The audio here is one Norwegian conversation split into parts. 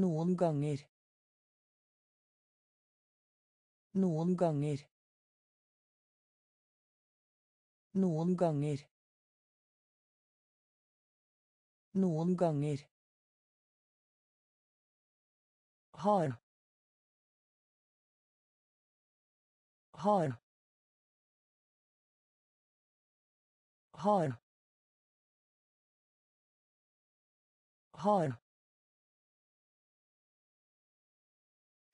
Noen ganger. Noen ganger. Noen ganger. Noen ganger. Hard. Hard. Hard. Hard.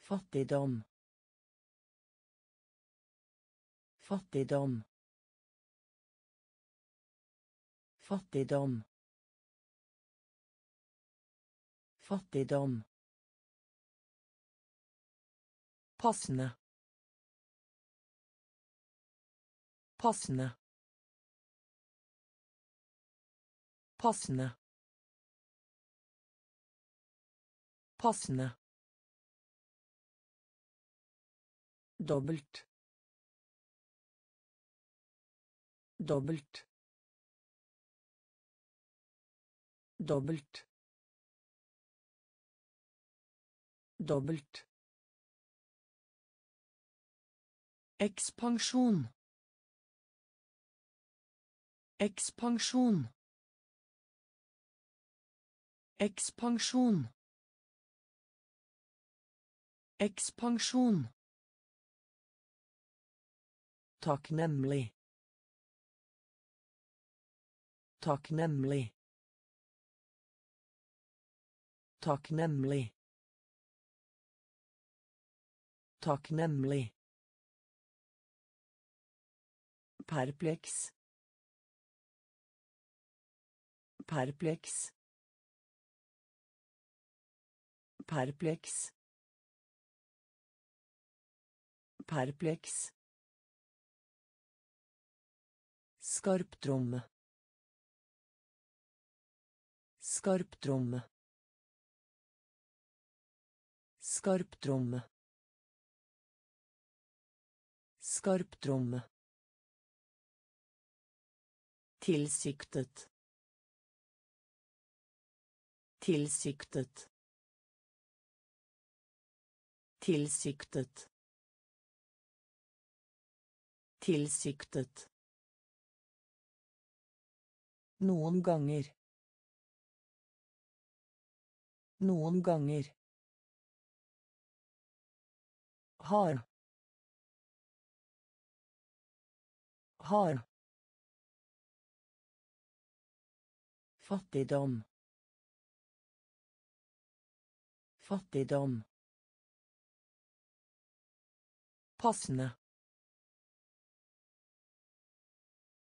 Fattigdom. Fattigdom. Fattigdom. Fattigdom. Passende. Passende. Passende. Passende. Dobbelt dobbelt dobbelt dobbelt Ekspansjon. Ekspansjon. Ekspansjon. Ekspansjon. Takknemlig. Takknemlig. Takknemlig. Takknemlig. Perpleks. Perpleks. Perpleks. Perpleks. Skarptromme. Skarptromme. Skarptromme. Skarptromme. Tilsiktet. Tilsiktet. Tilsiktet. Tilsiktet. Noen ganger. Noen ganger. Hard. Hard. Fattigdom. Fattigdom. Passende.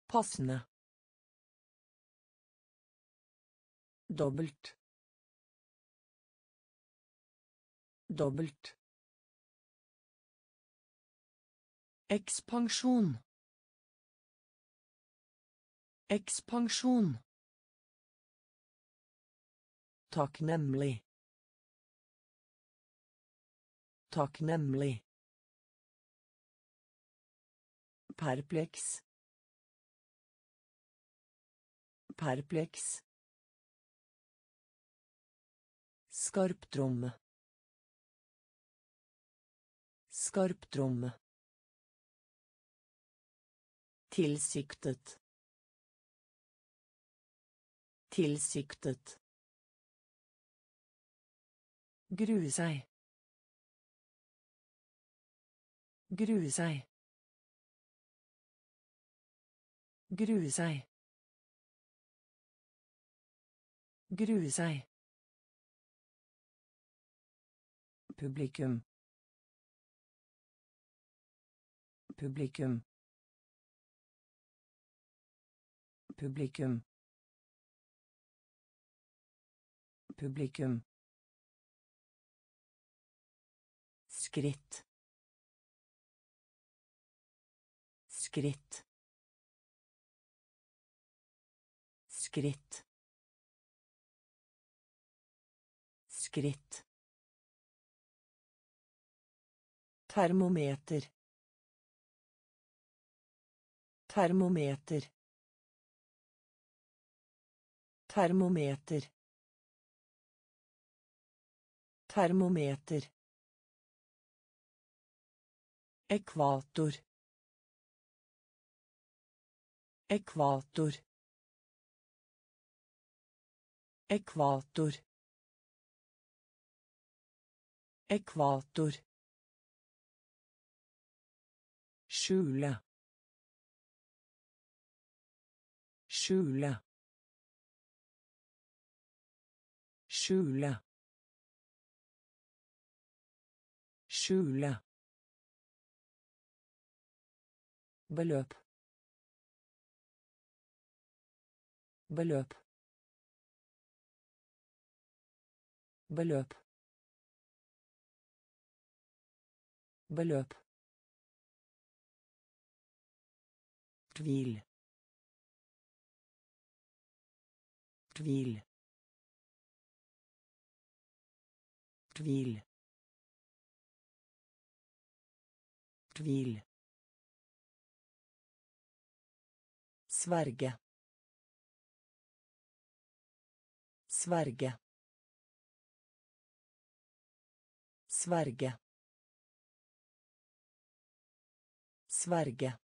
Passende. Dobbelt dobbelt Ekspansjon. Ekspansjon. Takknemlig. Takknemlig. Perpleks. Perpleks. Skarptromme. Skarptromme. Tilsiktet. Tilsiktet. Grue seg. Grue seg. Grue seg. Grue seg. Publikum. Publikum. Publikum. Publikum. skritt skritt skritt skritt termometer termometer termometer Termometer. Ekvator. Ekvator. Ekvator. Ekvator. Skjule. Skjule. Skjule. Skjule. beløp beløp beløp beløp Твиль. Твиль. Твиль. Твиль. Sverge. Sverge. Sverge. Sverge.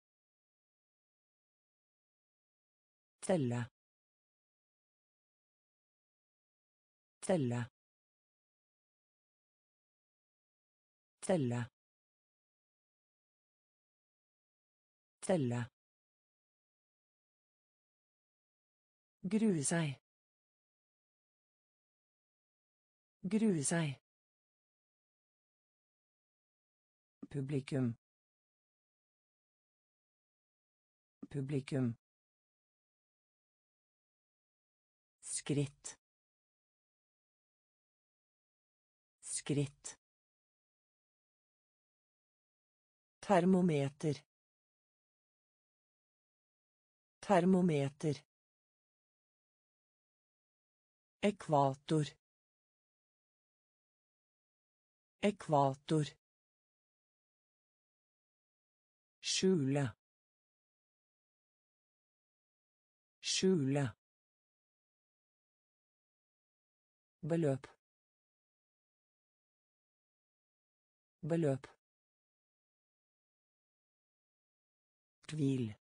Telle. Telle. Telle. Telle. Grue seg. Grue seg. Publikum. Publikum. Skritt. Skritt. Termometer. Termometer. Ekvator. Ekvator. Skjule. Skjule. Beløp. Beløp. Tvil.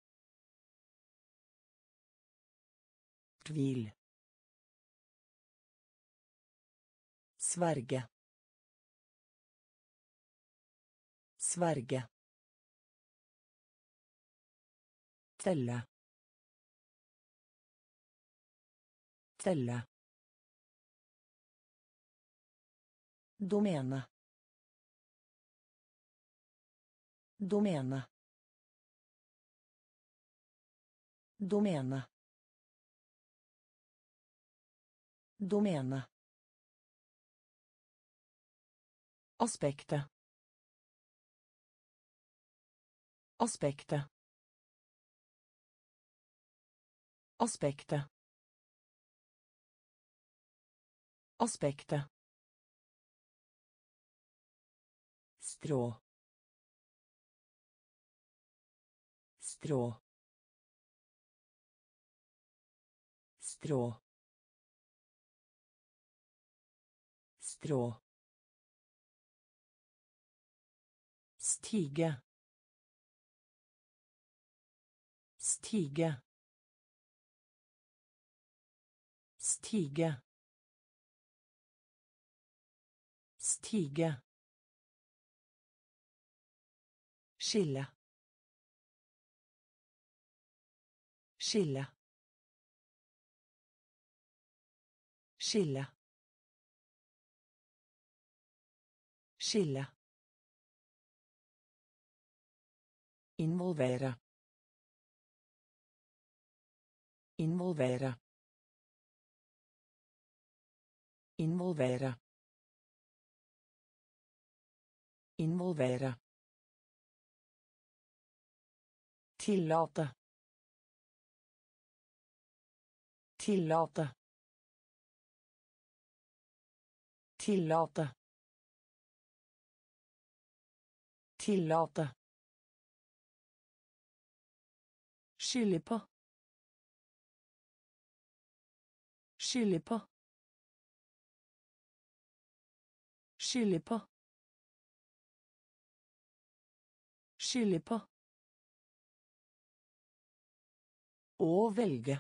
Tvil. Sverge. Sverge. Telle. Telle. Domene. Domene. Domene. Domene. Aspektet. Aspektet. Aspektet. Aspektet. Strå. Strå. Strå. Strå. Stige. Stige. Stige. Stige. Scilla. Scilla. Scilla. Scilla. Involvera. Involvera. Involvera. Involvere. Tillate. Tillate. Tillate. Tillate. Skylde på. Skylde på. Skylde på. Skylde på. Å velge.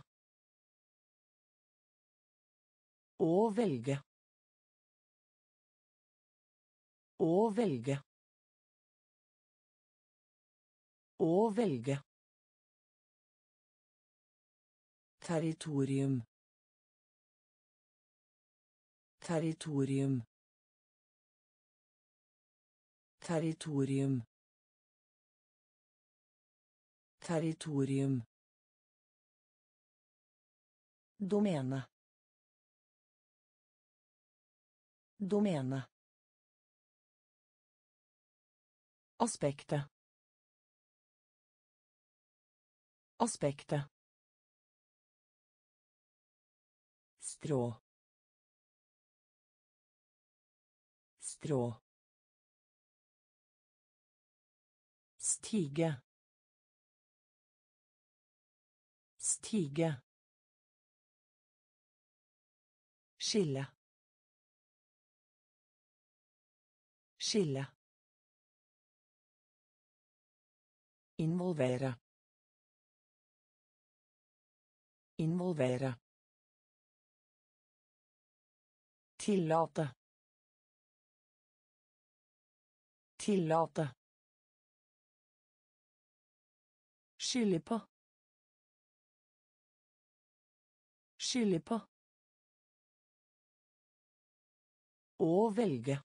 Å velge. Å velge. Å velge. Territorium. Territorium. Territorium. Territorium. Domene. Domene. Aspektet. Aspektet. Strå. Strå. Stige. Stige. Skille. Skille. Involvere. Involvere. Tillate. Tillate. Skylde på. Skylde på. Å velge.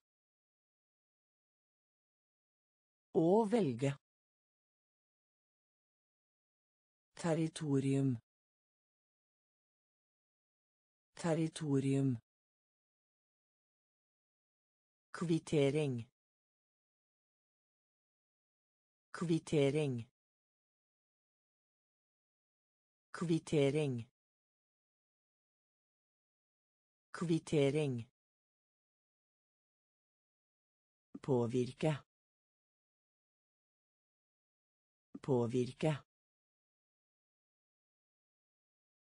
Å velge. Territorium. Territorium. Kvittering. Kvittering. Kvittering. Kvittering. Påvirke. Påvirke.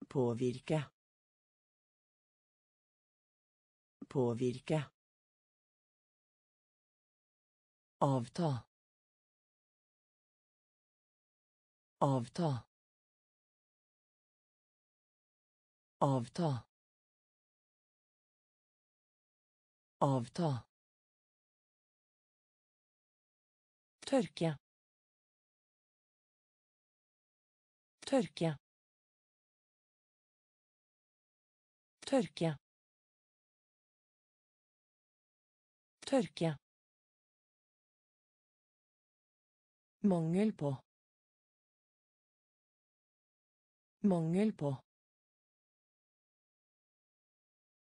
Påvirke. Påvirke. Avta. Avta. Avta. Avta. Tørke. Tørke. Tørke. Tørke. Mangel på. Mangel på.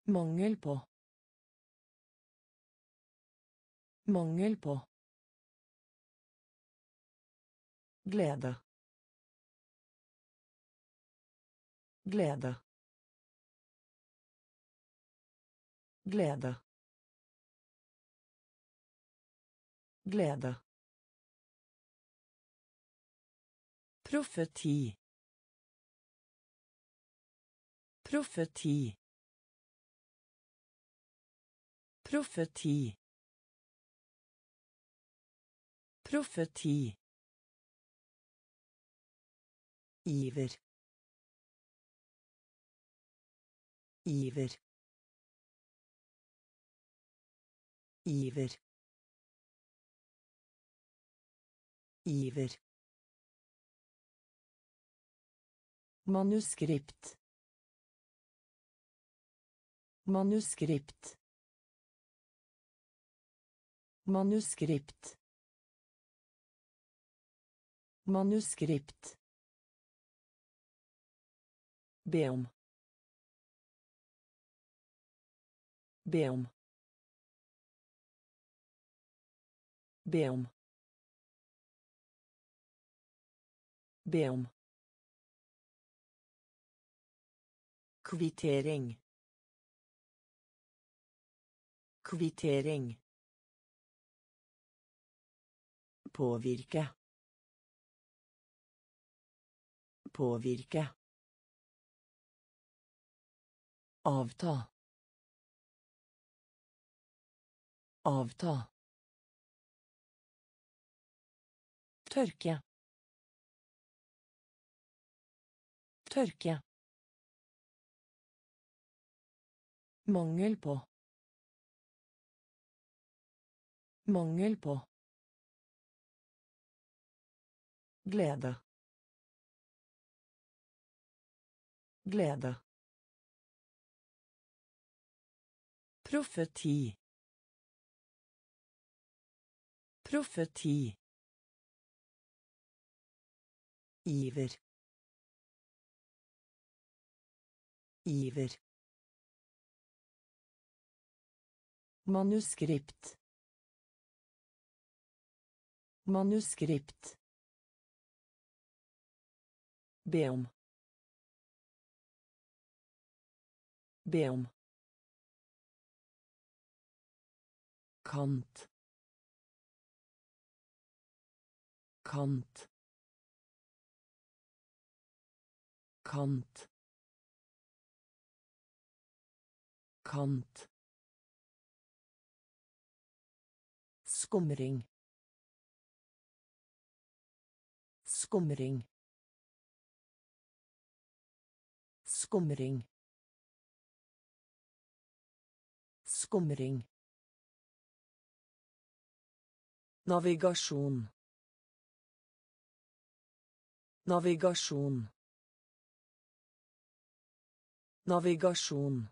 Mangel på. Mangel på. Glede. Glede. Glede. Glede. Profeti. Profeti. Profeti. Profeti. Iver. Iver. Iver. Iver. Manuskript. Manuskript. Manuskript. Manuskript. Be om. Be om. Be om. Be om. Kvittering. Kvittering. Påvirke. Påvirke. Avta. Avta. Tørke. Tørke. Mangel på. Mangel på. Glede. Glede. Profeti. Profeti. Iver. Iver. Manuskript. Manuskript. Be om. Be om. Kant. Kant. Kant. Kant. Skumring. Skumring. Skumring. Skumring. Navigasjon. Navigasjon. Navigasjon.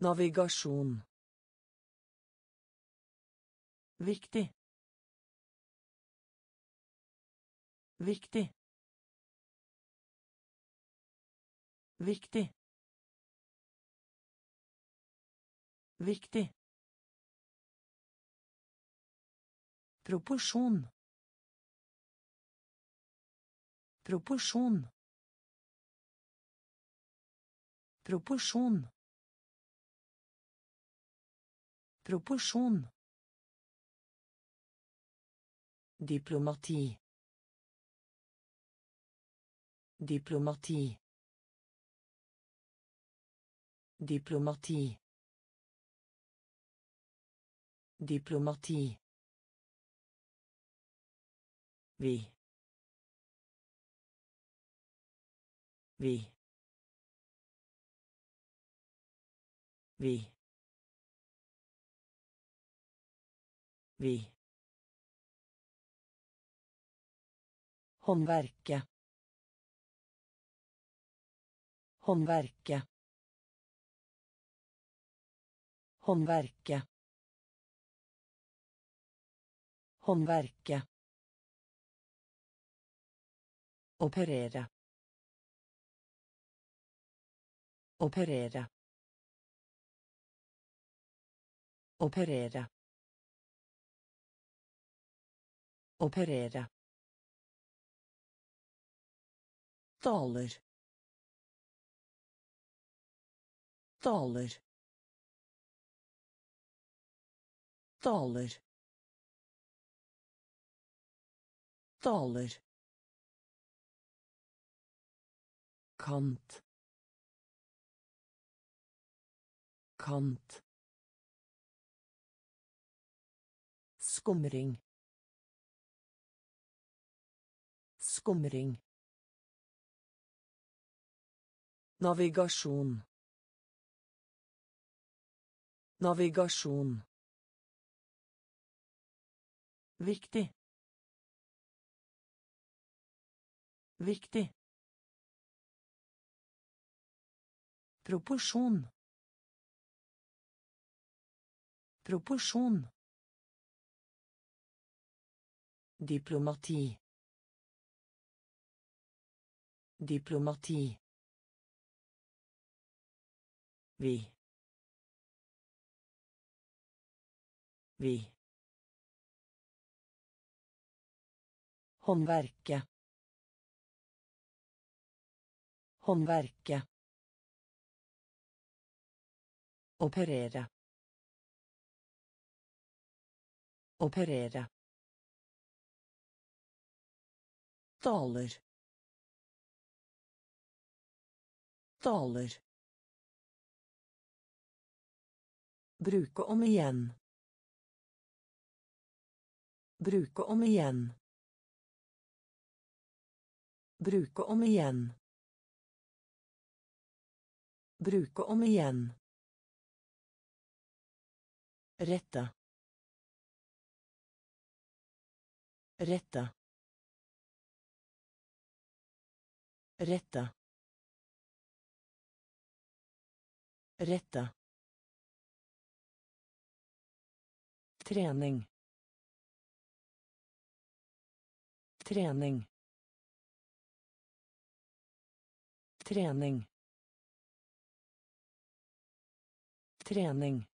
Navigasjon. Viktig. Viktig. Viktig. Viktig. Proporsjon. Proporsjon. Proporsjon. Proporsjon. Diplomati. Diplomati. Diplomati. Diplomati. Vi. Vi. Vi. Vi. Håndverke. Håndverke. Håndverke. Håndverke. Operere. Operere. Operere. Operere. Daler. Daler. Daler. Daler. Kant. Kant. Skumring. Skumring. Navigasjon. Navigasjon. Viktig. Viktig. Proporsjon. Proporsjon. Diplomati. Diplomati. Vi. Vi. Håndverke. Håndverke. Operere. Operere. Daler. Daler. Bruke om igjen. Bruke om igjen. Bruke om igjen. Bruke om igjen. Rette. Retta. Retta. Rette. Trening. Trening. Trening. Trening.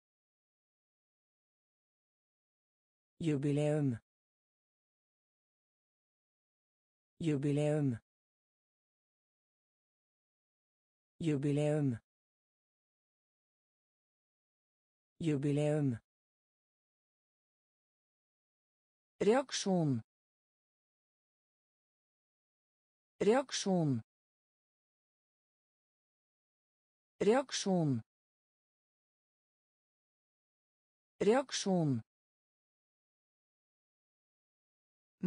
Jubileum. Jubileum. Jubileum. Jubileum. Reaksjon. Reaksjon. Reaksjon. Reaksjon.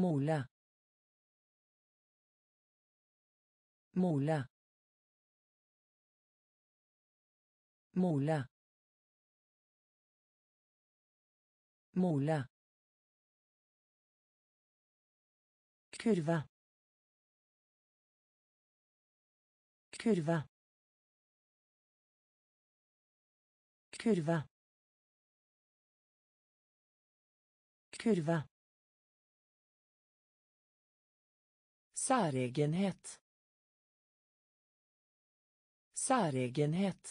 Mole. Mole. Mole. Mole. kurve kurve kurve kurve Særegenhet. Særegenhet.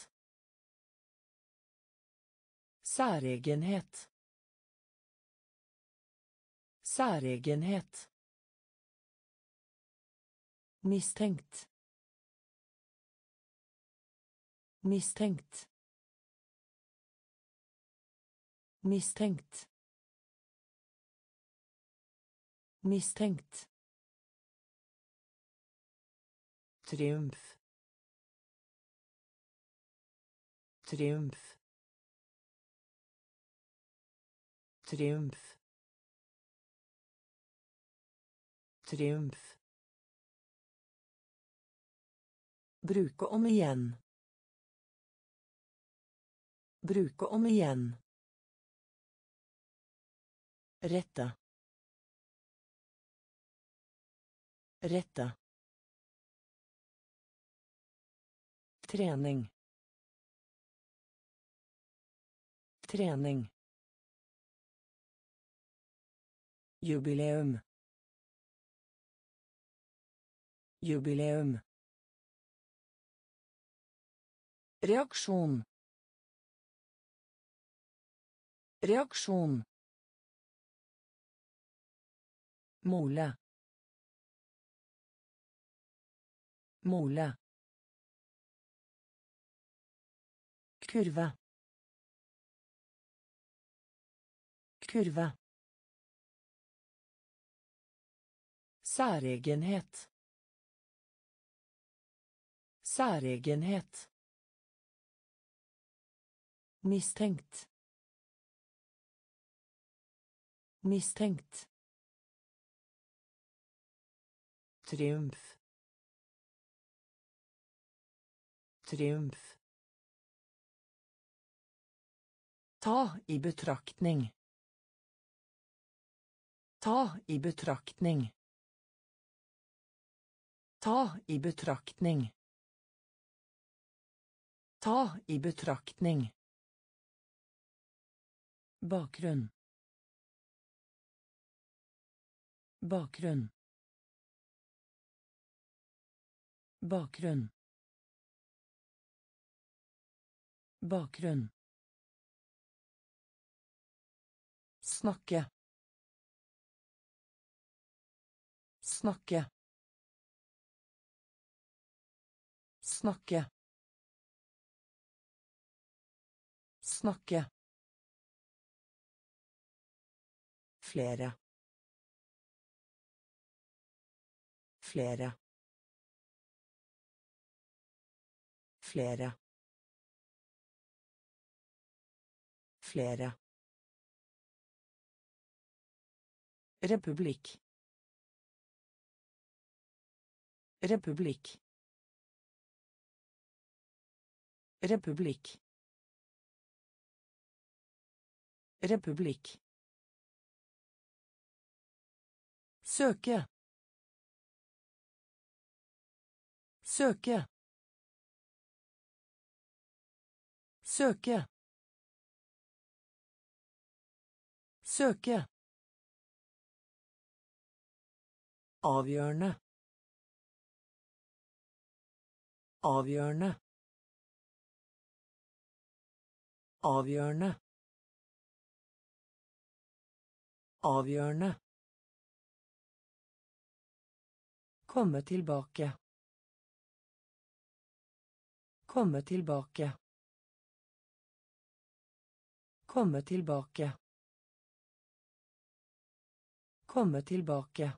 Særegenhet. Særegenhet. Mistenkt. Mistenkt. Mistenkt. Mistenkt. Triumf. Triumf. Triumf. Triumf. Bruke om igjen. Bruke om igjen. Rette. Rette. Trening. Trening. Jubileum. Jubileum. Reaksjon. Reaksjon. Mole. Mole. Kurve kurve Særegenhet. Særegenhet. Mistenkt. Mistenkt. Triumf. Triumf. Ta i betraktning. Ta i betraktning. Ta i betraktning. Ta i betraktning. Bakgrunn. Bakgrunn. Bakgrunn. Bakgrunn. Snakke. Snakke. Snakke. Snakke. Flere. Flere. Flere. Flere. Republikk. Republikk. Republikk. Republikk. Søke. Søke. Søke. Søke. Avgjørende. Avgjørende. Avgjørende. Avgjørende. Komme tilbake. Komme tilbake. Komme tilbake. Komme tilbake.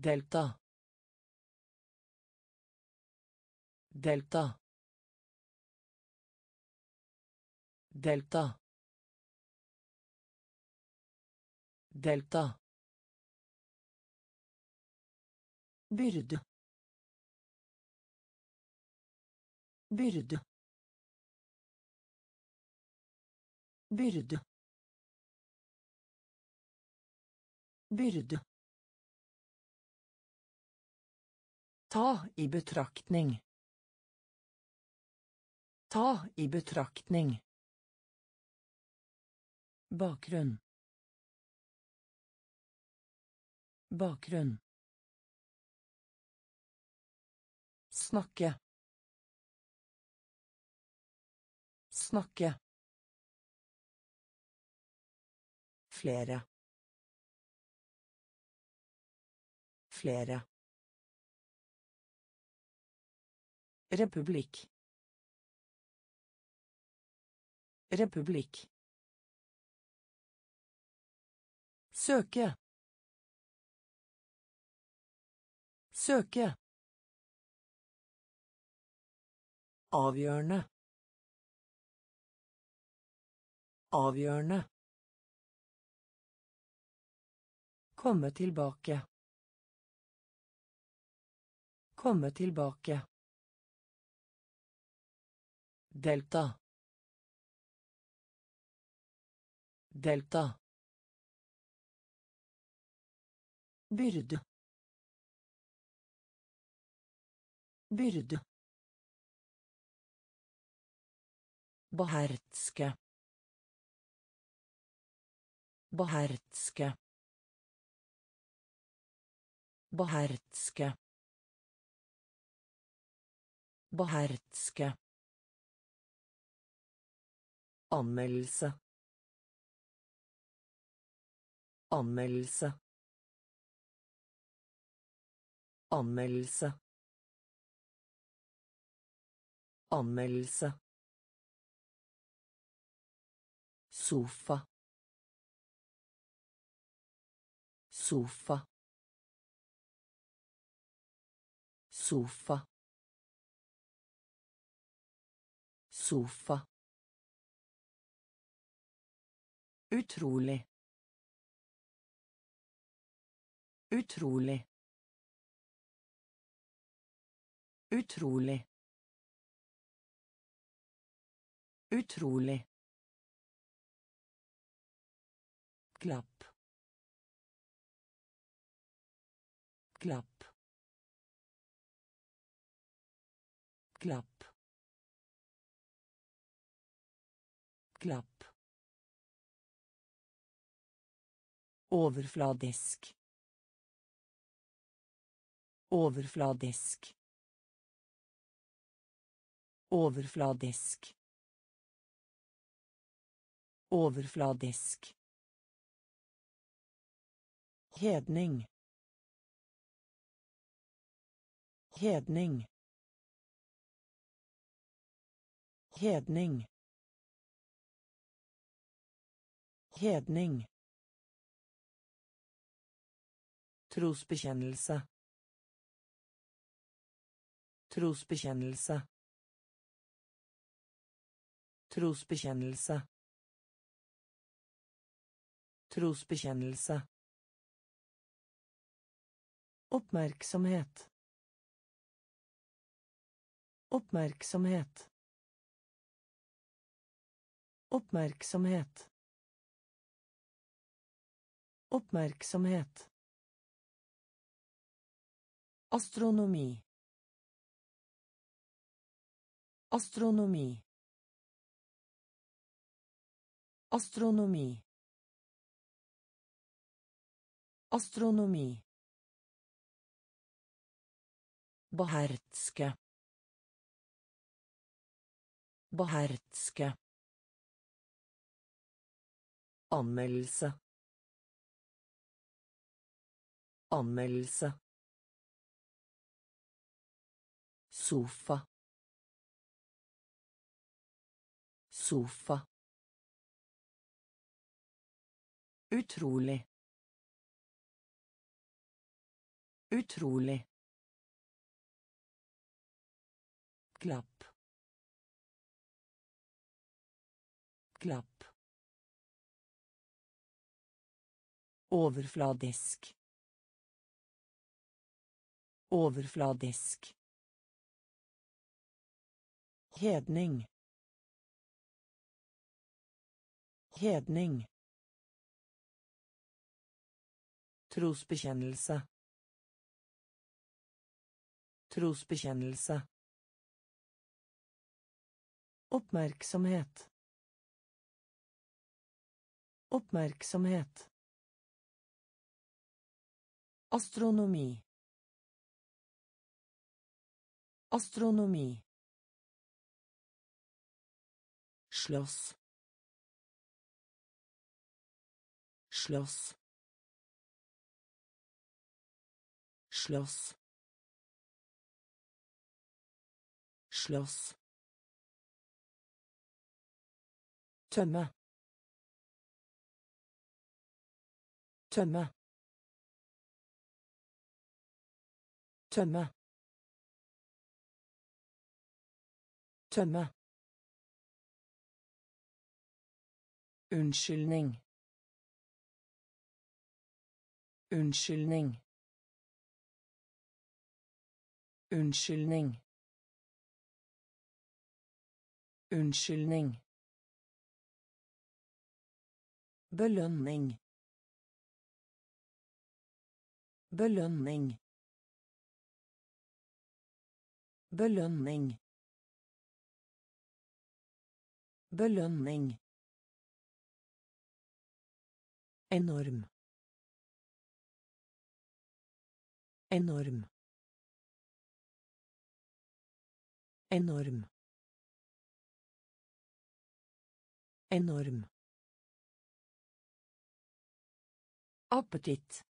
Delta. Delta. Delta. Delta. Byrde. Byrde. Byrde. Byrde. Ta i betraktning. Ta i betraktning. Bakgrunn. Bakgrunn. Snakke. Snakke. Flere. Flere. Republikk. Republikk. Søke. Søke. Avgjørende. Avgjørende. Komme tilbake. Komme tilbake. Delta. Delta. Byrde. Byrde. Behertske. Behertske. Behertske. Beherske. Anmeldelse. Anmeldelse. Anmeldelse. Anmeldelse. Sofa. Sofa. Sofa. Sofa. Utrolig. Utrolig. Utrolig. Utrolig. klapp klapp klapp klapp overfladisk overfladisk overfladisk overfladisk Hedning. Hedning. Hedning. Hedning. Trosbekjennelse. Trosbekjennelse. Trosbekjennelse. Trosbekjennelse. Oppmerksomhet. Oppmerksomhet. Oppmerksomhet. Oppmerksomhet. Astronomi. Astronomi. Astronomi. Astronomi. Beherske. Beherske. Anmeldelse. Anmeldelse. Sofa. Sofa. Utrolig. Utrolig. Klapp. Klapp. Overfladisk. Overfladisk. Hedning. Hedning. Trosbekjennelse. Trosbekjennelse. Oppmerksomhet. Oppmerksomhet. Astronomi. Astronomi. Schloss. Schloss. Schloss. Schloss. tømme tømme tømme tømme Unnskyldning. Unnskyldning. Unnskyldning. Unnskyldning. Belønning. Belønning. Belønning. Belønning. Enorm. Enorm. Enorm. Enorm. Appetitt.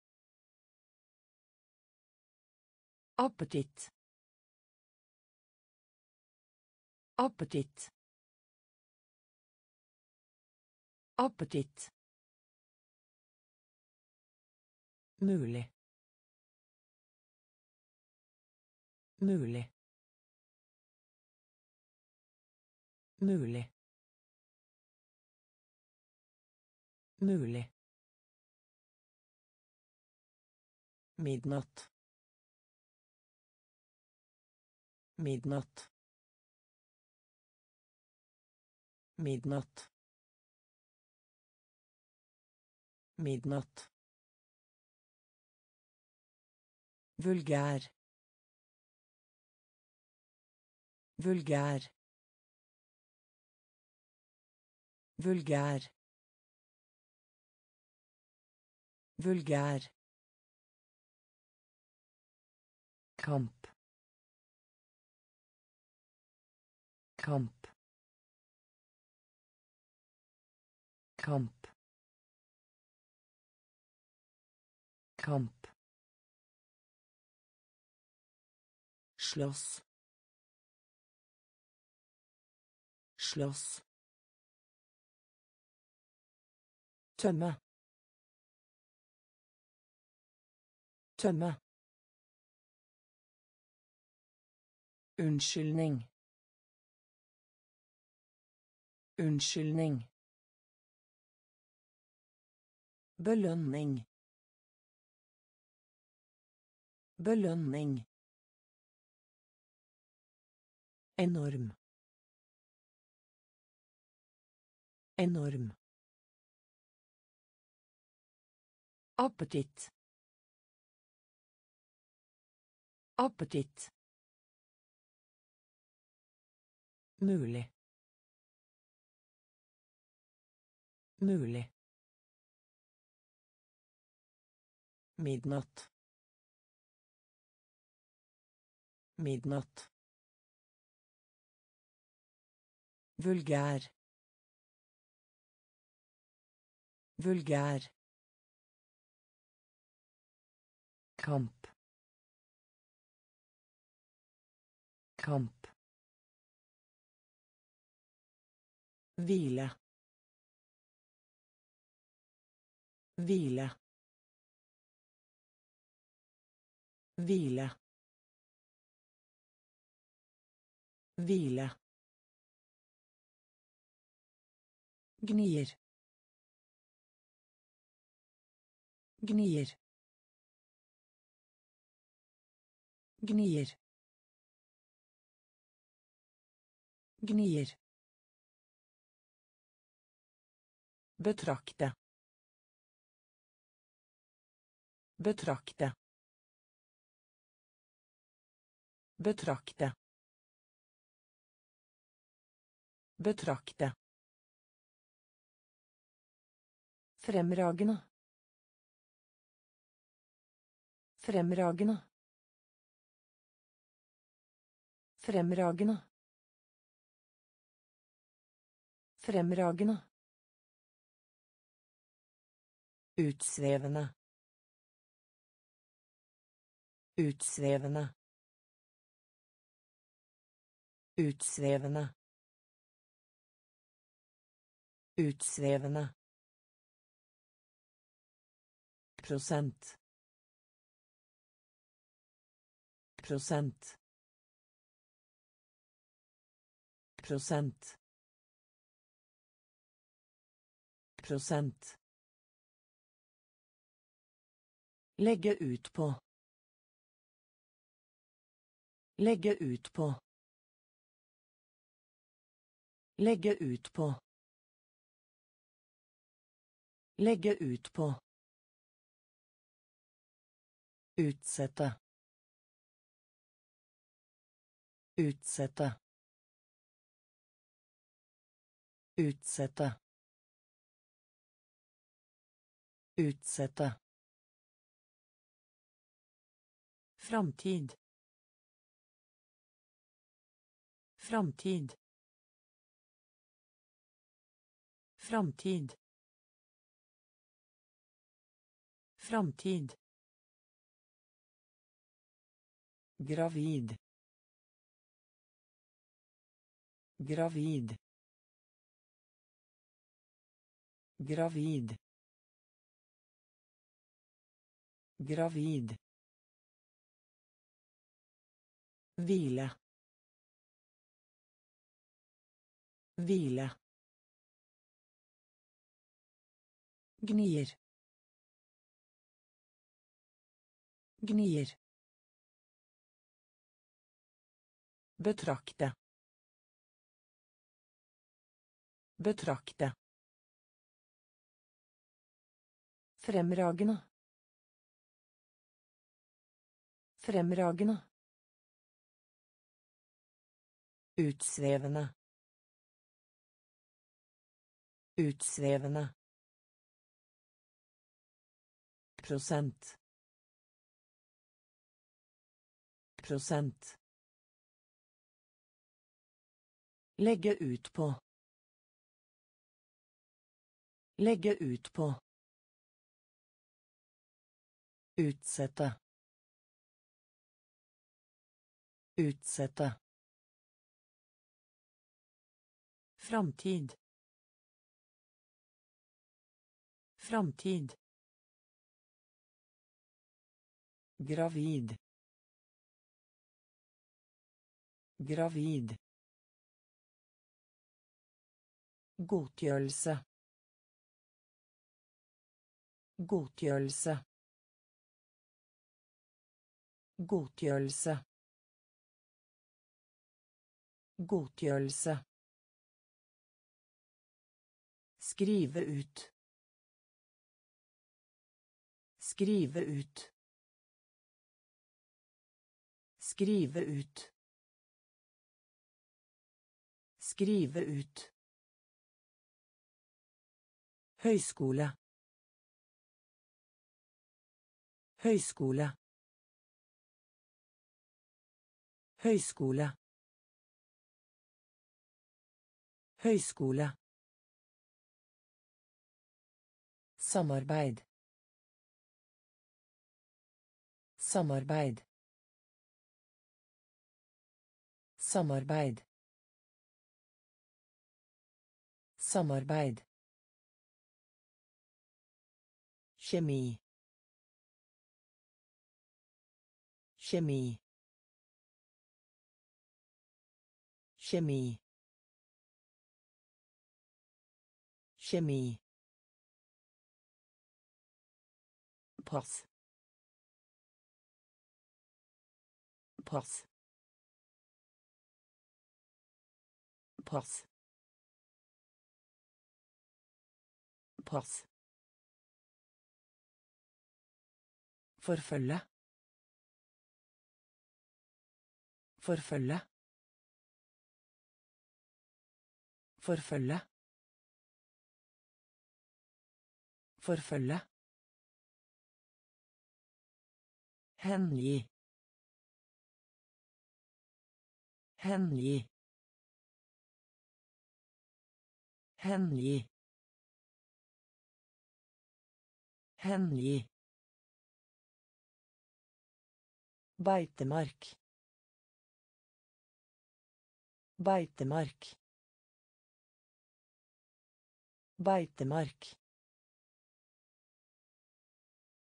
Appetitt. Appetitt. Appetitt. Mulig. Mulig. Mulig. Mulig. Midnatt. Midnatt. Midnatt. Midnatt. Vulgær. Vulgær. Vulgær. Vulgær. kamp kamp kamp kamp slåss slåss tømme tømme Unnskyldning. Unnskyldning. Belønning. Belønning. Enorm. Enorm. Appetitt. Appetitt. Mulig. Mulig. Midnatt. Midnatt. Vulgær. Vulgær. Kamp. Kamp. Hvile. Hvile. Hvile. Hvile. Gnier. Gnier. Gnier. Gnier. Betrakte. Betrakte. Betrakte. Betrakte. Fremragende. Fremragende. Fremragende. Fremragende. Utsvevende. Utsvevende. Utsvevende. Utsvevende. Prosent. Prosent. Prosent. Prosent. Legge ut på. Legge ut på. Legge ut på. Legge ut på. Utsette. Utsette. Utsette. Utsette. Framtid. Framtid. Framtid. Framtid. Gravid. Gravid. Gravid. Gravid. Hvile. Hvile. Gnir. Gnier. Betrakte. Betrakte. Fremragende. Fremragende. Utsvevende. Utsvevende. Prosent. Prosent. Legge ut på. Legge ut på. Utsette. Utsette. Framtid. Framtid. Gravid. Gravid. Godtgjørelse. Godtgjørelse. Godtgjørelse. Godtgjørelse. Skrive ut. Skrive ut. Skrive ut. Skrive ut. Høyskole. Høyskole. Høyskole. Høyskole. Samarbeid. Samarbeid. Samarbeid. Samarbeid. Kjemi. Kjemi. Kjemi. Kjemi. pass pass pass pass Forfølge. Forfølge. Forfølge. Forfølge. Hengi. Hengi. Hengi. Hengi. Beitemark. Beitemark. Beitemark.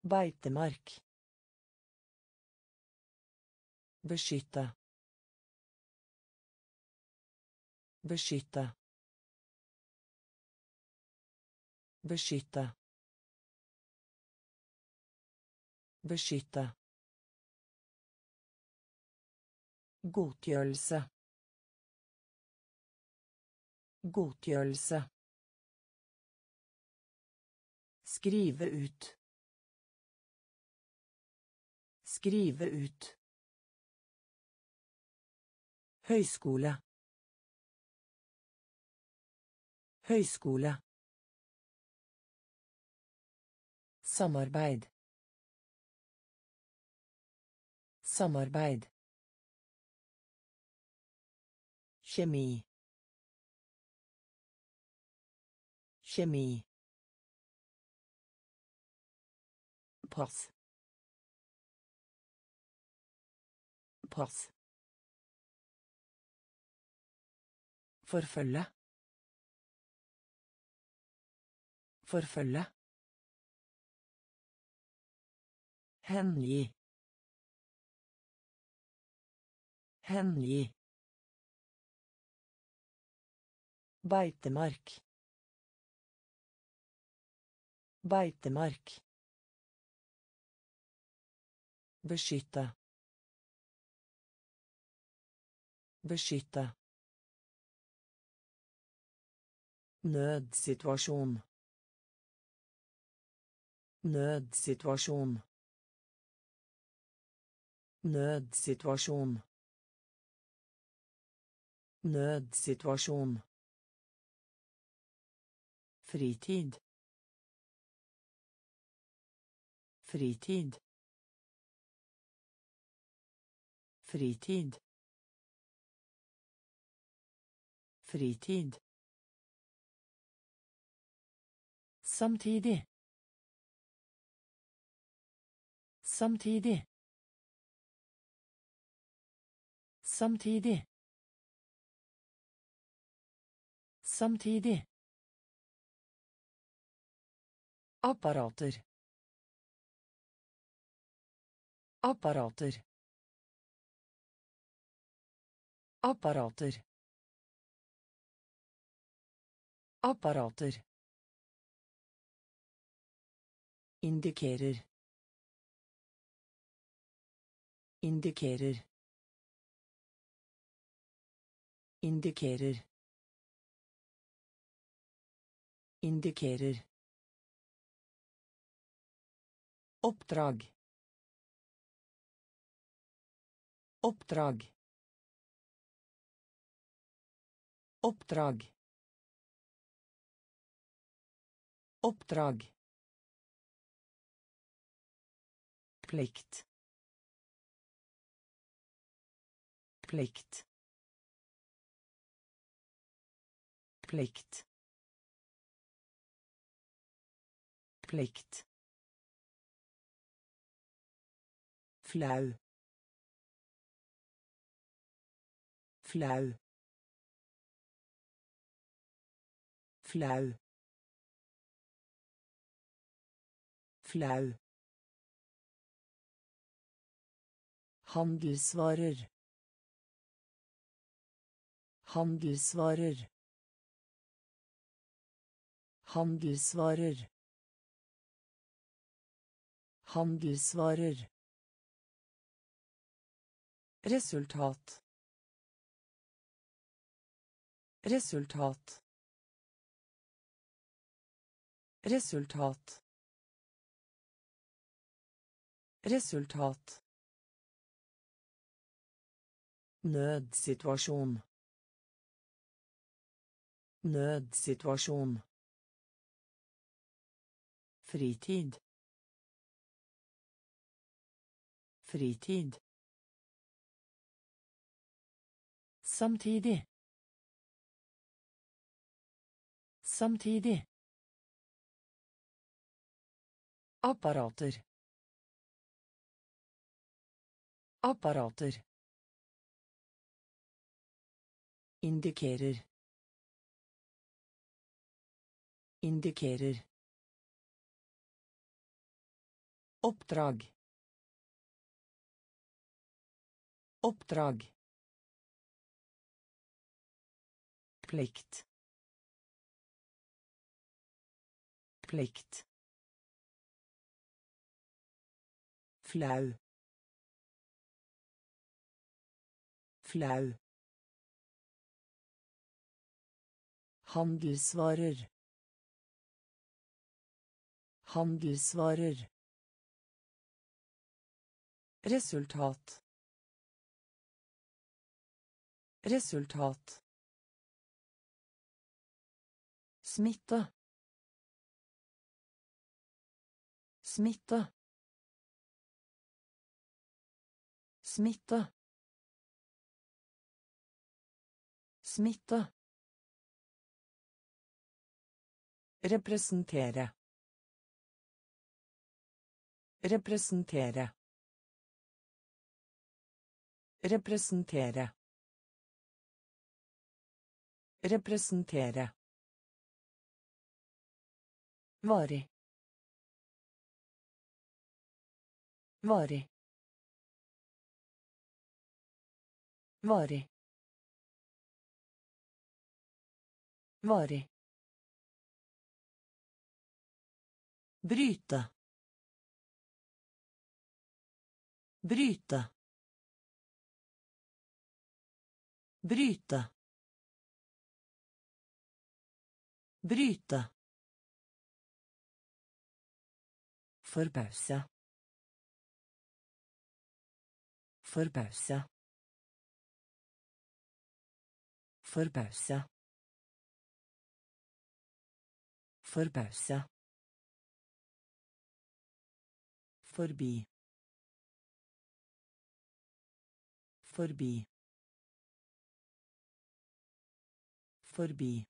Beitemark. Beskytte. Beskytte. Beskytte. Beskytte. Godtgjørelse. Godtgjørelse. Skrive ut. Skrive ut. Høyskole. Høyskole. Samarbeid. Samarbeid. Kjemi. Kjemi. Pass. Pass. Forfølge. Forfølge. Hengi. Hengi. Beitemark. Beitemark. Beskytte. Beskytte. Nødsituasjon. Nødsituasjon. Nødsituasjon. Nødsituasjon. Fritid. Fritid. Fritid. Fritid. Samtidig. Samtidig. Samtidig. Samtidig. Apparater. Apparater. Apparater. Apparater. Indikerer. Indikerer. Indikerer. Indikerer. Oppdrag. Oppdrag. Oppdrag. Oppdrag. plikt plikt plikt plikt flau flau flau flau Handelsvarer. Handelsvarer. Handelsvarer. Handelsvarer. Resultat. Resultat. Resultat. Resultat. Nødsituasjon. Nødsituasjon. Fritid. Fritid. Samtidig. Samtidig. Apparater. Apparater. Indikerer. Indikerer. Oppdrag. Oppdrag. Plikt. Plikt. Flau. Flau. Handelsvarer. Handelsvarer. Resultat. Resultat. Smitte. Smitte. Smitte. Smitte. Representere. Representere. Representere. Representere. Varig. Varig. Varig. Varig. Bryte. Bryte. Bryte. Bryte. Forbause. Forbause. Forbause. Forbause. Forbi. Forbi. Forbi.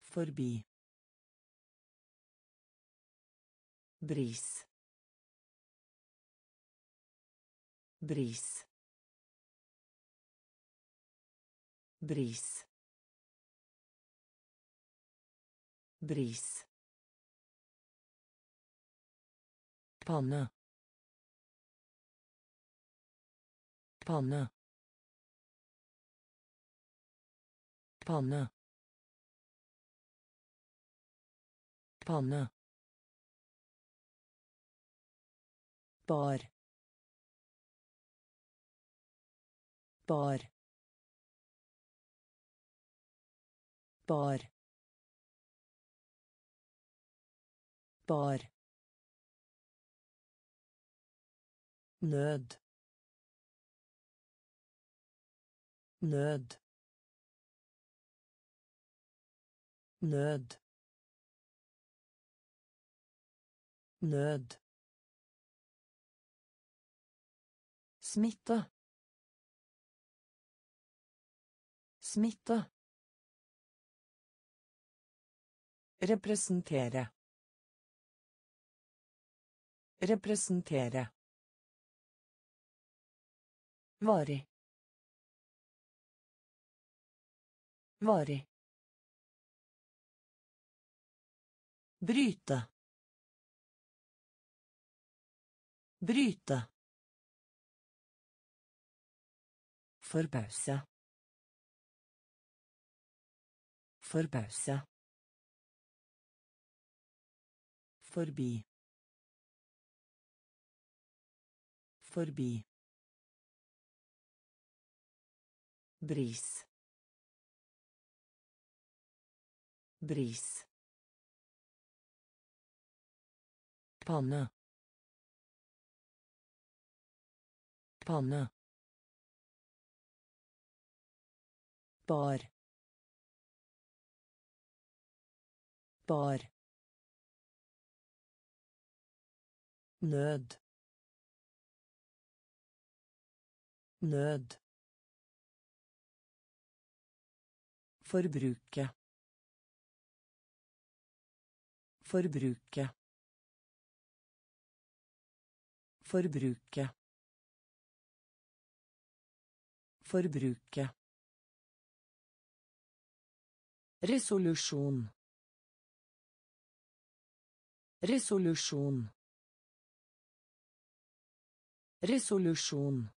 Forbi. Bris. Bris. Bris. Bris. panne panne panne panne bar. Bar. Bar. Bar. Nød. Nød. Nød. Nød smitte. Smitte. Representere. Representere. Varig. Varig. Bryte. Bryte Forbause. Forbause. Forbi. Forbi. Bris. Bris. Panne. Panne. Bar. Bar. Nød. Nød. Forbruke. Forbruke. Forbruke. Forbruke Resolusjon. Resolusjon. Resolusjon.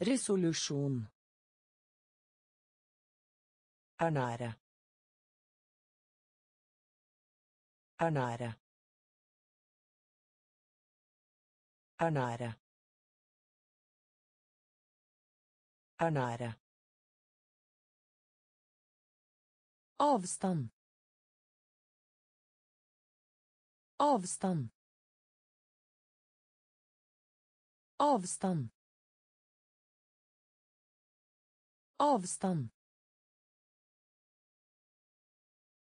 Resolusjon. Ernære. Ernære. Ernære. Ernære. Avstand. Avstand. Avstand. Avstand.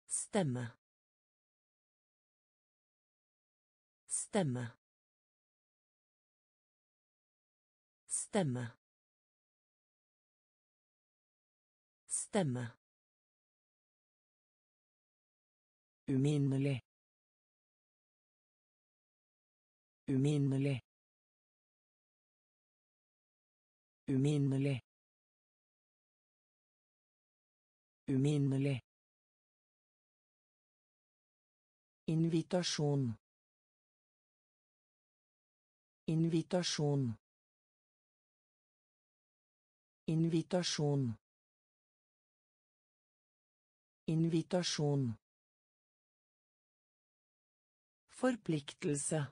Stemme. Stemme. Stemme. Stemme. Uminnelig. Uminnelig. Uminnelig. Uminnelig. Invitasjon. Invitasjon. Invitasjon. Invitasjon. Forpliktelse.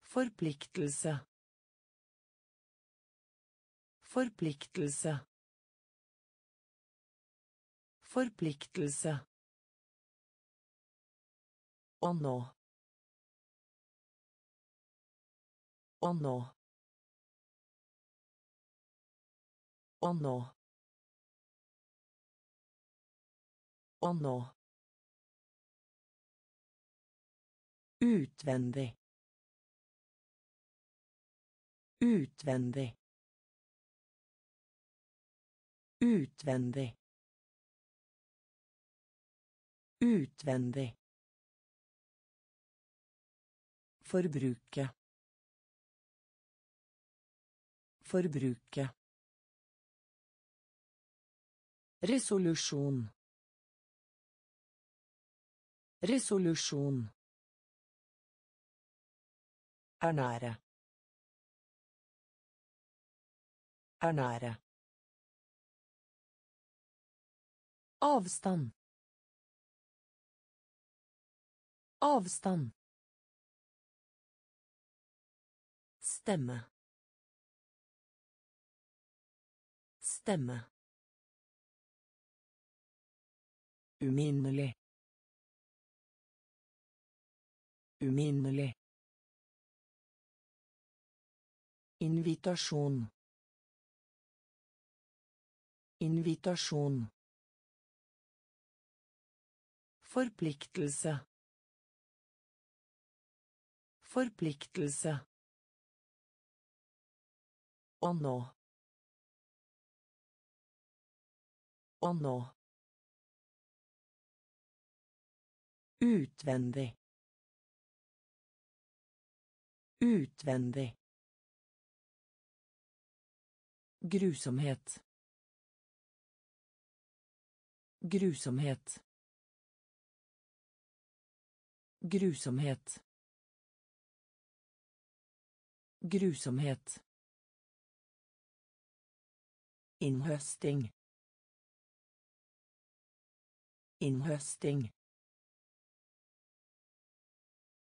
Forpliktelse. Forpliktelse. Forpliktelse. Og nå. Og nå. Og nå. Og nå. Utvendig. Utvendig. Utvendig. Utvendig. Forbruke. Forbruke. Resolusjon. Resolusjon. Ernære. Ernære. Avstand. Avstand. Stemme. Stemme. Uminnelig. Uminnelig. Invitasjon. Invitasjon. Forpliktelse. Forpliktelse. Og nå. Og nå. Utvendig. Utvendig. Grusomhet. Grusomhet. Grusomhet. Grusomhet. Innhøsting. Innhøsting.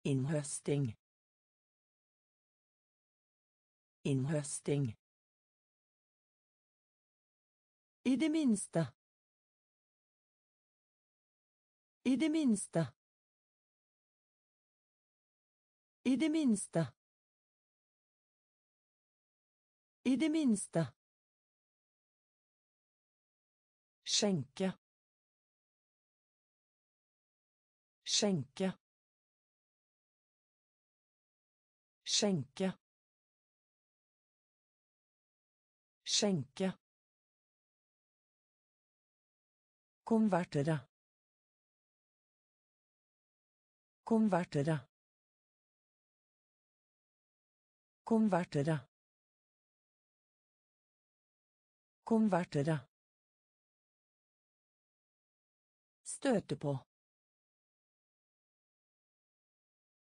Innhøsting. Innhøsting. I det minste. I det minste. I det minste. I det minste. Skjenke. Skjenke. Skjenke. Skjenke. Konvertere. Konvertere. Konvertere. Konvertere. Støte på.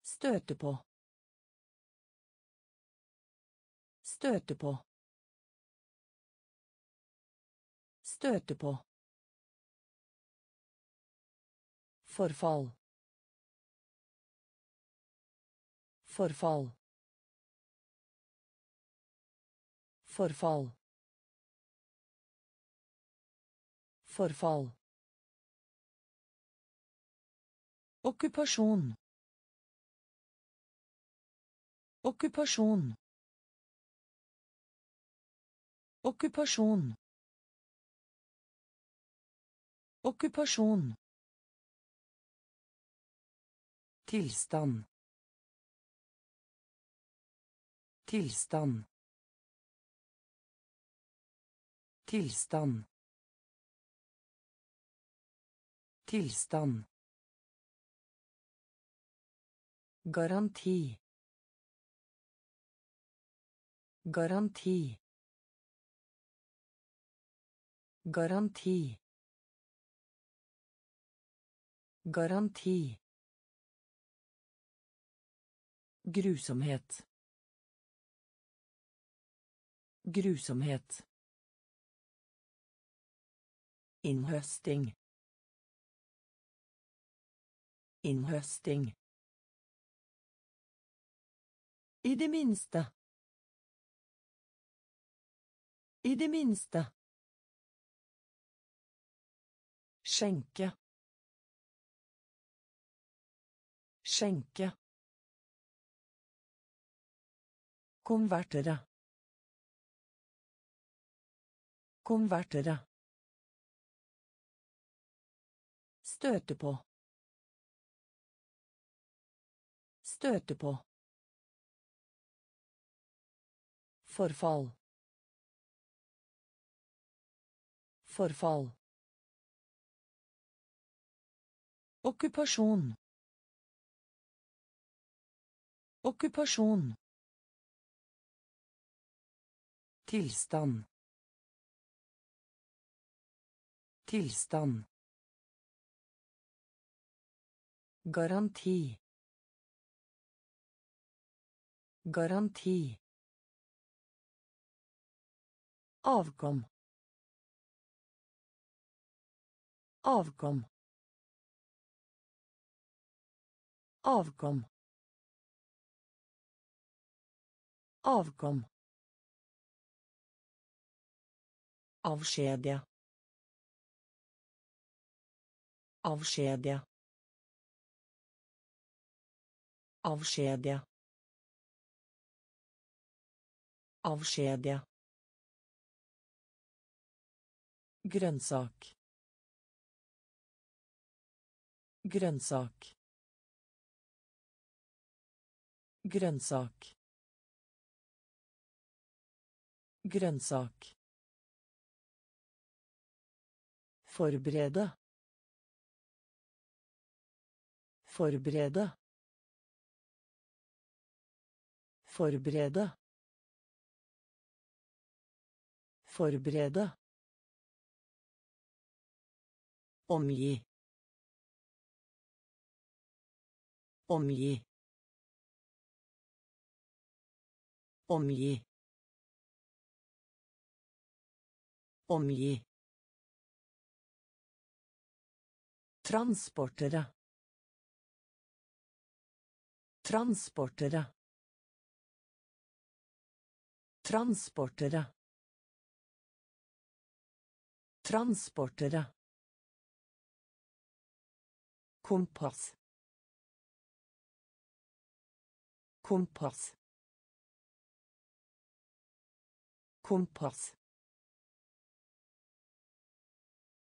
Støte på. Støte på. Støte på. Forfall. Forfall. Forfall. Forfall. Okkupasjon. Okkupasjon. Okkupasjon. Okkupasjon. Tilstand. Tilstand. Tilstand. Tilstand. Garanti. Garanti. Garanti. Garanti. Grusomhet. Grusomhet. Innhøsting. Innhøsting. I det minste. I det minste. Skjenke. Skjenke. Konvertere. Konvertere. Støte på. Støte på. Forfall. Forfall. Okkupasjon. Okkupasjon. Tilstand. Tilstand. Garanti. Garanti. Avkom. Avkom. Avkom. Avkom. Avskjedige. Avskjedige. Avskjedige. Avskjedige. Grønnsak. Grønnsak. Grønnsak. Grønnsak. Forberede. Forberede. Forberede. Forberede. Omgi. Omgi. Omgi. Omgi. Transportere.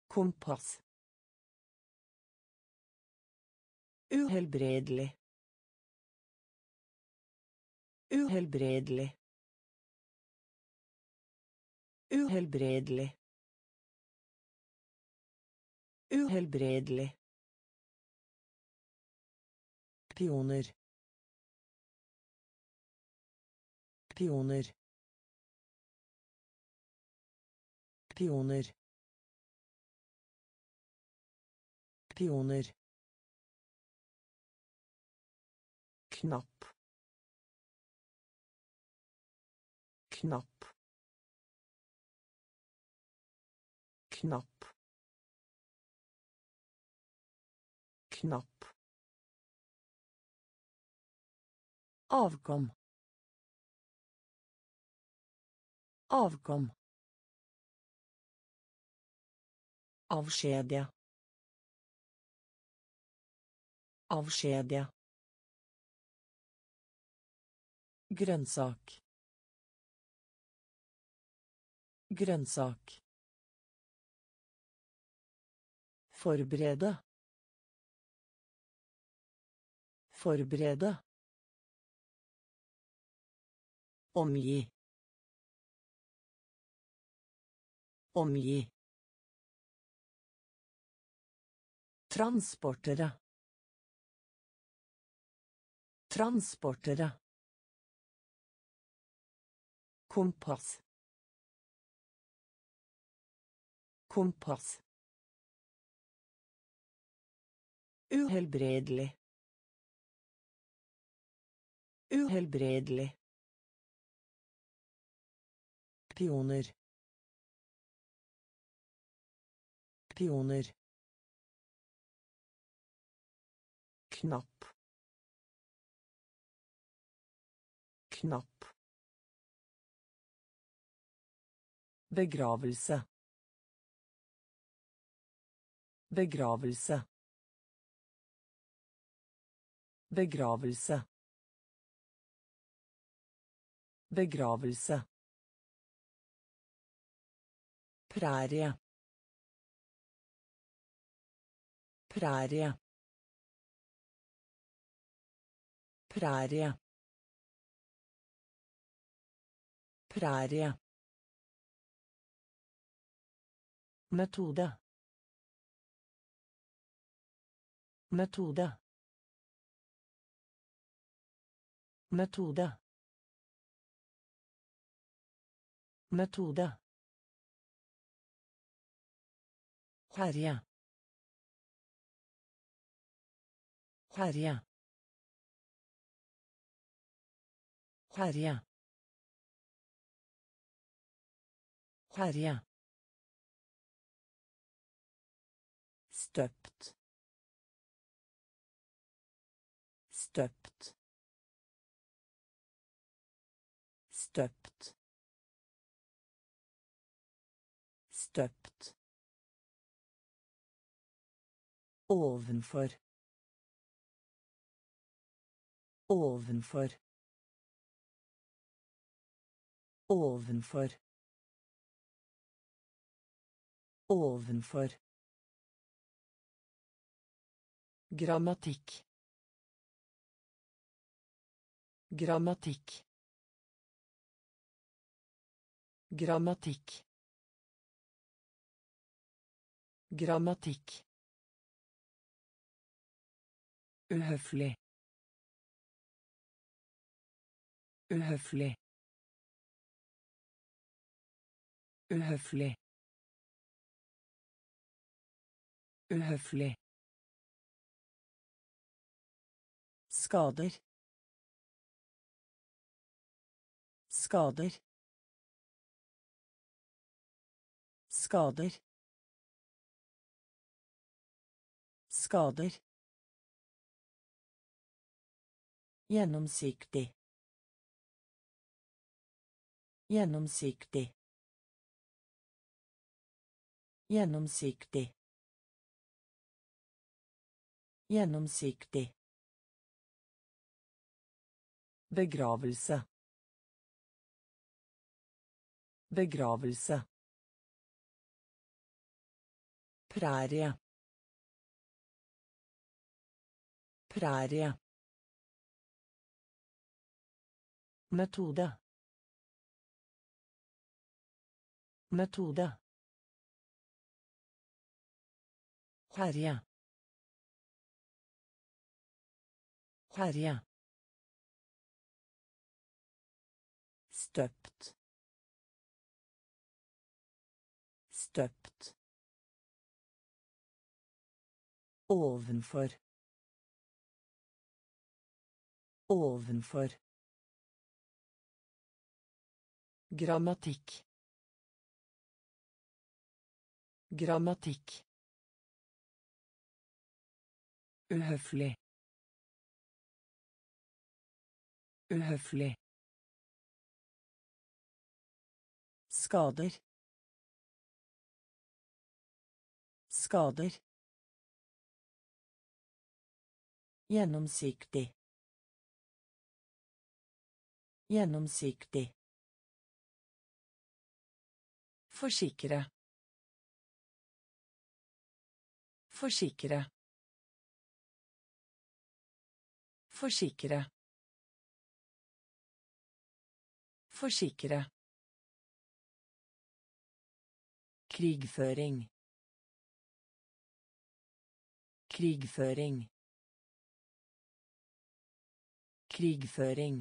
Kompass. Uhelbredelig. Uhelbredelig. Uhelbredelig. Uhelbredelig. Pioner. Pioner. Pioner. Pioner. Knapp. Knapp. Knapp. Knapp. Avkom. Avkom. Avskjedige. Avskjedige. Grønnsak. Grønnsak. Forberede. Forberede. Omgi. Omgi. Transportere. Transportere. Kompass. Kompass. Uhelbredelig. Uhelbredelig. Pioner. Pioner. knapp knapp begravelse begravelse begravelse begravelse Prærie. Prærie. Prærie. Prærie. Metode. Metode. Metode. Metode. Herje. Herje. Herje. Herje. Ovenfor. Ovenfor. Ovenfor. Ovenfor. Grammatikk. Grammatikk. Grammatikk. Grammatikk. Uhøflig. Uhøflig. Uhøflig. Uhøflig. Skader. Skader. Skader. Skader. Gjennomsiktig. Gjennomsiktig. Gjennomsiktig. Gjennomsiktig. Begravelse. Begravelse. Prærie. Prærie. Metode. Metode. Herje. Herje. Støpt. Støpt. Ovenfor. Ovenfor. Grammatikk. Grammatikk. Uhøflig. Uhøflig. Skader. Skader. Gjennomsiktig. Gjennomsiktig. Forsikre. Forsikre. Forsikre. Forsikre. Krigføring. Krigføring. Krigføring.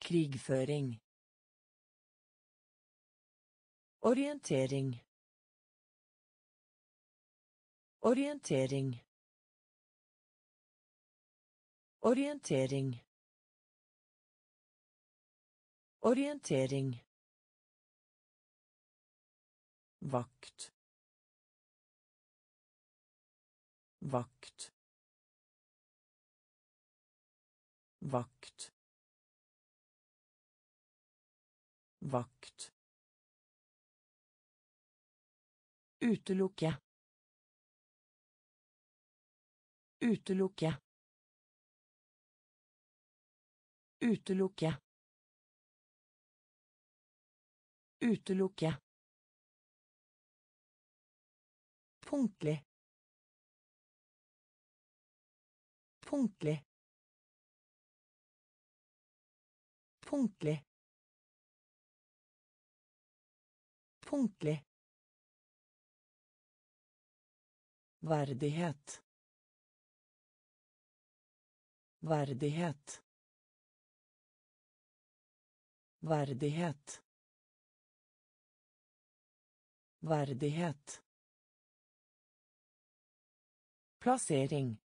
Krigføring. Orientering. Orientering. Orientering. Orientering. Vakt. Vakt. Vakt. Vakt. Utelukke. Utelukke. Utelukke. Utelukke. Punktlig. Punktlig. Punktlig. Punktlig. Verdighet. Verdighet. Verdighet. Verdighet. Plassering.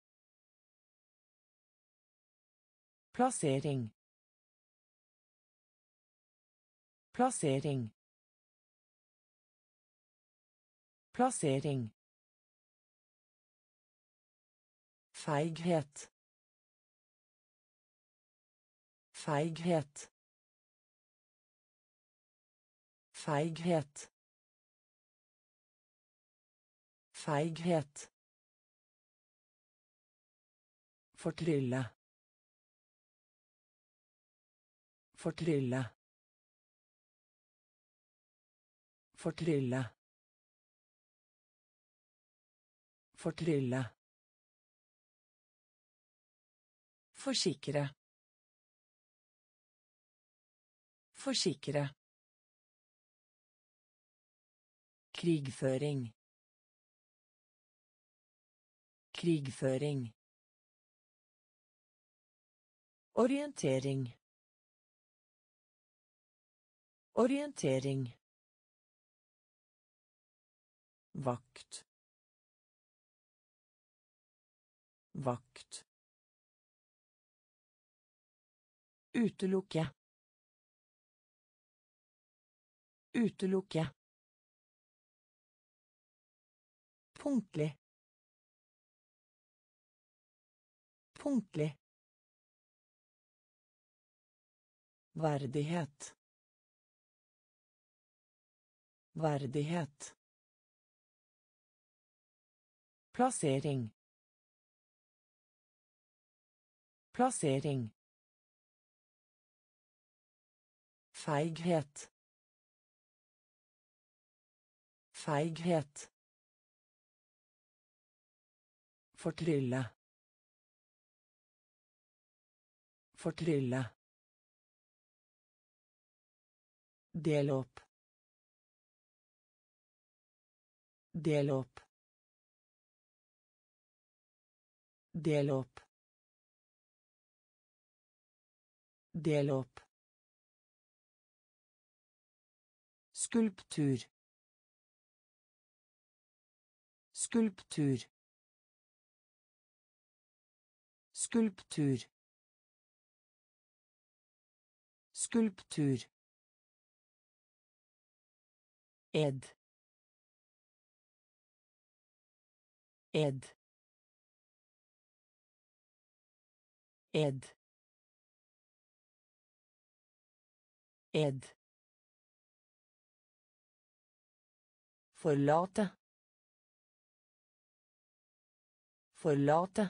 Plassering. Plassering. Plassering. Feighet. Feighet. Feighet. Feighet. Fortrylle. Fortrylle. Fortrylle. Fortrylle. Forsikre. Forsikre. Krigføring. Krigføring. Orientering. Orientering. Vakt. Vakt. Utelukke. Utelukke. Punktlig. Punktlig. Verdighet. Verdighet. Plassering. Plassering. Feighet. Feighet. Fortrylle. Fortrylle. Del opp. Del opp. Del opp. Del opp. Skulptur. Skulptur. Skulptur. Skulptur. Ed. Ed. Ed. Ed. Forlate. Forlate.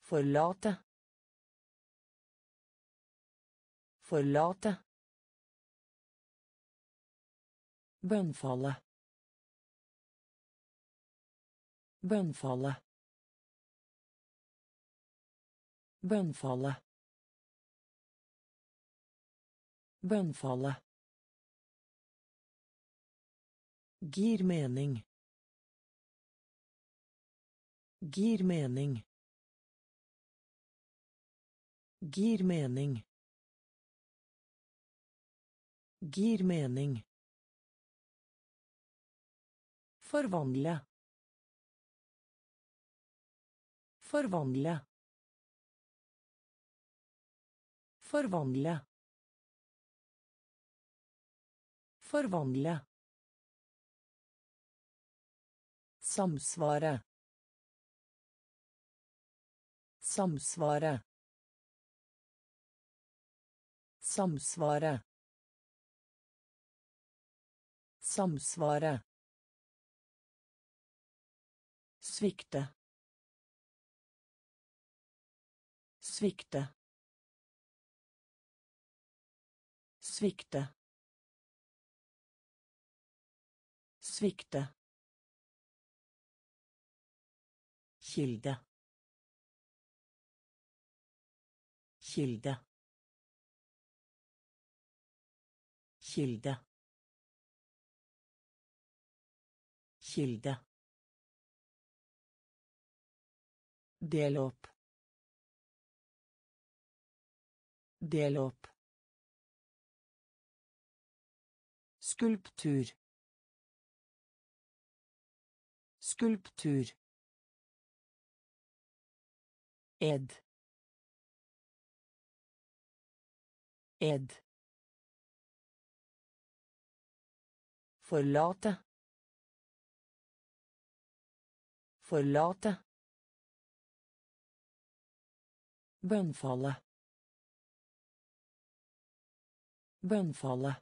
Forlate. Forlate. Bønnfalle. Bønnfalle. Bønnfalle. Bønnfalle. Gir mening. Gir mening. Gir mening. Gir mening. Forvandle. Forvandle. Forvandle. Forvandle. Samsvare. Samsvare. Samsvare. Samsvare. Svikte. Svikte. Svikte. Svikte. Kilde. Kilde. Kilde. Kilde. Del opp. Del opp. Skulptur. Skulptur. Ed. Ed. Forlate. Forlate. Bønnfalle. Bønnfalle.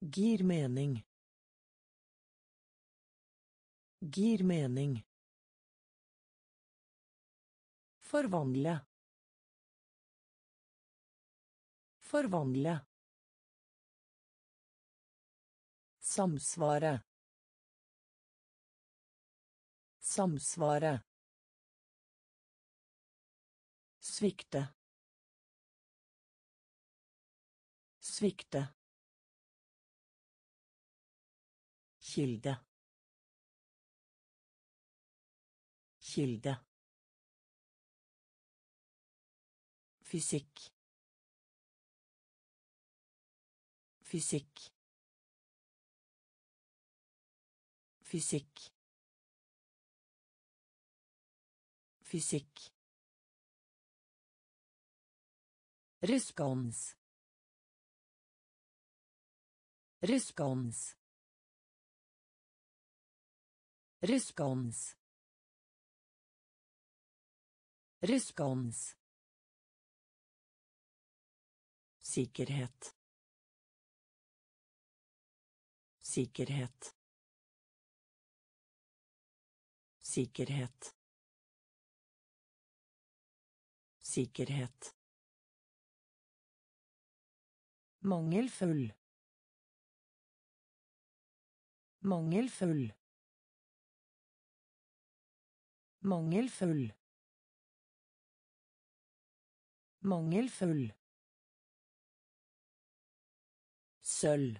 Gir mening. Gir mening. Forvandle. Forvandle. Samsvare. Samsvare. Svikte. Svikte. Kilde. Kilde. Fysikk. Fysikk. Fysikk. Fysikk. Respons. Respons. Respons. Respons. Sikkerhet. Sikkerhet. Sikkerhet. Sikkerhet. Mangelfull. Mangelfull. Mangelfull. Mangelfull. Sølv.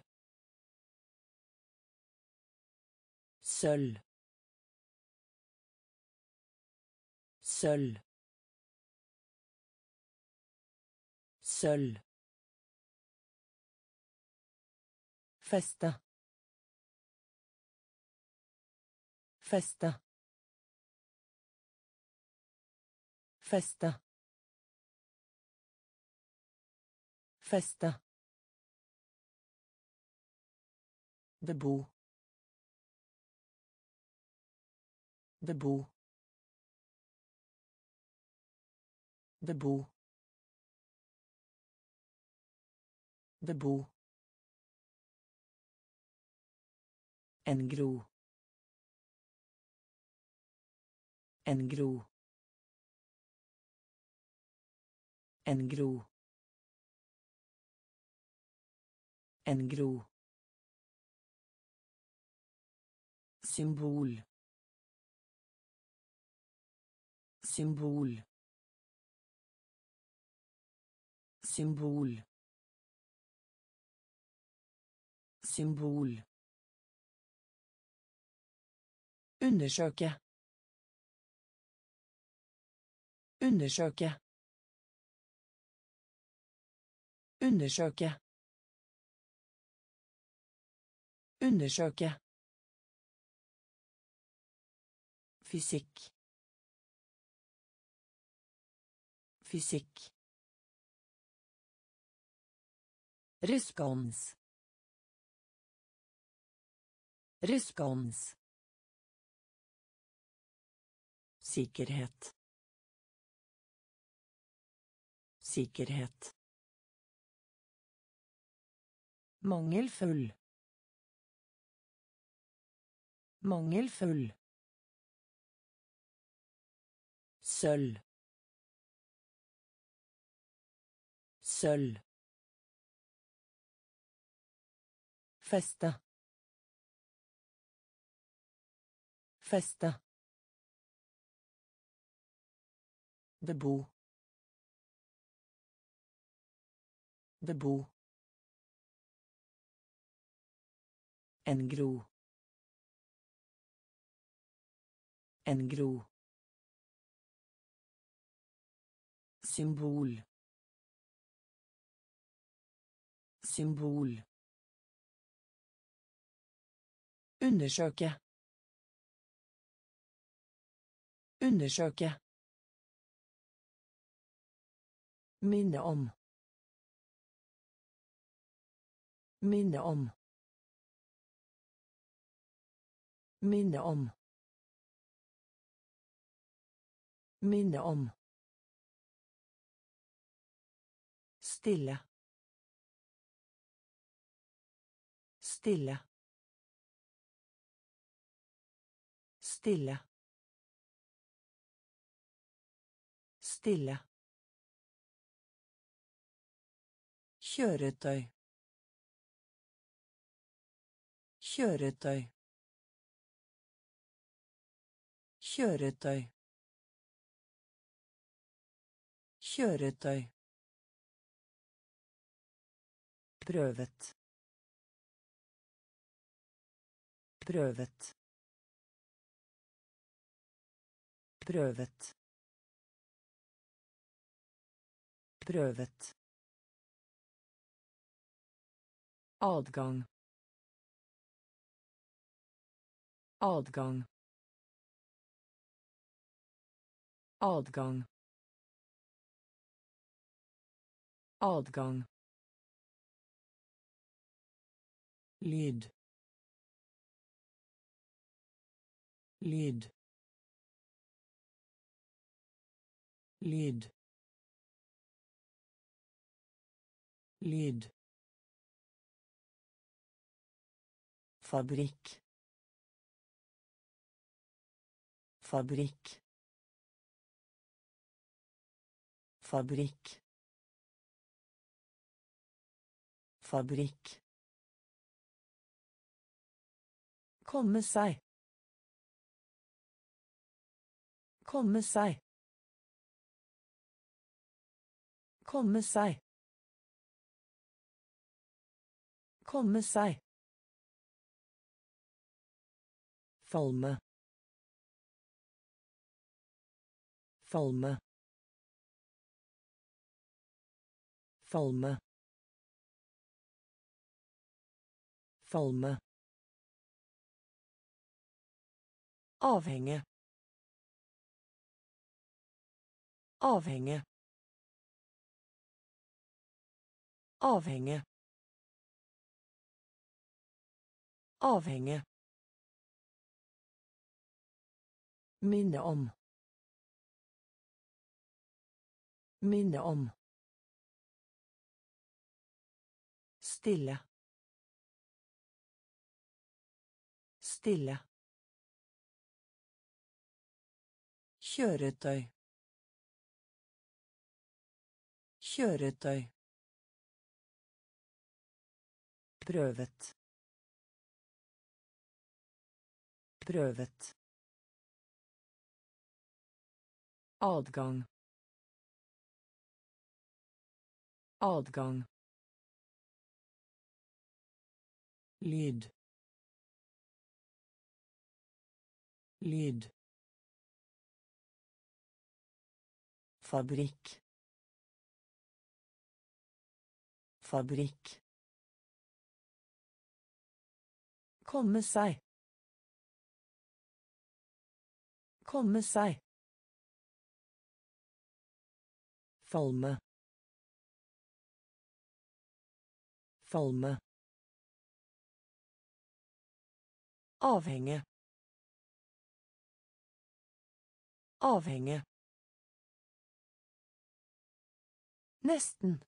Sølv. Sølv. Sølv. Feste. Feste. Feste. Feste. Bebo. Bebo. Bebo. Bebo. En gro. En gro. En gro. En gro. Symbol. Symbol. Symbol. Symbol. Undersøke. Undersøke. Undersøke. Undersøke. Fysikk. Fysikk. Respons. Respons. Sikkerhet. Sikkerhet. Mangelfull. Mangelfull. Sølv. Sølv. Feste. Feste. Debo. Debo. En gro. En gro. Symbol. Symbol. Undersøke. Undersøke. Minne om. Minne om. Minne om. Minne om. Stille. Stille. Stille. Stille. Kjøretøy. Kjøretøy. Kjøretøy. Kjøretøy. Prøvet. Prøvet. Prøvet. Prøvet. Adgang. Adgang. Adgang. Adgang. Lyd. Lyd. Lyd. Lyd. Fabrikk. Fabrikk. Fabrikk. Fabrikk. Komme seg. Komme seg. Komme seg. Komme seg. Falme. Falme. Falme. Falme. Avhenge. Avhenge. Avhenge. Avhenge. Minne om. Minne om. Stille. Stille. Kjøretøy. Kjøretøy. Prøvet. Prøvet. Adgang. Adgang. Lyd. Lyd. Fabrikk. Fabrikk. Komme seg. Komme seg. Falme. Falme. Avhenge. Avhenge. Nesten.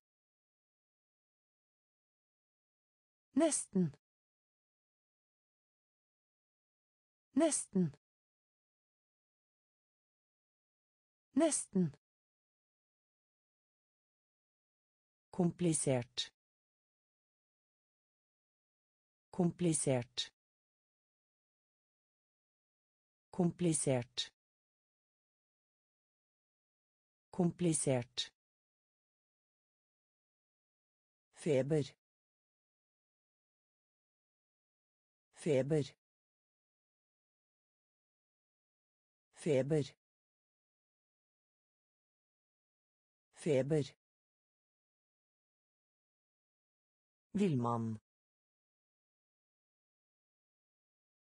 Nesten. Nesten. Nesten. Komplisert. Komplisert. Komplisert. Komplisert. Feber. Feber. Feber. Feber. Villmann.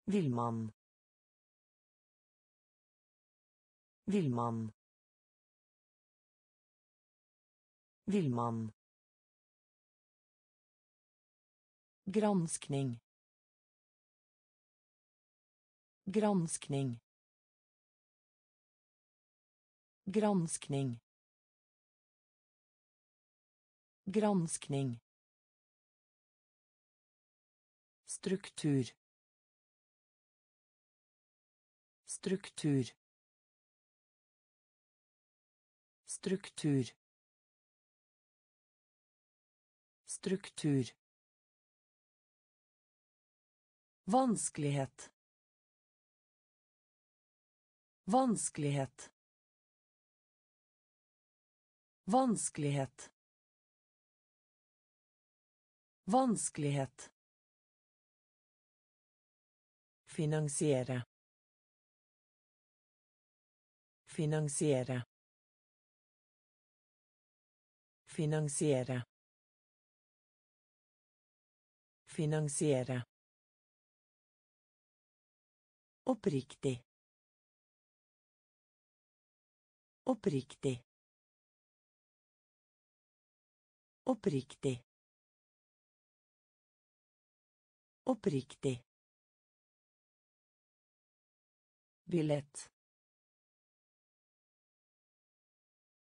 Villmann. Villmann. Villmann. Granskning. Granskning. Granskning. Granskning. Struktur. Struktur. Struktur. Struktur. Vanskelighet. Vanskelighet. Vanskelighet. Vanskelighet. Finansiere. Finansiere. Finansiere. Finansiere. Oppriktig. Oppriktig. Oppriktig. Oppriktig. Billett.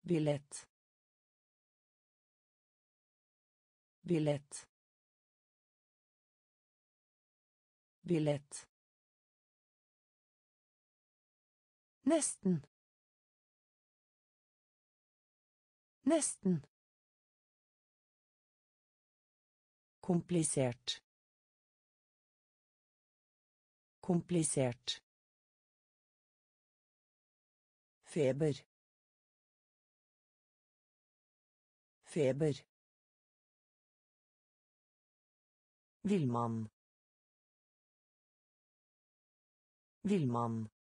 Billett. Billett. Billett. Nesten. Nesten. Komplisert. Komplisert. Feber. Feber. Villmann. Villmann.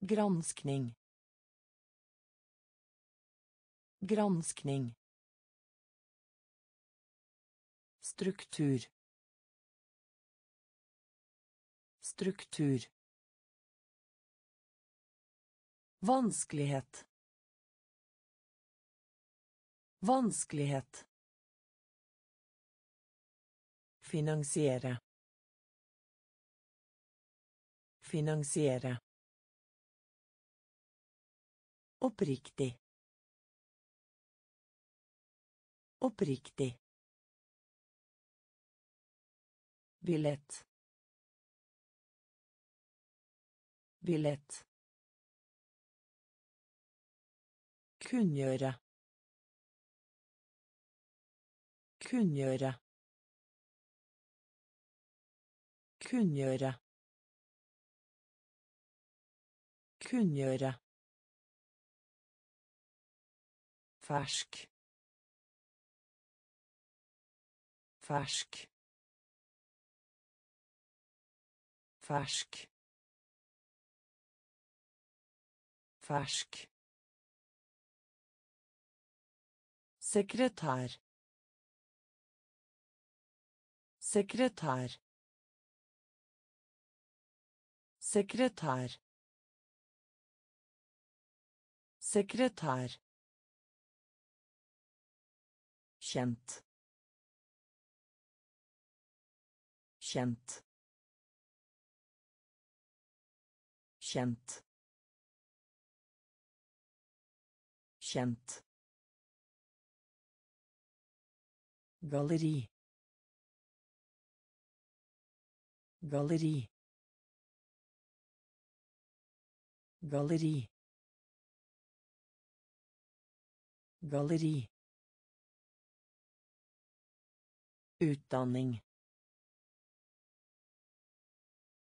Granskning. Granskning. Struktur. Struktur. Vanskelighet. Vanskelighet. Finansiere. Finansiere. Oppriktig. Oppriktig. Billett. Billett. Kunngjøre. Kunngjøre. Kunngjøre. Kunngjøre. Fersk. Fersk. Fersk. Fersk. Sekretær. Sekretær. Sekretær. Sekretær. Kjent. Kjent. Kjent. Kjent. Galleri. Galleri. Galleri. Galleri. Utdanning.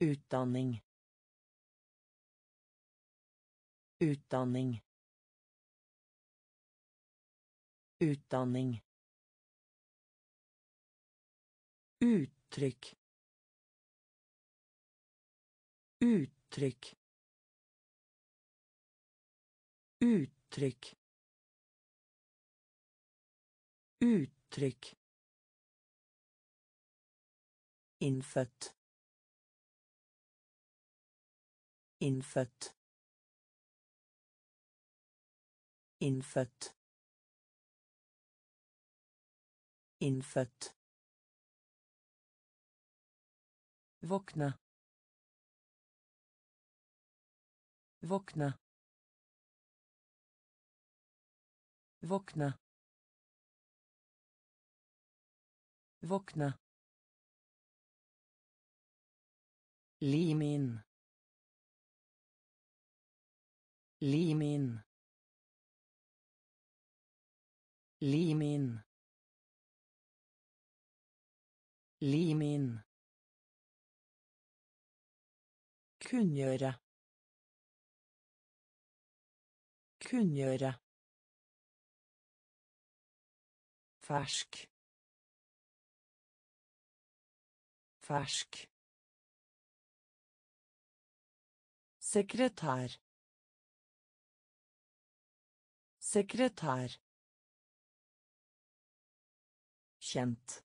Utdanning. Utdanning. Utdanning. Uttrykk. Uttrykk. Uttrykk. Uttrykk. Innfødt. Innfødt. Innfødt. Innfødt. Våkne. Våkne. Våkne. Våkne. Lim inn. Lim inn. Lim inn. Lim inn. Kunngjøre. Kunngjøre. Fersk. Fersk. Sekretær. Sekretær. Kjent.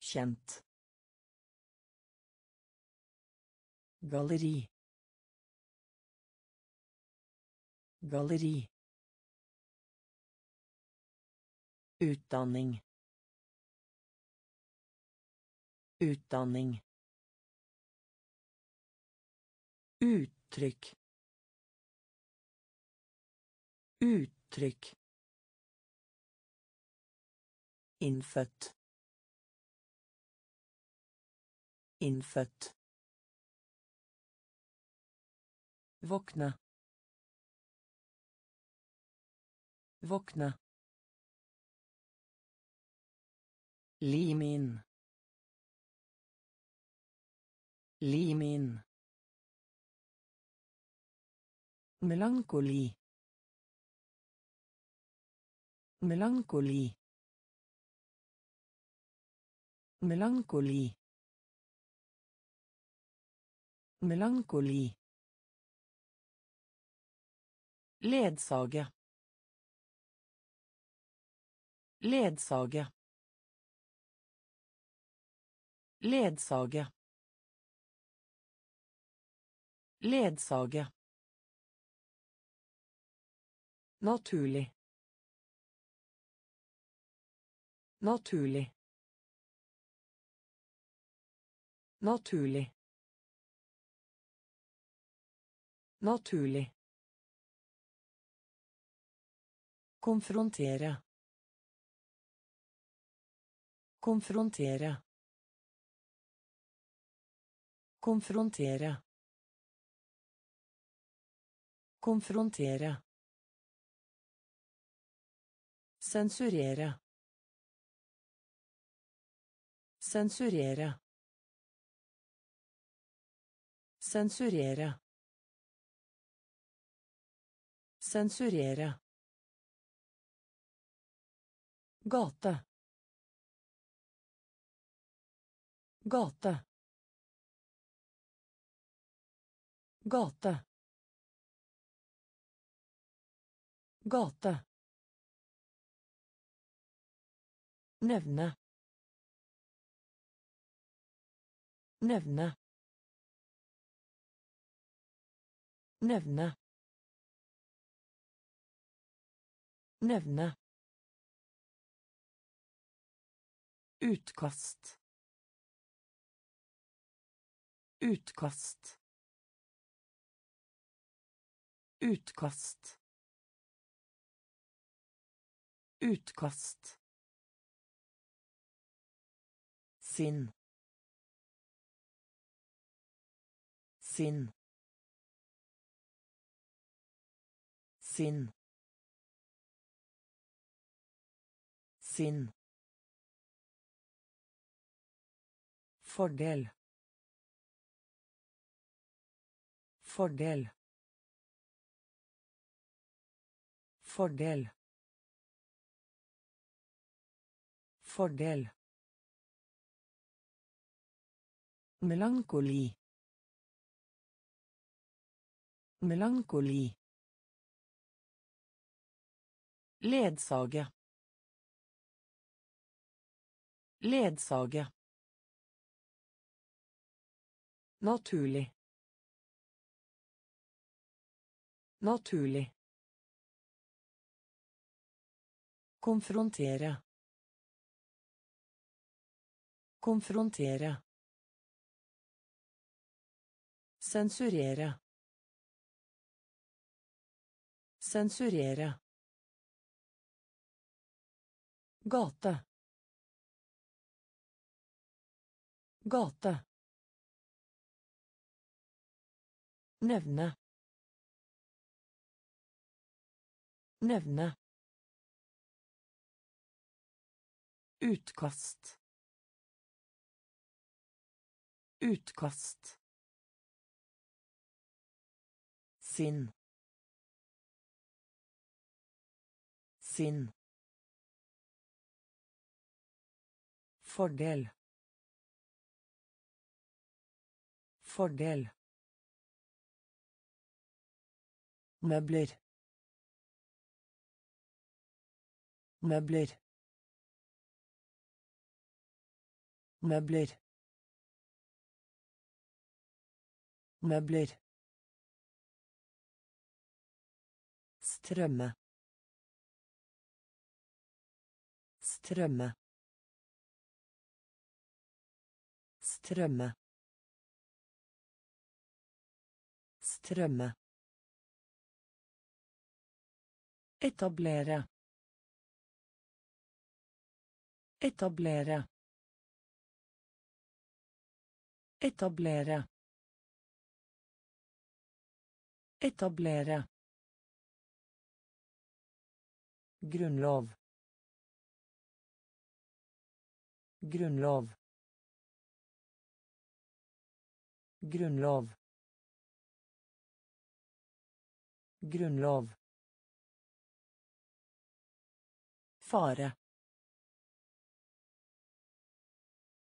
Kjent. Galleri. Galleri. Utdanning. Utdanning. Uttrykk. Uttrykk. Innfødt. Innfødt. Våkne. Våkne. Lim inn. Lim inn. Melankoli. Melankoli. Melankoli. Melankoli. Ledsage. Ledsage. Ledsage. Ledsage. Naturlig. Naturlig. Naturlig. Naturlig. Konfrontere. Konfrontere. Konfrontere. Konfrontere. Sensurere. Sensurere. Sensurere. Sensurere. Gate. Gate. Gate. Gate. Nevne. Nevne. Nevne. Nevne. Utkast. Utkast. Utkast. Utkast. Sinn. Sinn. Sinn. Sinn. Fordel. Fordel. Fordel. Fordel. Melankoli. Melankoli. Ledsage. Ledsage. Naturlig. Naturlig. Konfrontere. Konfrontere. Sensurere. Sensurere. Gate. Gate. Nevne. Nevne. Utkast. Utkast. Sinn. Sinn. Fordel. Fordel. Møbler. Møbler. Møbler. Møbler. Strømme. Strømme. Strømme. Strømme. Etablere. Etablere. Etablere. Etablere. Grunnlov. Grunnlov. Grunnlov. Grunnlov. Fare.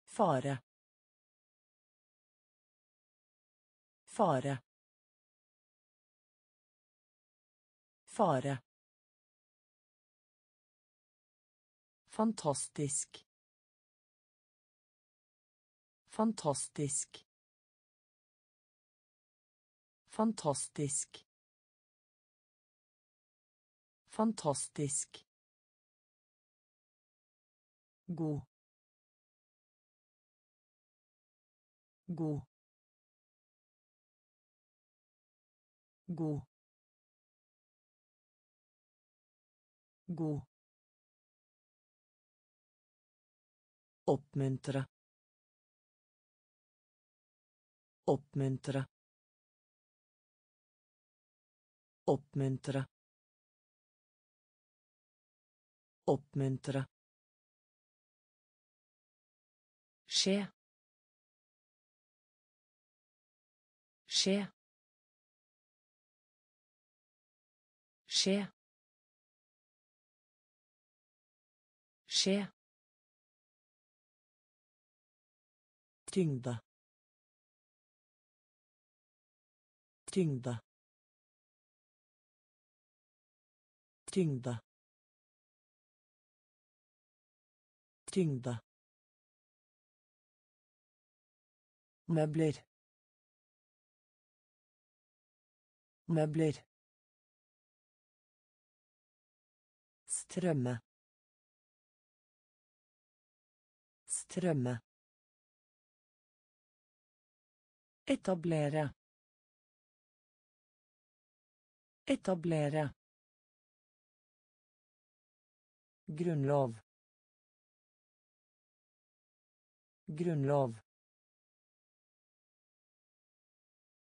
Fare. Fare. Fare. Fantastisk. Fantastisk. Fantastisk. Fantastisk. God. God. God. God. Oppmuntre. Oppmuntre. Oppmuntre. Oppmuntre. Skje. Skje. Skje. Skje. Tyngde. Tyngde. Tyngde. Tyngde. Møbler. Møbler. Strømme. Strømme. Etablere. Etablere. Grunnlov. Grunnlov.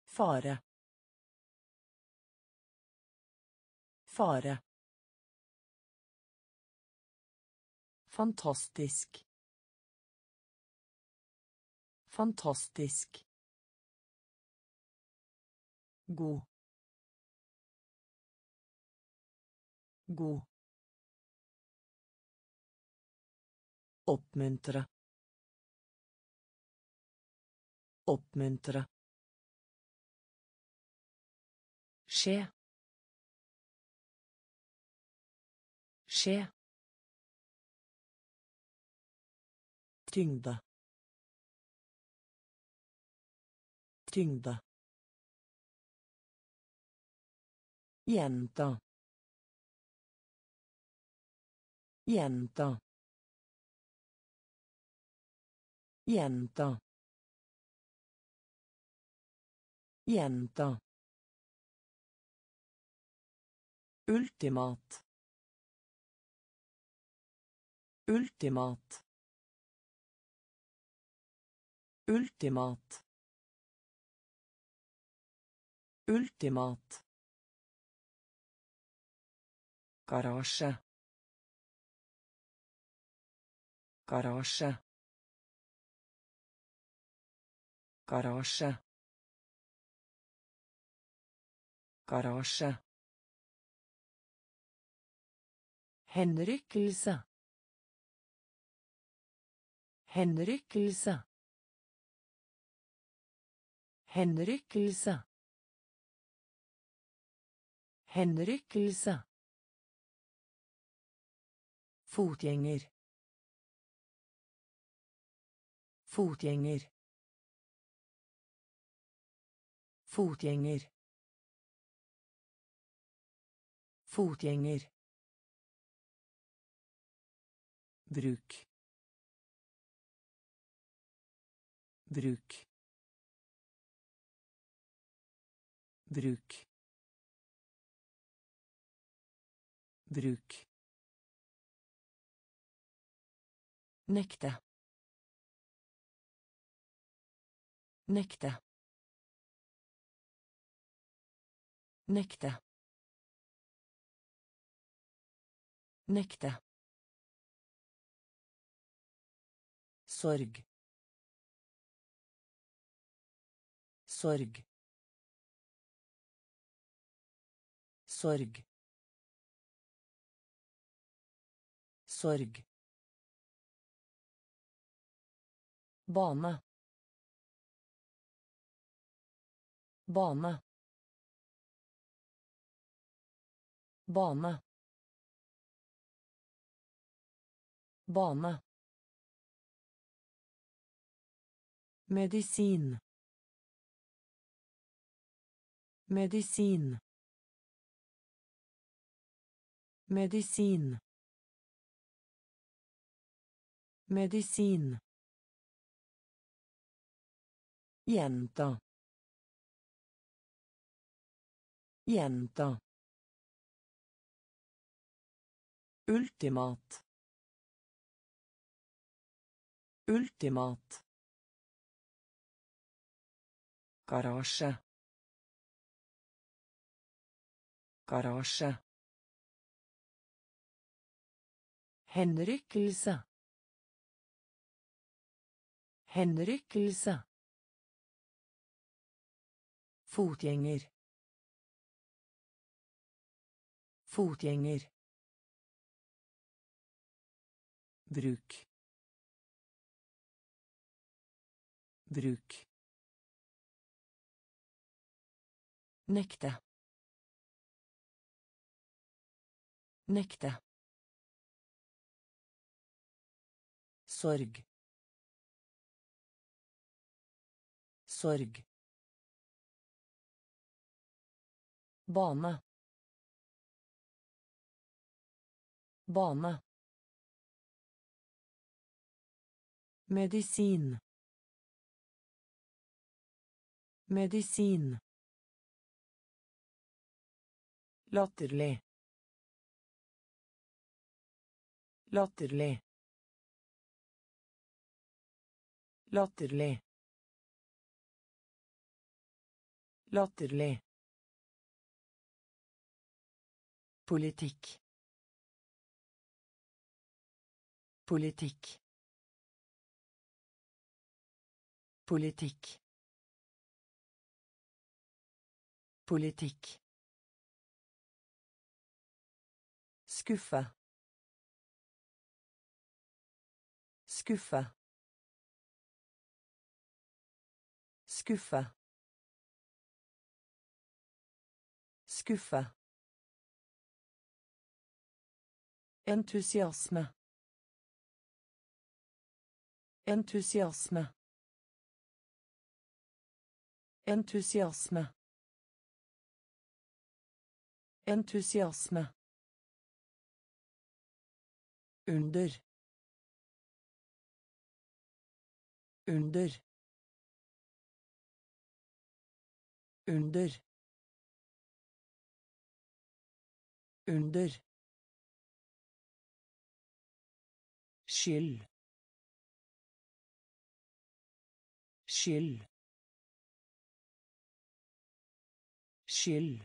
Fare. Fare. Fantastisk. Fantastisk. God. God. Oppmuntre. Oppmuntre. Skje. Skje. Tyngde. Tyngde. Gjenta. Jenta. Jenta. Jenta. Ultimat. Ultimat. Ultimat. Ultimat. Garasje. Garasje. Garasje. Garasje. Henrykkelse. Henrykkelse. Henrykkelse. Henrykkelse. Fotgjenger. Fotgjenger. Fotgjenger. Fotgjenger. Bruk. Bruk. Bruk. Bruk. Nekte. Nekte. Nekte. Nekte. Sorg. Sorg. Sorg. Sorg. Bane bane bane bane medisin medisin medisin medisin Gjenta. Jenta. Ultimat. Ultimat. Garasje. Garasje. Henrykkelse. Henrykkelse. Fotgjenger. Fotgjenger. Bruk. Bruk. Nekte. Nekte. Sorg. Sorg. Bane. Bane. Medisin medisin latterlig. Latterlig. Latterlig. Latterlig Politikk. Politikk. Politikk. Politikk. Skuffe. Skuffe. Skuffe. Skuffe. Entusiasme. Entusiasme. Entusiasme. Entusiasme. Under. Under. Under. Under. Skyld skyld skyld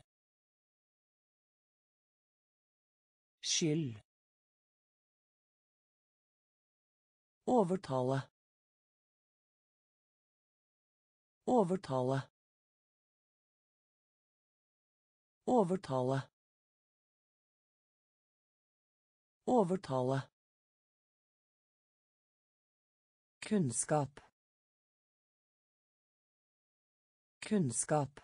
skyld overtale. Overtale. Overtale. Overtale Kunnskap. Kunnskap.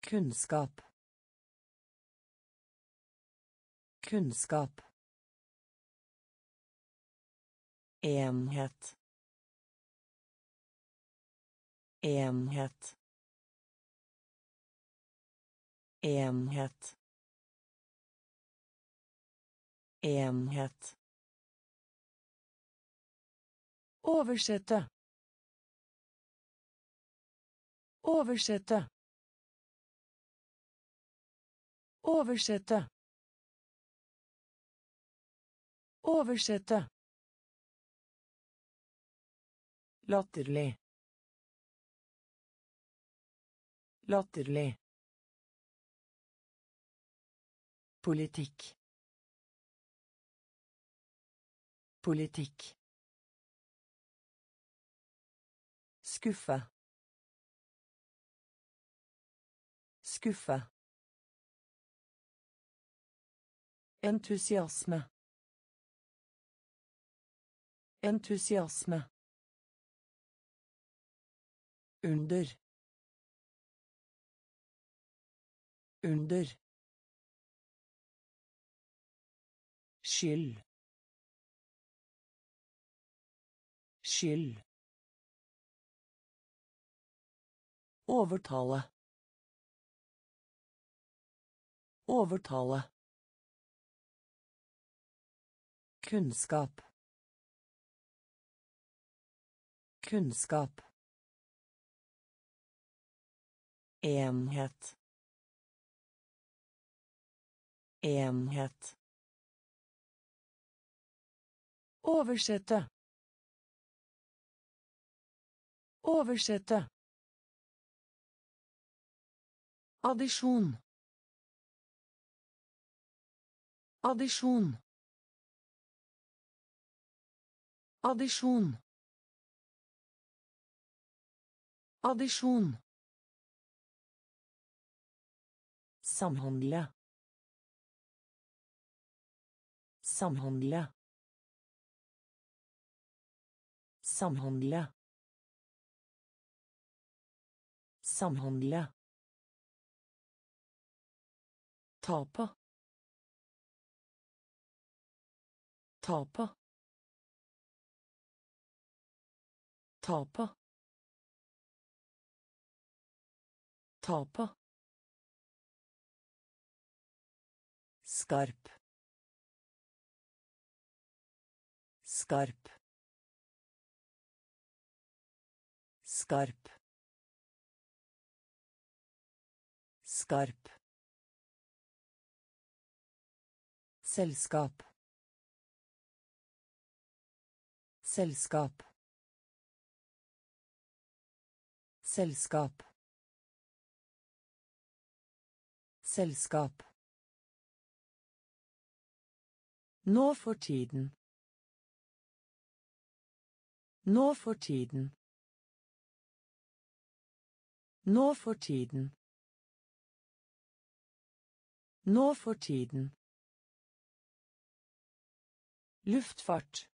Kunnskap. Kunnskap. Enhet. Enhet. Enhet. Enhet. Oversette. Oversette. Oversette. Oversette. Latterlig. Latterlig. Politikk. Politikk. Skuffe. Skuffe. Entusiasme. Entusiasme. Under. Under. Skyld. Skyld. Overtale. Overtale. Kunnskap. Kunnskap. Enhet. Enhet. Oversette. Oversette. Addisjon. Addisjon. Addisjon. Addisjon. Samhandle. Samhandle. Samhandle. Samhandle. Ta på. Ta på. Ta på. Ta på. Skarp. Skarp. Skarp. Skarp. Selskap. Selskap. Selskap. Selskap. Nå for tiden. Nå for tiden. Nå for tiden. Nå for tiden. Luftfart.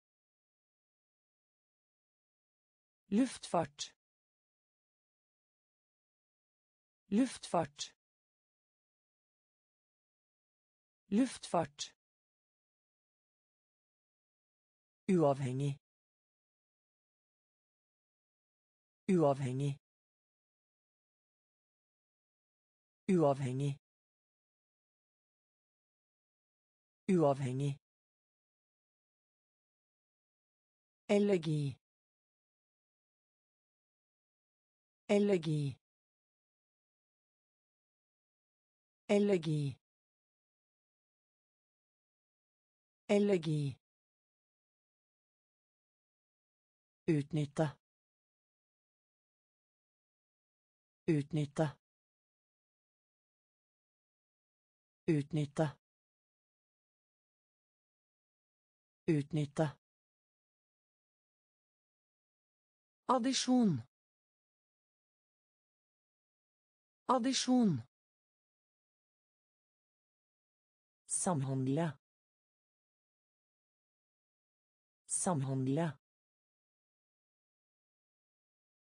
Luftfart. Luftfart. Luftfart. Uavhengig. Uavhengig. Uavhengig. Uavhengig. Elegi. Elegi. Elegi. Elegi. Utnytte. Utnytte. Utnytte. Utnytte. Addisjon. Addisjon. Samhandle. Samhandle.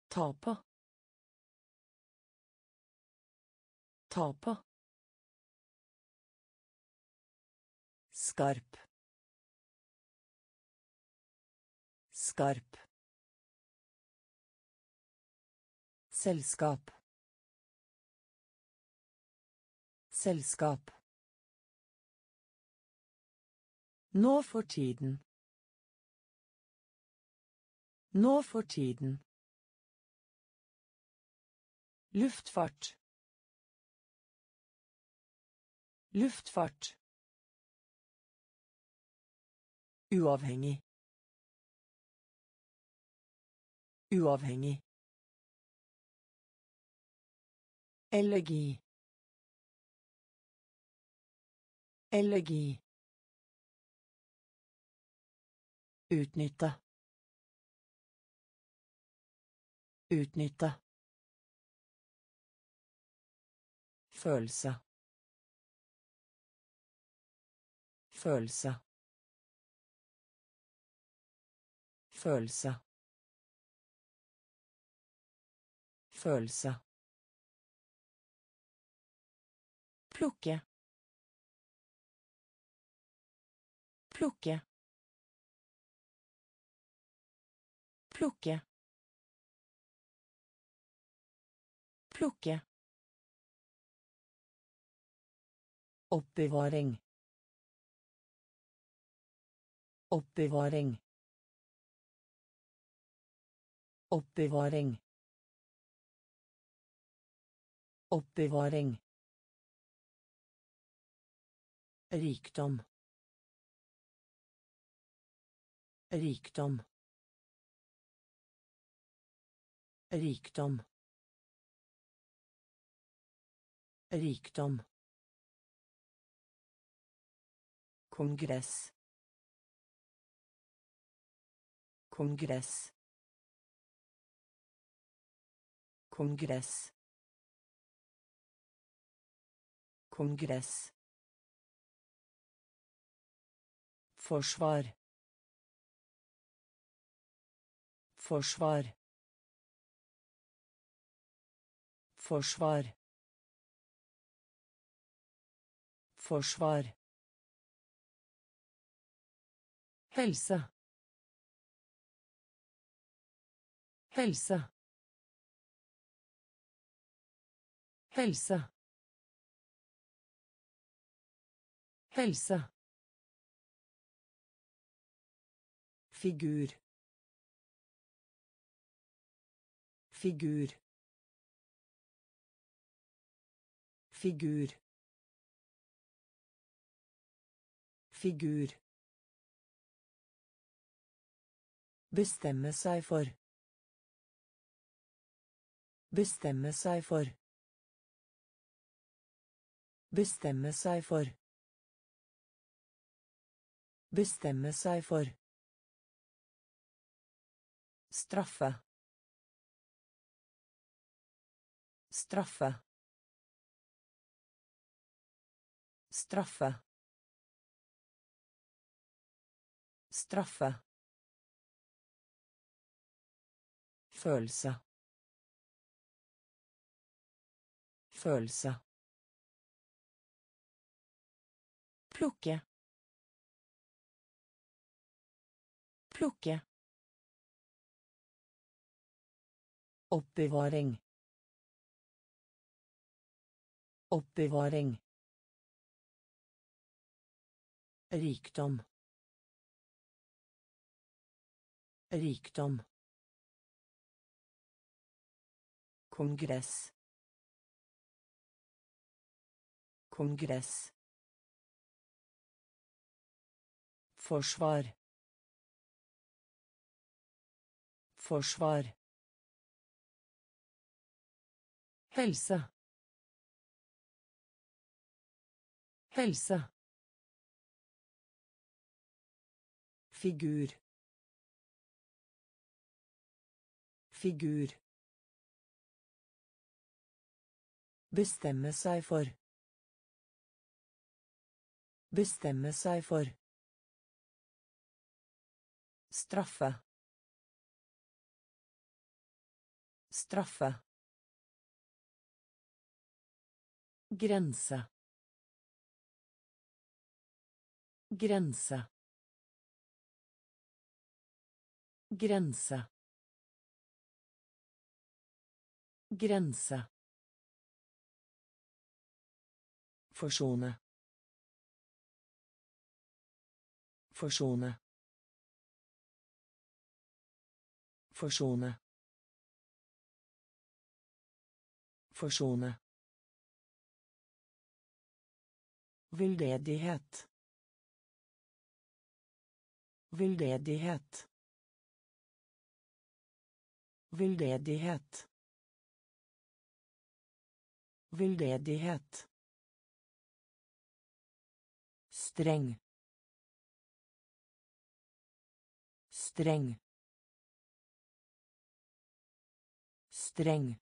Ta på. Skarp. Skarp. Selskap. Selskap. Nå for tiden. Nå for tiden. Luftfart. Luftfart. Uavhengig. Uavhengig. Elegi. Elegi. Utnytte. Utnytte. Følelse. Følelse. Følelse. Følelse. Plukke. Plukke. Plukke. Plukke. Oppbevaring. Oppbevaring. Oppbevaring. Oppbevaring. Rikdom. Rikdom. Rikdom. Rikdom. Kongress. Kongress. Kongress. Kongress. Forsvar. Forsvar. Forsvar. Forsvar. Helse. Helse. Helse. Helse. Figur. Figur. Figur. Figur. Bestemme seg for. Bestemme seg for. Bestemme seg for. Bestemme seg for. Straffe. Straffe. Straffe. Straffe. Følelse. Følelse. Plukke. Plukke. Oppbevaring. Oppbevaring. Rikdom. Rikdom. Kongress. Kongress. Forsvar. Forsvar. Helse. Helse. Figur. Figur. Bestemme seg for. Bestemme seg for. Straffe. Straffe. Grense. Grense. Grense. Grense. Forsone. Forsone. Forsone. Forsone. Veldedighet. Veldedighet. Veldedighet. Veldedighet. Streng. Streng. Streng.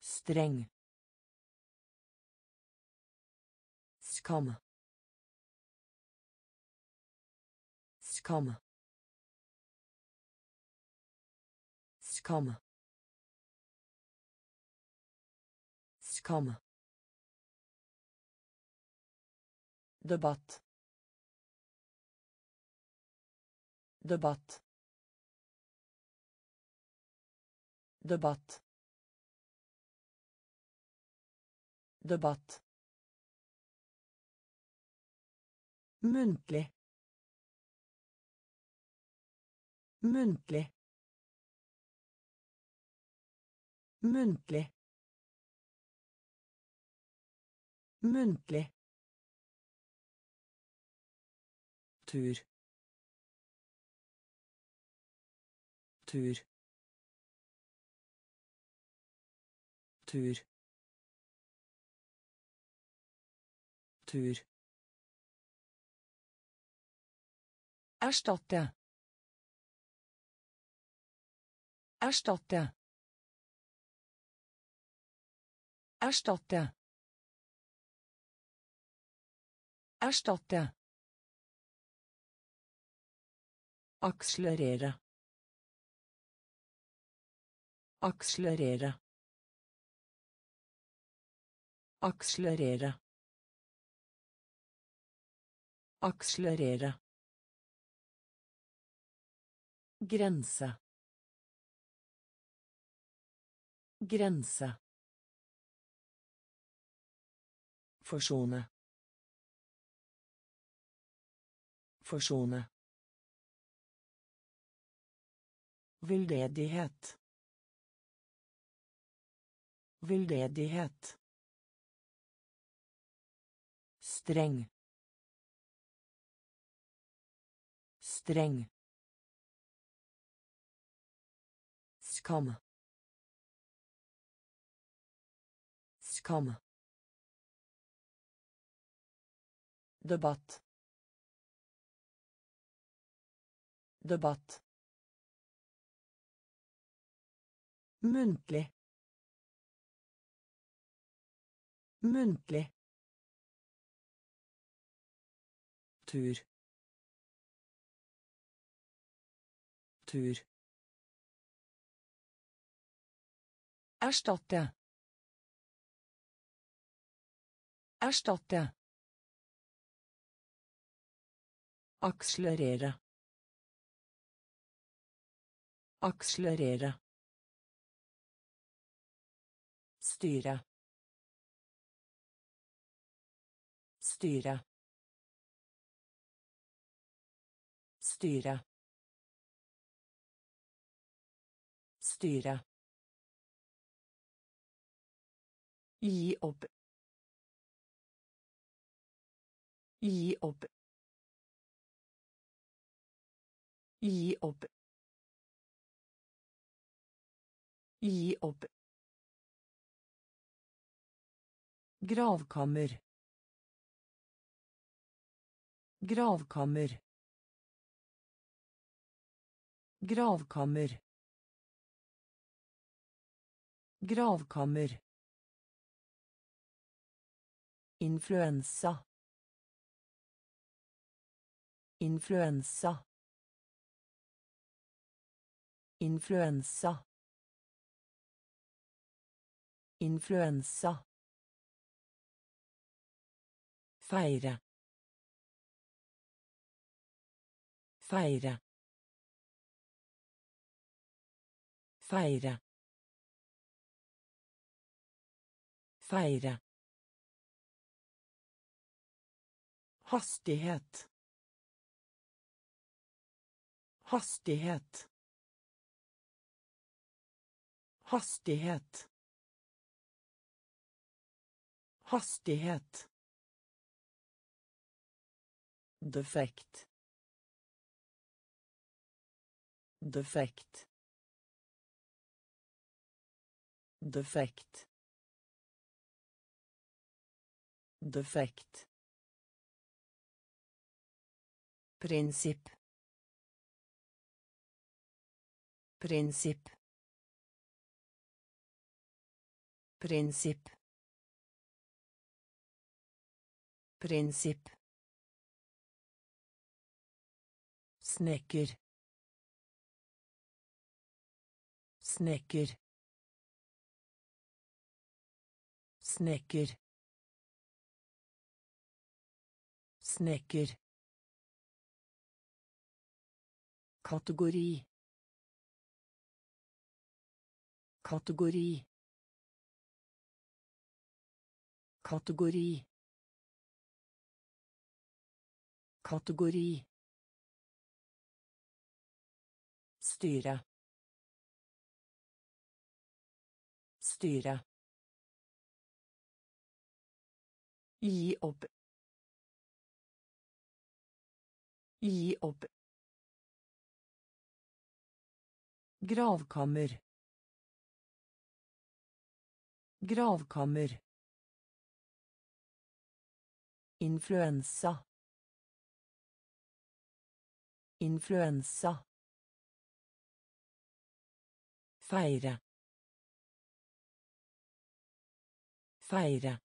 Streng. Skam. Skam. Skam. Skam. Debatt. Debatt. Debatt. Debatt. Muntlig. Muntlig. Muntlig. Muntlig. Tur. Tur. Tur. Tur. Erstatte. Erstatte. Erstatte. Erstatte. Akselerere. Akselerere. Akselerere. Akselerere. Grense. Grense. Forsone. Forsone. Veldedighet. Veldedighet. Streng. Streng. Skam. Skamme. Debatt. Debatt. Muntlig. Muntlig. Tur. Tur. Erstatte. Erstatte. Akselerere. Akselerere. Styre. Styre. Styre. Styre. Gi opp. Gi opp. Gi opp. Gi opp. Gravkammer. Gravkammer. Gravkammer. Gravkammer. Influensa. Influensa. Influensa. Influensa. Feire. Feire. Feire. Feire. Hastighet. Hastighet. Hastighet. Hastighet. Defekt. Defekt. Defekt. Defekt. Prinsipp. Prinsipp. Prinsipp. Prinsipp. Snekker. Snekker. Snekker. Snekker. Kategori. Kategori. Kategori. Kategori. Styre. Styre. Gi opp. Gi opp. Gravkammer. Gravkammer. Influensa. Influensa. Feire. Feire.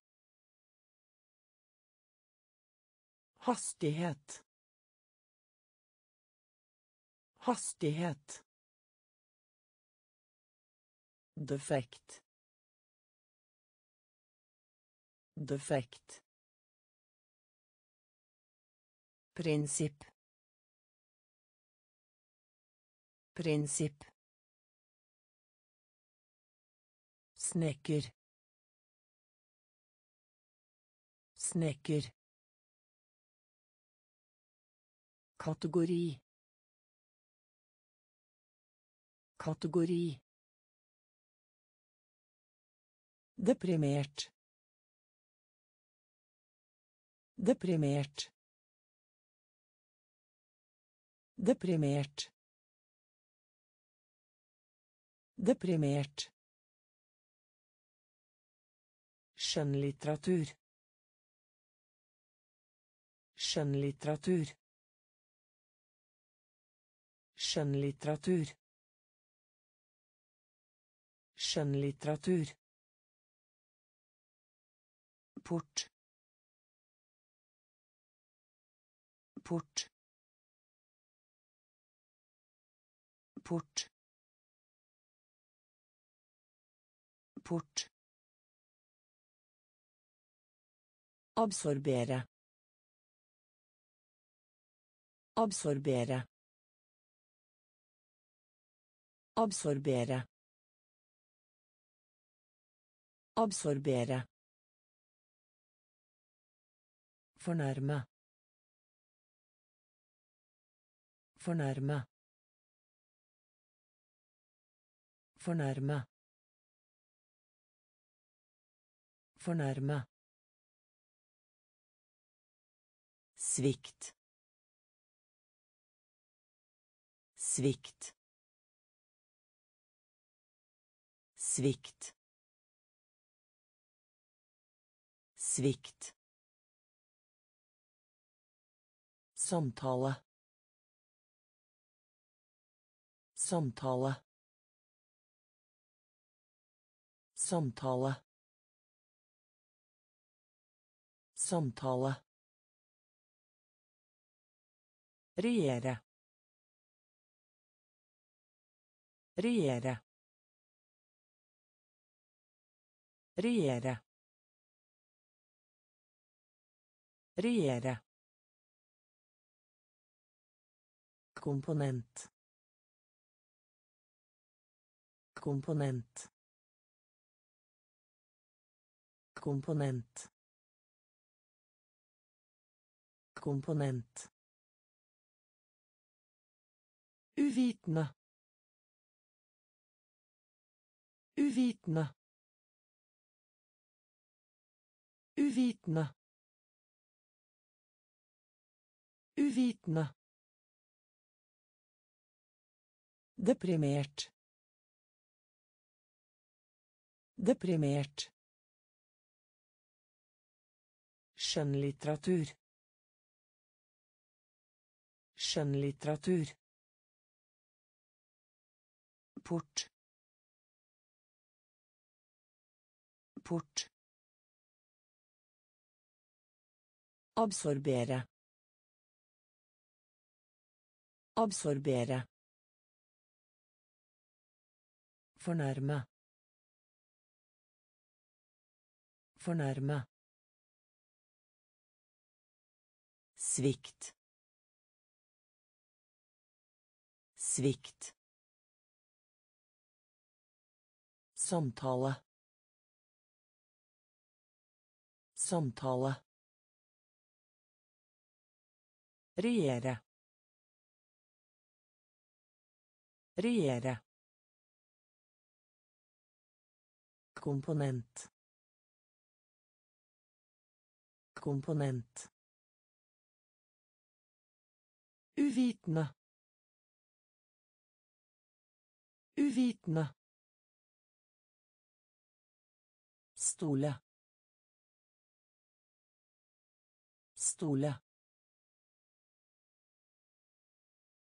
Hastighet. Hastighet. Defekt. Defekt. Prinsipp. Prinsipp. Snekker. Snekker. Kategori. Kategori. Deprimert. Deprimert. Deprimert. Deprimert. Skjønnlitteratur. Skjønnlitteratur. Skjønnlitteratur. Skjønnlitteratur. Port. Port. Port. Port. Absorbere. Absorbere. Absorbere. Absorbere. Fornærme. Fornærme. Fornærme. Fornærme. Svikt. Svikt. Svikt. Svikt. Samtale. Samtale. Samtale. Samtale. Regjere. Regjere. Regjere. Regjere. Komponent. Komponent. Komponent. Komponent. Uvitende. Uvitende. Uvitende. Uvitende. Deprimert. Deprimert. Skjønnlitteratur. Skjønnlitteratur. Port. Port. Absorbere. Absorbere. Fornærme. Fornærme. Svikt. Svikt. Samtale. Samtale. Regjere. Regjere. Komponent. Komponent. Uvitende. Uvitende. Stole. Stole.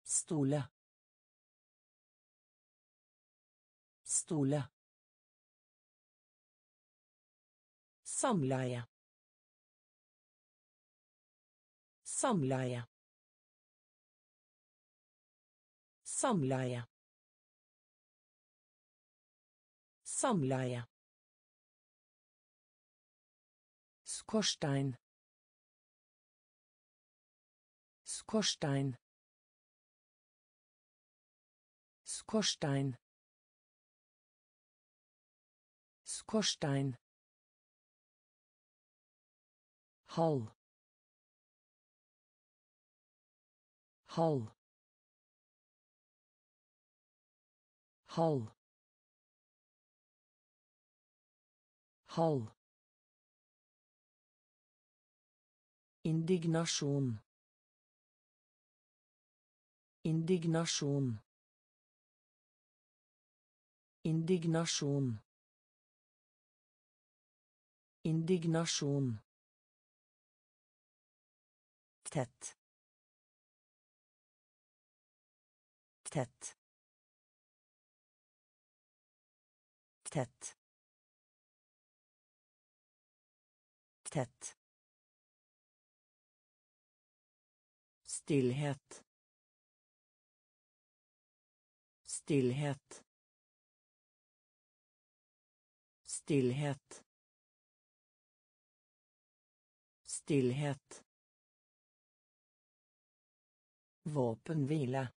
Stole. Stole. Samleie. Samleie. Samleie. Samleie. Skorstein. Skorstein. Skorstein. Skorstein. Halv halv halv halv indignasjon. Indignasjon. Indignasjon. Indignasjon tett. Tett. Tett. Tett. Stillhet. Stillhet. Stillhet. Stillhet Våpenhvile.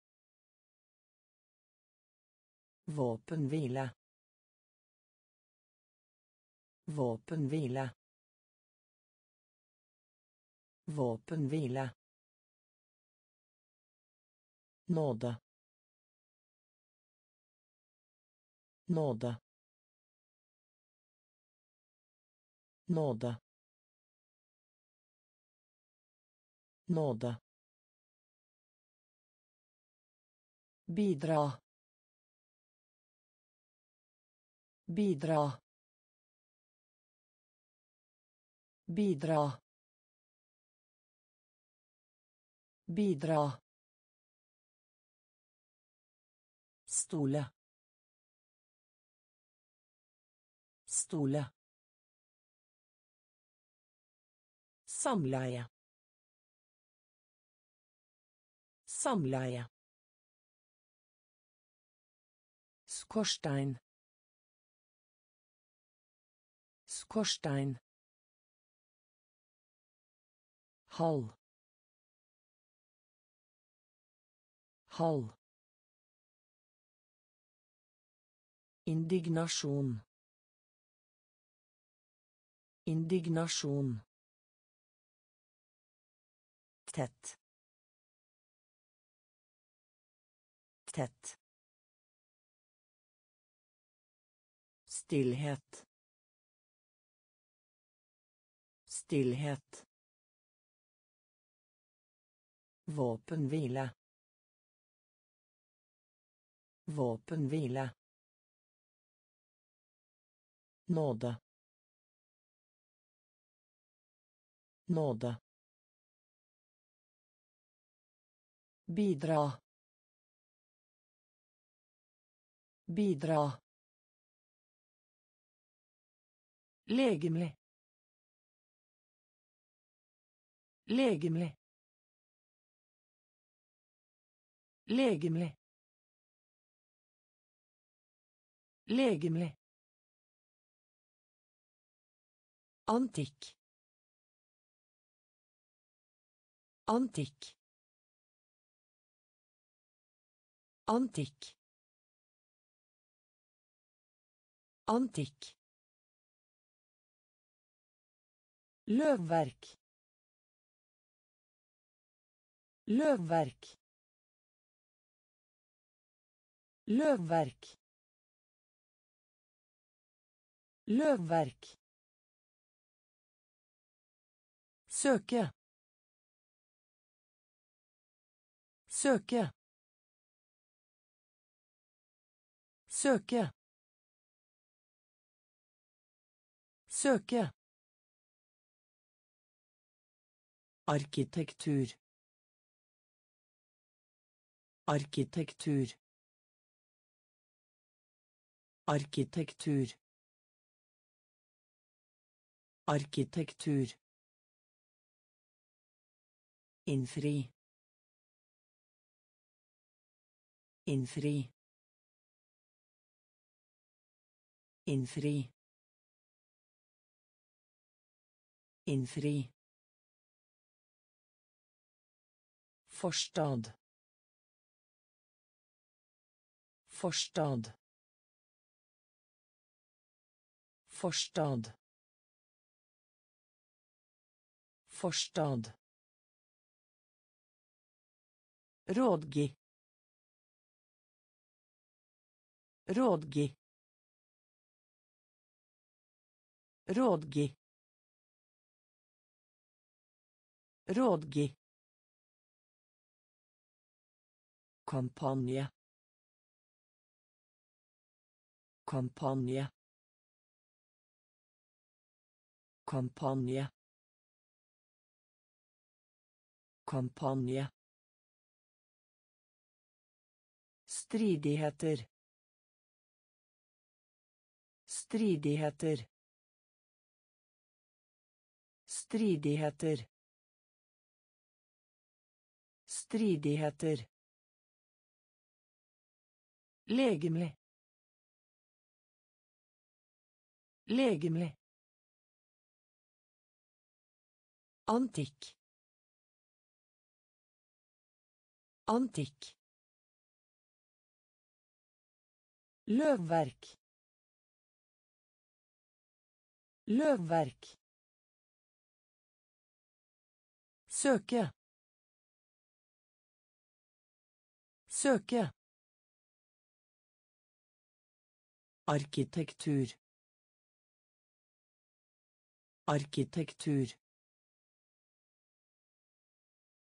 Våpenhvile. Våpenhvile. Våpenhvile. Nåde. Nåde. Nåde. Nåde. Bidra. Bidra. Bidra. Bidra. Stole. Stole. Samleie. Samleie. Skorstein. Skorstein. Hall. Hall. Indignasjon. Indignasjon. Tett. Tett. Stillhet. Stillhet. Våpenhvile. Våpenhvile. Nåde. Nåde. Bidra. Bidra. Legemlig. Legemlig. Legemlig. Legemlig. Antikk. Antikk. Antikk. Antikk. Løvverk. Løvverk. Løvverk. Løvverk. Søke. Søke. Søke. Søke. Arkitektur. Arkitektur. Arkitektur. Arkitektur. Innfri. Innfri. Innfri. Innfri. Forstad. Forstad. Forstad. Forstad. Rådgi. Rådgi. Rådgi. Rådgi. Kampanje. Kampanje. Kampanje. Kampanje. Stridigheter. Stridigheter. Stridigheter. Stridigheter Legemlig. Legemlig. Antikk. Antikk. Løvverk. Løvverk. Søke. Søke. Arkitektur. Arkitektur.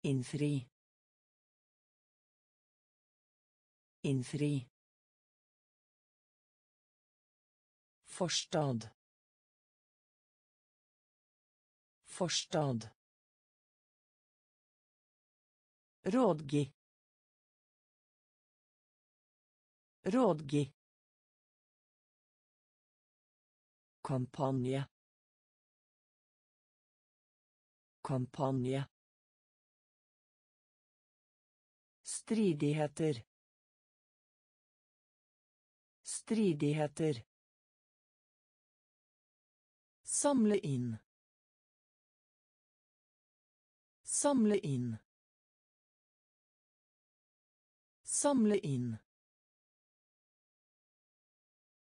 Innfri. Innfri. Forstad. Forstad. Rådgi. Rådgi. Kampanje. Kampanje. Stridigheter. Stridigheter. Samle inn. Samle inn. Samle inn.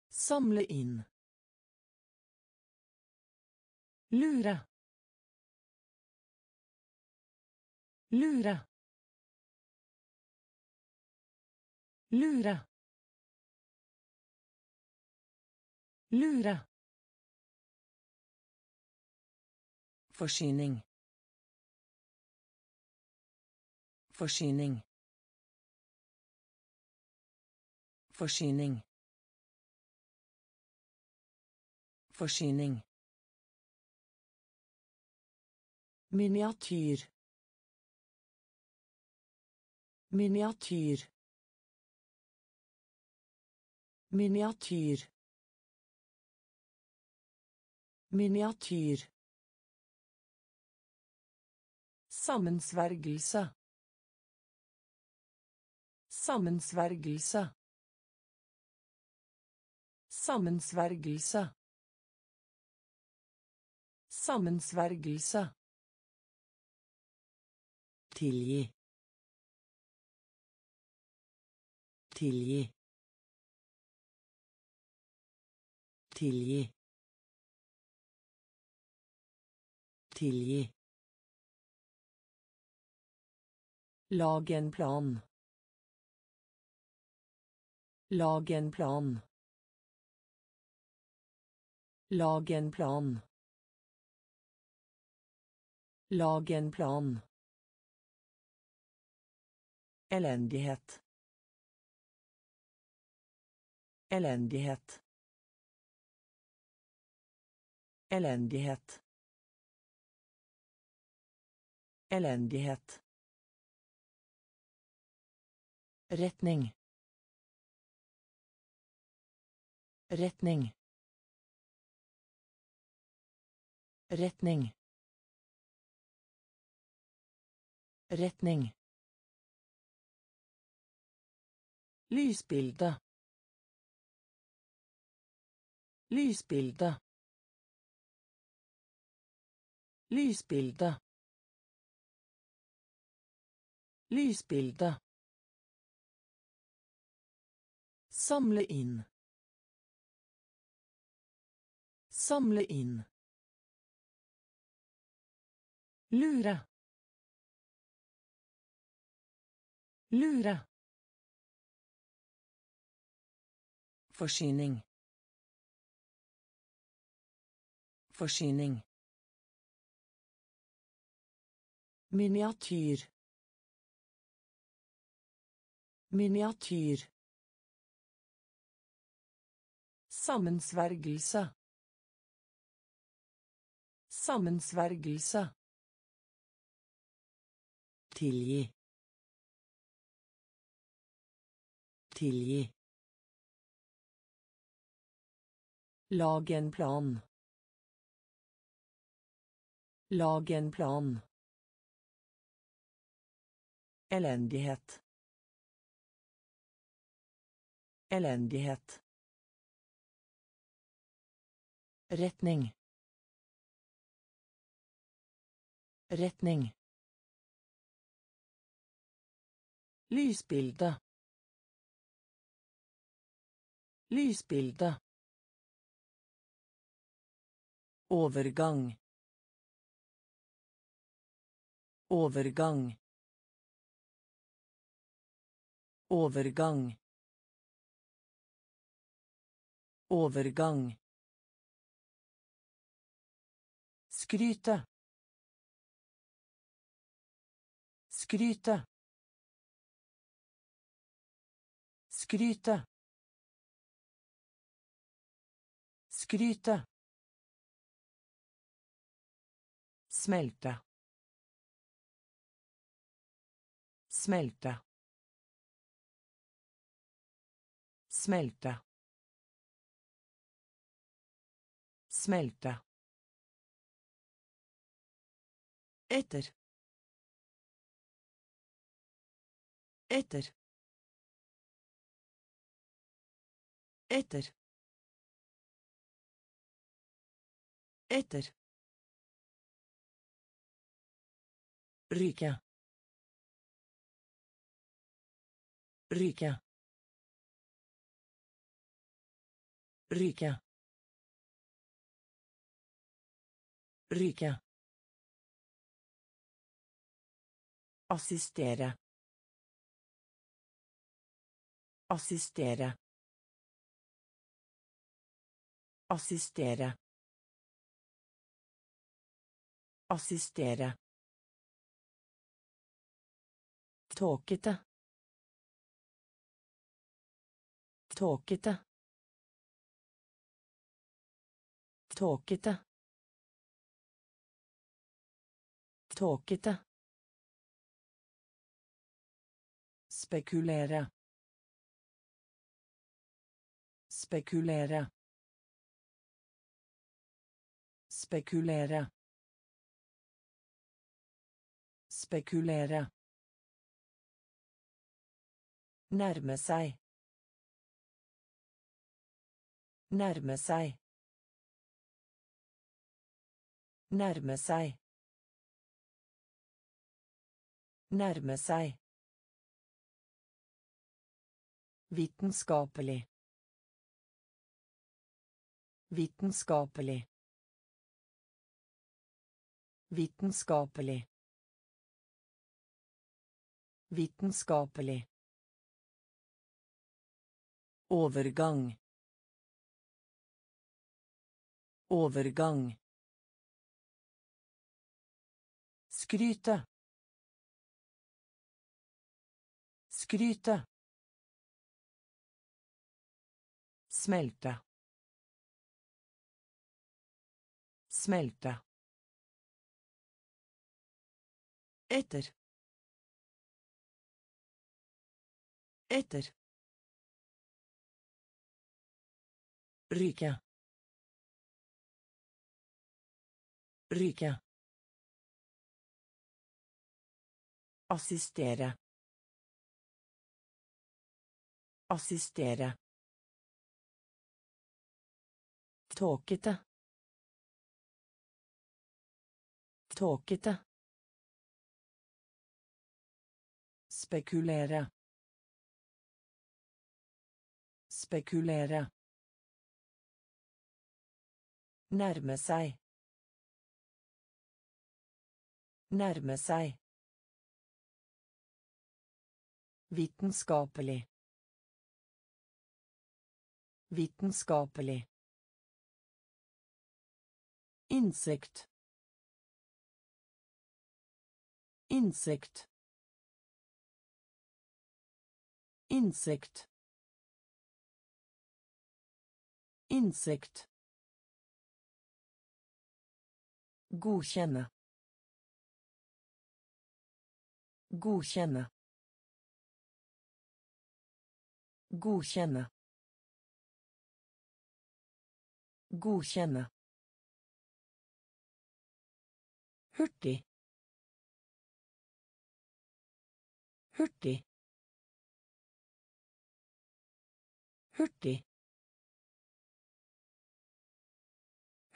Samle inn. Lure. Lure. Lure. Lure. Forsyning. Forsyning. Forsyning. Forsyning. Miniatyr. Miniatyr. Miniatyr. Miniatyr. Sammensvergelse. Sammensvergelse. Sammensvergelse. Sammensvergelse. Tilgi. Tilgi. Tilgi. Tilgi. Lag en plan. Lag en plan. Lag en plan. Lag en plan. Elendighet. Elendighet. Elendighet. Elendighet. Retning. Retning. Retning. Retning. Lysbilde. Lysbilde. Lysbilde. Lysbilde. Samle inn. Samle inn. Lure. Lure. Forsyning. Forsyning. Miniatyr. Miniatyr. Sammensvergelse. Sammensvergelse. Tilgi. Tilgi. Lag en plan. Lag en plan. Elendighet. Elendighet. Retning. Retning. Lysbilde. Lysbilde. Overgang. Overgang. Overgang. Overgang. Skryte. Skryte. Skryte. Skryte. Smelte. Smelte. Smelte. Smelte. Etter. Etter. Etter. Etter. Ryke. Ryke. Ryke. Ryke. Assistere. Assistere. Assistere. Assistere. Tåkete. Tåkete. Tåkete. Tåkete. Spekulere. Spekulere. Spekulere. Spekulere. Nærme seg. Nærme seg. Nærme seg. Nærme seg. Vitenskapelig. Vitenskapelig. Vitenskapelig. Vitenskapelig. Overgang. Overgang. Skryte. Skryte. Smelte. Smelte. Etter. Etter. Ryke. Ryke. Assistere. Assistere. Tåkete. Tåkete. Spekulere. Spekulere. Nærme seg. Nærme seg. Vitenskapelig. Vitenskapelig. Insekt. Insekt. Insekt. Insekt. Godkjenne. Godkjenne. Godkjenne. Godkjenne. Hurtig. Hurtig. Hurtig.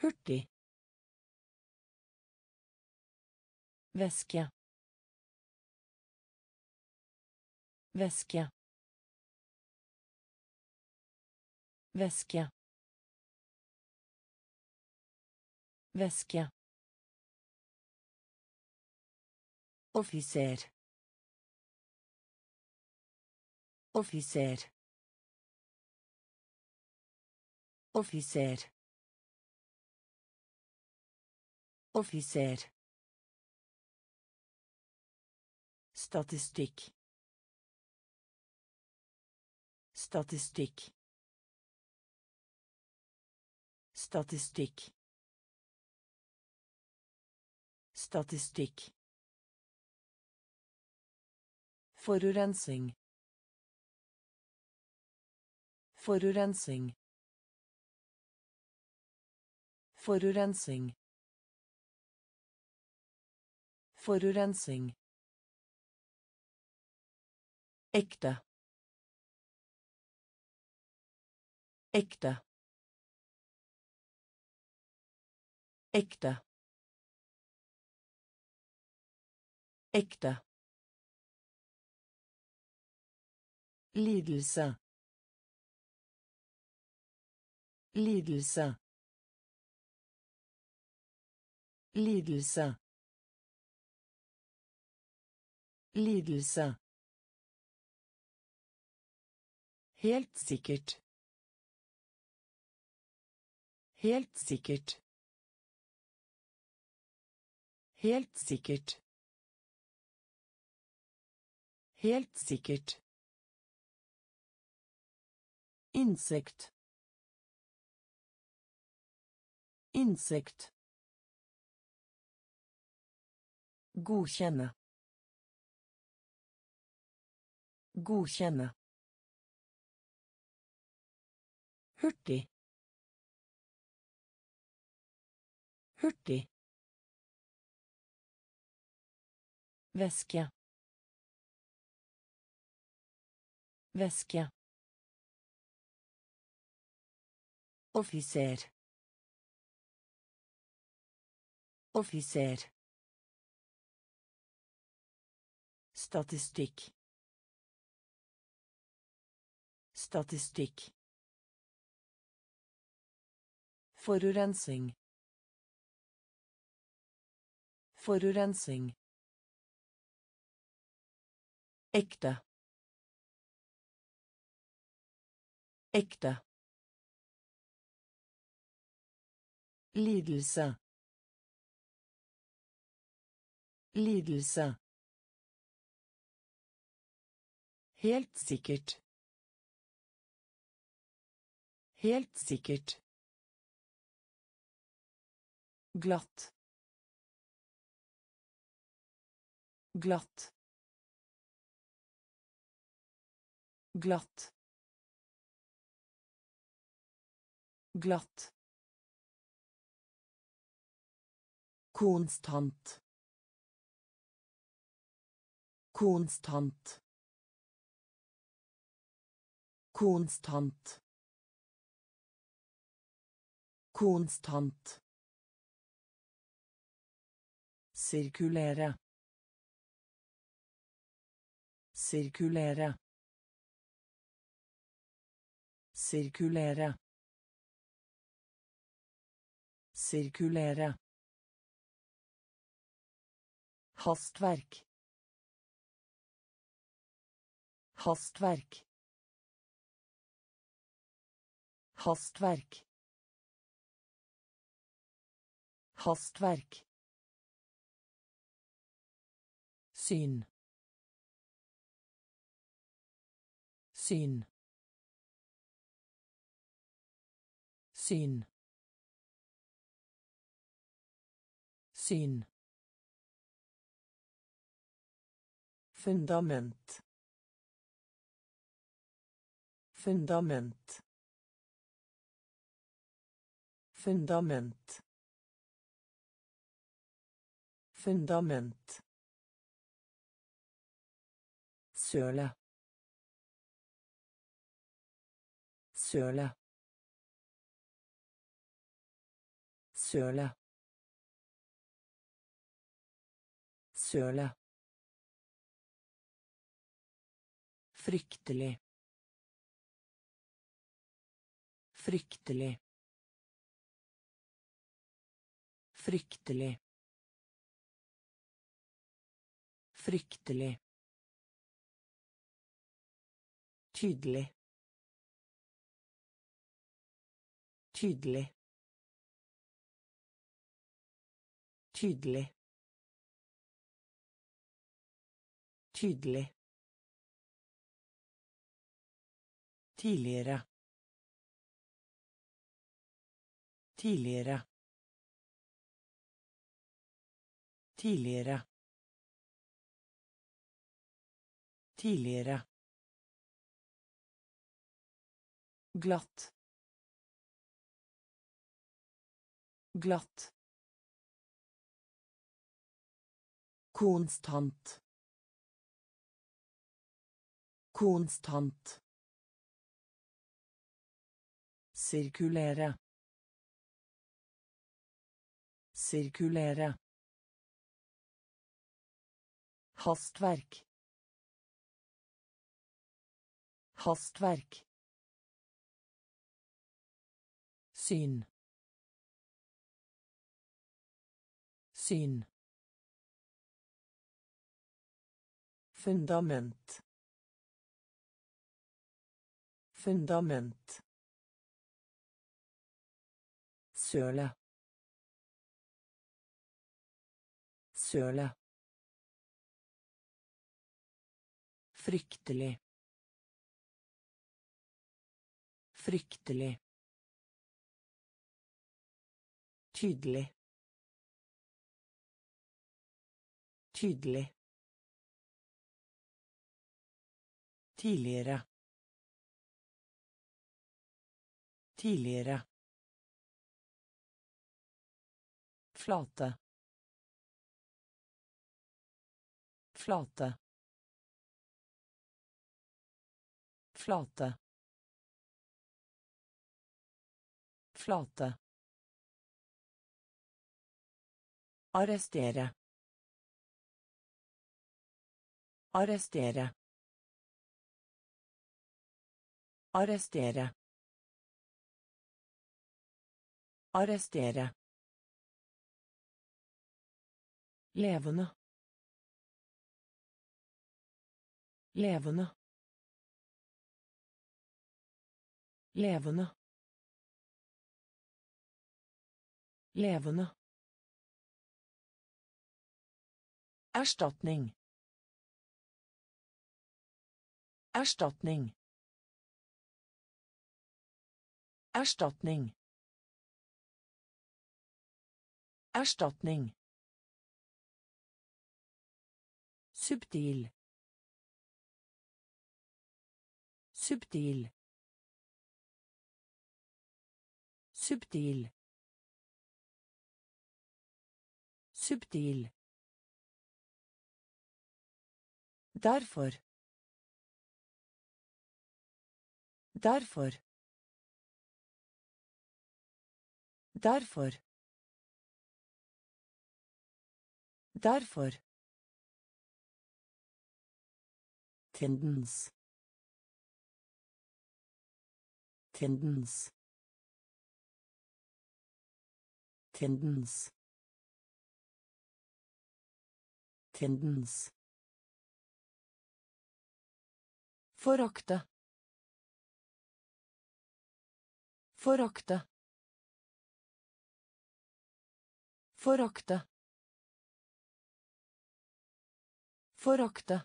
Hurtig. Væske. Væske. Væske. Væske. Offiser. Offiser. Offiser. Offiser. Statistikk. Statistikk. Statistikk. Statistikk. Forurensing. Forurensing. Forurensing. Forurensing. Ekte. Ekte. Ekte. Ekte. Lidelse. Lidelse. Lidelse. Lidelse. Helt sikkert. Helt sikkert. Helt sikkert. Helt sikkert. Insekt. Insekt. Godkjenne. Godkjenne. Hurtig. Hurtig. Væske. Væske. Offiser. Offiser. Statistikk. Statistikk. Forurensing. Forurensing. Ekte. Ekte. Lidelse. Lidelse. Helt sikkert. Helt sikkert. Glatt. Glatt. Glatt. Glatt. Konstant. Konstant. Konstant. Konstant. Sirkulere. Sirkulere. Sirkulere. Sirkulere. Hastverk. Hastverk. Hastverk. Hastverk. Syn. Syn. Syn. Syn. Fundament. Fundament. Fundament. Fundament. Søle. Søle. Søle. Søle. Fryktelig. Fryktelig. Fryktelig. Fryktelig. Tydelig. Tydelig. Tydelig. Tydelig. Tidligere. Tidligere. Tidligere. Tidligere. Glatt. Glatt. Konstant. Konstant. Sirkulere. Sirkulere. Hastverk. Hastverk syn. Syn. Fundament. Fundament. Søle. Søle. Fryktelig. Fryktelig Tydelig. Tydelig. Tidligere. Tidligere. Flate. Flate. Flate. Flate. Arrestere. Arrestere. Arrestere. Arrestere. Levende. Levende. Levende. Levende. Erstatning. Erstatning. Erstatning. Erstatning. Subtil. Subtil. Subtil. Subtil. Derfor. Derfor. Derfor. Derfor. Tendens. Tendens. Tendens. Tendens. Forakte. Forakte. Forakte. Forakte.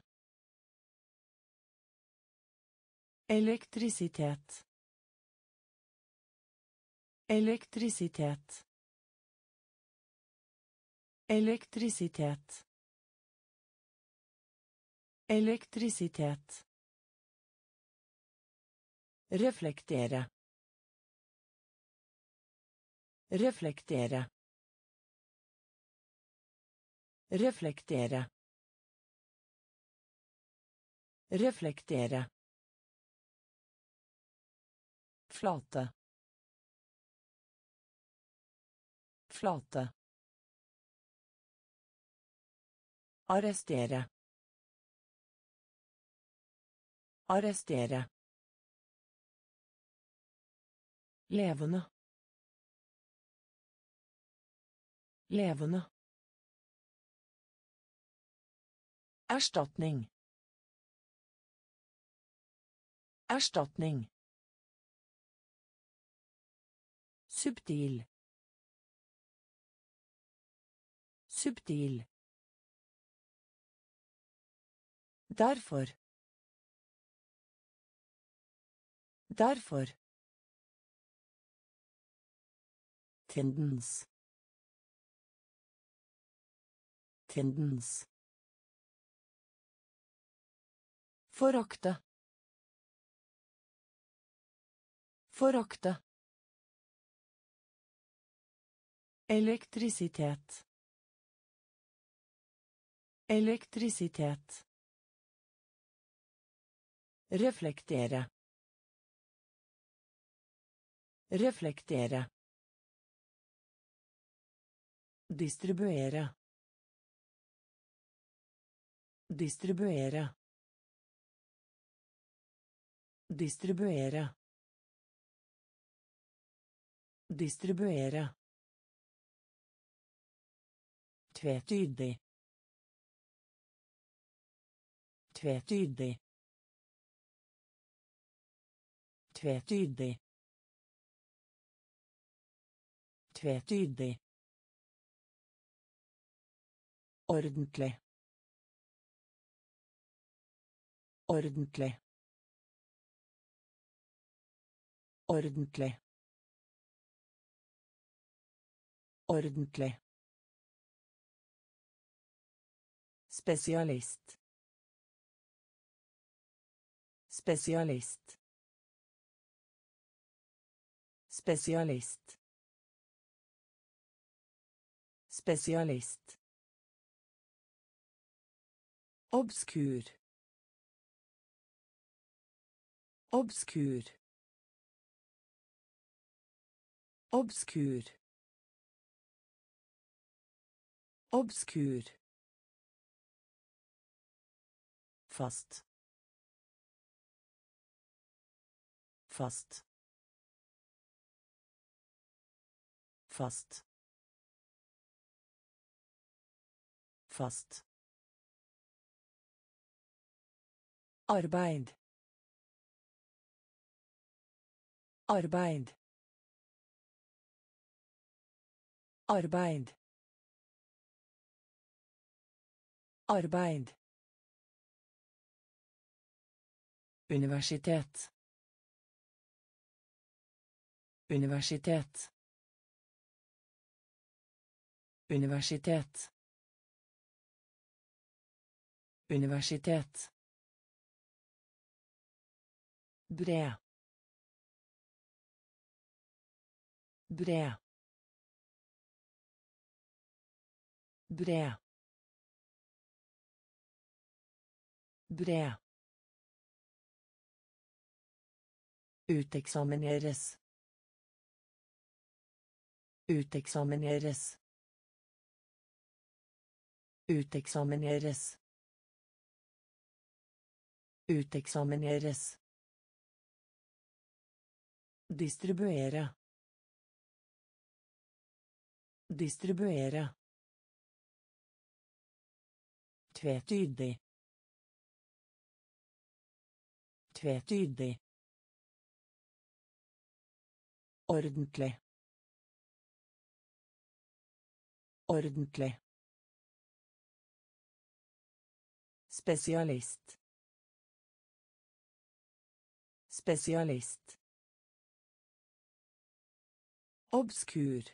Elektrisitet. Elektrisitet. Elektrisitet. Elektrisitet. Reflektere. Reflektere. Reflektere. Reflektere. Flate. Flate. Arrestere. Arrestere. Levende. Levende. Erstatning. Erstatning. Subtil. Subtil. Derfor. Derfor. Tendens. Tendens. Forakte. Forakte. Elektrisitet. Elektrisitet. Reflektere. Reflektere. Distribuere. Distribuere. Distribuere. Distribuere. Tvetydig. Tvetydig. Tvetydig. Tvetydig. Ordentlig. Ordentlig. Ordentlig. Ordentlig. Spesialist. Spesialist. Spesialist. Spesialist. Obskur. Obskur. Obskur. Obskur. Fast. Fast. Fast. Fast. Arbeid. Arbeid. Arbeid. Arbeid. Universitet. Universitet. Universitet. Universitet. Bred. Bred. Bred. Bred. Uteksamineres. Uteksamineres. Uteksamineres. Uteksamineres. Distribuere. Distribuere. Tvetydig. Tvetydig. Ordentlig. Ordentlig. Spesialist. Spesialist. Obskur.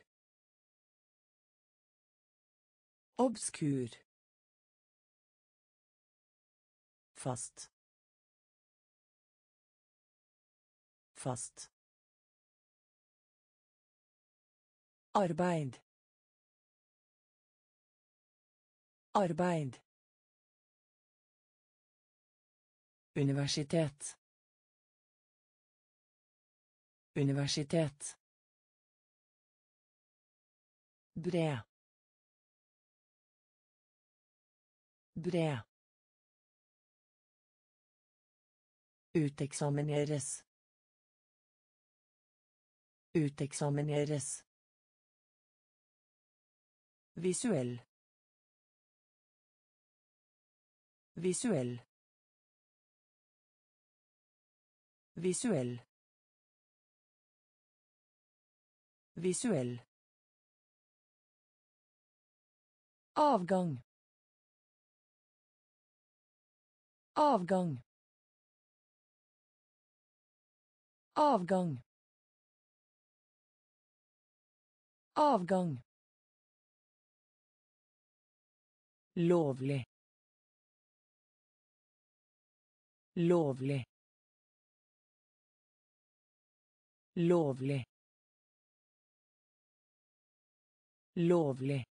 Obskur. Fast. Fast. Arbeid. Arbeid. Universitet. Universitet. Bred. Bred. Uteksamineres. Uteksamineres. Visuell. Visuell. Visuell. Visuell. Avgang. Avgang. Avgang. Avgang. Lovlig. Lovlig. Lovlig. Lovlig.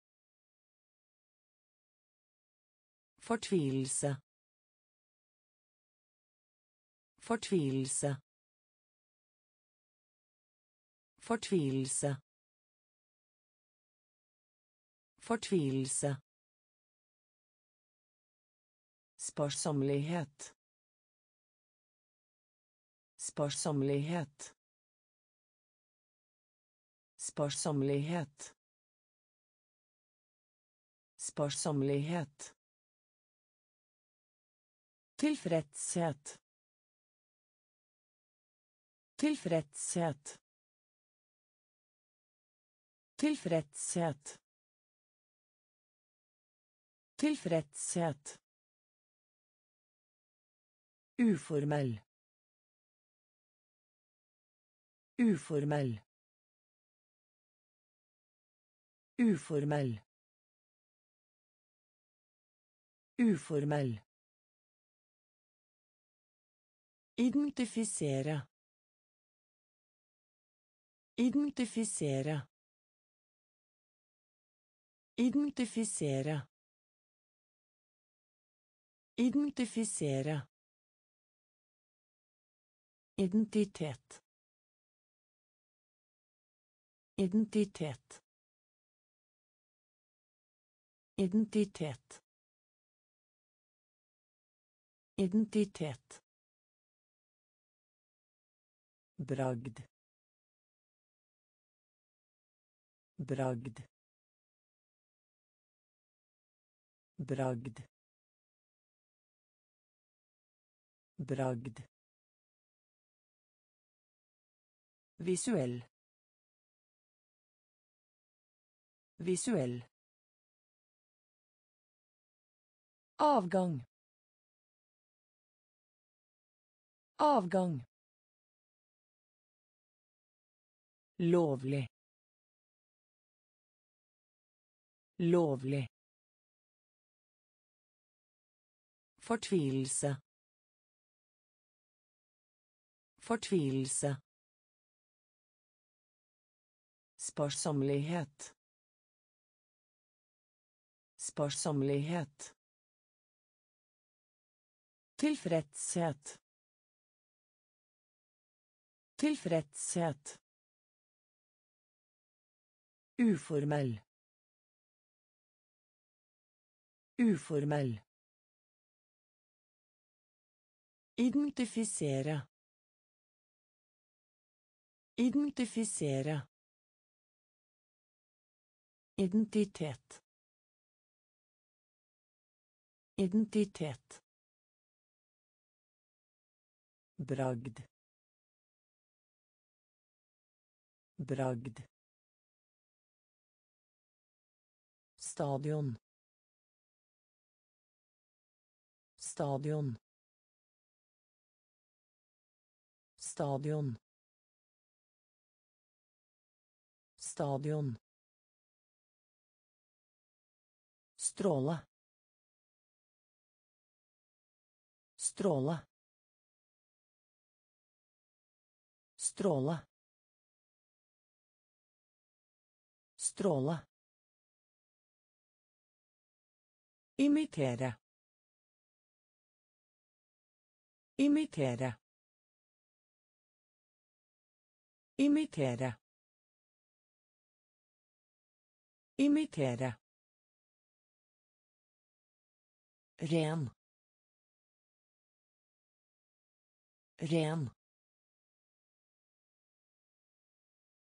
Fortvilelse. Fortvilelse. Fortvilelse. Fortvilelse. Sparsommelighet. Sparsommelighet. Sparsommelighet. Sparsommelighet. Tilfredshet. Tilfredshet. Tilfredshet. Tilfredshet. Uformell. Uformell. Uformell. Uformell. Identifisere. Identifisere. Identifisere. Identifisere. Identitet. Identitet. Identitet. Identitet. Bragd. Bragd. Bragd. Bragd. Visuell. Visuell. Avgang. Avgang. Lovlig. Lovlig. Fortvilelse. Fortvilelse. Sparsommelighet. Sparsommelighet. Tilfredshet. Tilfredshet. Uformell. Uformell. Identifisere. Identifisere. Identitet. Identitet. Bragd. Bragd. Stadion. Stadion. Stadion. Stadion. Stråle. Stråle. Stråle. Stråle. Imitere. Imitere. Imitere. Imitere. Ren. Ren.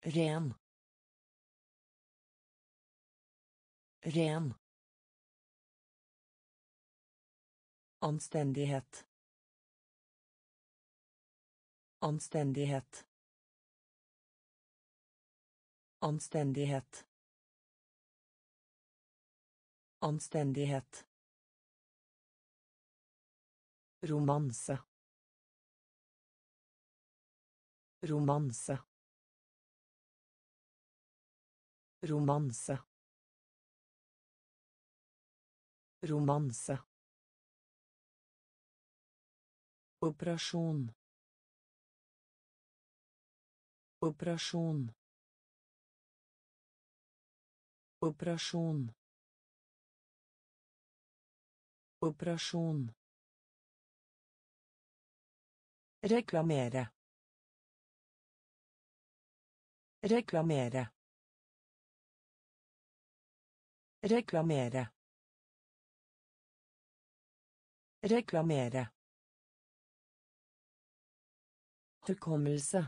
Ren. Ren. Anstendighet. Anstendighet. Anstendighet. Anstendighet. Romanse. Romanse. Romanse. Romanse. Operasjon. Operasjon. Operasjon. Operasjon. Reklamere. Reklamere. Reklamere. Reklamere. Hukommelse.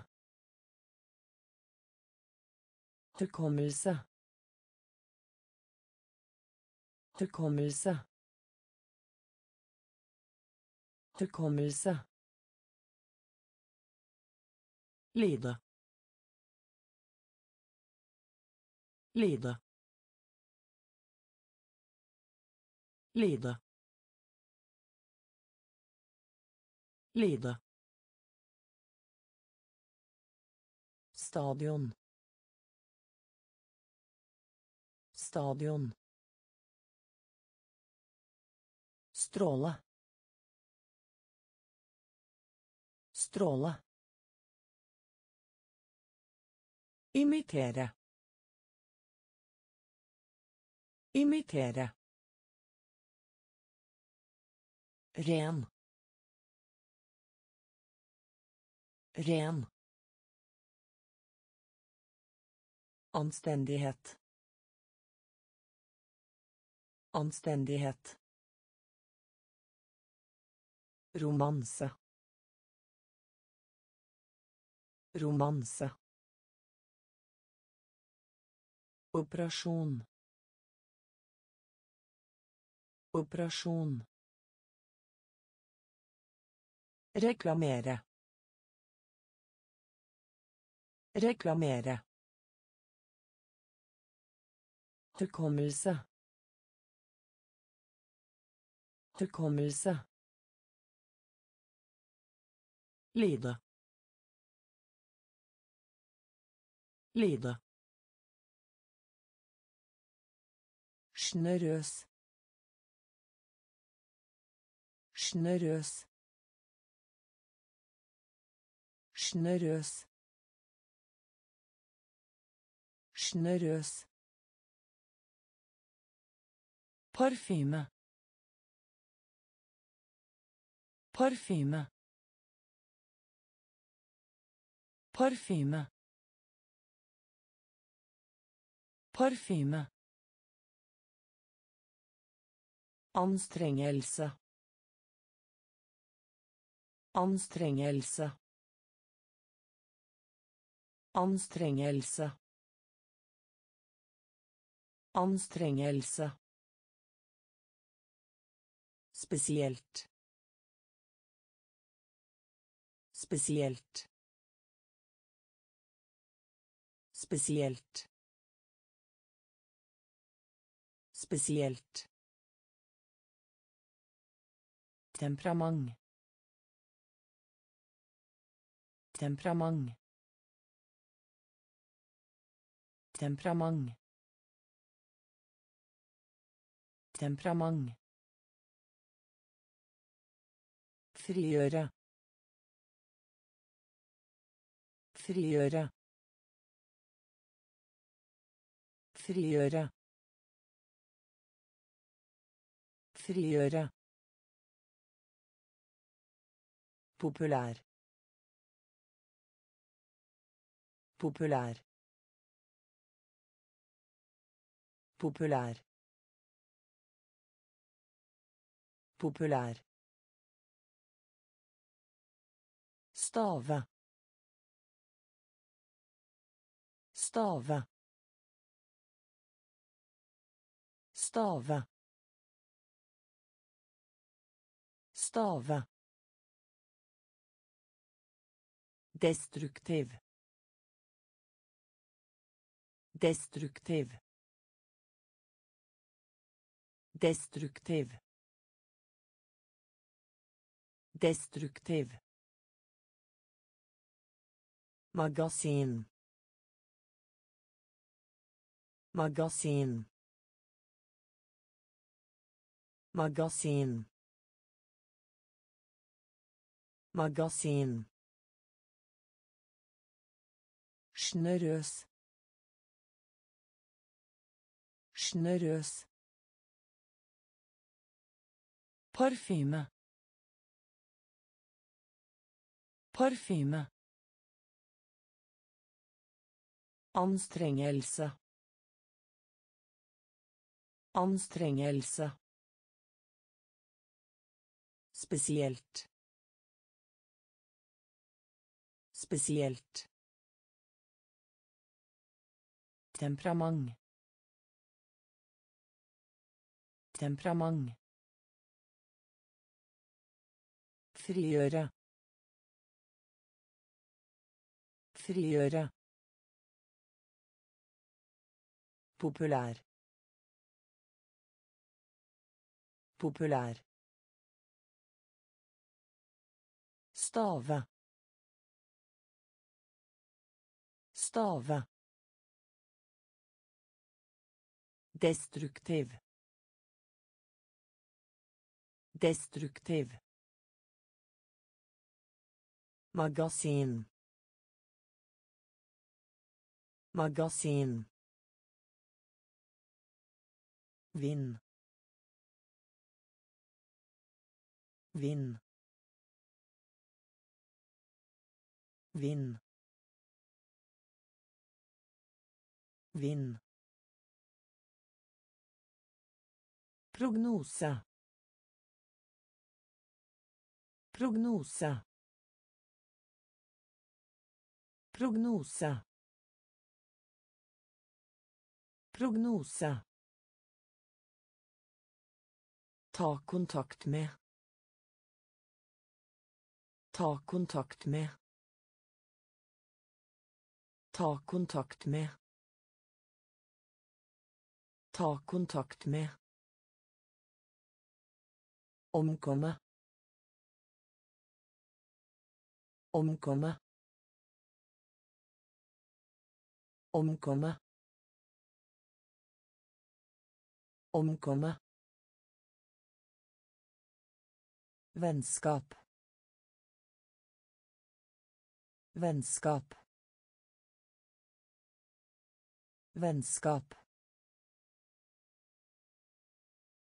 Hukommelse. Hukommelse. Hukommelse. Lide. Lide. Lide. Lide. Stadion. Stadion. Stråle. Stråle. Imitere. Imitere. Ren. Ren. Anstendighet. Anstendighet. Romanse. Romanse. Operasjon. Operasjon. Reklamere. Reklamere. Hukommelse. Hukommelse. Lide. Lide. Sjenerøs. Sjenerøs. Sjenerøs. Sjenerøs. Parfyme. Parfyme. Parfyme. Parfyme. Anstrengelse. Anstrengelse. Anstrengelse. Anstrengelse. Spesielt. Spesielt. Spesielt. Spesielt. Temperament. Temperament. Temperament. Temperament. Frigjøre. Frigjøre. Frigjøre. Frigjøre. Populær. Populær. Populær. Populær. Stave stave stave stave destruktiv. Destruktiv. Destruktiv. Destruktiv magasin magasin magasin magasin Sjenerøs. Sjenerøs. Parfyme. Parfyme. Anstrengelse. Anstrengelse. Spesielt. Spesielt. Temperament. Temperament. Frigjøre. Frigjøre. Populær. Populær. Stave. Stave. Destruktiv. Destruktiv. Magasin. Magasin. Vind. Vind. Vind. Vind. Prognose. Prognose. Prognose. Prognose. Ta kontakt med. Ta kontakt med. Ta kontakt med. Ta kontakt med. Omkomme. Omkomme. Omkomme. Omkomme. Vennskap. Vennskap. Vennskap.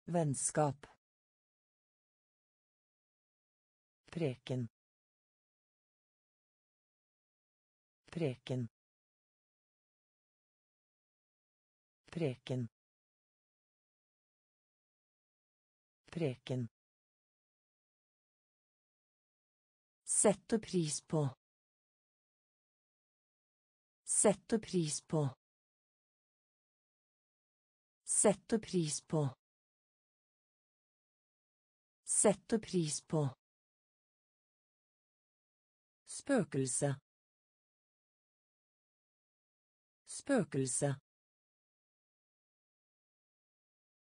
Vennskap. Preken. Preken. Preken. Preken. Sette pris på. Sette pris på. Sette pris på. Sette pris på. Spøkelse. Spøkelse.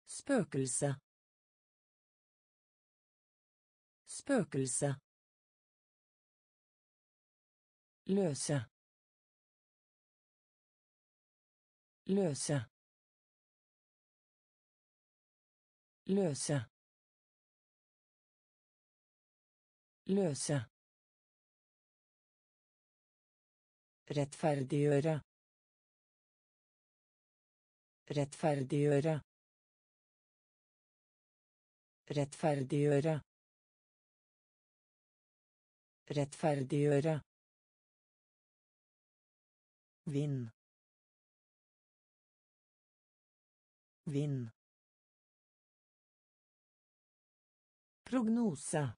Spøkelse. Spøkelse. Løse. Løse. Løse. Løse. Rettferdiggjøre. Rettferdiggjøre. Rettferdiggjøre. Rettferdiggjøre. Vind. Vind. Prognose.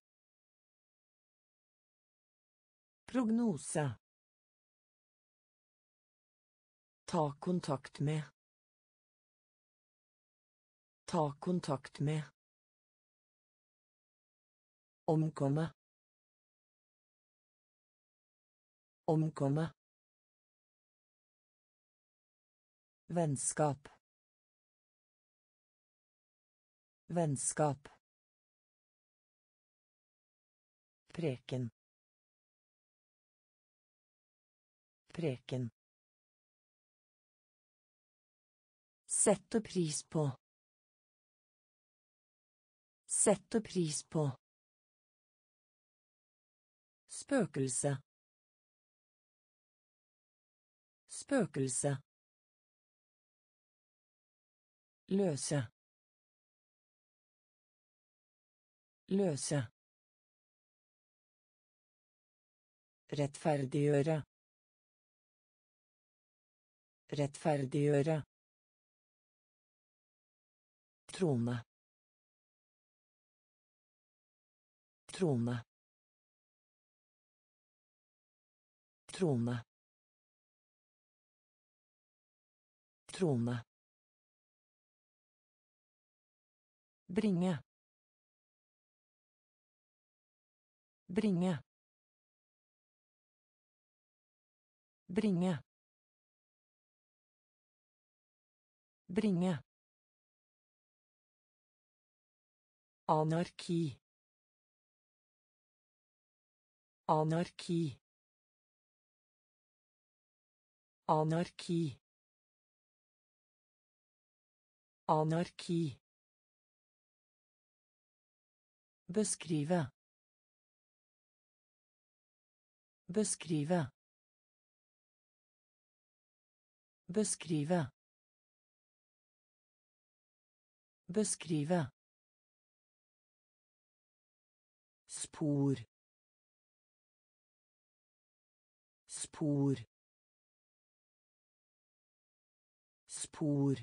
Prognose. Ta kontakt med. Ta kontakt med. Omkomme. Omkomme. Vennskap. Vennskap. Preken. Preken. Sette pris på. Sette pris på. Spøkelse. Spøkelse. Løse. Løse. Rettferdiggjøre. Rettferdiggjøre. Trone. Trone. Trone. Trone. Bringe. Bringe. Bringe. Bringe. Anarki. Anarki. Anarki. Anarki. Beskrive. Beskrive. Beskrive. Beskrive. Spor. Spor. Spor.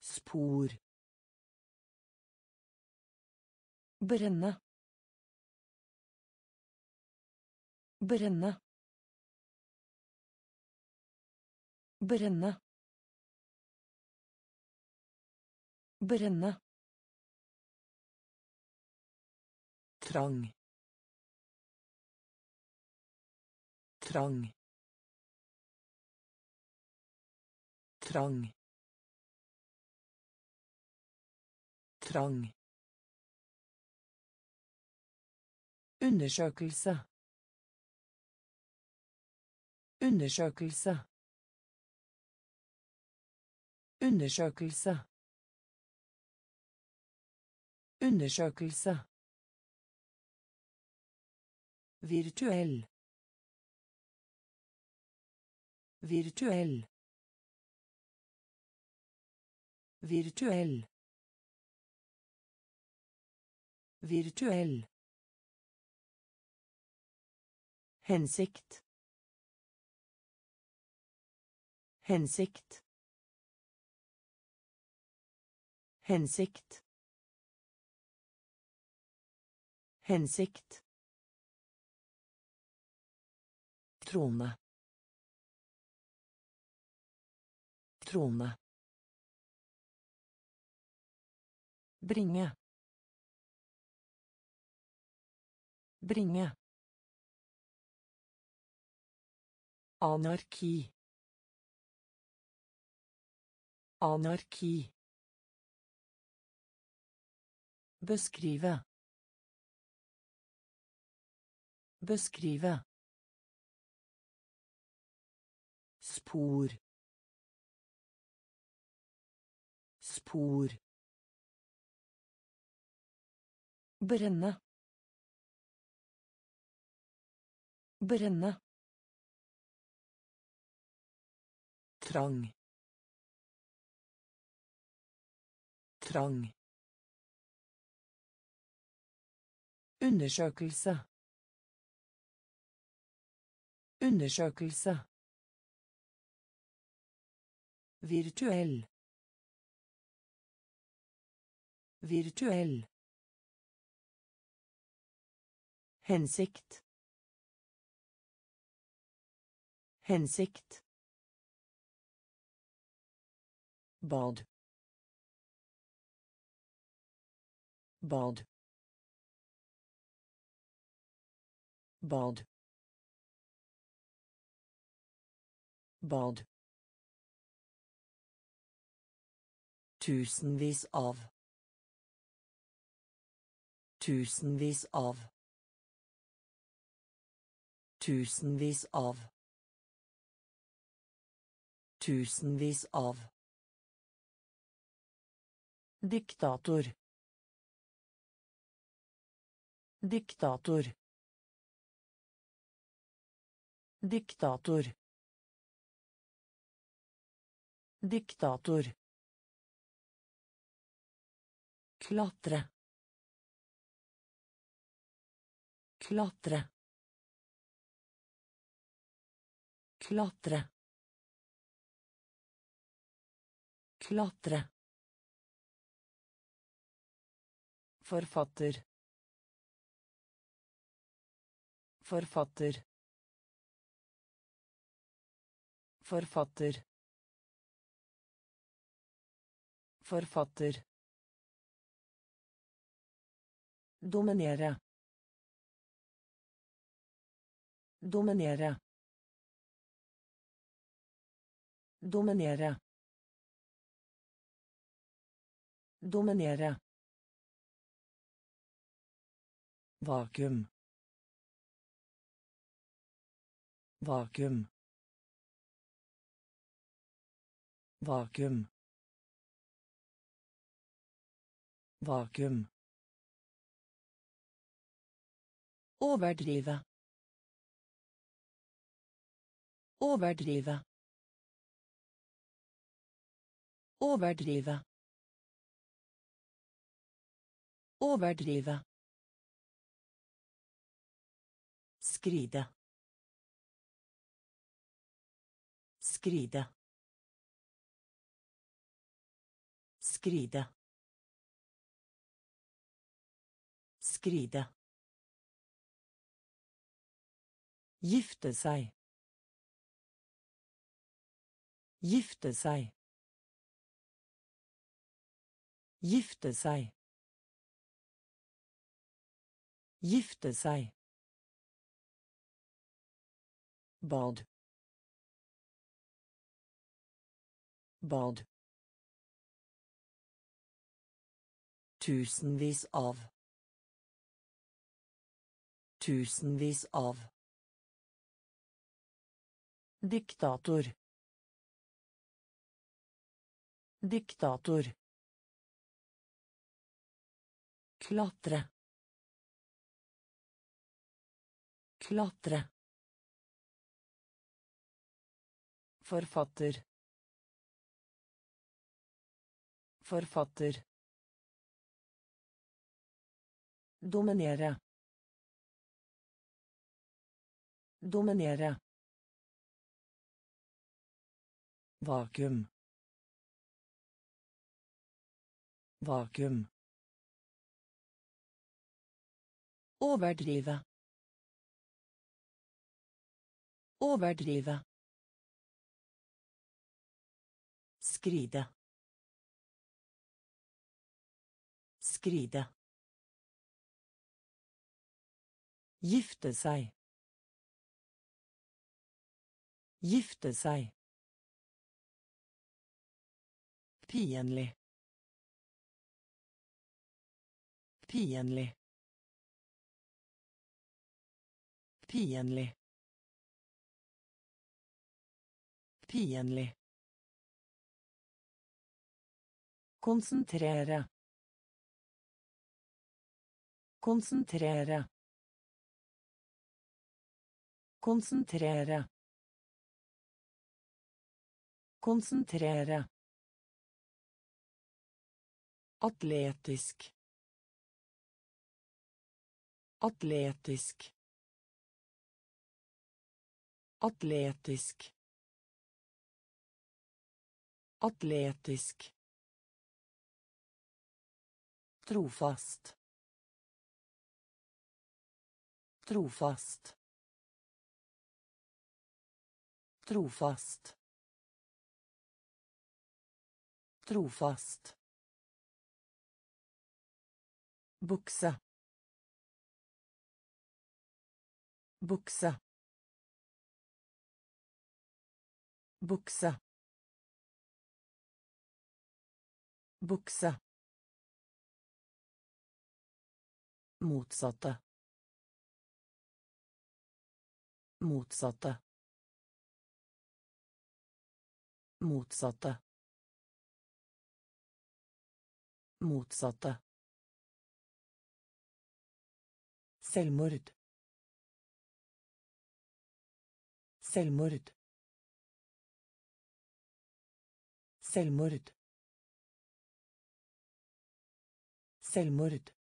Spor. Brenne. Brenne. Brenne. Brenne. Trang. Trang. Trang. Trang. Undersøkelse. Undersøkelse. Undersøkelse. Undersøkelse. Virtuell. Virtuell. Virtuell. Virtuell. Hensikt. Hensikt. Hensikt. Hensikt. Trone. Trone. Bringe. Bringe. Anarki. Anarki. Beskrive. Beskrive. Spor. Spor. Brenne. Brenne. Trang. Trang. Undersøkelse. Undersøkelse. Virtuell. Virtuell. Hensikt. Hensikt. Bad bad bad bad tusenvis av. Tusenvis av. Tusenvis av. Tusenvis av diktator. Diktator. Diktator. Diktator. Klatre. Klatre. Klatre. Klatre Forfatter. Forfatter. Forfatter. Forfatter. Dominere. Dominere. Dominere. Dominere. Vakuum. Vakuum. Vakuum. Vakuum. Overdrive. Overdrive. Overdrive. Overdrive. Skride. Skride. Skride. Skride. Gifte seg. Gifte seg. Gifte seg. Gifte seg. Bad bad tusenvis av tusenvis av diktator diktator klatre klatre Forfatter. Forfatter. Dominere. Dominere. Vakuum. Vakuum. Overdrive. Overdrive. Skride. Skride. Gifte seg. Gifte seg. Pinlig. Pinlig. Pinlig. Pinlig. Konsentrere. Konsentrere. Konsentrere. Konsentrere. Atletisk. Atletisk. Atletisk. Atletisk. Trofast. Trofast. Trofast. Trofast. Bukse. Bukse. Bukse. Bukse. Motsatte. Motsatte. Motsatte. Motsatte. Selvmord. Selvmord. Selvmord. Selvmord.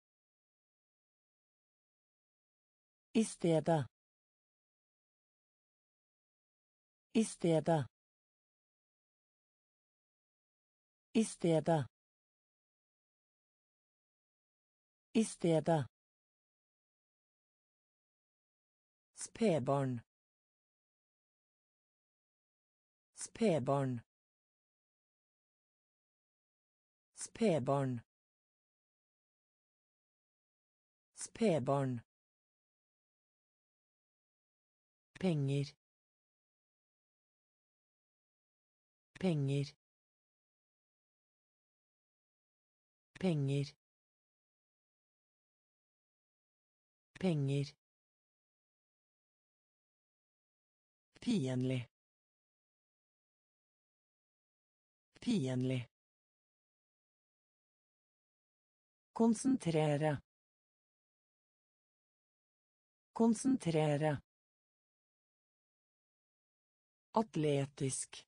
I stedet. I stedet. I stedet. I stedet. Spedbarn. Spedbarn. Spedbarn. Spedbarn. Penger. Penger. Penger. Penger. Fiendtlig. Fiendtlig. Konsentrere. Konsentrere. Atletisk.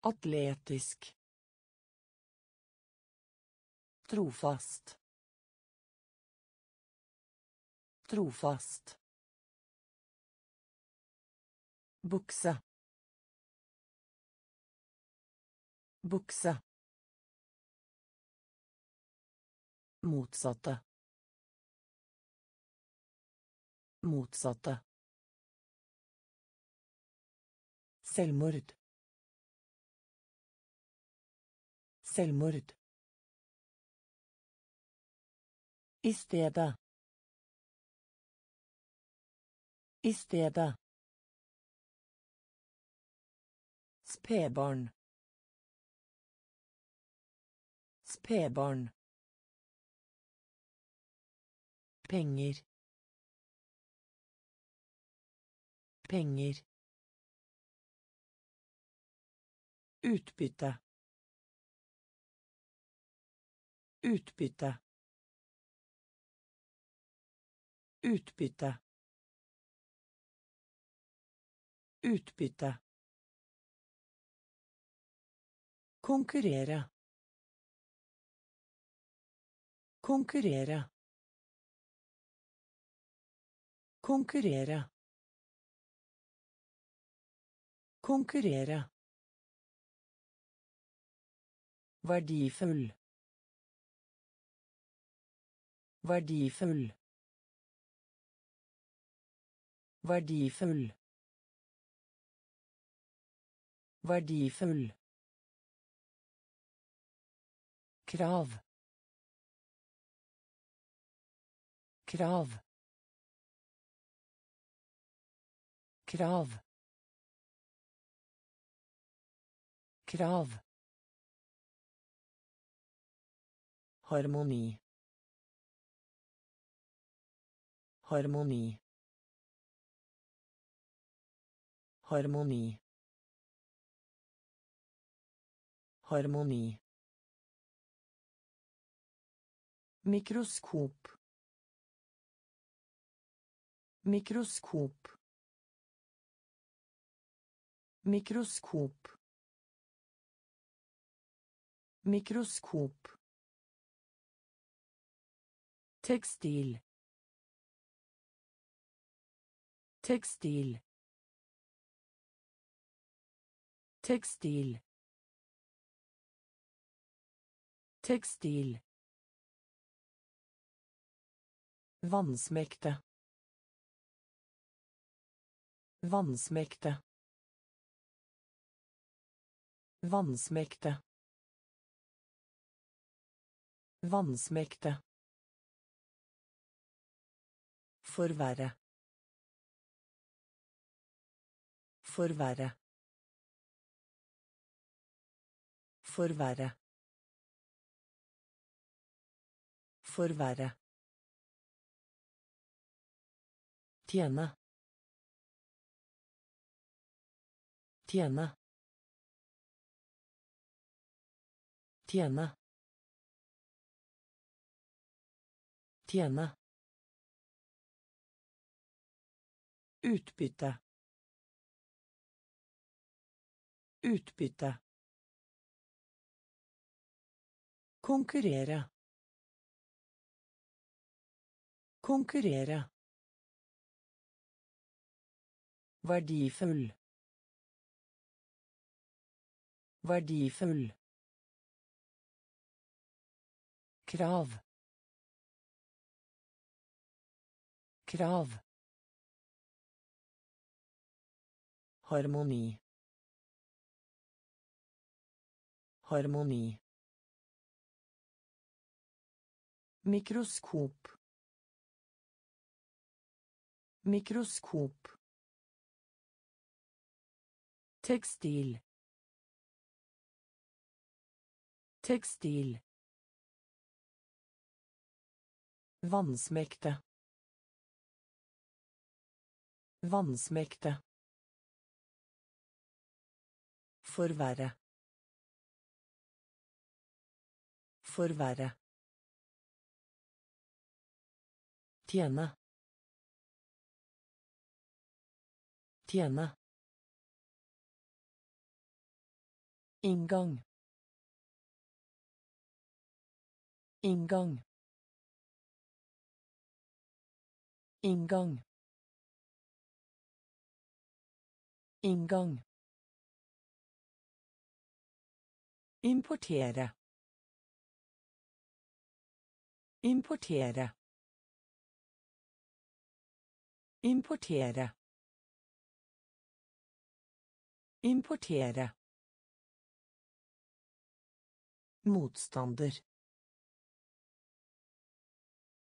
Atletisk. Trofast. Trofast. Bukse. Bukse. Motsatte. Motsatte. Selvmord. Selvmord. I stedet. I stedet. Spedbarn. Spedbarn. Penger. Penger. Utbytte. Utbytte. Utbytte. Utbytte. Konkurrere. Konkurrere. Konkurrere. Konkurrere. Verdifull. Verdifull. Verdifull. Verdifull. Krav. Krav. Krav. Krav. Harmoni. Harmoni. Harmoni. Harmoni. Mikroskop. Mikroskop. Mikroskop. Mikroskop. Tekstil. Tekstil. Tekstil. Tekstil. Vannsmekte. Vannsmekte. Vannsmekte. Vansmekte. Forverre. Forverre. Forverre. Forverre. Tjene. Tjene. Tjene. Tjene. Utbytte. Utbytte. Konkurrere. Konkurrere. Verdifull. Verdifull. Krav. Krav. Harmoni. Harmoni. Mikroskop. Mikroskop. Tekstil. Tekstil. Vannsmekte. Vansmekte. Forverre. Forverre. Tjene. Tjene. Inngang. Inngang. Inngang. Inngang. Importere. Importere. Importere. Importere. Motstander.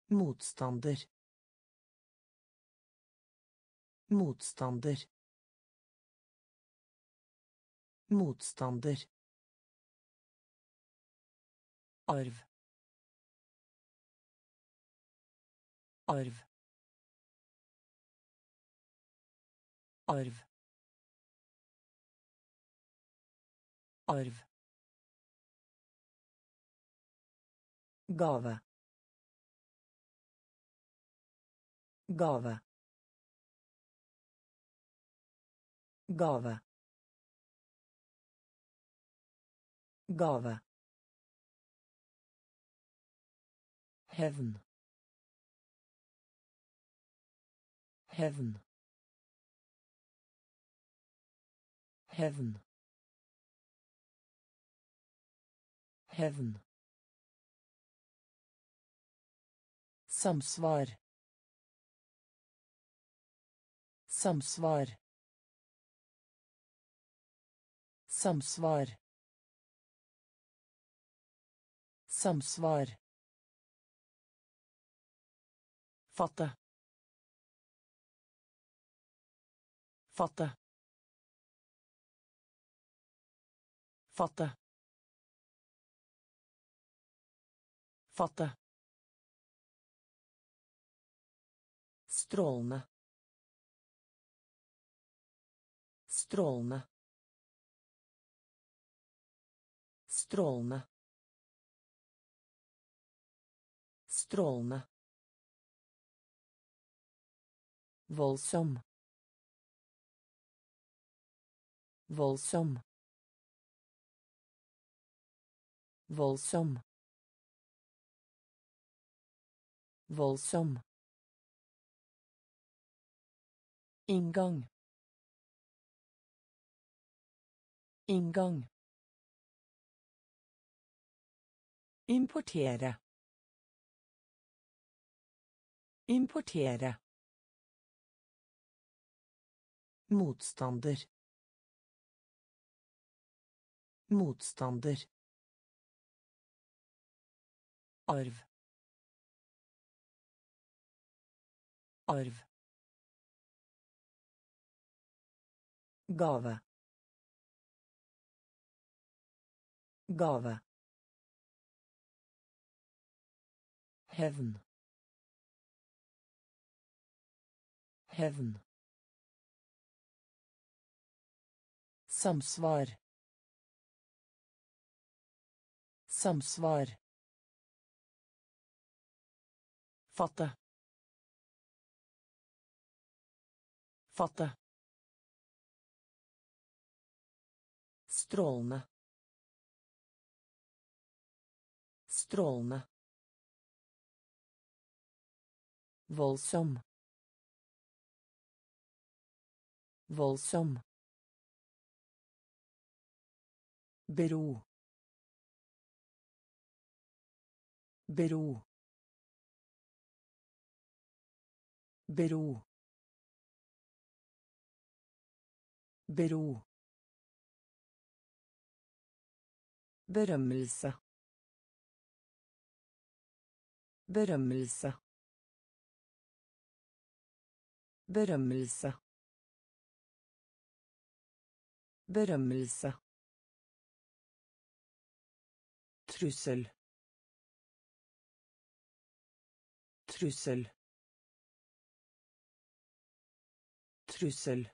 Motstander. Motstander. Motstander. Arv. Arv. Arv. Arv. Gave. Gave. Gave. Gave. Hevn. Hevn. Hevn. Hevn. Samsvar. Samsvar. Samsvar. Samsvar. Fatte. Fatte. Fatte. Fatte. Strålende. Strålende. Strålende. Strålende. Voldsom. Voldsom. Voldsom. Voldsom. Inngang. Inngang. Importere. Importere. Motstander. Motstander. Arv. Arv. Gave. Gave. Hevn. Hevn. Samsvar. Samsvar. Fatte. Fatte. Strålende. Strålende. Voldsom. Voldsom. Bero. Bero. Bero. Bero. Berømmelse. Berømmelse. Berømmelse. Berømmelse. Trussel. Trussel. Trussel.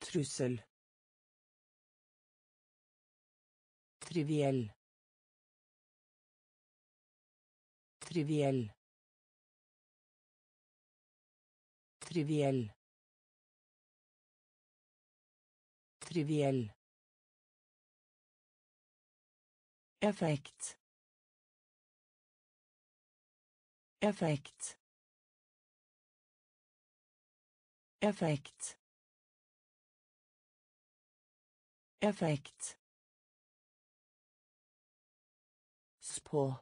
Trussel. Triviell. Triviell. Triviell. Triviell. Effekt. Effekt. Effekt. Effekt. Spå.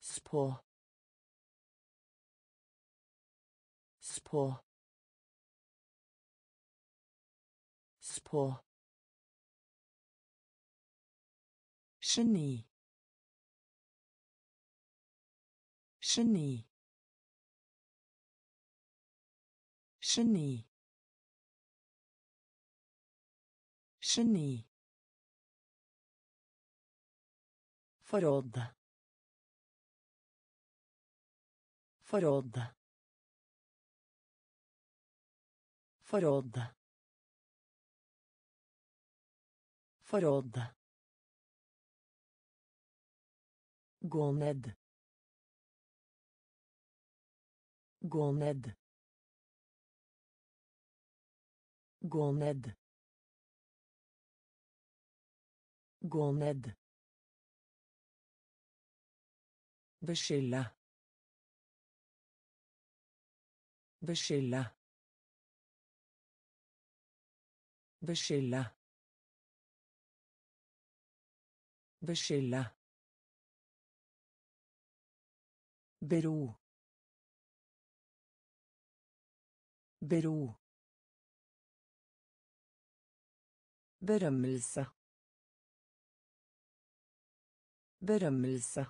Spå. Spå. Spå. Geni. Geni. Geni. Geni. Forråd. Forråd. Forråd. Forråd. Gå ned. Gå ned. Gå ned. Gå ned. Beskylde. Beskylde. Beskylde. Beskylde. Bero. Bero. Berømmelse. Berømmelse.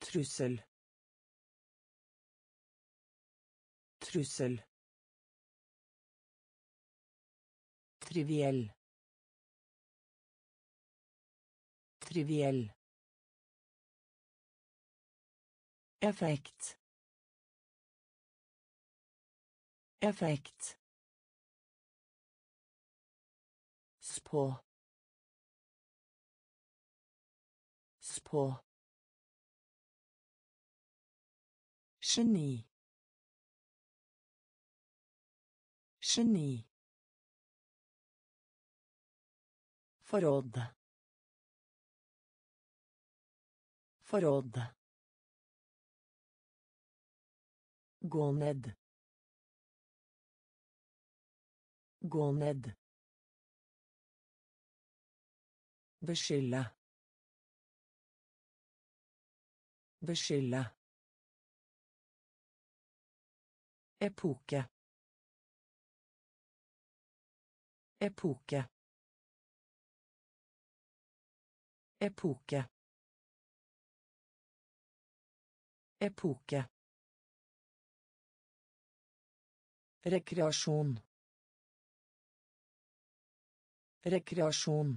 Trussel. Trussel. Triviell. Triviell. Effekt. Effekt. Spå. Spå. Geni. Geni. Forråd. Forråd. Gå ned. Gå ned. Beskylde. Beskylde. Epoke. Epoke. Epoke. Epoke. Rekreasjon. Rekreasjon.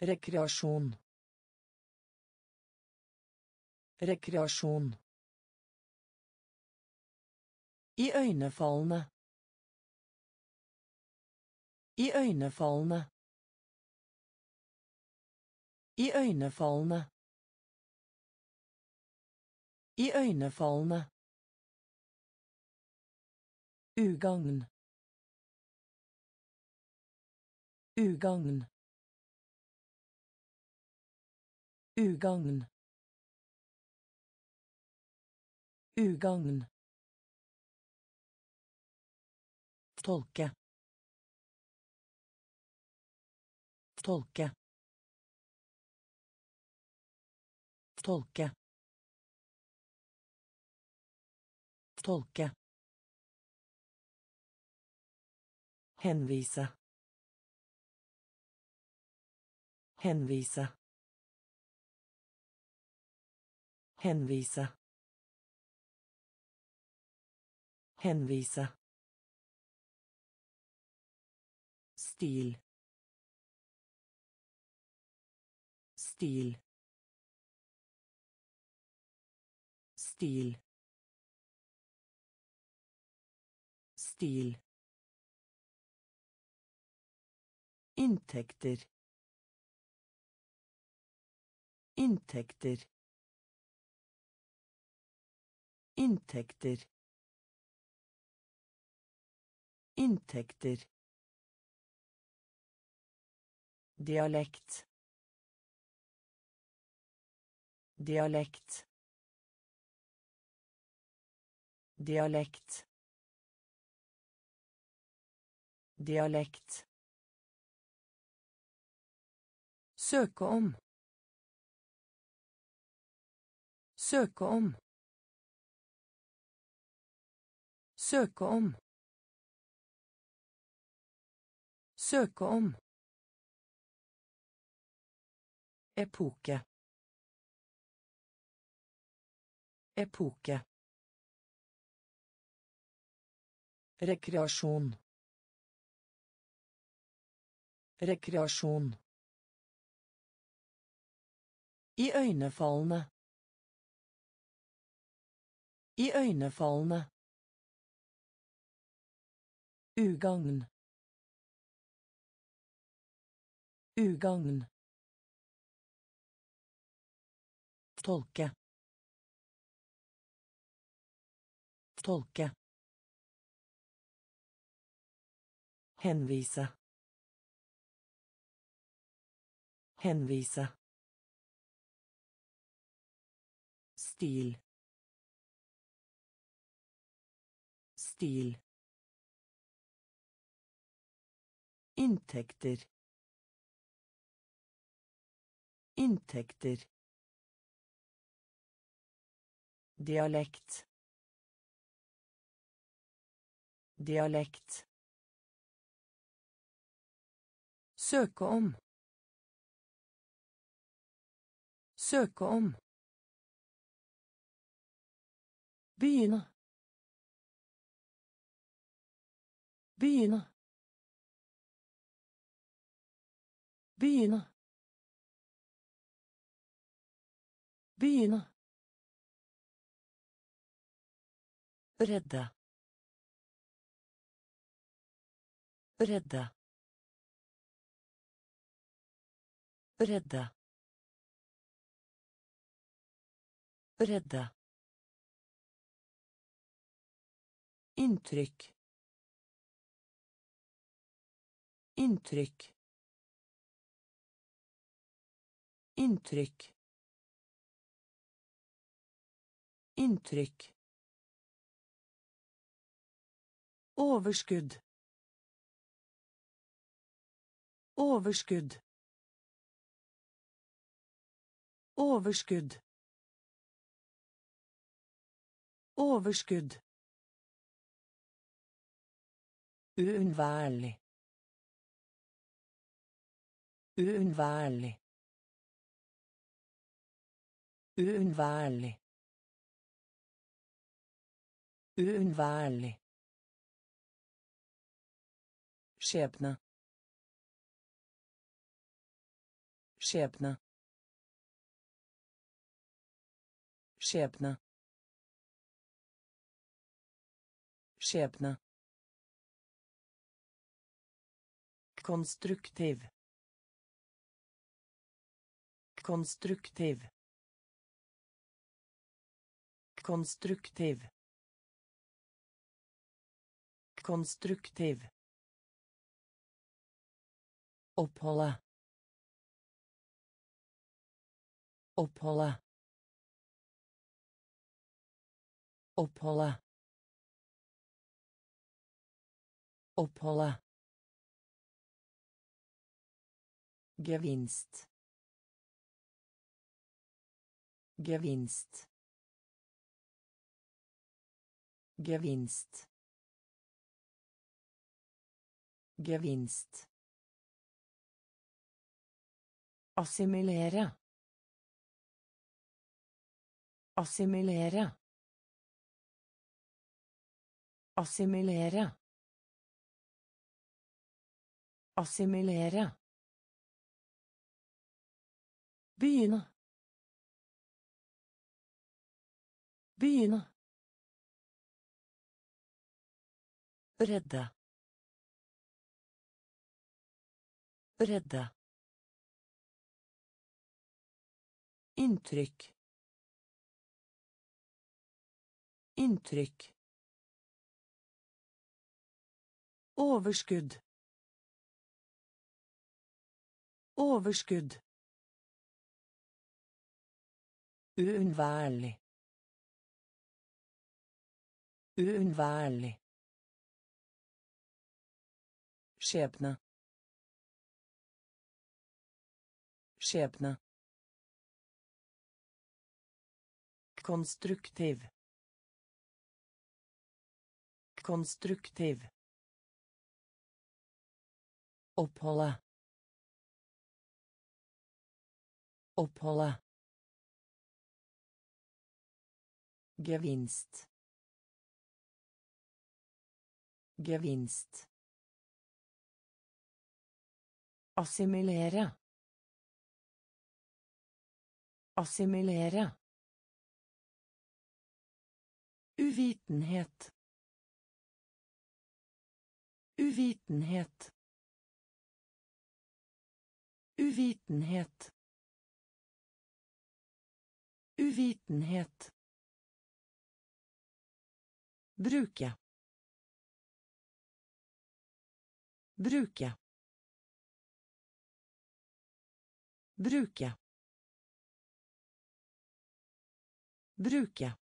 Rekreasjon. Rekreasjon. Iøynefallende. Iøynefallende. Iøynefallende. Iøynefallende. Ugagn. Ugagn. Ugagn. Ugagn. Tolke. Tolke. Tolke. Tolke. Henvise. Henvise. Henvise. Henvise. Stil. Stil. Stil. Stil. Inntekter. Inntekter. Inntekter. Inntekter. Dialekt. Dialekt. Dialekt. Dialekt. Søke om. Søke om. Søke om. Søke om. Epoke. Epoke. Rekreasjon. Rekreasjon. Iøynefallende. Iøynefallende. Ugagn. Ugagn. Tolke. Tolke. Henvise. Henvise. Stil. Stil. Inntekter. Inntekter. Dialekt. Dialekt. Søke om. Søke om. Begynne. Begynne. Begynne. Begynne. Redde. Redde. Redde. Redde. Inntrykk. Inntrykk. Inntrykk. Inntrykk. Overskudd. Overskudd. Overskudd. Overskudd. Uundvaarlig. Uundvaarlig. Uundvaarlig. Uundvaarlig. Skjebne. Skjebne. Skjebne. Skjebne. Konstruktiv. Konstruktiv. Konstruktiv. Konstruktiv. Oppholde. Oppholde. Oppholde. Oppholde. Gevinst. Gevinst. Gevinst. Gevinst. Assimilere. Assimilere. Assimilere. Assimilere. Begynne. Begynne. Redde. Redde. Inntrykk. Inntrykk. Overskudd. Overskudd. Uunnværlig. Skjebne. Konstruktiv. Konstruktiv. Oppholde. Gevinst. Gevinst. Assimilere. Assimilere. Uvitenhet. Uvitenhet. Uvitenhet. Uvitenhet. Bruke. Bruke. Bruke. Bruke.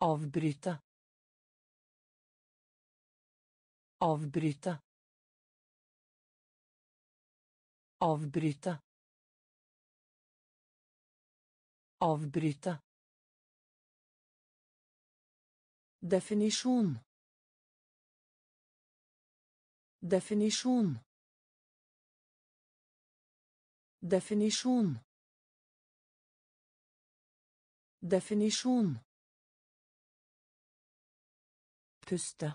Avbryte. Avbryte. Avbryte. Avbryte. Definisjon. Definisjon. Definisjon. Definisjon. Puste.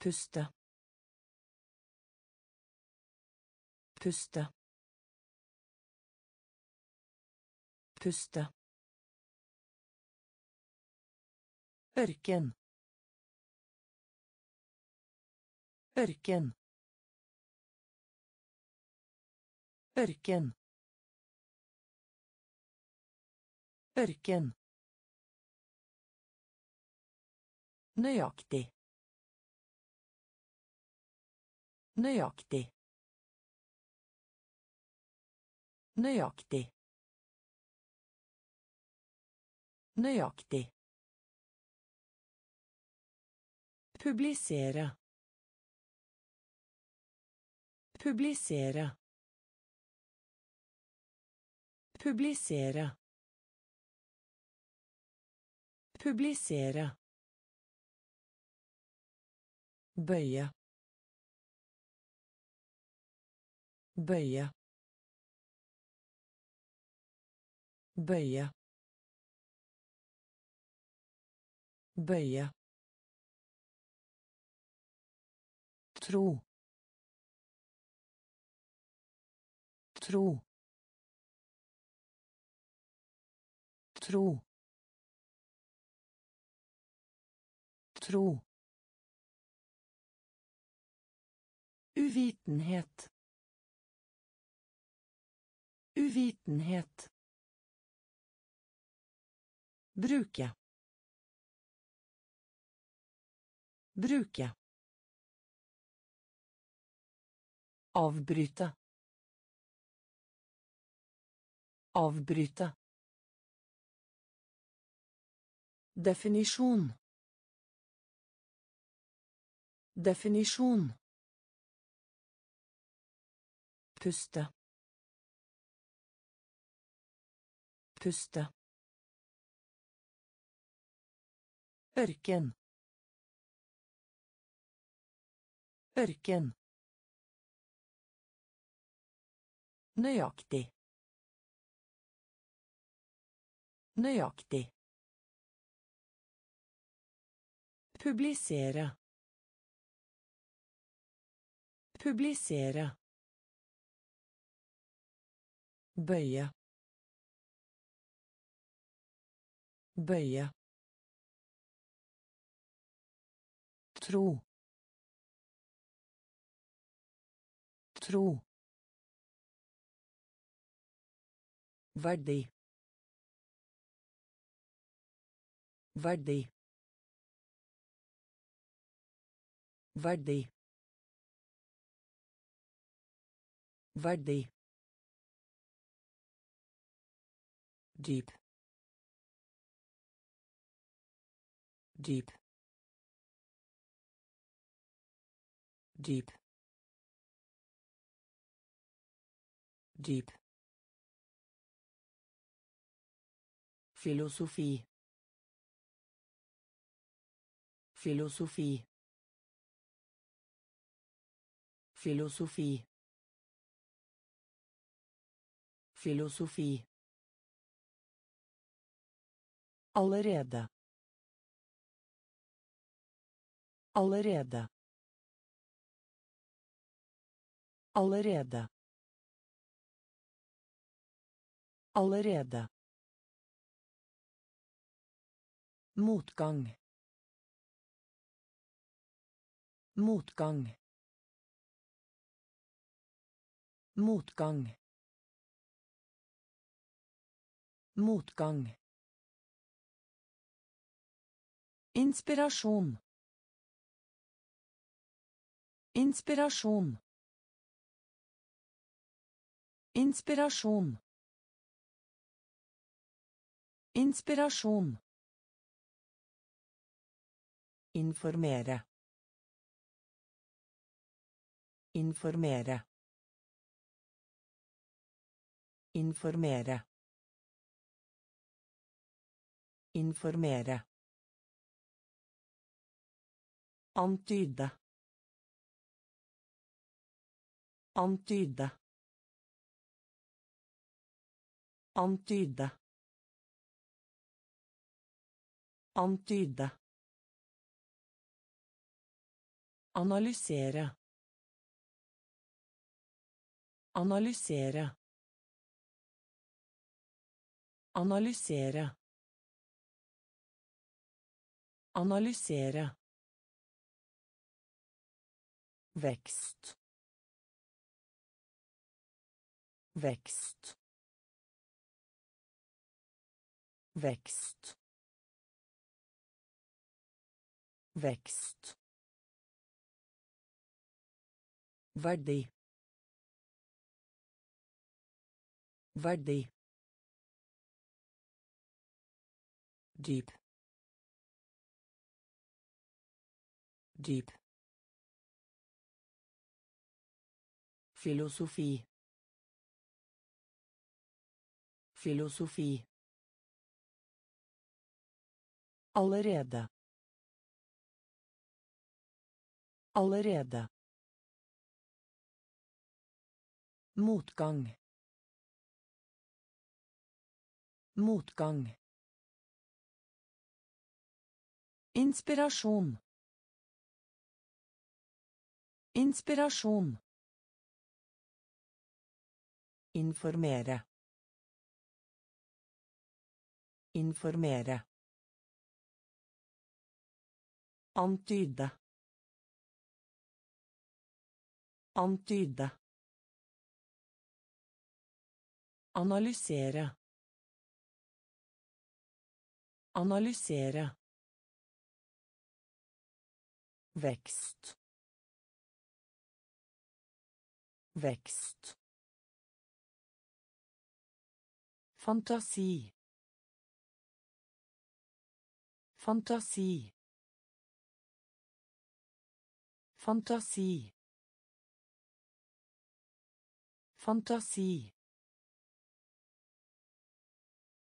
Puste. Puste. Puste. Ørken. Ørken. Ørken. Ørken. Nøyaktig. Nøyaktig. Nøyaktig. Nøyaktig. Publisere. Publisere. Publisere. Publisere. Bøye. Bøye. Bøye. Bøye. Tro. Tro. Tro. Tro. Uvitenhet. Uvitenhet. Bruke. Bruke. Avbryte. Avbryte. Definisjon. Definisjon. Puste. Puste. Ørken. Ørken. Nøyaktig. Nøyaktig. Publisere. Publisere. Bøye. Bøye. Tro. Tro. verdi verdi verdi verdi deep deep deep deep فيلوسوفي فيلوسوفي فيلوسوفي فيلوسوفي Allerede. Allerede. Allerede. Allerede. Motgang. Motgang. Motgang. Motgang. Inspirasjon. Inspirasjon. Inspirasjon. Inspirasjon. Informere. Informere. Informere. Informere. Antyde. Antyde. Antyde. Antyde. Analysere. Analysere. Analysere. Analysere. Vekst. Vekst. Vekst. Vekst. Verdi. Verdi. Jeep. Jeep. Filosofie. Filosofie. Allerede. Allerede. Motgang. Motgang. Inspirasjon. Inspirasjon. Informere. Informere. Antyde. Antyde. Analysere. Analysere. Vekst. Vekst. Fantasi. Fantasi. Fantasi. Fantasi.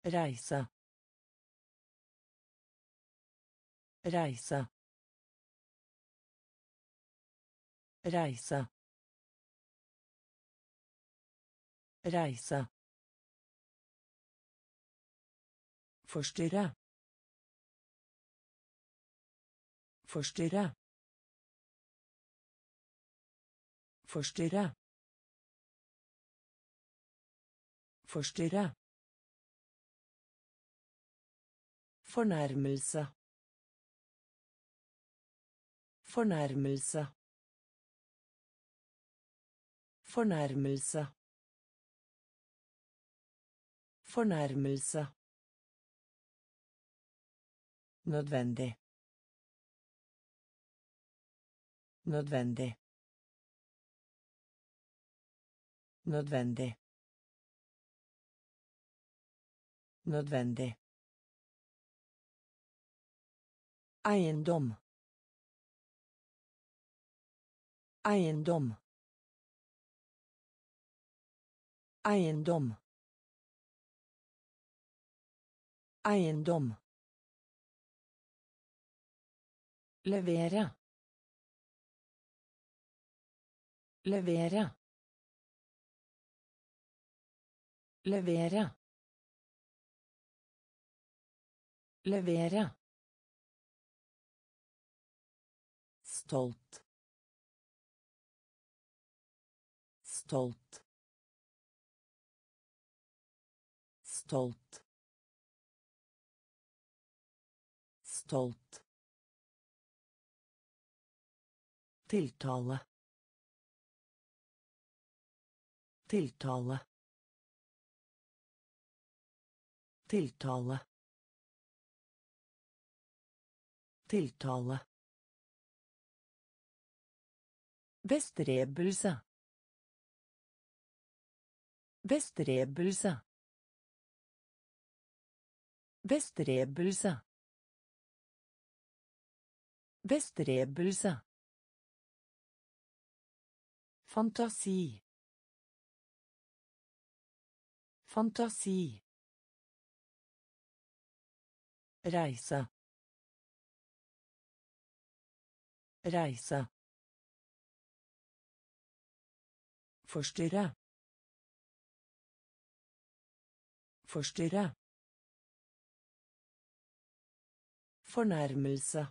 Reise. Reise. Reise. Reise. Forstyrre. Forstyrre. Forstyrre. Forstyrre. Fornærmelse. Fornærmelse. Fornærmelse. Fornærmelse. Nødvendig. Nødvendig. Nødvendig. Nødvendig. Eiendom. Eiendom. Eiendom. Eiendom. Levere. Levere. Levere. Levere. Stolt. Stolt. Stolt. Stolt. Tiltale. Tiltale. Tiltale. Tiltale. Bestrebelse. Bestrebelse. Bestrebelse. Bestrebelse. Fantasi. Fantasi. Reise. Reise. Forstyrre. Forstyrre. Fornærmelse.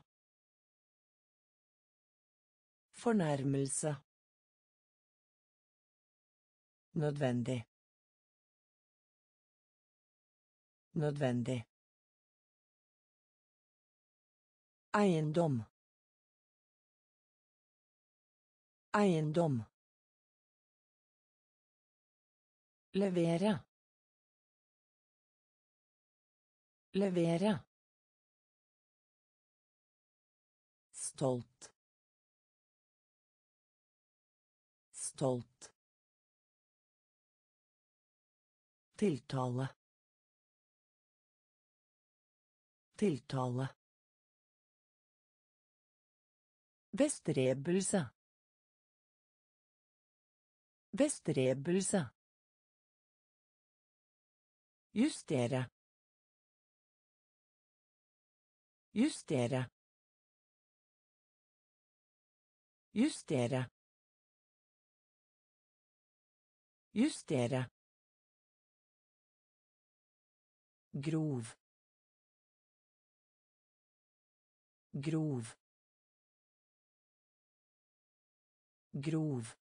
Fornærmelse. Nødvendig. Nødvendig. Eiendom. Eiendom. Levere. Levere. Stolt. Stolt. Tiltale. Tiltale. Bestrebelse. Bestrebelse. Justere. Justere. Justere. Justere. Grov. Grov. Grov.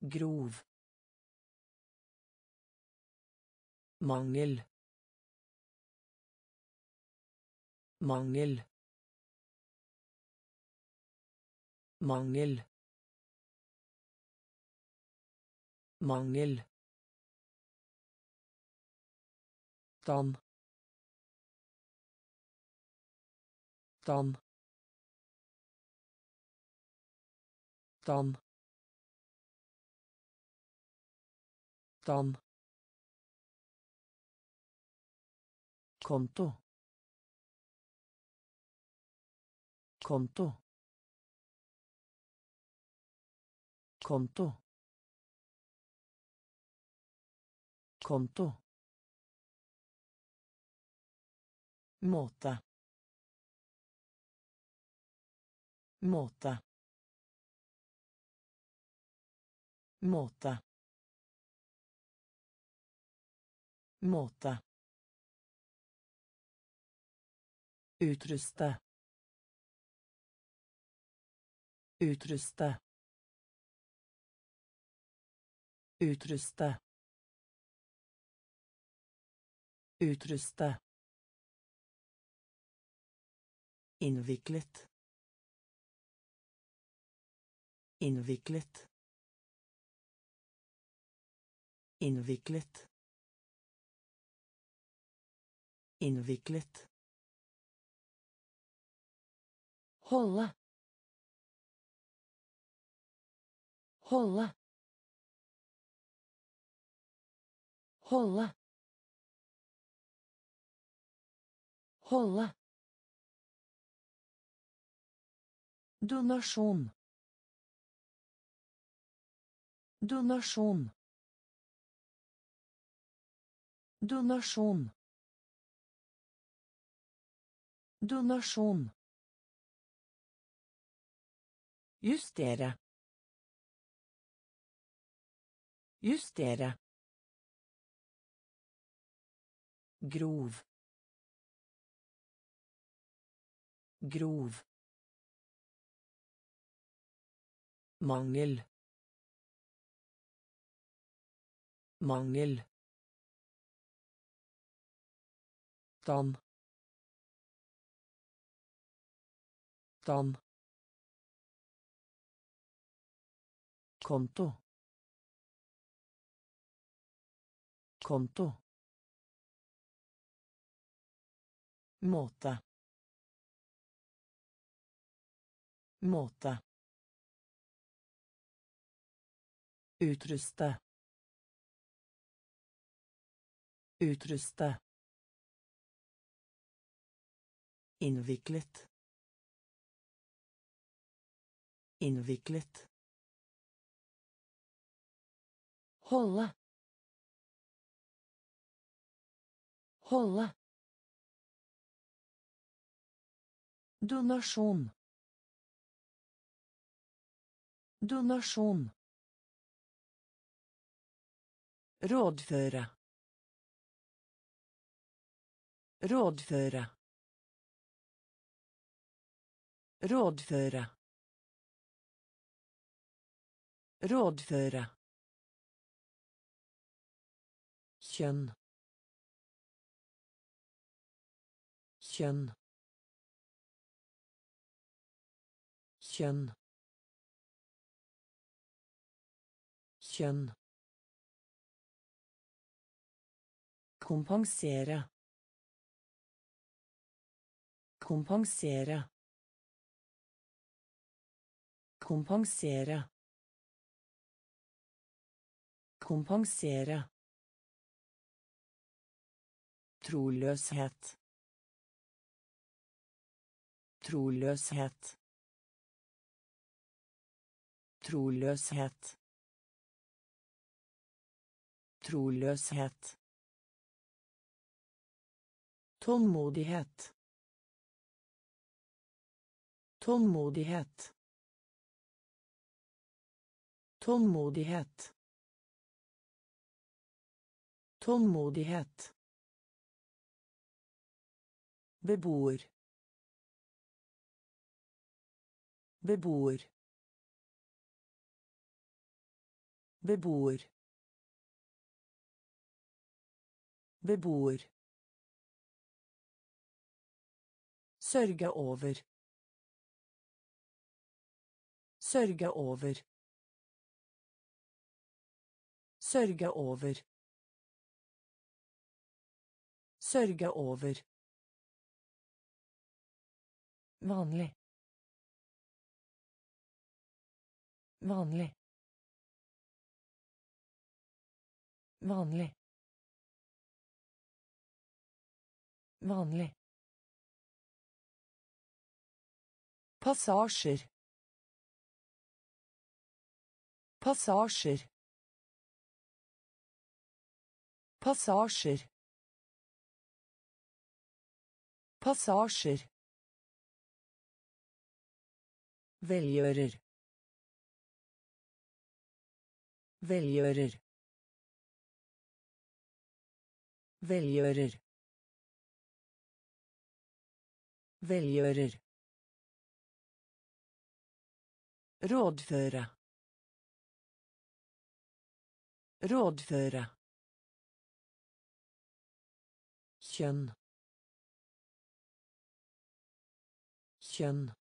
Grov. Mangel. Mangel. Mangel. Mangel. Dan. Dan. Dan. Dan. Konto konto konto konto måte måte måte måte Utruste. Utruste. Utruste. Utruste. Innviklet. Innviklet. Innviklet. Innviklet. Holde. Holde. Holde. Holde. Donasjon. Donasjon. Donasjon. Donasjon. Justere. Justere. Grov. Grov. Mangel. Mangel. Dan. Dan. Konto. Konto. Måte. Måte. Utruste. Utruste. Innviklet. Innviklet Holde. Holde. Donasjon. Donasjon. Rådføre. Rådføre. Rådføre. Rådføre. Kjønn. Kjønn. Kjønn. Kjønn. Kompensere. Kompensere. Kompensere. Kompensere Troløshet. Troløshet. Troløshet. Troløshet. Tålmodighet. Tålmodighet. Tålmodighet. Tålmodighet. Beboer. Beboer. Beboer. Beboer. Sørge over. Sørge over. Sørge over. Sørge over. Vanlig. Vanlig. Vanlig. Vanlig. Passasjer. Passasjer. Passasjer. Passasjer. Velgjører. Velgjører. Velgjører. Velgjører. Rådføre. Rådføre. Kjønn. Kjønn.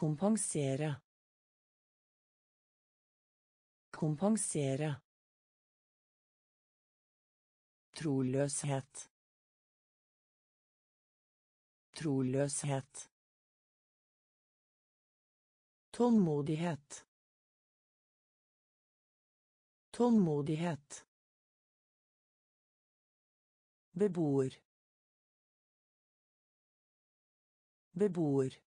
Kompensere. Kompensere. Troløshet. Troløshet. Tålmodighet. Tålmodighet. Beboer. Beboer.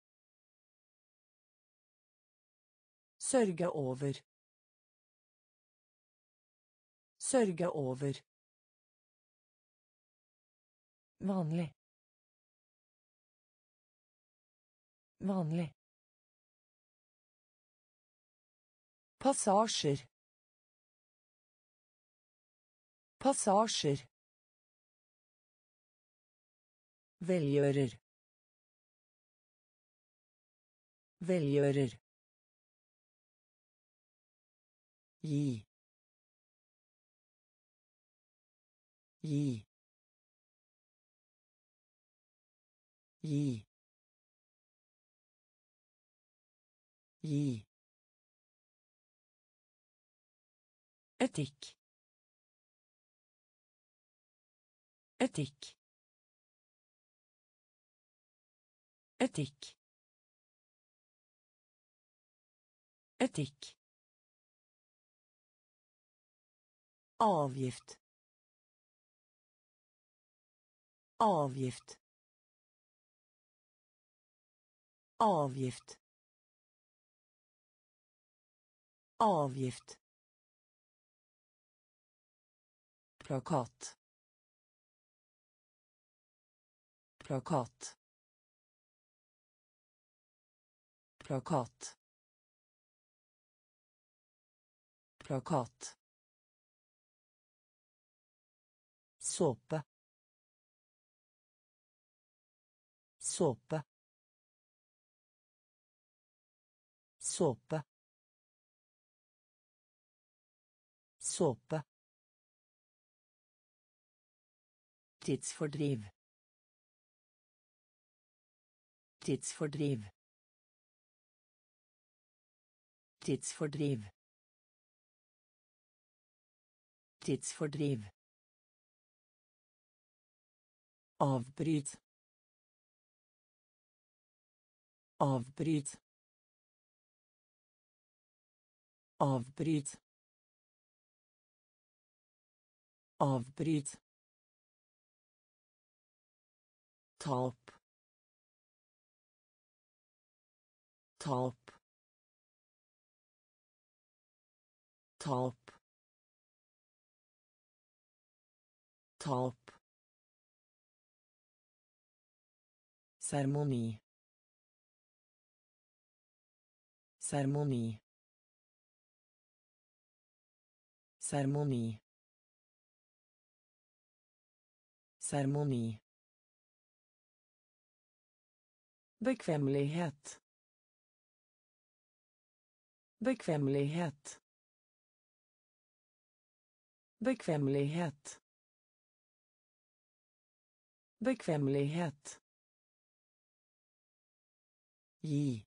Sørge over. Sørge over. Vanlig. Vanlig. Passasjer. Passasjer. Velgjører. Velgjører. Gi. Gi. Gi. Gi. Etikk. Etikk. Etikk. Etikk. Avgift. Avgift. Avgift. Avgift. plakat plakat plakat plakat såpe såpe såpe såpe Tidsfordriv. Tidsfordriv. Tidsfordriv. Tidsfordriv. Avbryt. Avbryt. Avbryt. Avbryt. tap tap Ta opp. ceremoni ceremoni ceremoni ceremoni bekvämlighet bekvämlighet bekvämlighet bekvämlighet Gi.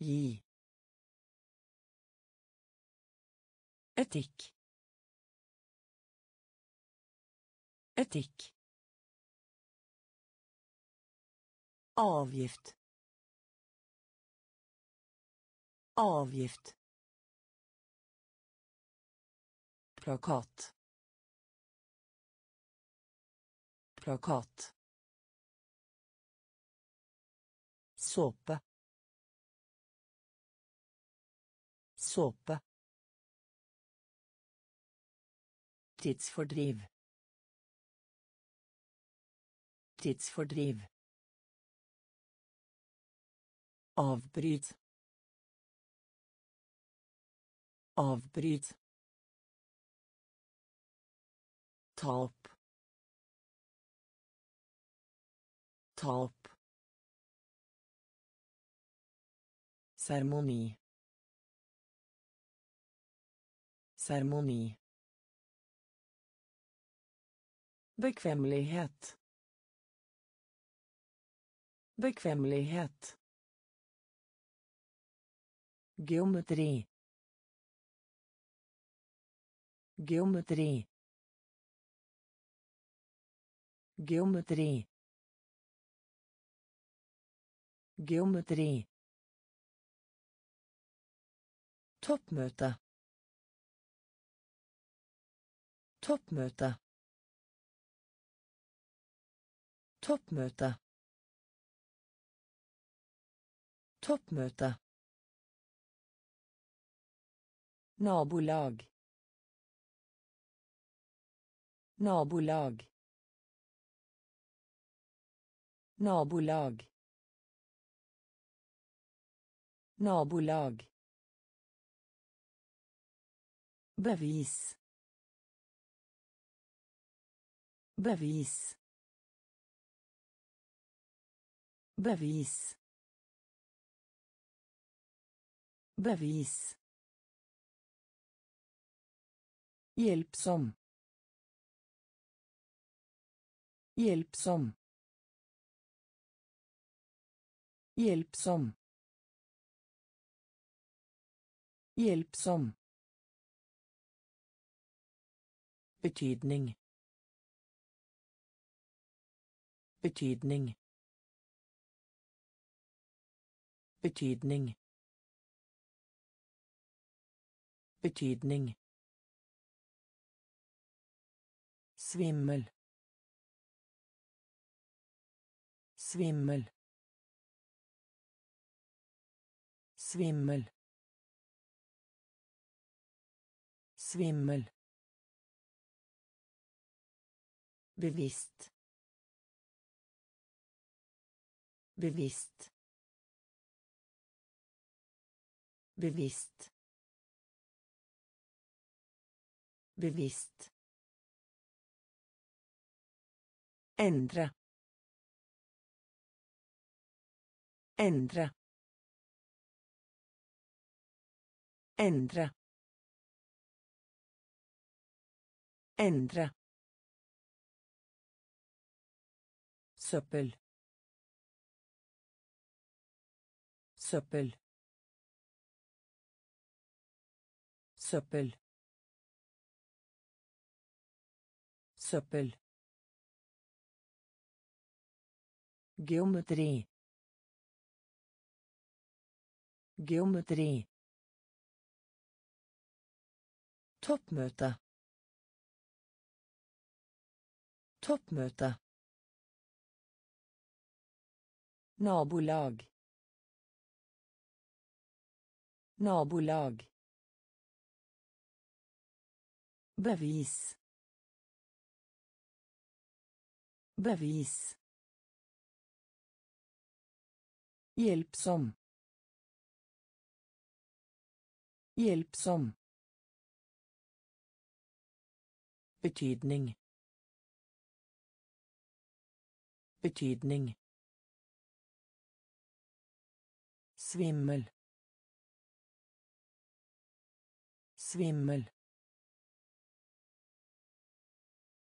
Gi. Etikk. Etikk. Avgift. Avgift. Plakat. Plakat. Såpe. Såpe. Tidsfordriv. Tidsfordriv. Avbryt. Avbryt. Ta opp. Ta opp. ceremoni ceremoni bekvämlighet bekvämlighet geometri geometri geometri geometri Toppmøte. Toppmøte. Toppmøte. Toppmøte. Nabolag. Nabolag. Nabolag. Nabolag. Bevis. Bevis. Bevis. Bevis. Hjelpsom. Hjelpsom. Hjelpsom. Hjelpsom. Betydning. Betydning. Betydning. Betydning. Svimmel. Svimmel. Svimmel. Svimmel. Bevisst. Bevisst. Bevisst. Bevisst. Endre. Endre. Endre. Endre. Søppel. Søppel. Søppel. Søppel. Geometri. Geometri. Toppmøte. Toppmøte. Nabolag. Nabolag. Bevis. Bevis. Hjelpsom. Hjelpsom. Betydning. Betydning. Svimmel. Svimmel.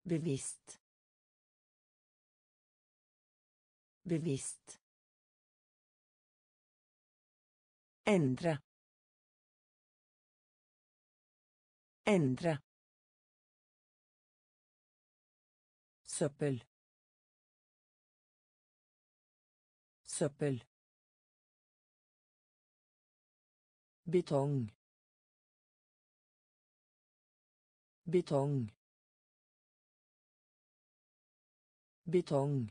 Bevisst. Bevisst. Endre. Endre. Søppel. Søppel. betong betong betong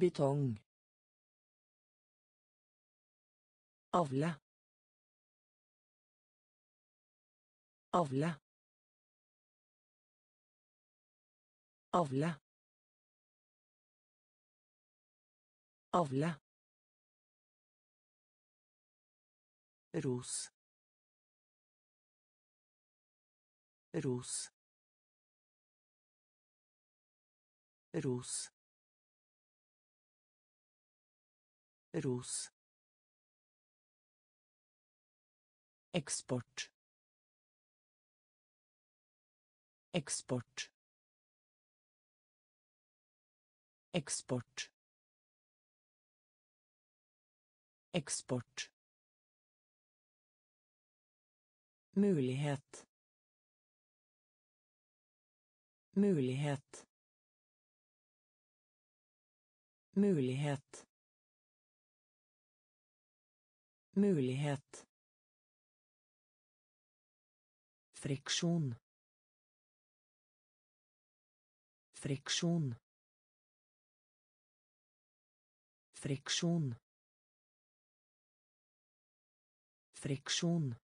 betong أفلة أفلة أفلة أفلة Ros. Ros. Ros. Ros. Export. Export. Export. Export. Mulighet. Mulighet. Mulighet. Mulighet. Friksjon. Friksjon. Friksjon. Friksjon.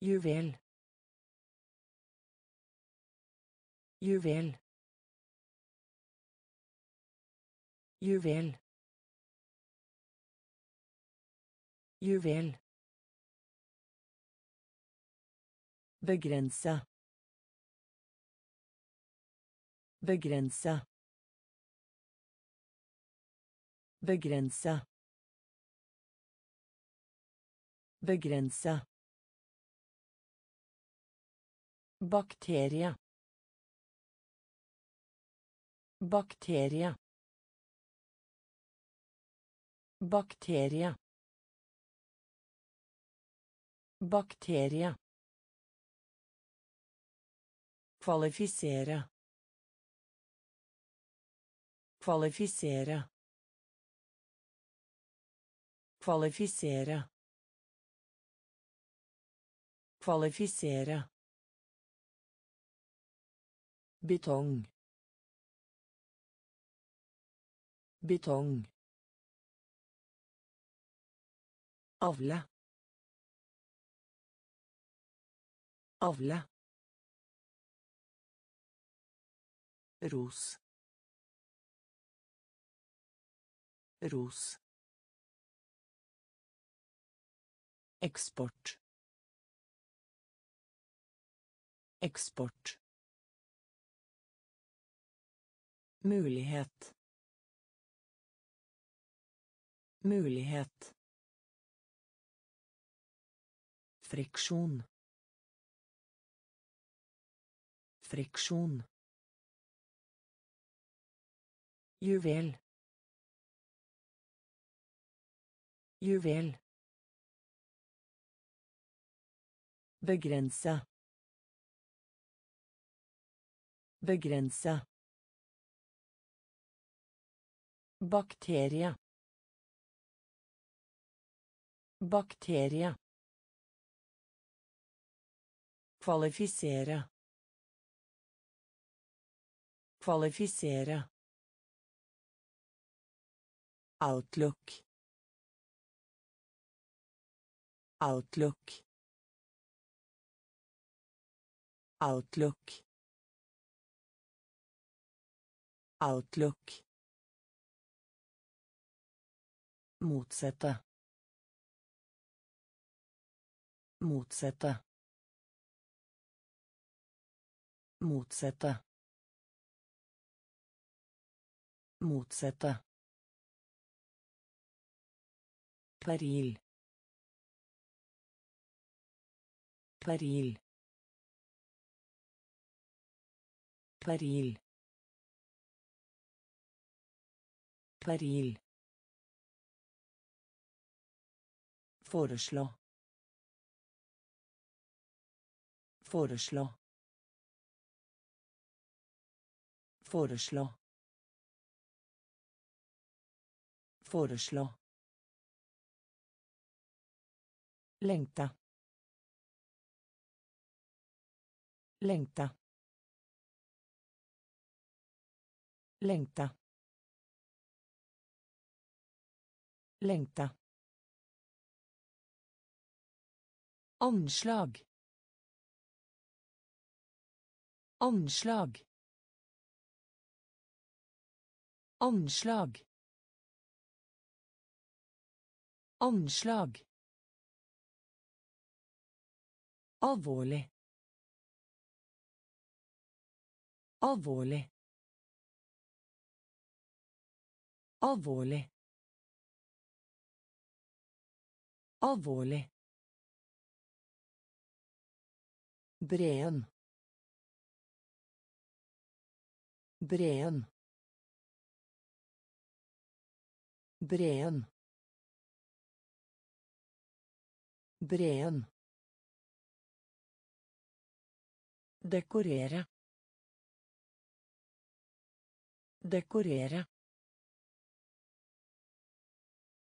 Juvel. Juvel. Juvel. Juvel. Begrense. Begrense. Begrense. Begrense. Bakterie. Bakterie. Bakterie. Bakterie. Kvalifisere. Kvalifisere. Kvalifisere. Kvalifisere. Betong. Betong. Avle. Avle. Ros. Ros. Eksport. Eksport. Mulighet. Mulighet. Friksjon. Friksjon. Juvel. Juvel. Begrense. Begrense. Bakterie. Bakterie. Kvalifisere. Kvalifisere. Outlook. Outlook. Outlook. Outlook. Motsette. Motsette. Motsette. Motsette. Peril. Peril. Peril. Peril. Foreslå. Foreslå. Foreslå. Foreslå. Lengta. Lengta. Lengta. Lengta. Anslag. Anslag. Anslag. Anslag. Alvorlig. Alvorlig. Alvorlig. Alvorlig. Breen. Breen. Breen. Breen. Dekorere. Dekorere.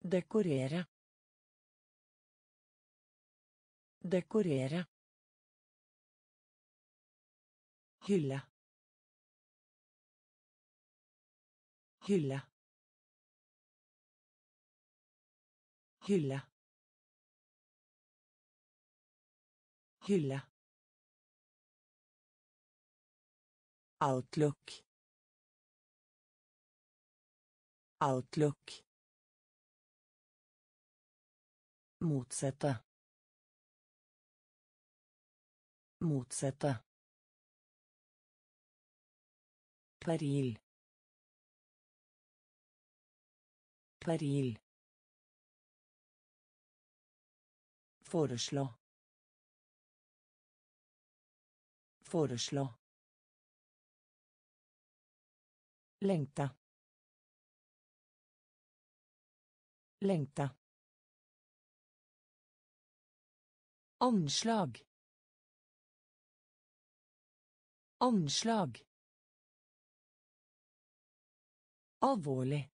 Dekorere. Dekorere. Hylle. Hylle. Hylle. Hylle. Outlook. Outlook. Motsette. Motsette. Peril. Peril. Foreslå. Foreslå. Lengta. Lengta. Anslag. Anslag. Alvorlig.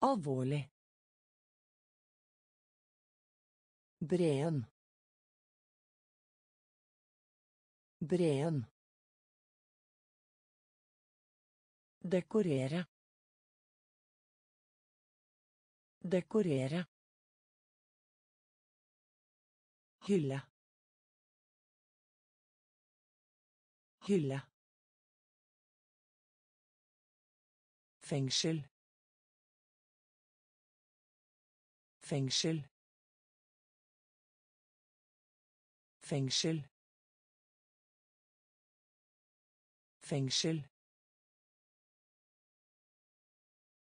Alvorlig. Breen. Breen. Dekorere. Dekorere. Hylle. Hylle. Fengsel. Fengsel. Fengsel. Fengsel.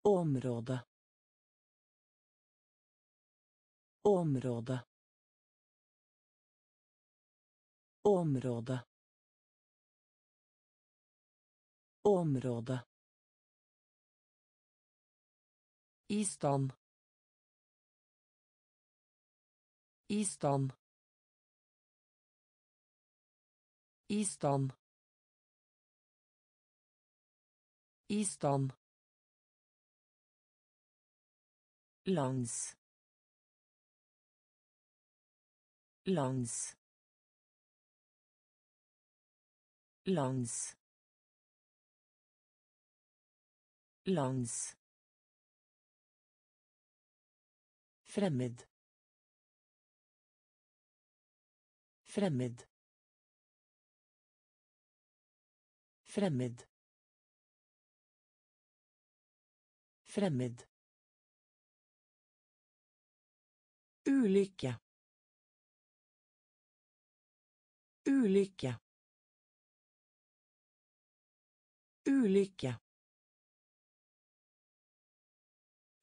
Område. Område. Område. Område. I stand. I stand. I stand. I stand. Fremmed. Fremmed. Fremmed. Fremmed. Ulykke. Ulykke. Ulykke.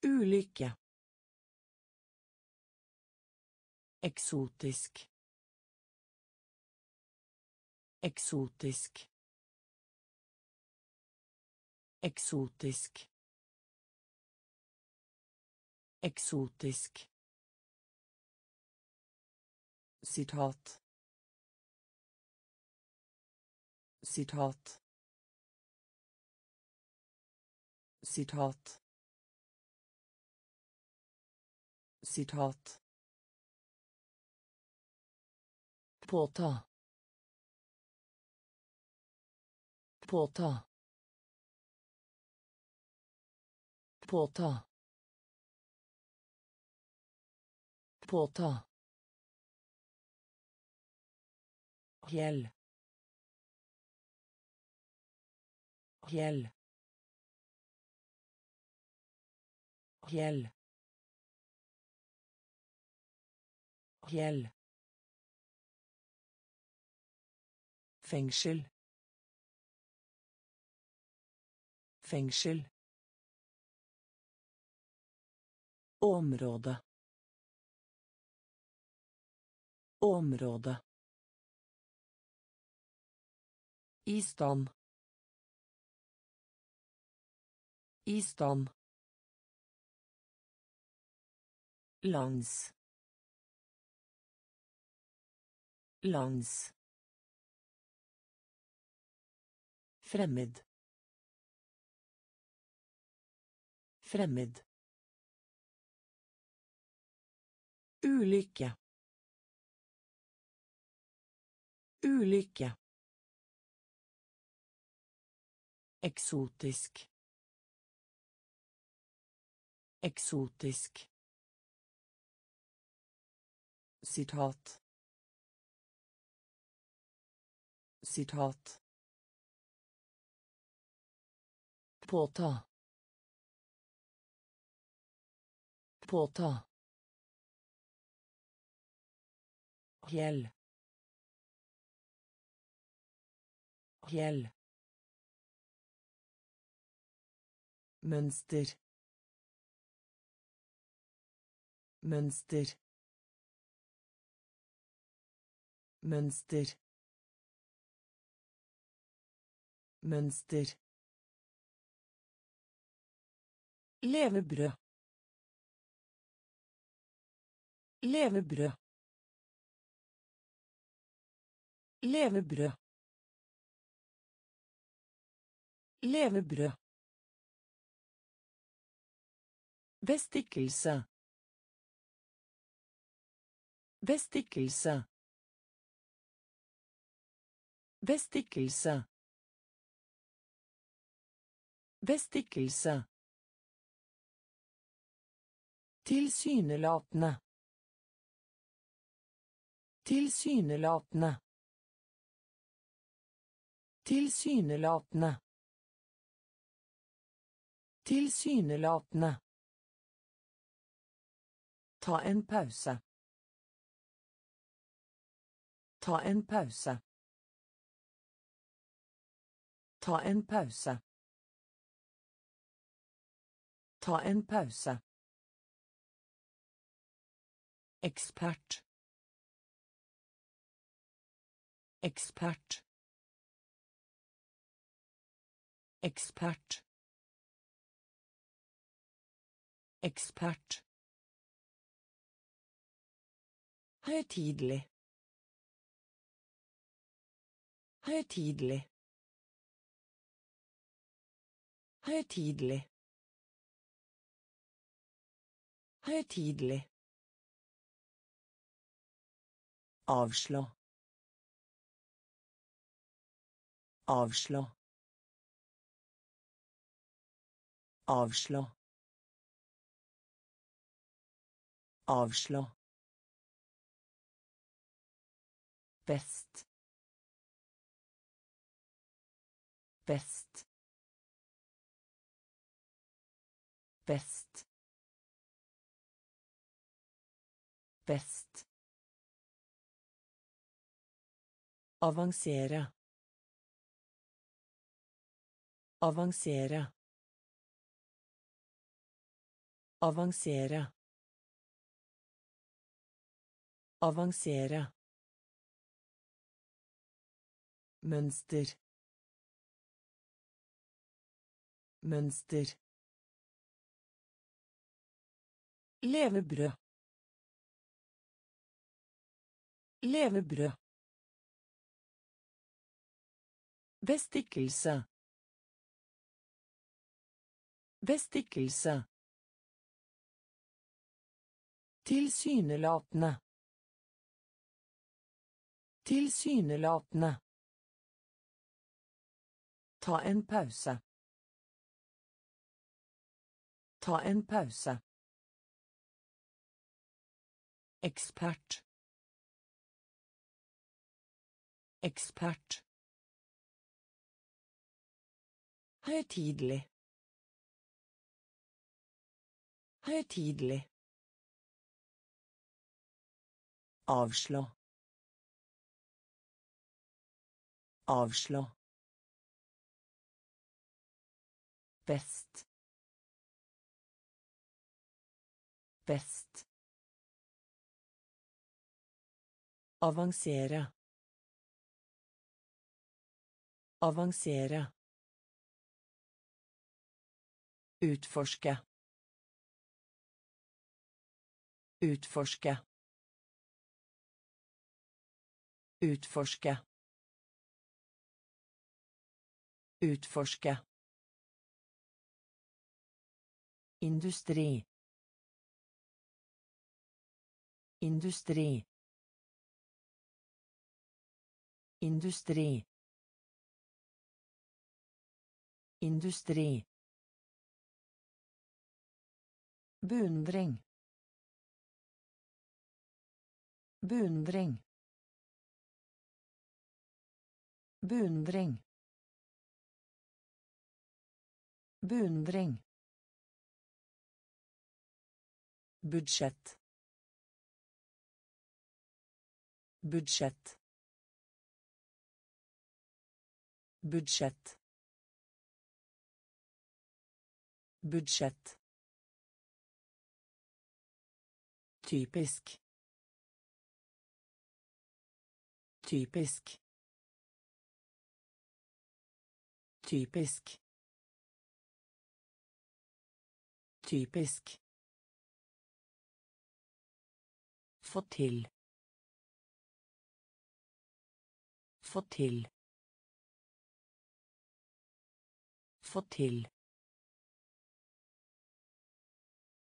Ulykke. Eksotisk. Eksotisk. Eksotisk. Eksotisk. Sitat. Sitat. Sitat. Sitat. Påta. Påta. Påta. Påta. Fjell. Fjell. Fjell. Fjell. Fengsel. Fengsel. Område. Område. I stand. I stand. Langs. Langs. Fremmed. Fremmed. Ulykke. Ulykke. Eksotisk. Eksotisk. Sitat. Sitat. Påta. Påta. Hjell. Fjell. Mønster. Mønster. Mønster. Mønster. Levebrød. Levebrød. Levebrød. Levebrød. Bestikkelse. Bestikkelse. Bestikkelse. Bestikkelse. Tilsynelatende. Tilsynelatende. Tilsynelatende. Tilsynelatende. Ta en pause. Ta en pause. Ta en pause. Ta en pause. Ekspert. Ekspert. Ekspert. Ekspert. Høytidelig. Høytidelig. Høytidelig. Høytidelig. Avslå. Avslå. Avslå. Avslå. Best. Best. Best. Best. Avansere. Avansere. Avansere. Avansere. Mønster. Mønster. Levebrød. Levebrød. Bestikkelse. Bestikkelse. Tilsynelatende. Tilsynelatende. Ta en pause. Ta en pause. Ekspert. Ekspert. Høytidelig. Høytidelig. Avslå. Avslå. Best. Best. Avansere. Avansere. Utforske. Utforske. Utforske. Utforske. Industri. Industri. Industri. Industri. Beundring. Beundring. Beundring. Beundring. Budsjett. Budsjett. Budsjett. Budsjett. Typisk. Typisk. Typisk. Typisk. Få til. Få til. Få til.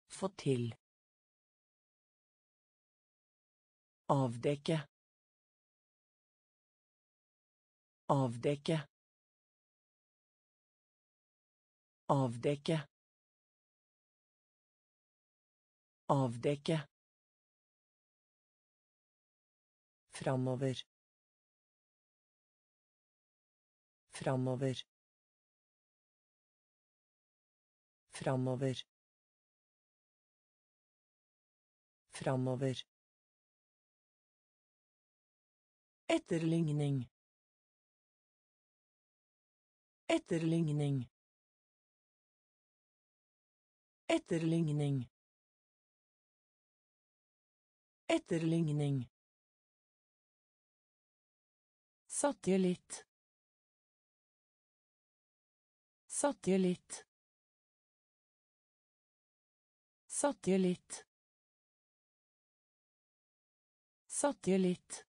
Få til. Avdekke. Avdekke. Avdekke. Avdekke. Framover. Framover. Framover. Framover. Etterligning. Etterligning. Etterligning. Etterligning. Satellitt. Satellitt. Satellitt. Satellitt.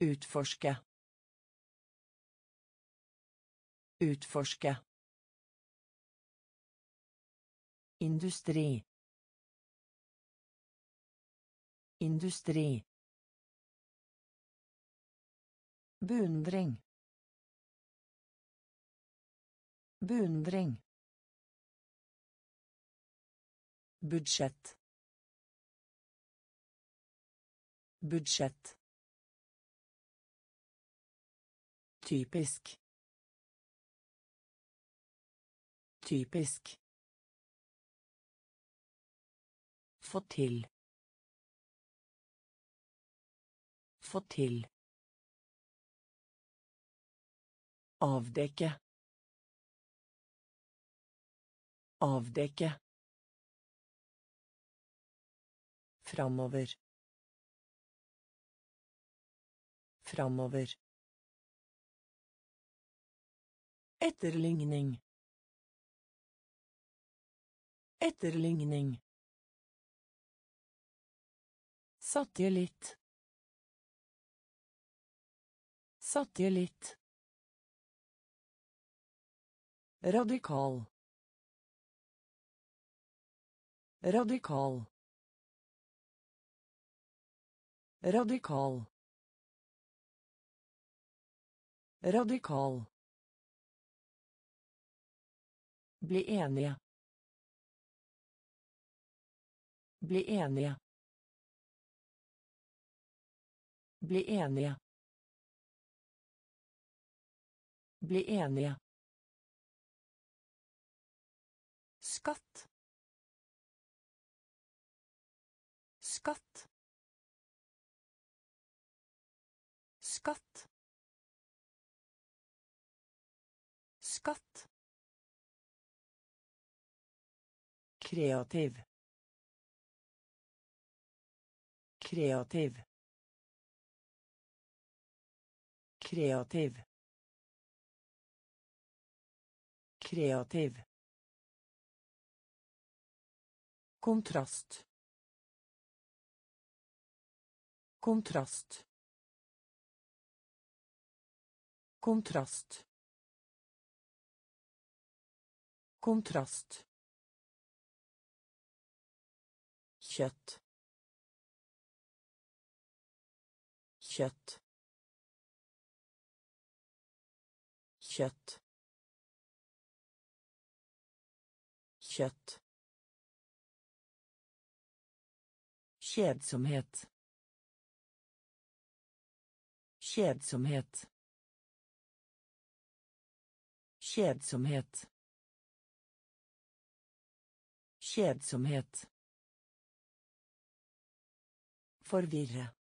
Utforske. Utforske. Industri. Industri. Beundring. Beundring. Budsjett. Budsjett. Typisk. Typisk. Få til. Få til. Avdekke. Avdekke. Framover. Framover. Etterligning. Etterligning. Satellitt. Satellitt. Radikal. Radikal. Radikal. Radikal. Bli enige. Bli enige. Bli enige. Bli enige. Skatt. Kreativ. Kreativ. Kreativ. Kreativ. Kontrast. Kontrast. Kontrast. Kontrast. Kjøtt kjøtt kjøtt kjøtt Kjedsomhet. Kjedsomhet. Kjedsomhet. Kjedsomhet. Forvirre.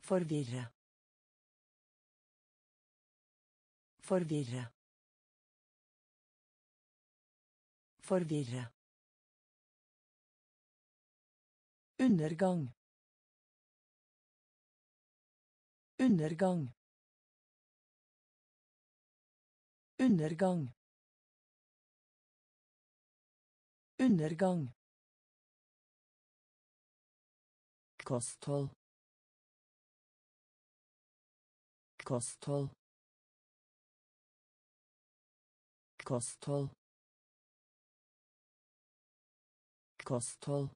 Forvirre. Forvirre. Forvirre. Undergang. Undergang. Undergang. Undergang. Kosthold. Kosthold. Kosthold. Kosthold.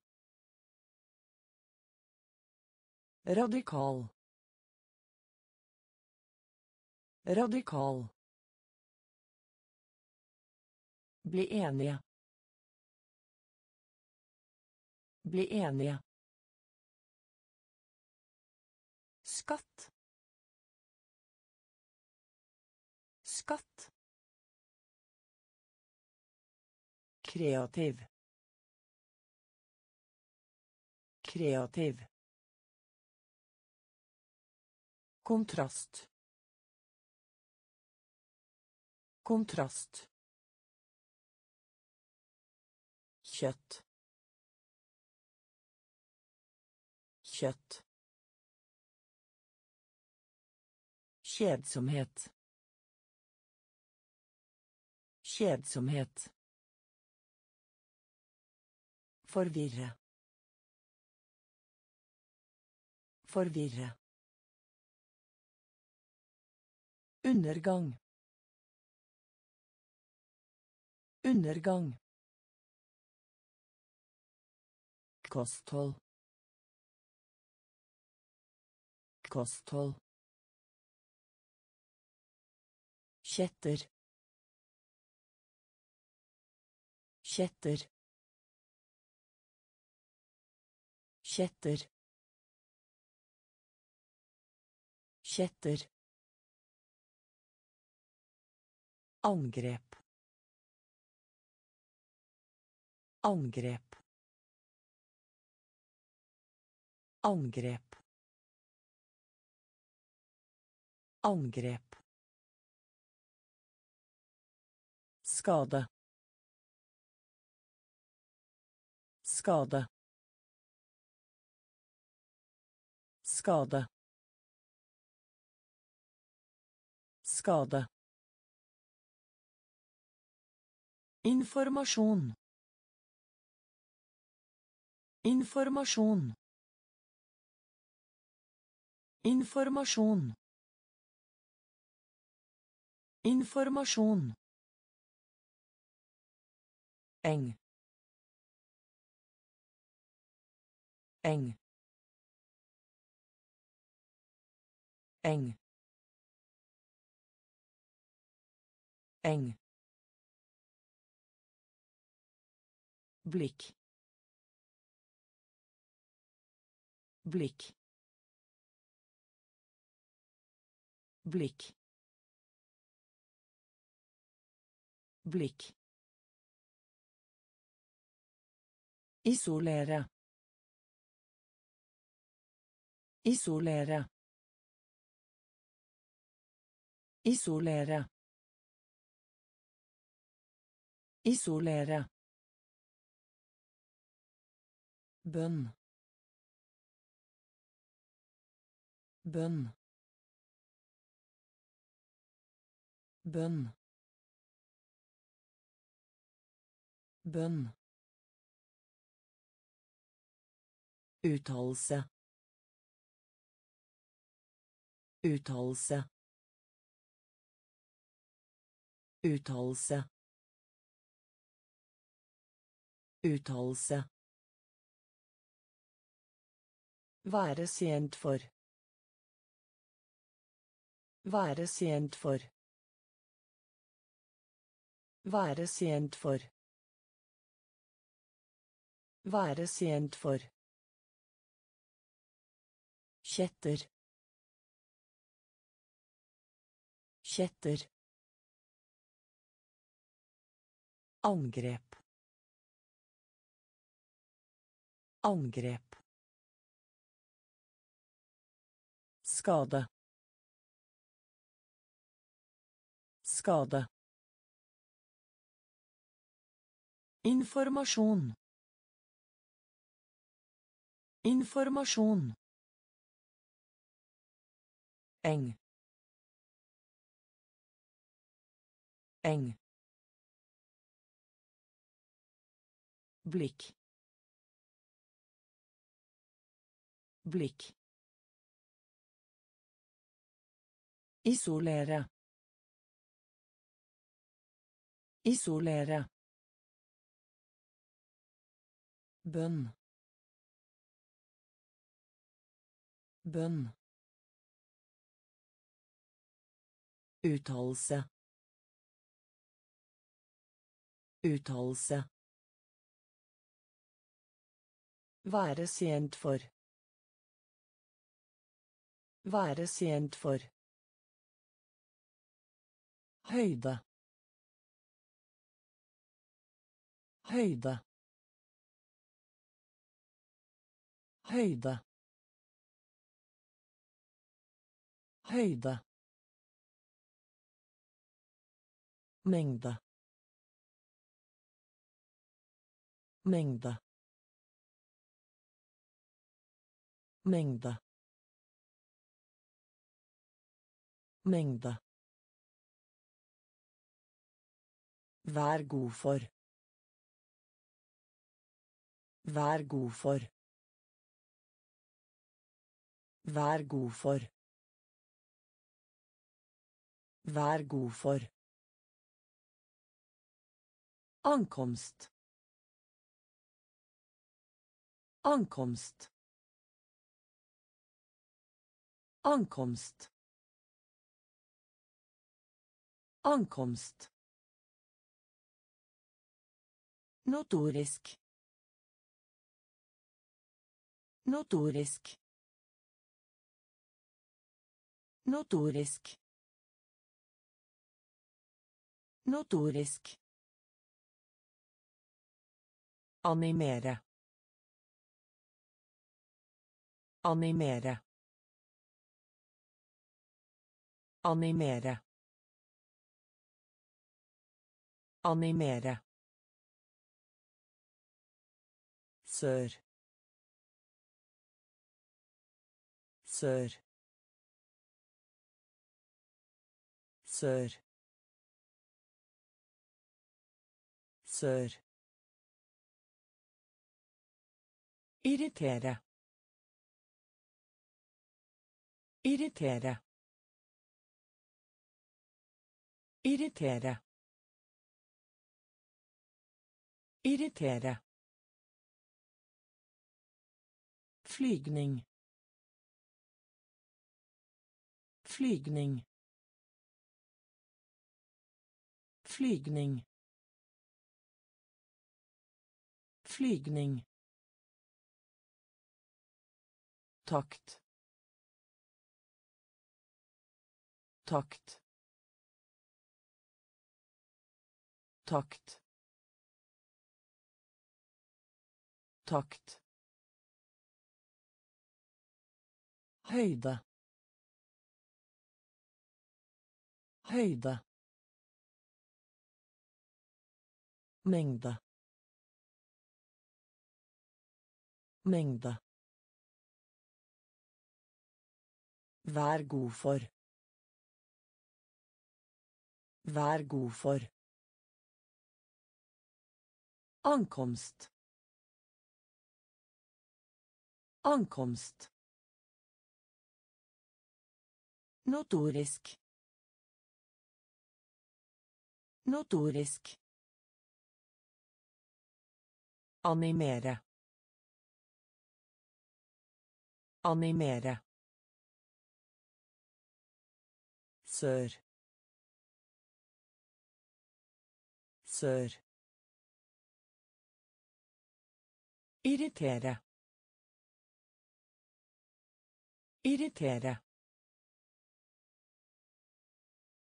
Radikal. Radikal. Bli enige. Bli enige Skatt. Skatt. Kreativ. Kreativ. Kontrast. Kontrast. Kjøtt. Kjøtt. Kjedsomhet. Kjedsomhet. Forvirre. Forvirre. Undergang. Undergang. Kosthold. Kosthold. Kjetter. Kjetter. Kjetter. Kjetter. Angrep. Angrep. Angrep. Angrep. Skade. Skade. Skade. Skade. Informasjon. Informasjon. Informasjon. Informasjon. Eng. Eng. Eng. Eng. blikk blikk blikk blikk isolere isolere isolere isolere bønn bønn bønn bønn Uttalelse. Uttalelse. Uttalelse. Uttalelse. Være sent for. Være sent for. Være sent for. Være sent for. Kjetter. Kjetter. Angrep. Angrep. Skade. Skade. Informasjon. Informasjon. Eng. Eng. blikk. Blikk. Isolere. Isolere. Bønn. Bønn Uttalelse. Uttalelse. Være sent for. Være sent for. Høyde. Høyde. Høyde. Høyde. Mengde. Mengde. Mengde. Mengde. Vær god for. Vær god for. Vær god for. Vær god for. Ankomst. Ankomst. Ankomst. Ankomst. Notorisk. Notorisk. Notorisk. Notorisk. Animere. Animere. Animere. Animere. Sør. Sør. Sør. Sør. Irritere. Irritere. Irritere. Irritere. Flygning. Flygning. Flygning. Flygning. Takt. Takt. Takt. Takt. Høyde. Høyde. Mengde. Mengde. Vær god for. Vær god for. Ankomst. Ankomst. Notorisk. Notorisk. Animere. Animere. Sør. Sør. Irritere. Irritere.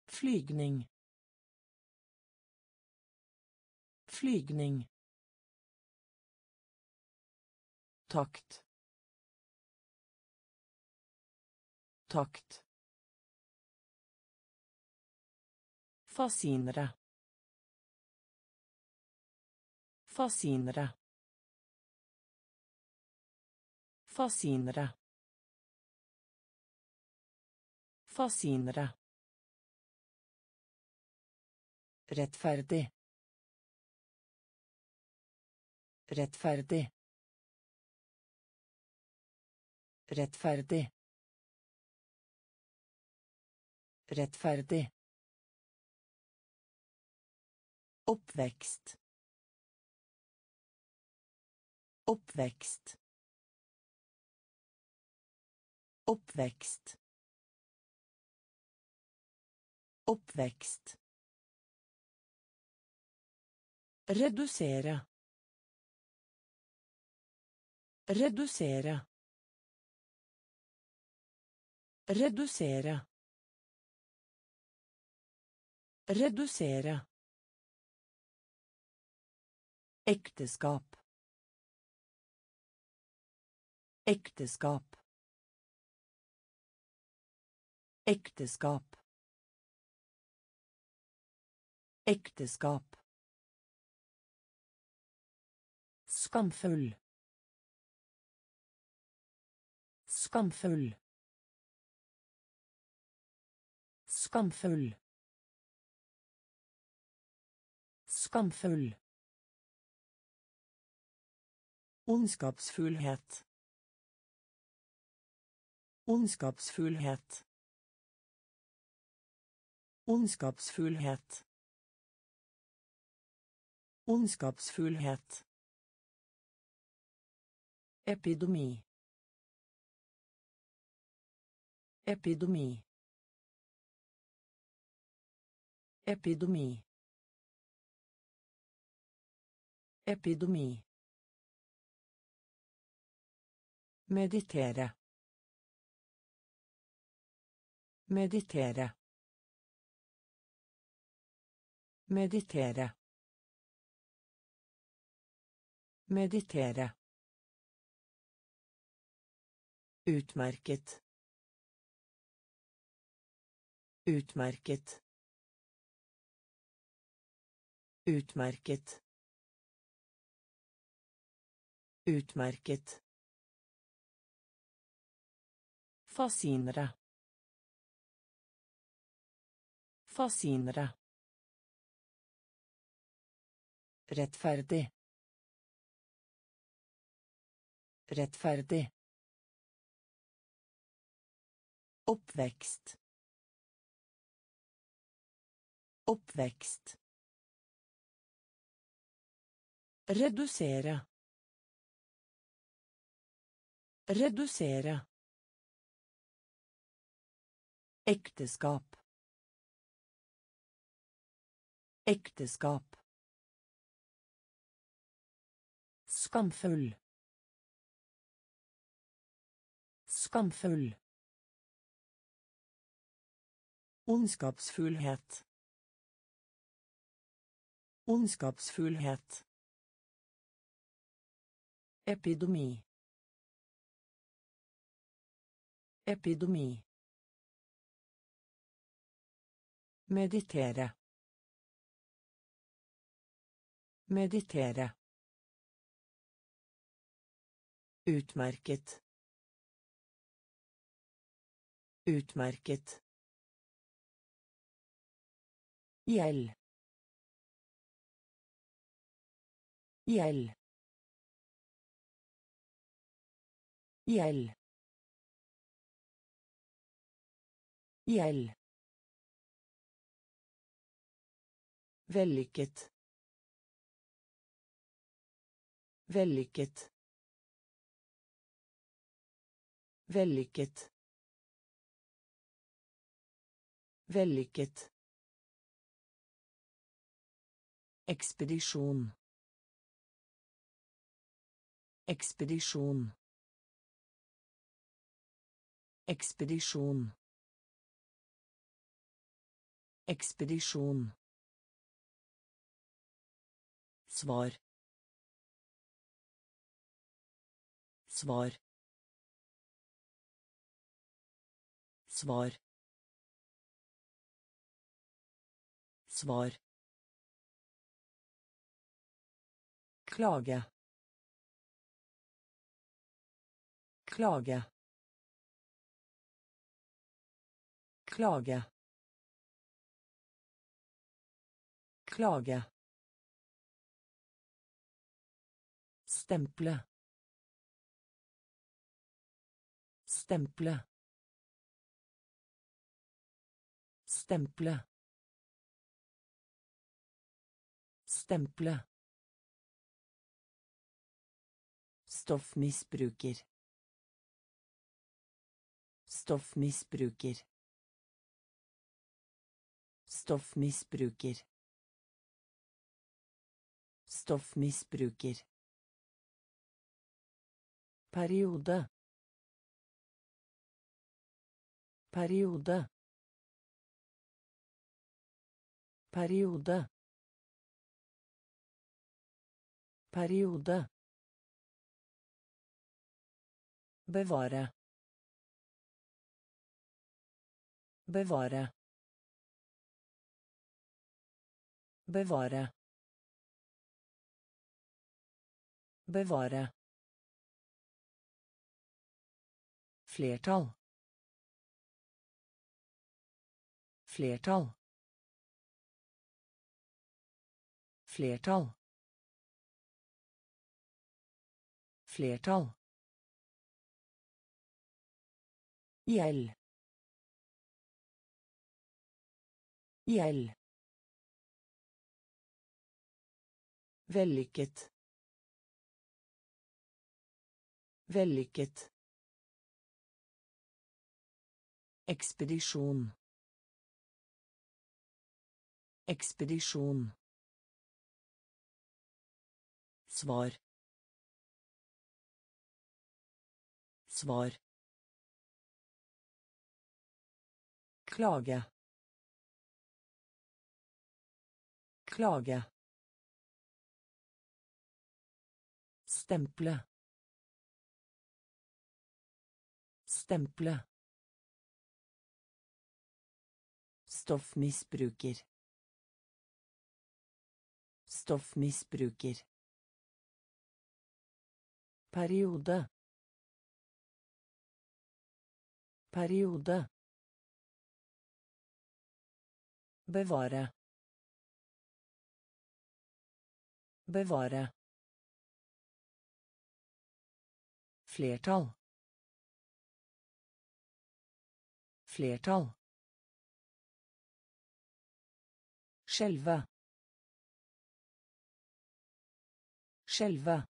Flygning. Flygning. Takt. Takt. Fascinere. Fascinere. Fascinere. Fascinere. Rettferdig. Rettferdig. Rettferdig. Rettferdig. Oppvekst. Oppvekst. Oppvekst. Oppvekst. Redusere. Redusere. Redusere. Redusere. Ekteskap. Ekteskap. Ekteskap. Ekteskap. Skamfull. Skamfull. Skamfull. Skamfull. Ondskapsfullhet. Ondskapsfullhet. Ondskapsfullhet. Ondskapsfullhet. Epidemi. Epidemi. Epidemi. Epidemi. Meditere. Meditere. Meditere. Meditere. Utmerket. Utmerket. Utmerket. Utmerket. Fascinere. Fascinere. Rettferdig. Rettferdig. Oppvekst. Oppvekst. Redusere. Redusere. Ekteskap. Ekteskap. Skamfull. Skamfull. Ondskapsfullhet. Ondskapsfullhet. Epidemi. Epidemi. Meditere. Meditere. Utmerket. Utmerket. Gjeld. Gjeld. Gjeld. Gjeld. Vellykket. Vellykket. Vellykket. Vellykket. Ekspedisjon. Ekspedisjon. Ekspedisjon. Ekspedisjon. Svar. Svar. Svar. Svar. Klage. Klage. Klage. Klage. Stemple. Stemple. Stemple. Stemple. Stoffmisbruker. Stoffmisbruker. Stoffmisbruker. Stoffmisbruker. Periode. Periode. Periode. Periode. Bevare. Bevare. Bevare. Bevare. Flertall. Flertall. Flertall. Flertall. Gjeld. Gjeld. Vellykket. Vellykket. Ekspedisjon. Ekspedisjon. Svar. Svar. Klage. Klage. Stemple. Stemple. Stoffmisbruker. Stoffmisbruker. Periode. Periode. Bevare. Bevare. Flertall. Flertall. Skjelve. Skjelve.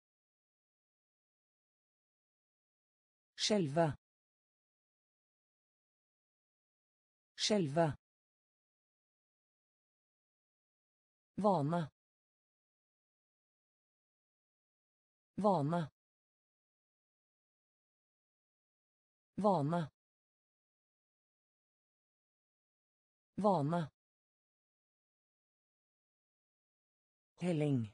Skjelve. Skjelve. Vane. Vane. Vane. Vane. Helling.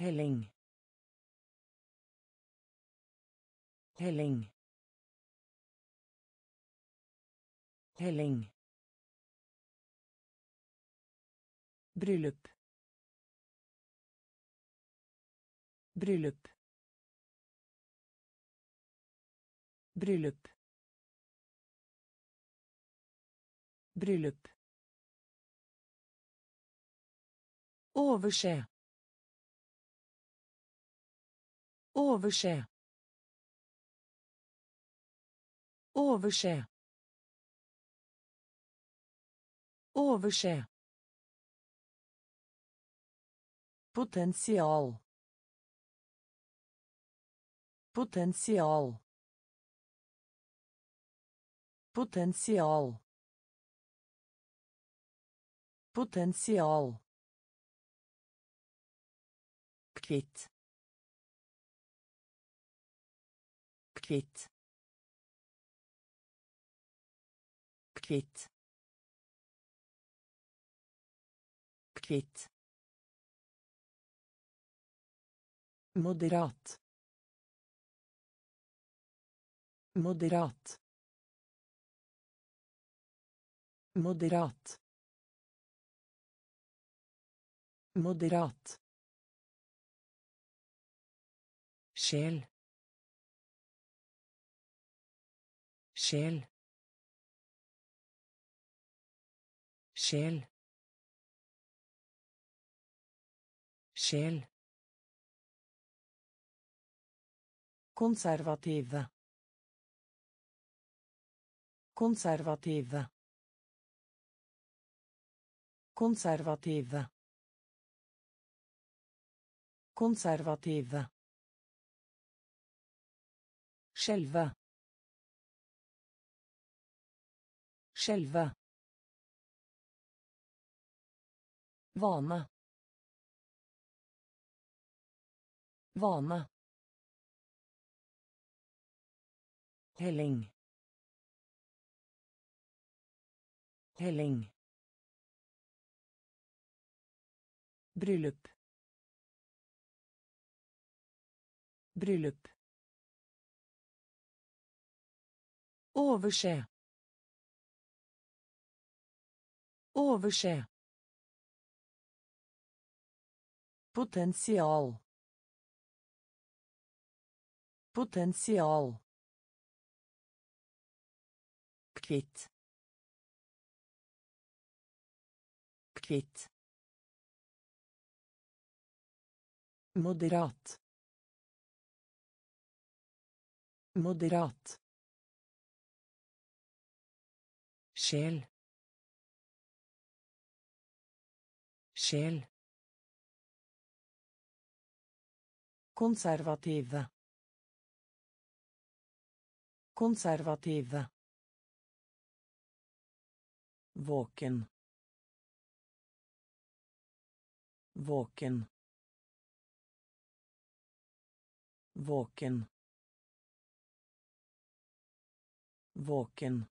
Helling. Helling. Helling. Bryllup. Bryllup. Bryllup. Bryllup. Overse. Overse. Overse. Overse. Potensial. Potensial. Potensial. Potensial. Kvitt kvitt kvitt kvitt moderat moderat moderat moderat Sjel. Sjel. Sjel. Sjel. Konservative. Konservative. Konservative. Konservative. Skjelve. Skjelve. Vane. Vane. Helling. Helling. Bryllup. Bryllup. Overse. Overse. Potensial. Potensial. Kvitt. Kvitt. Moderat. Moderat. Sjel. Sjel. Konservative. Konservative. Våken. Våken. Våken. Våken.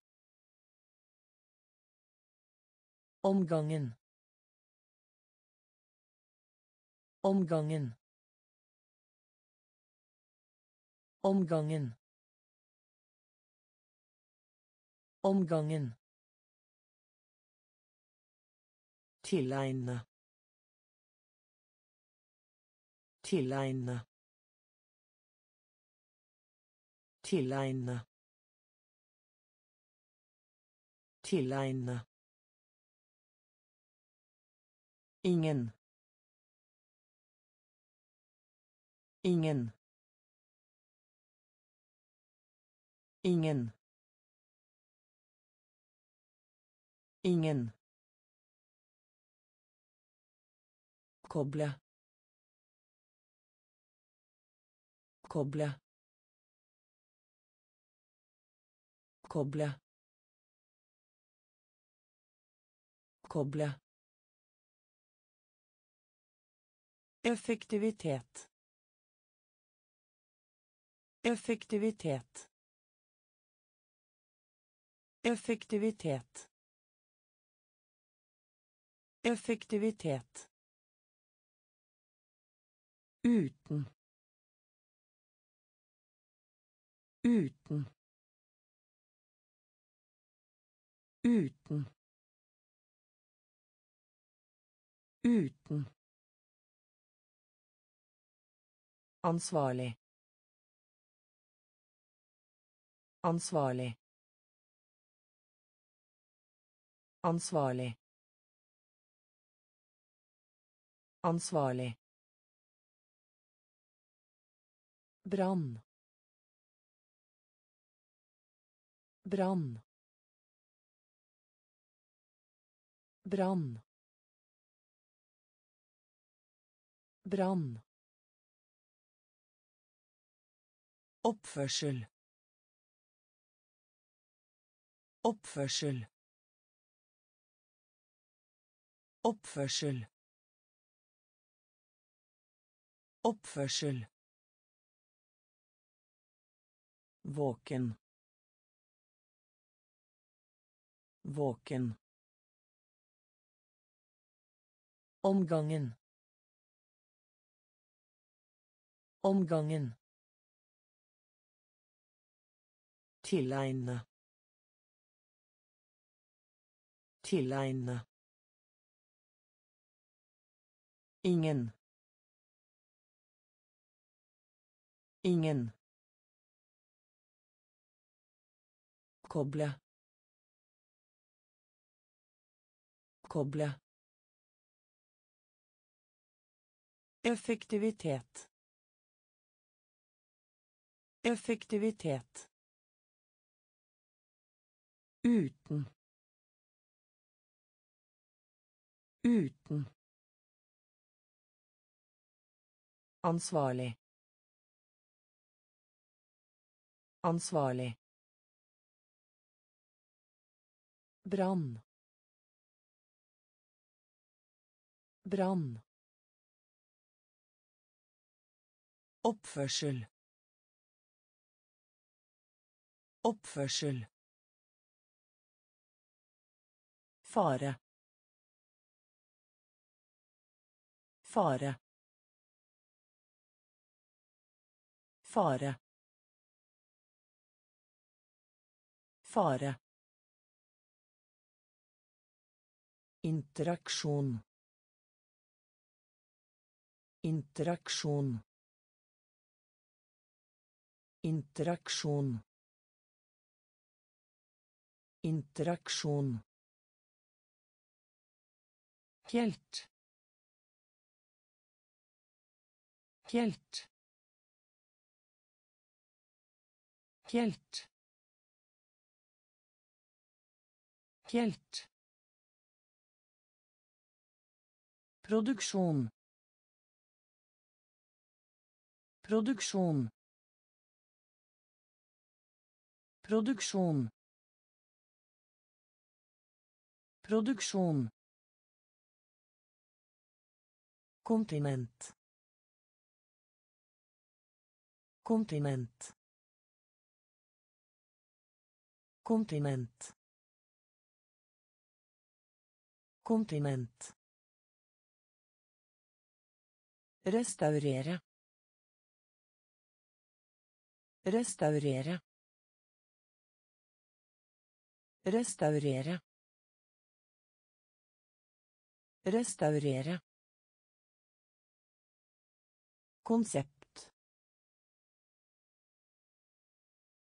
Omgangen. Omgangen. Omgangen. Omgangen. Tilegne. Tilegne. Tilegne. Tilegne. Ingen. Ingen. Ingen. Ingen. Koble. Koble. Koble. Koble. Effektivitet. Effektivitet. Effektivitet. Effektivitet. Uten. Uten. Uten. Uten. Ansvarlig. Ansvarlig. Ansvarlig. Ansvarlig. Brann. Brann. Brann. Brann. Oppførsel. Oppførsel. Oppførsel. Oppførsel. Våken. Våken. Omgangen. Omgangen. Tilegne. Tilegne. Ingen. Ingen. Koble. Koble. Effektivitet. Effektivitet. Uten. Uten. Ansvarlig. Ansvarlig. Brann. Brann. Oppførsel. Oppførsel. Fare. Fare. Fare. Fare. Interaksjon. Interaksjon. Interaksjon. Interaksjon. Helt. Helt. Helt. Helt. Produksjon. Produksjon. Produksjon. Produksjon. Kontinent. Kontinent. Kontinent. Kontinent. Restaurere. Restaurere. Restaurere. Restaurere. Konsept.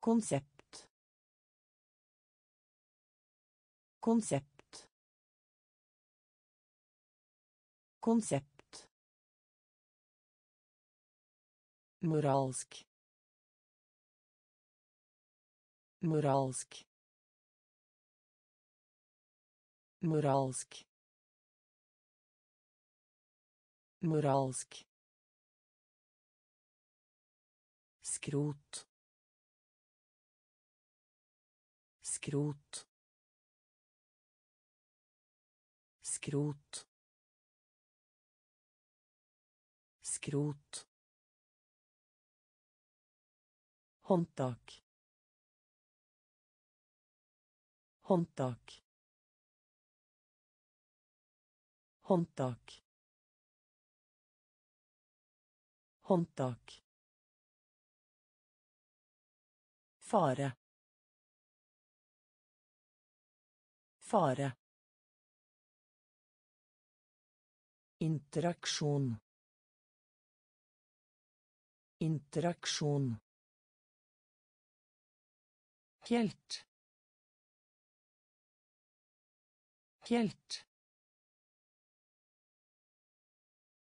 Konsept. Konsept. Konsept. Moralsk. Moralsk. Moralsk. Moralsk. Skrot. Skrot. Skrot. Skrot. Håndtak. Håndtak. Håndtak. Håndtak. Fare. Fare. Interaksjon. Interaksjon. Helt. Helt.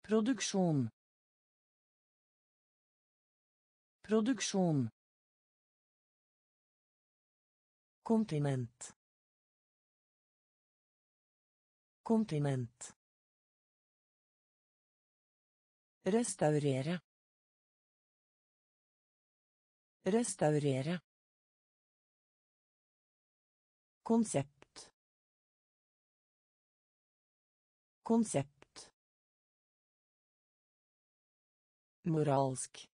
Produksjon. Produksjon. Kontinent. Kontinent. Restaurere. Restaurere. Konsept. Konsept. Moralsk.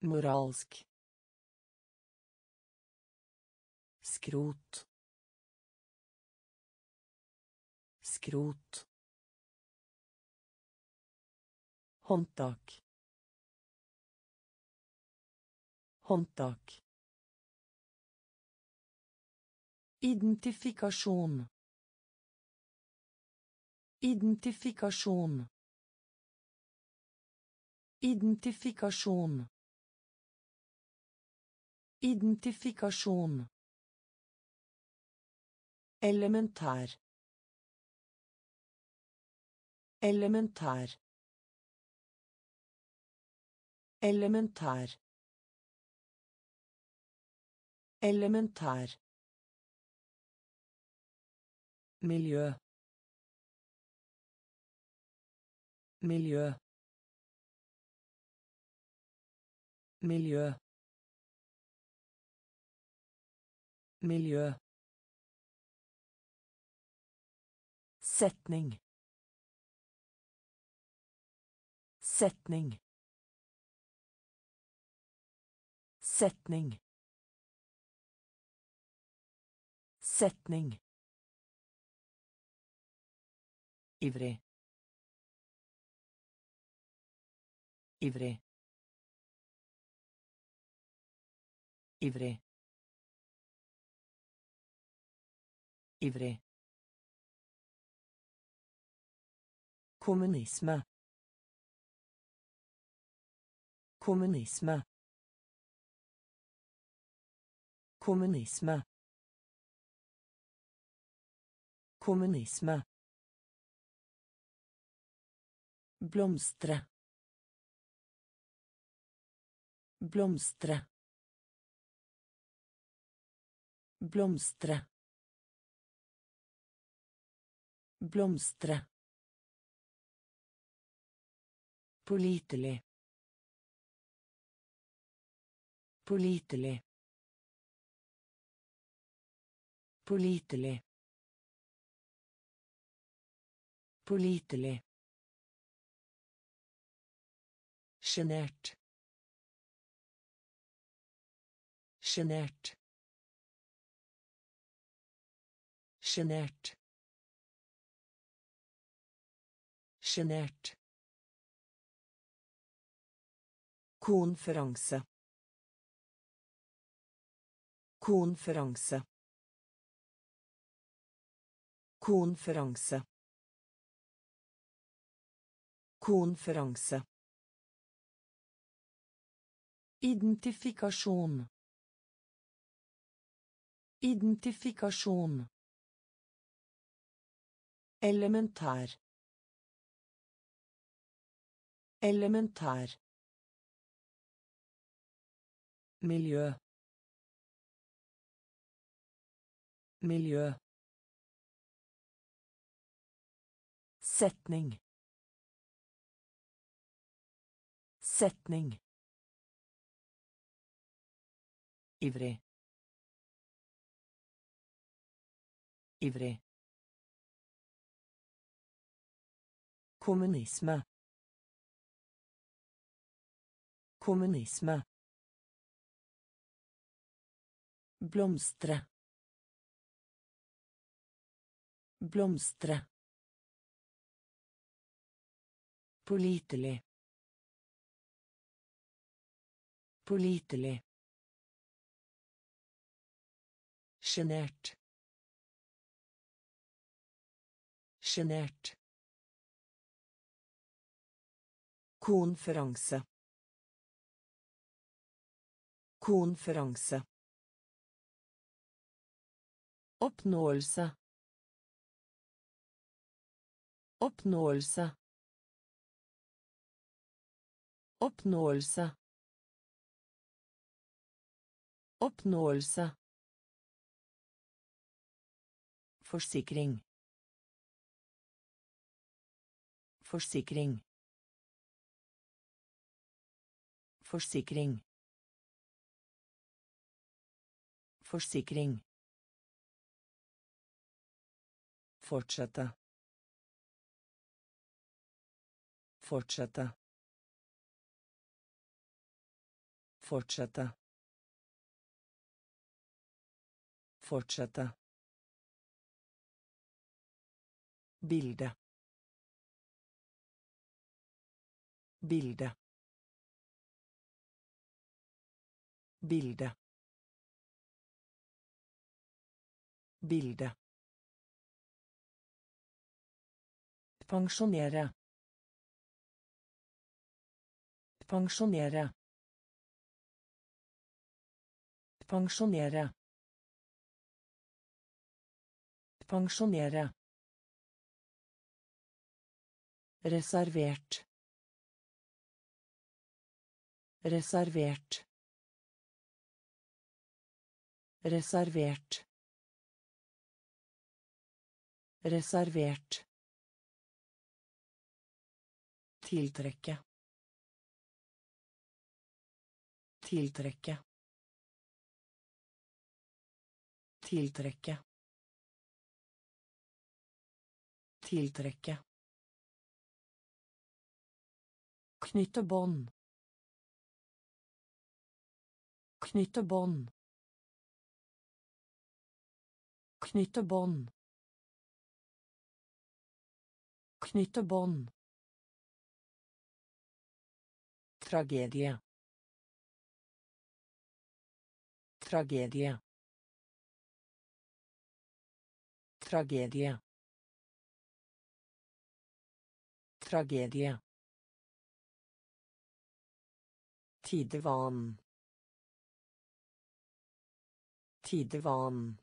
Moralsk. Skrot. Skrot. Håndtak. Håndtak. Identifikasjon. Identifikasjon. Identifikasjon. Identifikasjon. Elementær. Elementær. Elementær. Elementær. Miljø. Miljø. Miljø. Miljø. Setning. Setning. Setning. Setning. Ivrig. Ivrig. Ivrig. Ivrig. Kommunisme. Kommunisme. Kommunisme. Kommunisme. Blomstre. Blomstre. Blomstre. Blomstre. Pålitelig. Pålitelig. Pålitelig. Pålitelig. Sjenert. Sjenert. Sjenert. Sjenert. Konferanse. Konferanse. Konferanse. Konferanse. Identifikasjon. Identifikasjon. Elementær. Elementær. Miljø. Miljø. Setning. Setning. Ivrig. Ivrig. Kommunisme. Kommunisme. Blomstre. Blomstre. Pålitelig. Pålitelig. Sjenert. Sjenert. Konferanse. Konferanse. Oppnåelse. Oppnåelse. Oppnåelse. Oppnåelse. Forsikring. Forsikring. Forsikring. Forsikring. Fortsette. Fortsette. Fortsette. Fortsette. Bilde. Bilde. Bilde. Bilde. Pensjonere. Pensjonere. Pensjonere. Pensjonere. Reservert. Reservert. Reservert. Reservert. Tiltrekke. Tiltrekke. Tiltrekke. Tiltrekke. Knytte bånd. Knytte bånd. Knytte bånd. Knytte bånd. Tragedie. Tragedie. Tragedie. Tragedie. Tidevann. Tidevann.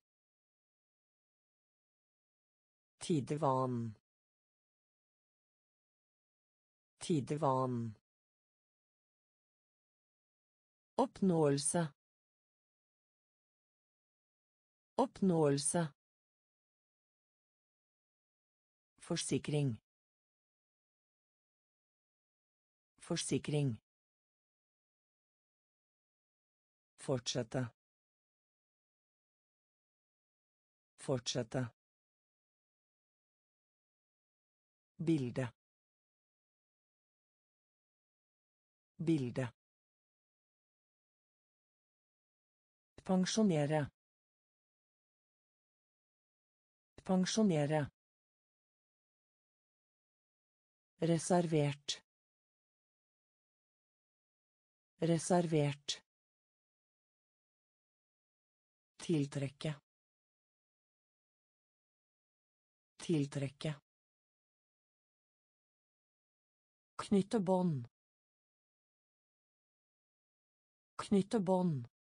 Tidevann. Tidevann. Oppnåelse. Oppnåelse. Forsikring. Forsikring. Fortsette. Fortsette. Bilde. Bilde. Pensjonere. Pensjonere. Reservert. Reservert. Tiltrekke. Tiltrekke. Knytte bånd. Knytte bånd.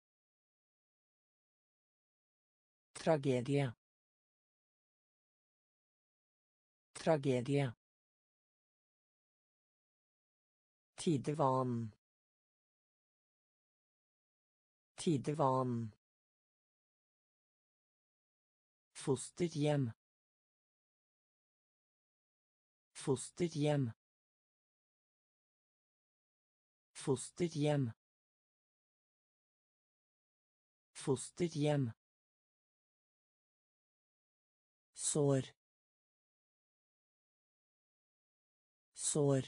Tragedie. Tragedie. Tidevann. Tidevann. Fosterhjem. Fosterhjem. Fosterhjem. Fosterhjem. Sår. Sår.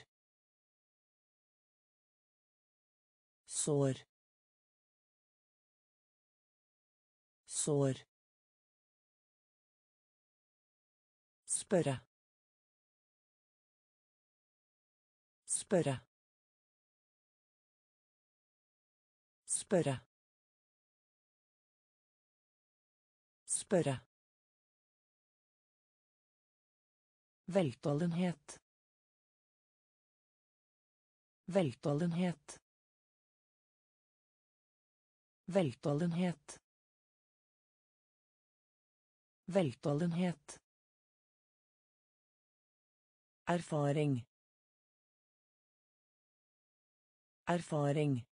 Sår. Sår. Spørre. Spørre. Spørre. Spørre. Veltalenhet. Veltalenhet. Veltalenhet. Veltalenhet. Erfaring. Erfaring.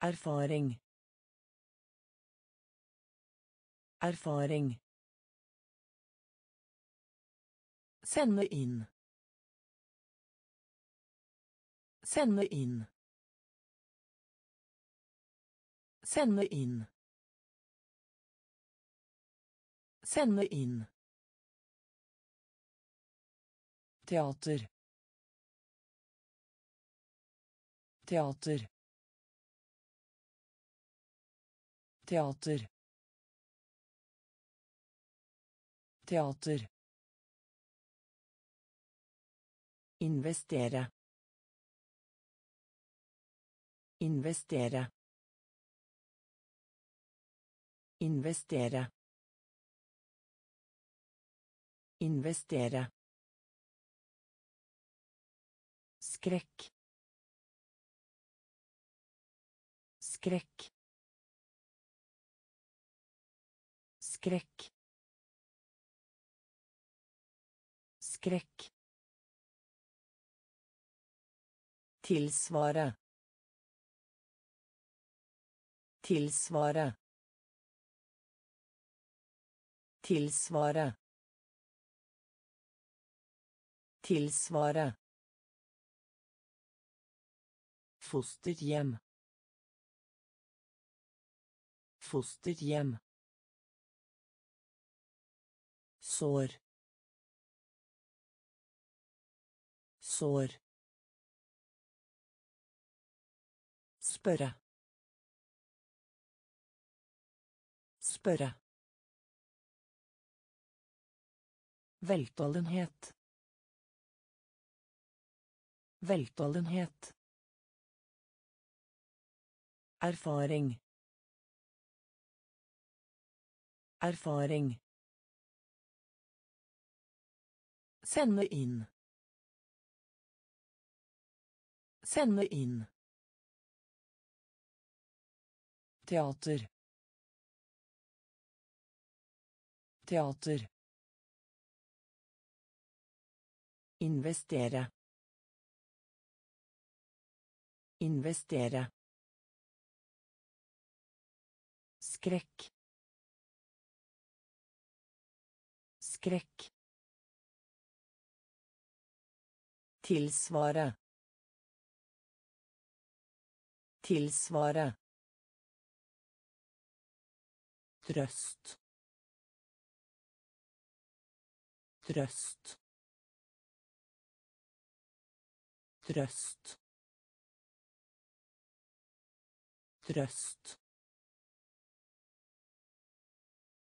Erfaring. Erfaring. Sende inn. Sende inn. Sende inn. Sende inn. Teater. Teater. Teater. Teater. Investere. Investere. Investere. Investere. Skrekk. Skrekk. Skrekk. Skrekk. Tilsvare. Tilsvare. Tilsvare. Tilsvare. Fosterhjem. Fosterhjem. Sår. Sår. Spørre. Spørre. Veltalenhet. Veltalenhet. Erfaring. Erfaring. Sende inn. Sende inn. Teater. Teater. Investere. Investere. Skrekk. Skrekk. Tilsvare. Tilsvare. Trøst. Trøst. Trøst. Trøst.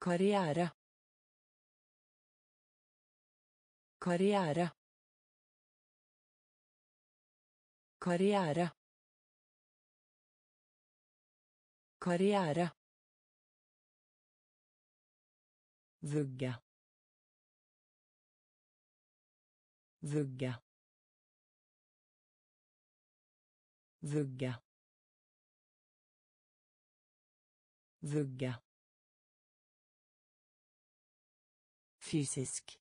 Karriere. Karriere. Karriere. Karriere. Vugge. Vugge. Vugge. Vugge. Fysisk.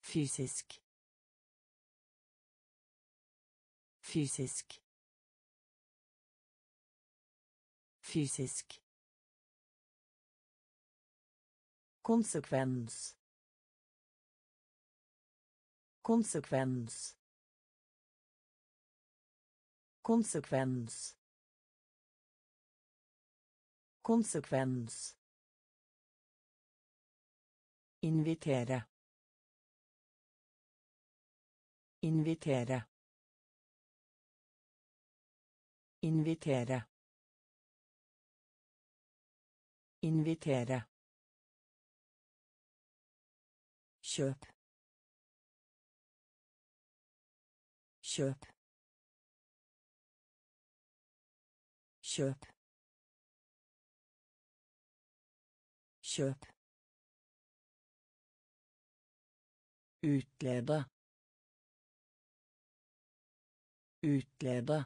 Fysisk. Fysisk. Fysisk. Konsekvens. Konsekvens. Konsekvens. Konsekvens. Invitere. Invitere. Invitere. Invitere. Kjøp. Kjøp. Kjøp. Kjøp. Utlede. Utlede.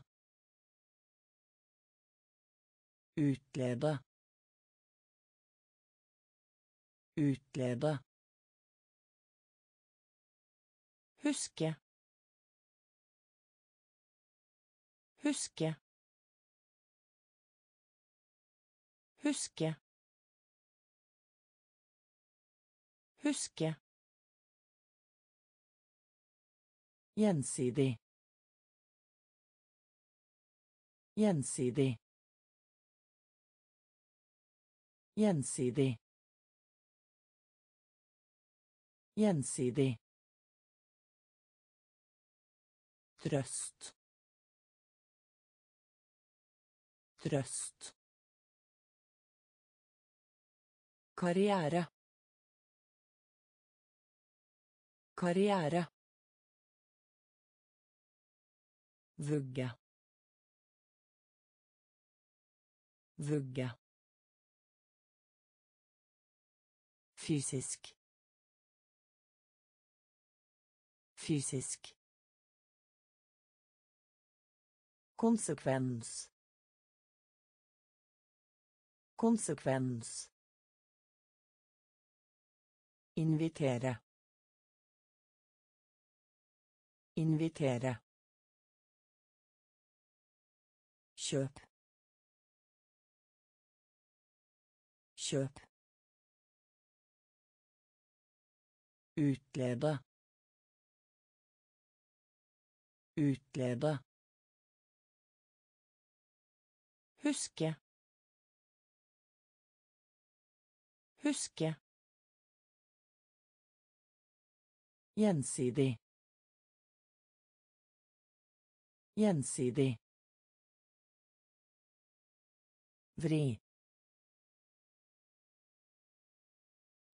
Utlede. Utlede. Huske. Huske. Huske. Huske. Gjensidig. Gjensidig. Gjensidig. Gjensidig. Trøst. Trøst. Karriere. Karriere. Vugge. Vugge. Fysisk. Fysisk. Konsekvens. Konsekvens. Invitere. Invitere. Kjøp. Kjøp. Utlede. Utlede. Huske. Huske. Gjensidig. Gjensidig. Vri.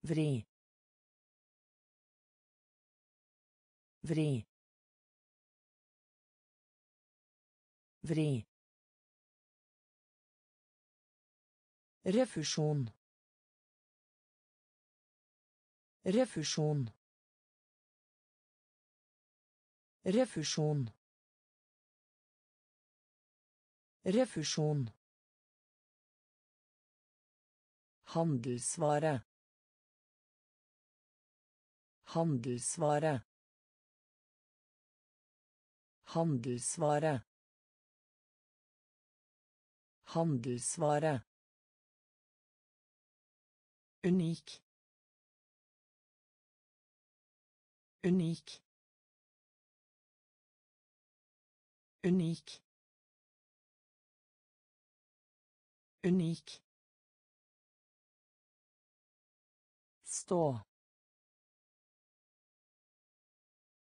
Vri. Vri. Vri. Refusjon. Refusjon. Refusjon. Refusjon. Handelsvare. Handelsvare. Handelsvare. Handelsvare. Unik. Unik. Unik. Unik. Stå.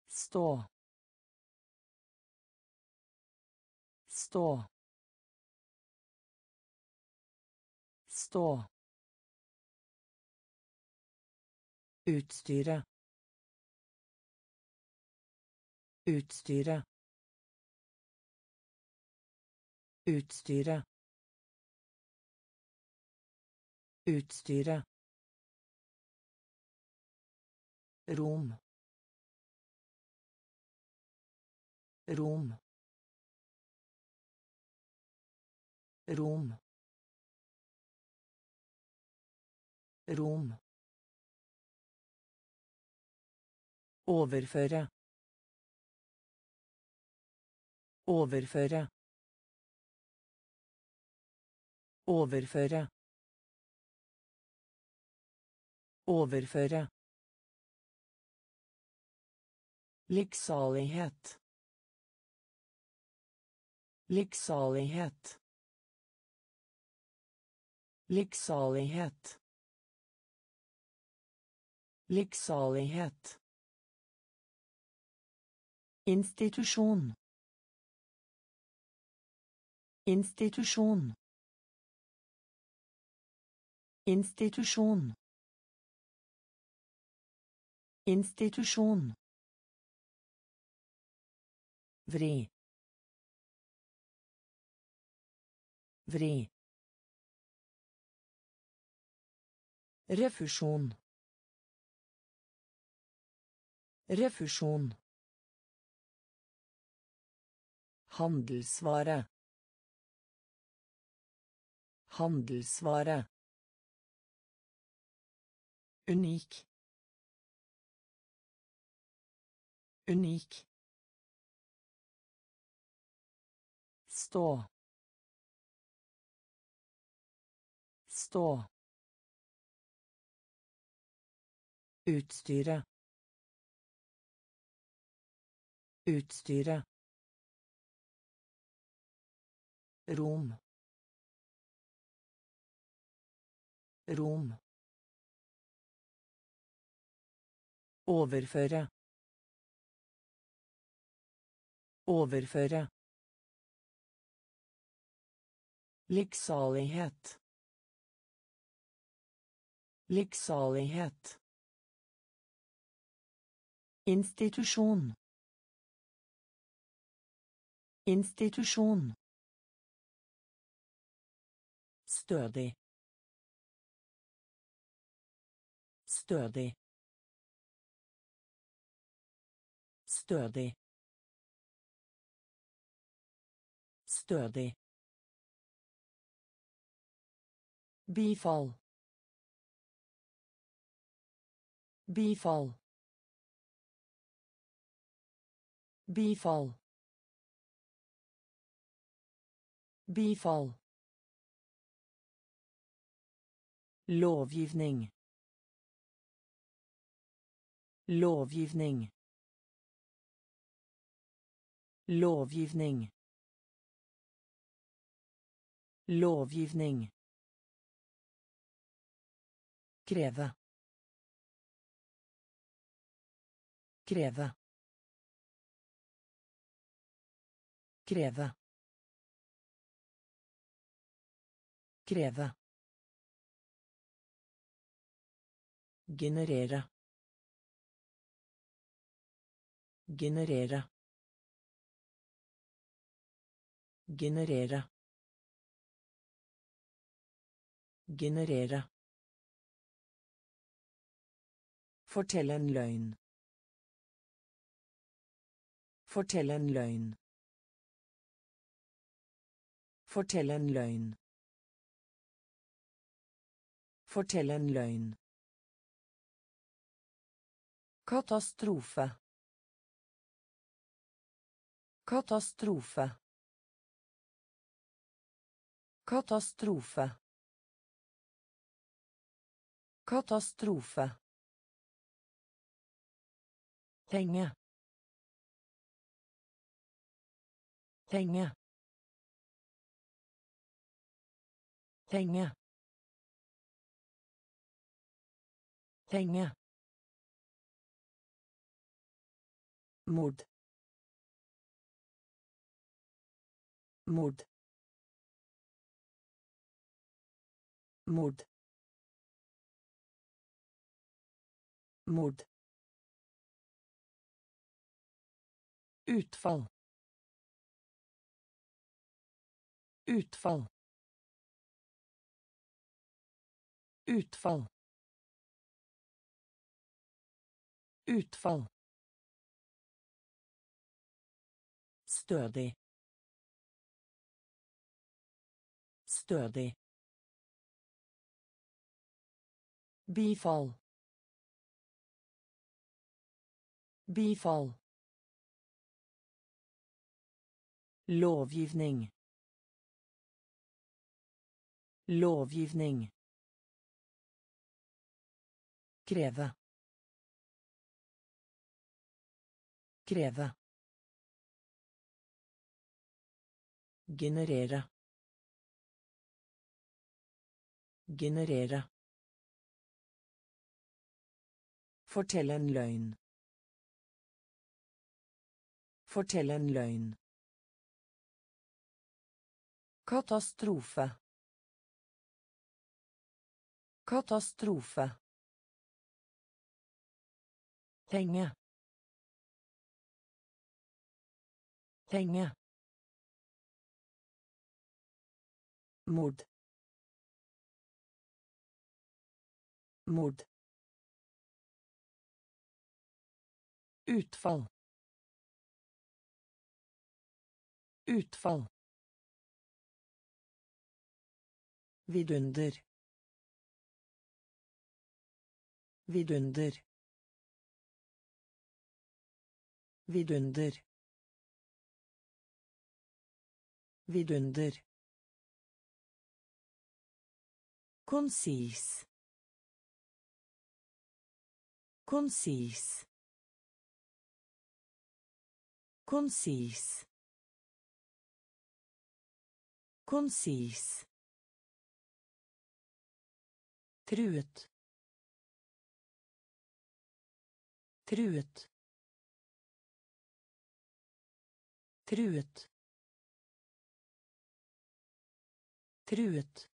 Stå. Stå. Stå. Utstyret. Utstyret. Utstyret. Utstyret. Rom. Rom. Rom. Rom. Overføre. Overføre. Overføre. Overføre. Lykksalighet. Lykksalighet. Lykksalighet. Lykksalighet. Institusjon. Institusjon. Institusjon. Institusjon. Vri. Vri. Refusjon. Refusjon. Handelsvare. Handelsvare. Unik. Unik. Stå. Stå. Utstyret. Utstyret. Rom. Rom. Overføre. Overføre. Lykksalighet. Lykksalighet. Institusjon. Institusjon. Stødig. Stødig. Stødig. Stødig. Bifall. Bifall. Bifall. Bifall. Lovgivning. Lovgivning. Lovgivning. Lovgivning. Kreve. Kreve. Kreve. Kreve. Generere. Generere. Generere. Generere. Fortell en løgn. Fortell en løgn. Fortell en løgn. Fortell en løgn. Katastrofe. Katastrofe. Katastrofe. Katastrofe. Penge. Penge. Penge. Henge. Mord. Mord. Mord. Mord. Utfall. Utfall. Utfall. Utfall. Stødig. Stødig. Bifall. Bifall. Lovgivning. Lovgivning. Kreve. Kreve. Generere. Generere. Fortell en løgn. Fortell en løgn. Katastrofe. Katastrofe. Penge. Henge. Mord. Mord. Utfall. Utfall. Vidunder. Vidunder. Vidunder. Vidunder. Konsis. Konsis. Konsis. Konsis. Truet. Truet. Truet. Truet.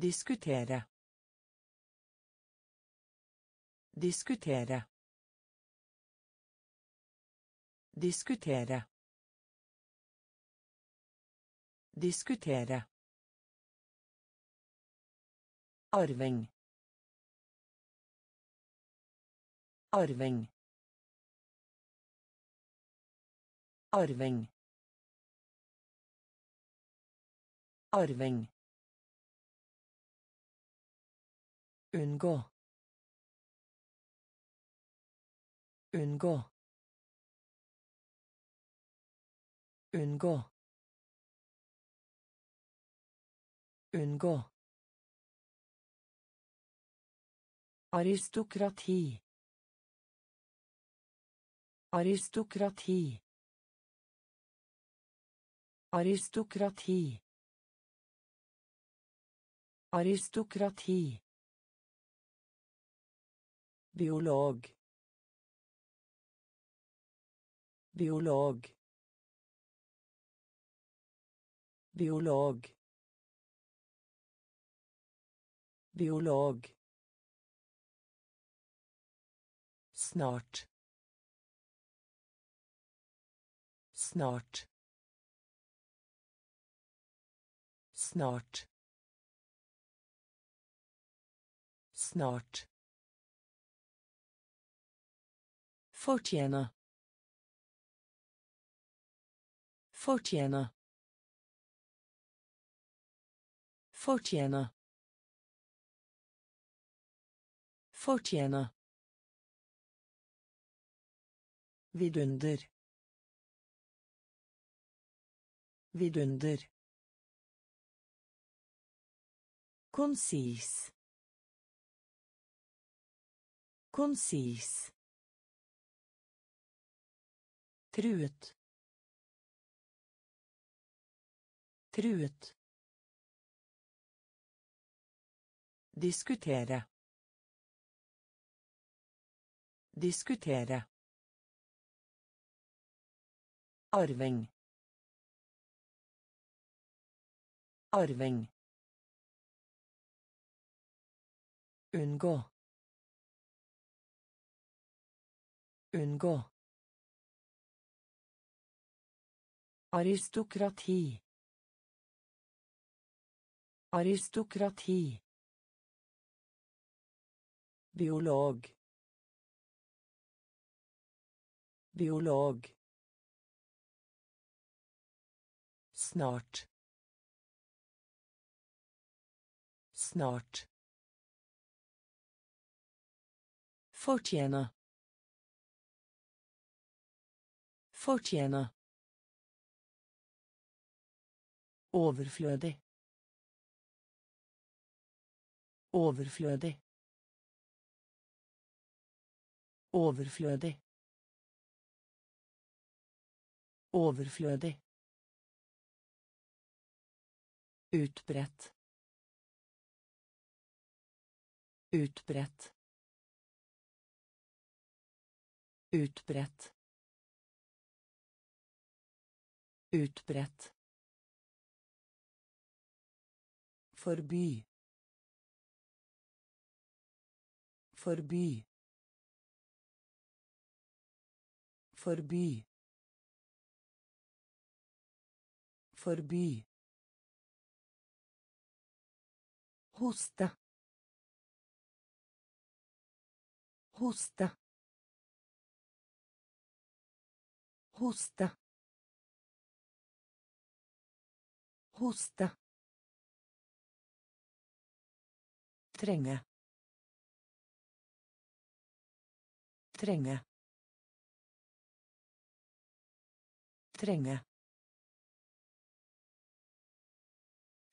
Diskutere. Diskutere. Diskutere. Diskutere. Arving. Arving. Arving. Arving. Unngå. Unngå. Unngå. Unngå. Aristokrati. Aristokrati. Aristokrati. Aristokrati. Biolog. Biolog. Biolog. Biolog. Snart. Snart. Snart. Snart. Fortjene. Fortjene. Fortjene. Fortjene. Vidunder. Vidunder. Konsis. Konsis. Truet. Truet. Diskutere. Diskutere. Arving. Arving. Unngå. Unngå. Aristokrati. Aristokrati. Biolog. Biolog. Snart. Snart. Fortjene. Fortjene. Overflødig. Overflødig. Overflødig. Overflødig. Utbredt. Utbredt. Utbredt. Utbredt. Forby. Forby. Forby. Forby. Hoste. Hoste. Hoste. Hoste. Trenge. Trenge. Trenge.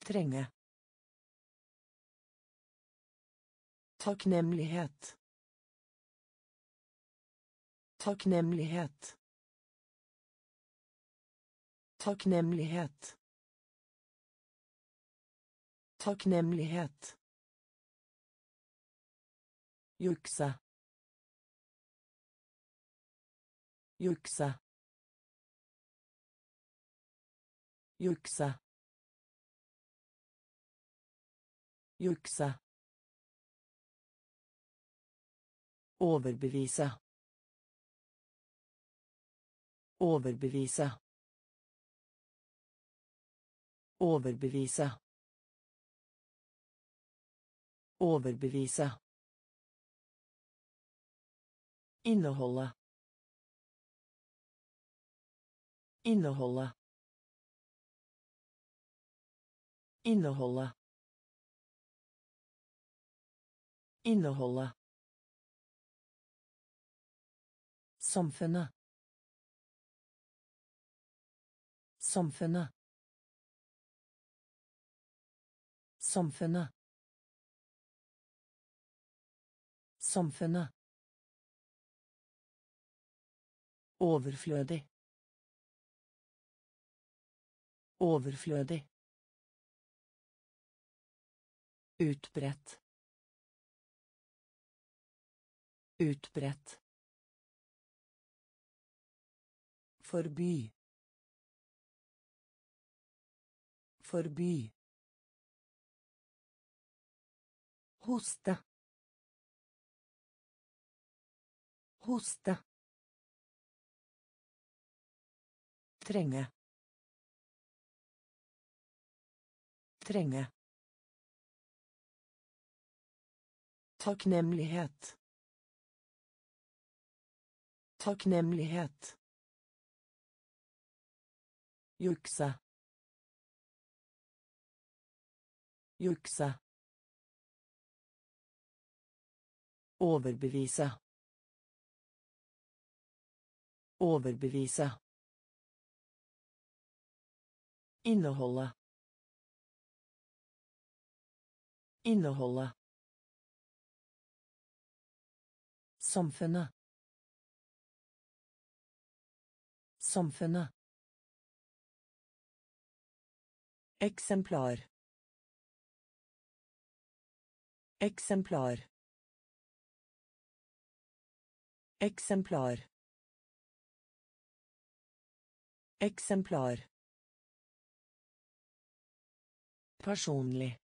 Trenge. Takknemlighet. Takknemlighet. Takknemlighet. Takknemlighet. Jukse. Jukse. Jukse. Jukse. Overbevise. Overbevise. Overbevise. Overbevise. Inneholde. Inneholde. Inneholde. Inneholde. Samfunnet. Samfunnet. Samfunnet. Samfunnet. Overflødig. Overflødig. Utbredt. Utbredt. Forby. Forby. Hoste. Hoste. Trenge. Trenge. Takknemlighet. Takknemlighet. Jukse. Jukse. Overbevise. Overbevise. Inneholde. Inneholde. Samfunnet. Samfunnet. Eksemplar. Eksemplar. Eksemplar. Eksemplar. Personlig.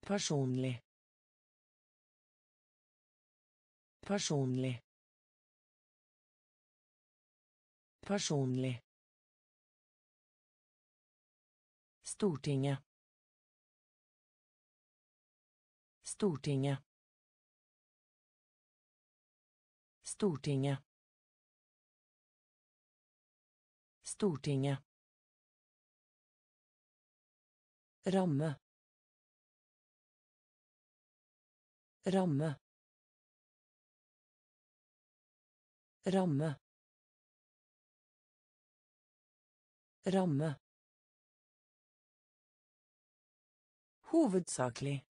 Personlig. Personlig. Personlig. Stortinget. Stortinget. Stortinget. Stortinget. Ramme. Ramme. Ramme. Ramme. Hovedsakelig.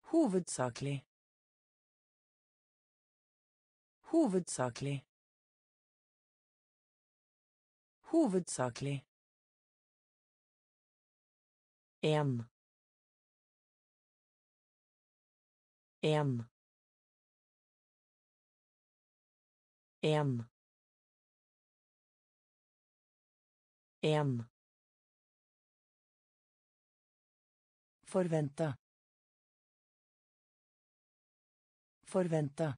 Hovedsakelig. Hovedsakelig. Hovedsakelig. En. En. En. En. Forvente. Forvente.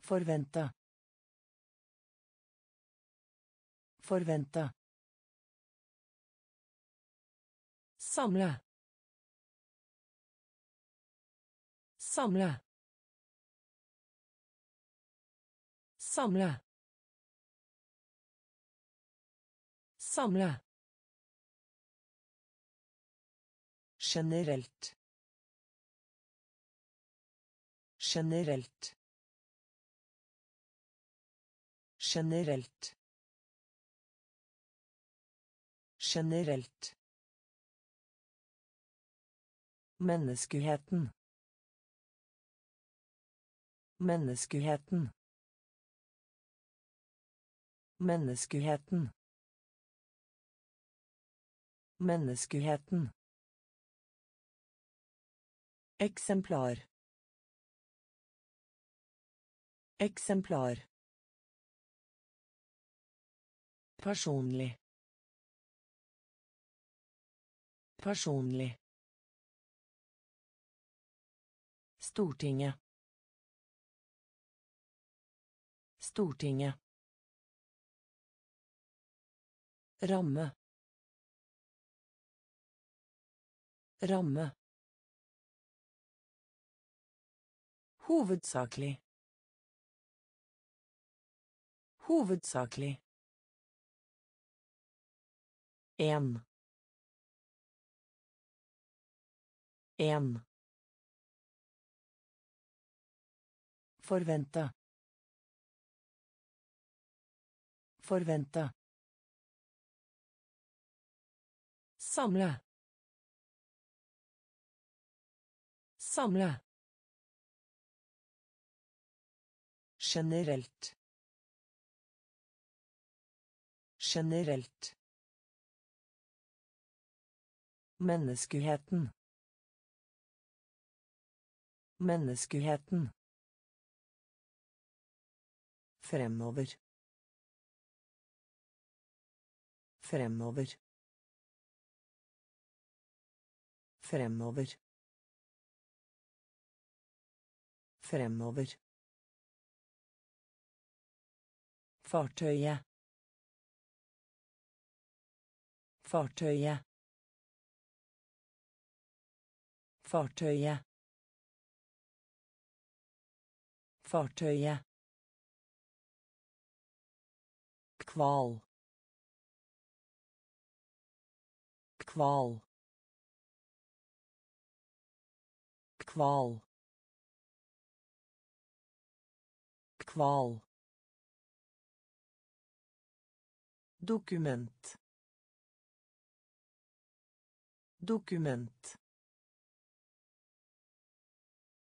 Forvente. Forvente. Samle. Samle. Samle. Samle. Generelt. Generelt. Generelt. Generelt. Menneskeheten. Menneskeheten. Menneskeheten. Menneskeheten. Eksemplar. Eksemplar. Personlig. Personlig. Stortinget. Stortinget. Ramme. Ramme. Hovedsakelig. Hovedsakelig. En. En. Forvente. Forvente. Samle. Samle. Generelt. Generelt. Menneskeheten. Menneskeheten. Fremover. Fremover. Fremover. Fremover. Fartøyet. Fartøyet. Fartøyet. Fartøyet. Kval. Kval. Kval. Kval. Dokument. Dokument.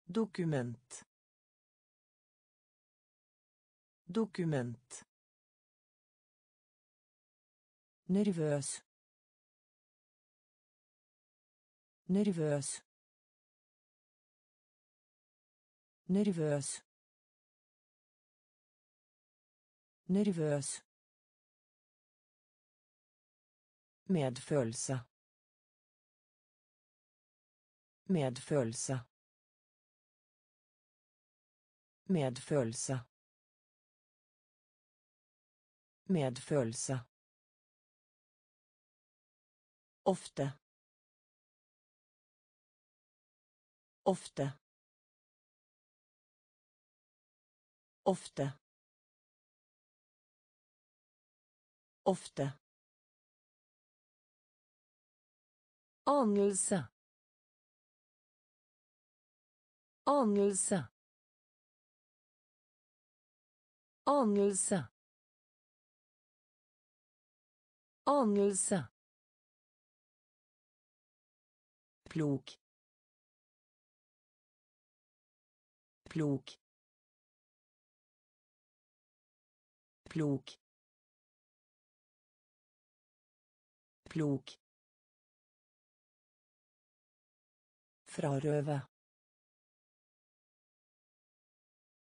Dokument. Dokument. Nervøs. Nervøs. Nervøs. Nervøs. Medfølelse. Medfølelse. Medfølelse. Medfølelse ofte ofte ofte ofte Anelse. Anelse. Anelse. Anelse. Plog plog plog plog frarøve.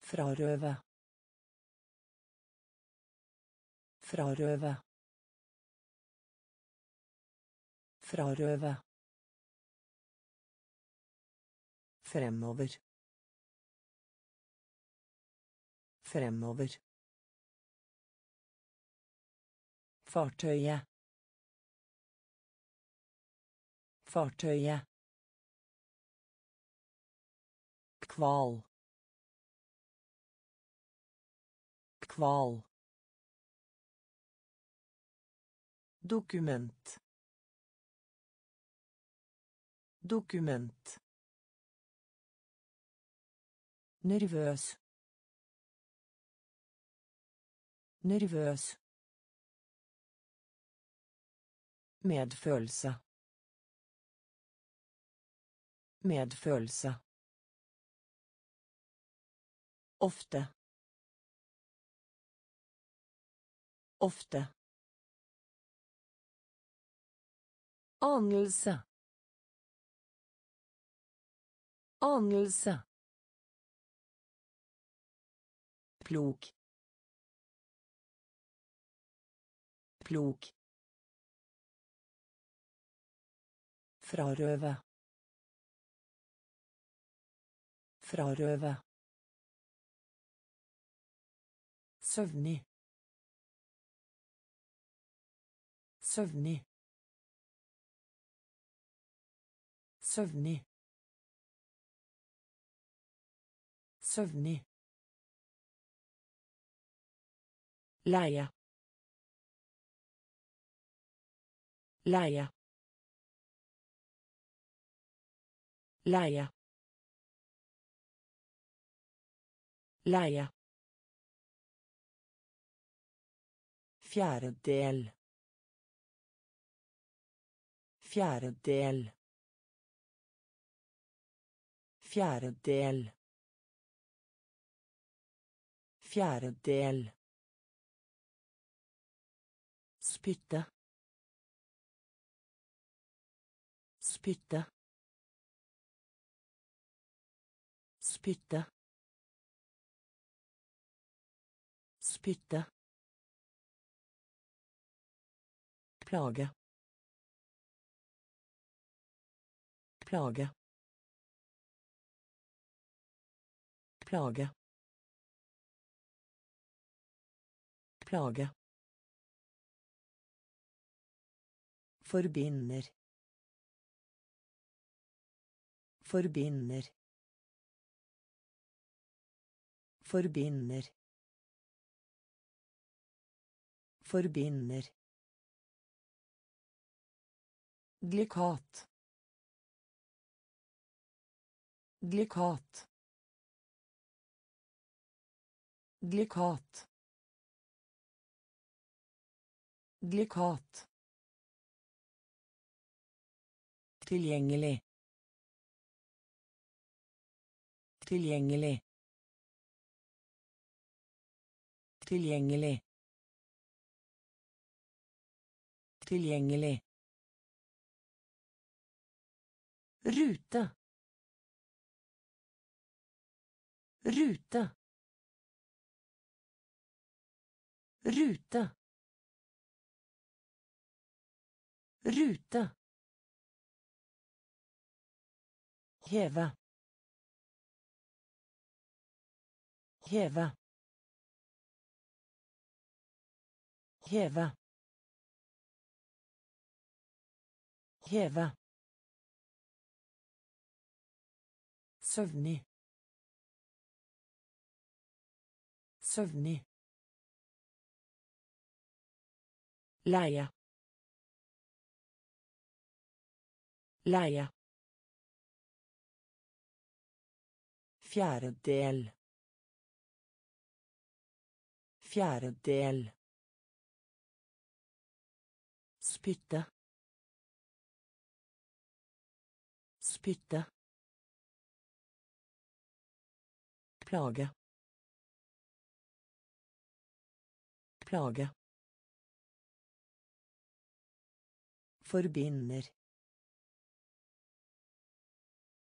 Frarøve. Frarøve. Frarøve Fremover. Fremover. Fartøyet. Fartøyet. Kval. Kval. Dokument. Dokument. Nervøs. Nervøs. Medfølelse. Medfølelse. Ofte. Ofte. Anelse. Anelse. Plog plog frarøve. Frarøve. Søvnig. Søvnig. Søvnig. Søvnig leie leie leie leie Fjerdedel. Fjerdedel. Fjerdedel. Fjerdedel. Spytte. Spytte. Spytte. Spytte. Plage. Plage. Plage. Plage. Forbinder. Forbinder. Forbinder. Forbinder. Glikat. Glikat. Glikat. Glikat. Tilgjengelig. Tilgjengelig. Tilgjengelig. Tilgjengelig. Rute. Rute. Rute. Rute. Heve. Heve. Heve. Heve. Søvnig. Søvnig. Leie. Leie. Fjerdedel. Spytte. Plage.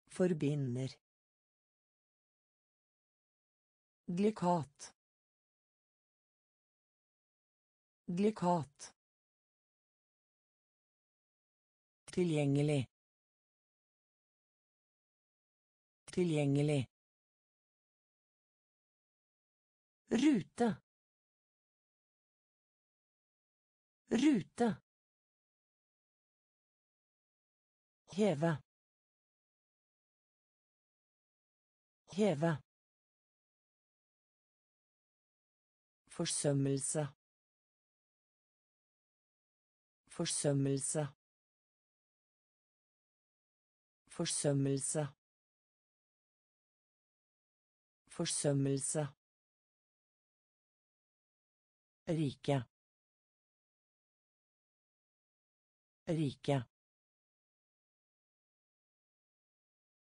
Forbinder. Glikat. Glikat. Tilgjengelig. Tilgjengelig. Rute. Rute. Heve. Heve. Forsømmelse. Forsømmelse. Forsømmelse. Forsømmelse. Rike. Rike.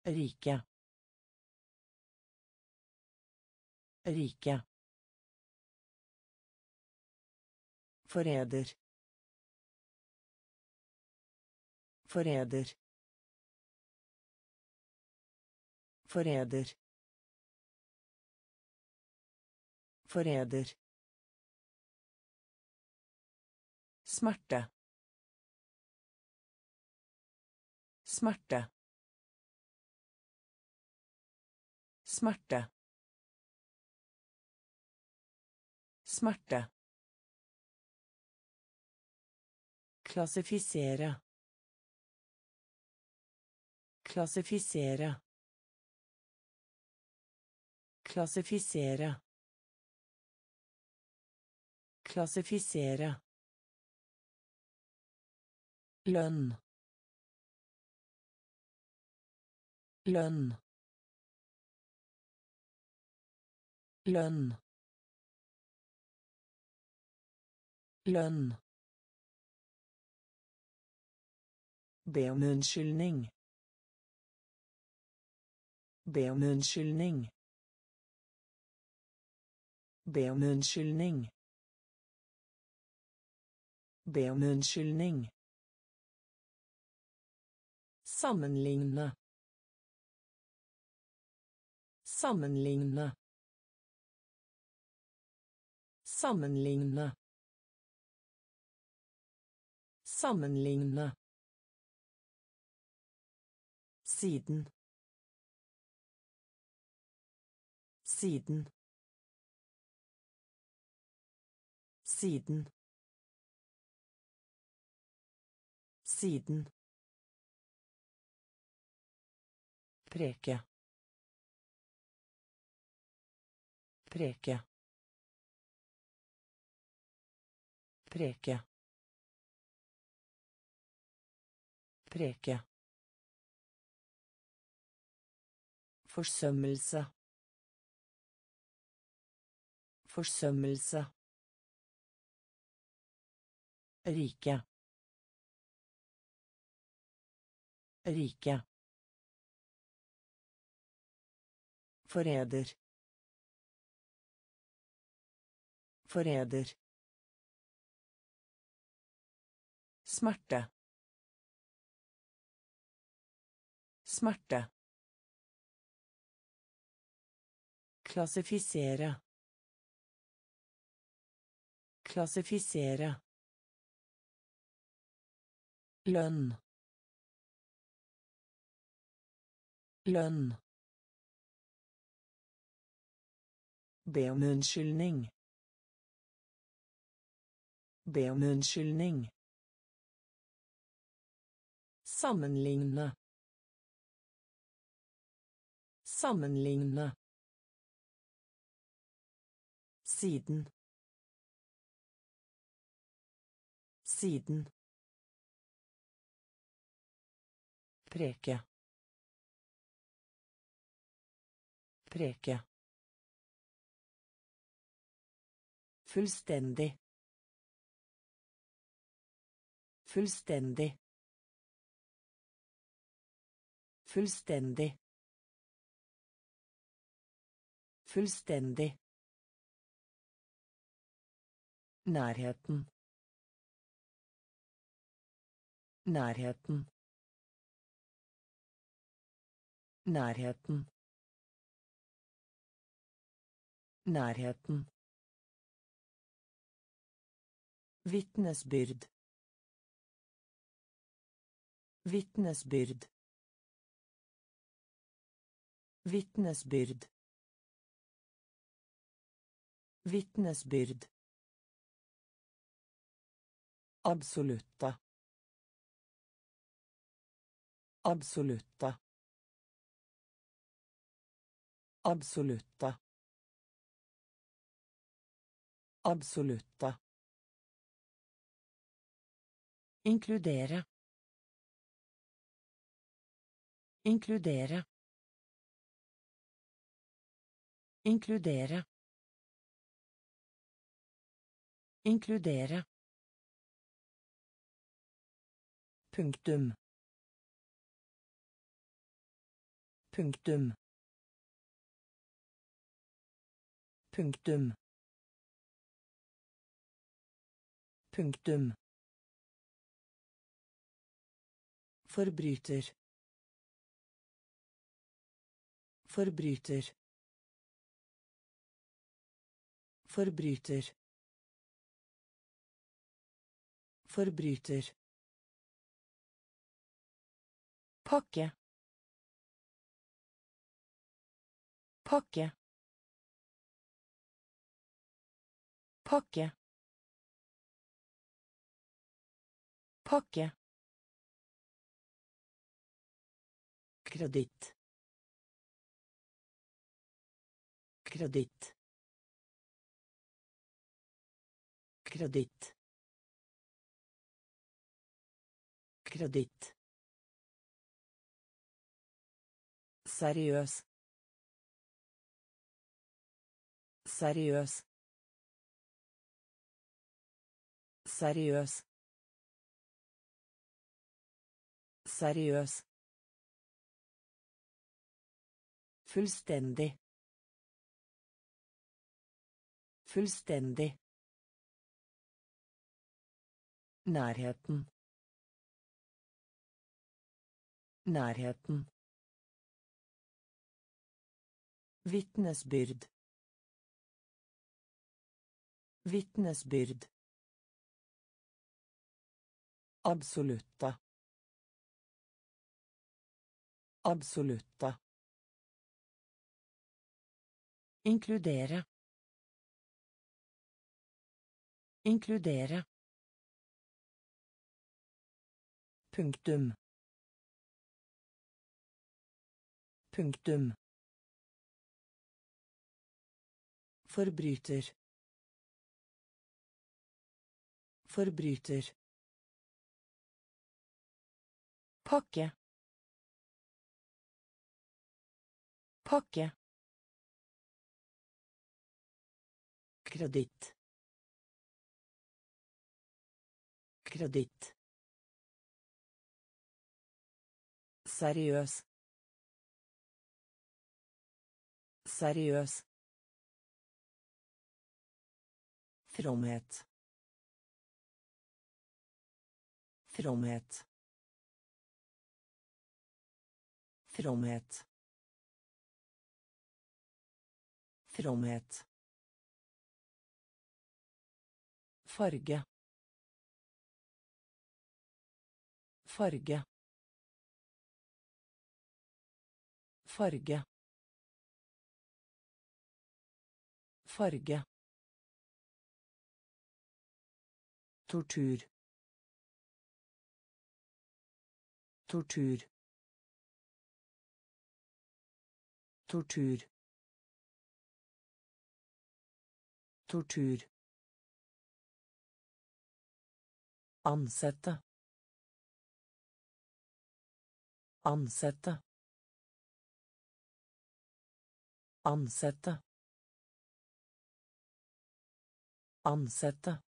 Rike. Rike. Forræder. Forræder. Forræder. Forræder. Smerte. Smerte. Smerte. Smerte. Klassifisere. Klassifisere. Klassifisere. Klassifisere. Lønn. Lønn. Lønn. Lønn. Be om unnskyldning. Be om unnskyldning. Be om unnskyldning. Be om unnskyldning. Sammenligne. Sammenligne. Sammenligne. Sammenligne. Siden. Siden. Siden. Siden. Preke. Preke. Preke. Preke. Forsømmelse. Forsømmelse. Rike. Rike. Forræder. Forræder. Smerte. Smerte. Klassifisere. Klassifisere. Lønn. Lønn. Be om unnskyldning. Be om unnskyldning. Sammenligne. Sammenligne. Siden. Siden. Preke. Preke. Fullstendig. Fullstendig. Fullstendig. Fullstendig. Nærheten. Nærheten. Nærheten. Nærheten. Vitnesbyrd. Vitnesbyrd. Vitnesbyrd. Vitnesbyrd. Absolutta. Absolutta. Absolutta. Absolutta. Inkludere. Inkludere. Inkludere. Inkludere. Punktum. Punktum. Punktum. Punktum. Forbryter. Forbryter. Forbryter. Forbryter. Pakke. Pakke. Pakke. Pakke. Kreditt. Kreditt. Kreditt. Kreditt. Seriøs. Seriøs. Seriøs. Seriøs. Fullstendig. Fullstendig. Nærheten. Nærheten. Vitnesbyrd. Vitnesbyrd. Absolutta. Absolutta. Inkludere. Inkludere. Punktum. Punktum. Forbryter. Forbryter. Pakke. Pakke. Kreditt. Kreditt. Seriøs. Seriøs. Fromhet. Fromhet. Fromhet. Fromhet. Farge. Farge. Farge. Farge. Tortur. Tortur. Tortur. Tortur. Ansette. Ansette. Ansette. Ansette.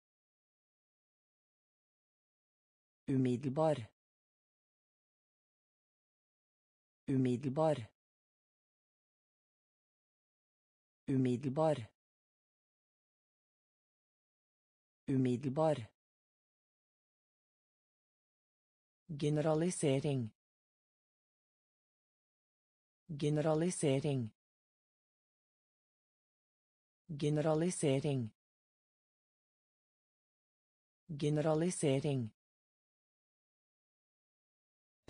Umiddelbar. Umiddelbar. Umiddelbar. Umiddelbar. Generalisering. Generalisering. Generalisering. Generalisering.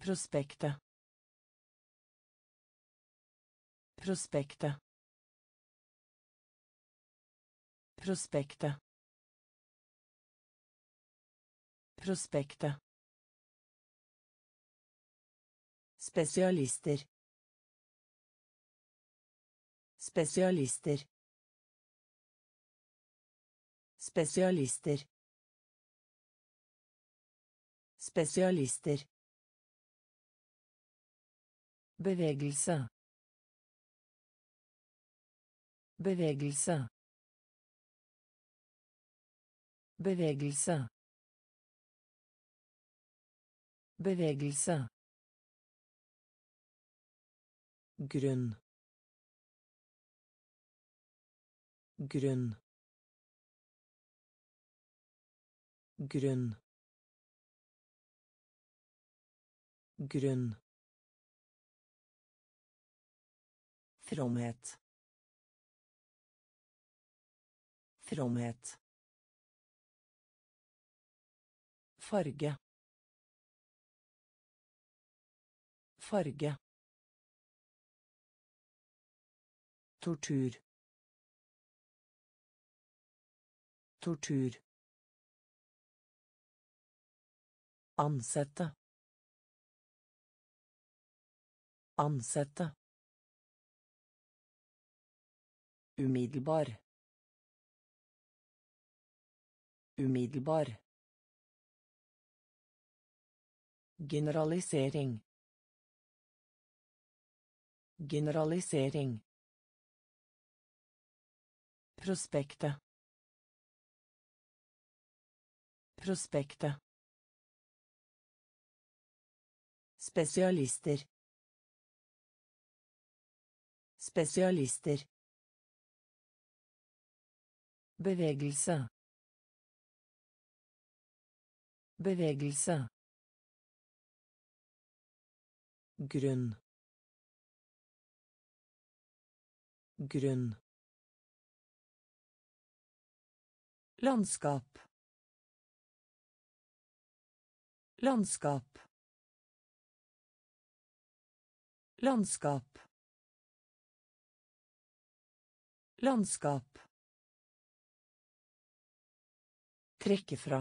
Prospektet. Prospektet. Prospektet. Prospektet. Spesialister. Spesialister. Spesialister. Spesialister. Bevegelse. Bevegelse. Bevegelse. Bevegelse. grunn grunn grunn grunn Fromhet. Fromhet. Farge. Farge. Tortur. Tortur. Ansette. Ansette. Umiddelbar. Umiddelbar. Generalisering. Generalisering. Prospektet. Prospektet. Spesialister. Spesialister. Bevegelse. Bevegelse. Grunn. Grunn. Landskap. Landskap. Landskap. Landskap. Trekke fra.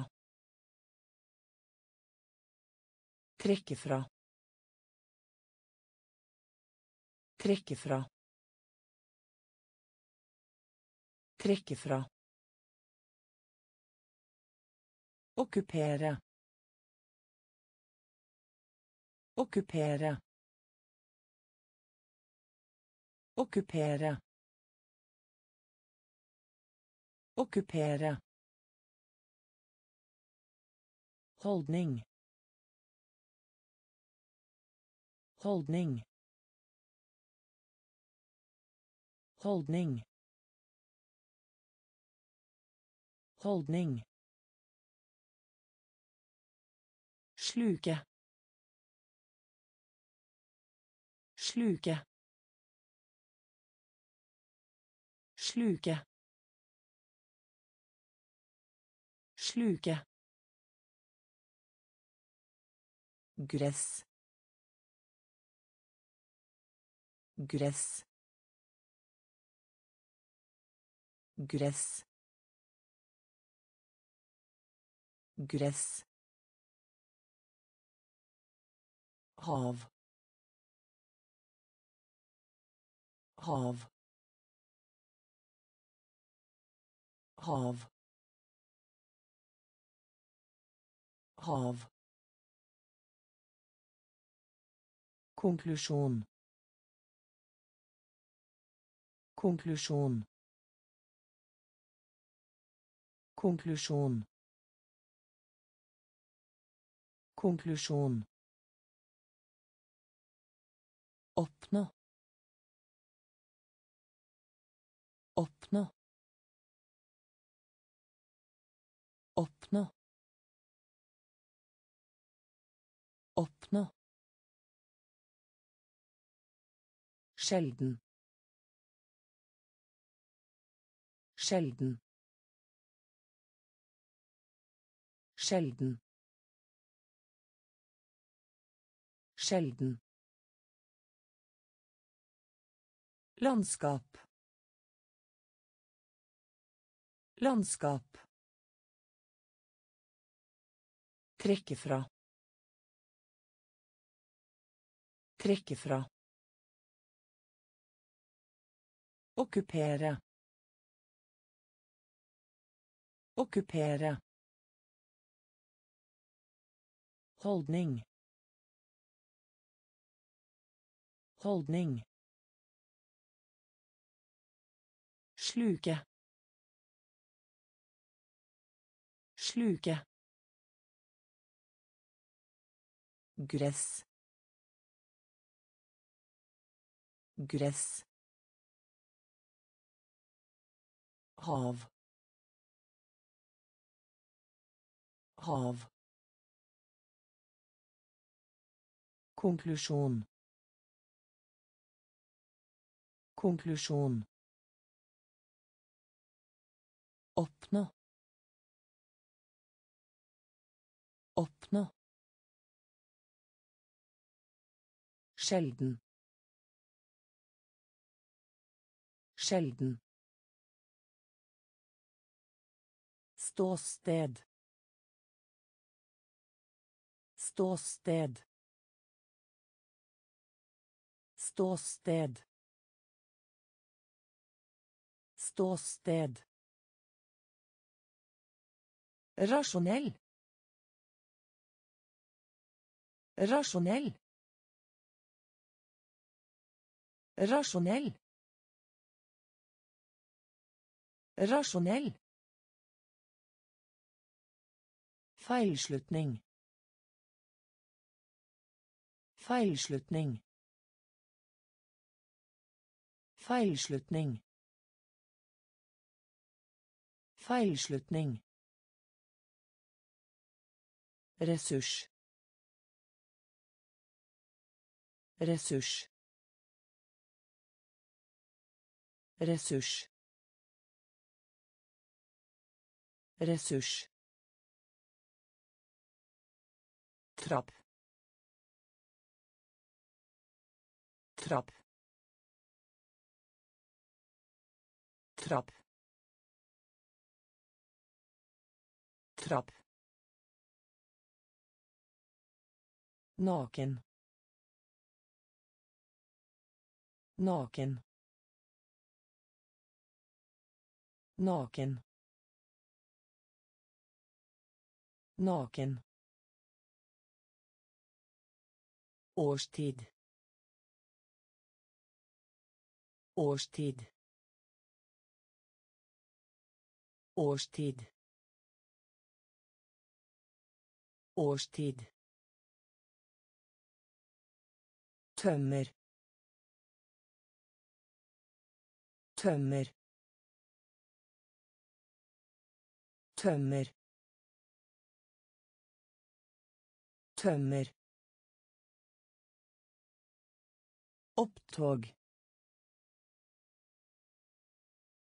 Trekke fra. Trekke fra. Trekke fra. Okkupere. Okkupere. Okkupere. Okkupere. Holdning. Holdning. Holdning. Holdning. Sluke. Sluke. Sluke. Sluke. Gress gress gress gress hav. Hav. Hav. Hav Konklusjon. Konklusjon. Konklusjon. Konklusjon. Oppnå. Oppnå. Sjelden. Sjelden. Sjelden. Sjelden. Landskap. Landskap. Trekke fra. Trekke fra. Okkupere. Okkupere. Holdning. Holdning. Sluke. Sluke. Gress. Gress. Hav. Hav. Konklusjon konklusjon oppnå oppnå sjelden. Sjelden Ståsted. Ståsted. Ståsted. Ståsted. Rasjonell. Rasjonell. Rasjonell. Rasjonell. Feilslutning. Feilslutning. Feilslutning. Feilslutning. Ressurs. Ressurs. Ressurs. Ressurs. Trapp trapp trapp trapp naken. Naken. Naken. Naken Årstid. Årstid. Årstid. Årstid. Tømmer. Tømmer. tømmer tømmer Opptog.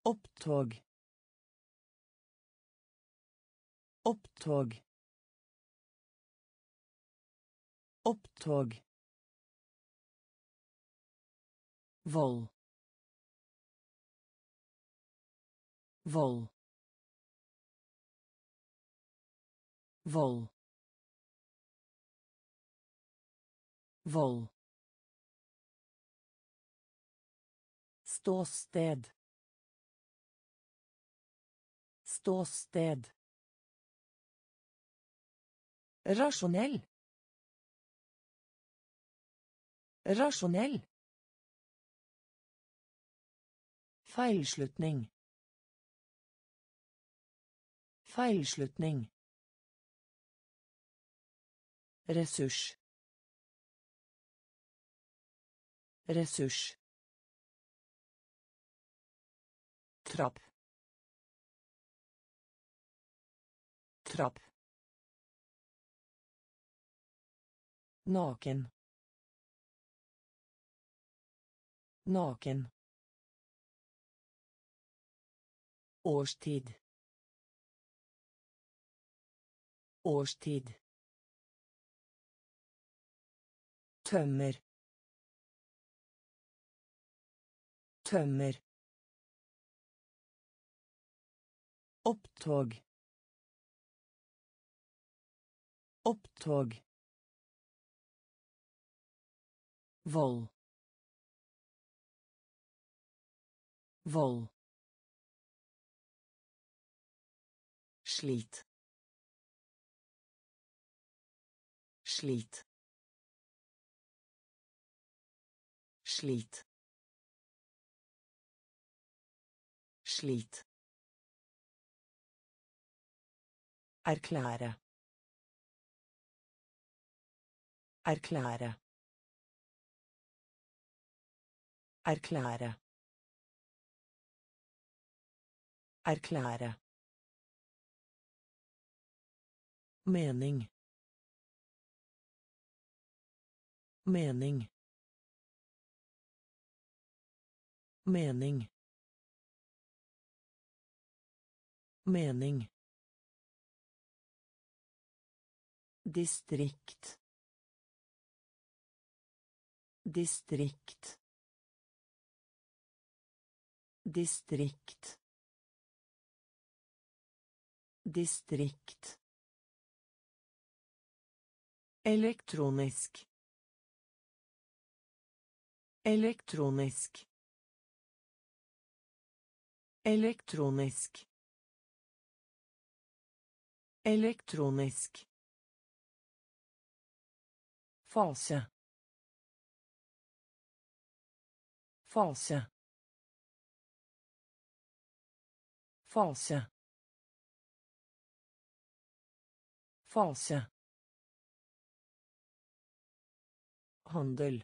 Opptog. Opptog. Opptog. Vol. Vol. Vol. Vol. ståsted ståsted rasjonell rasjonell Feilslutning. Feilslutning. Ressurs. Ressurs. Trapp. Trapp. Naken. Naken. Årstid. Årstid. Tømmer. Tømmer. Opptog. Opptog. Vold. Vold. Slit. Slit. Slit. Slit. Erklære. Erklære. Erklære. Erklære. Mening. Mening. Mening. Mening. Distrikt. Distrikt. Distrikt. Distrikt. Elektronisk. Elektronisk. Elektronisk. Elektronisk. Fase. Fase. Fase. Fase. Handel.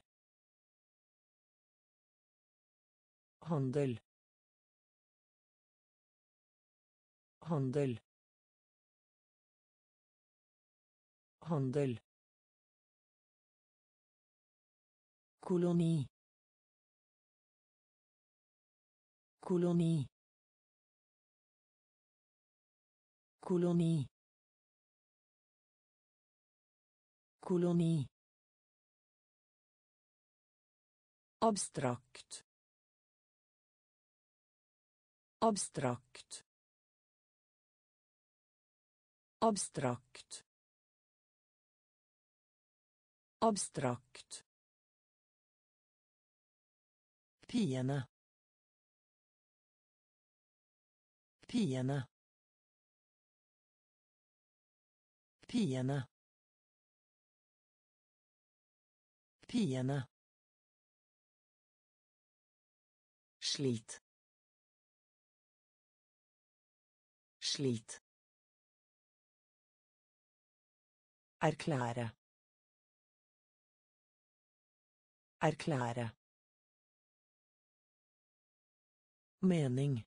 Handel. Handel. Handel. Koloni. Koloni. Koloni. Koloni. Abstrakt. Abstrakt. Abstrakt. Abstrakt. Piene. Piene. Piene. Piene. Slit. Slit. Erklære. Erklære. Mening.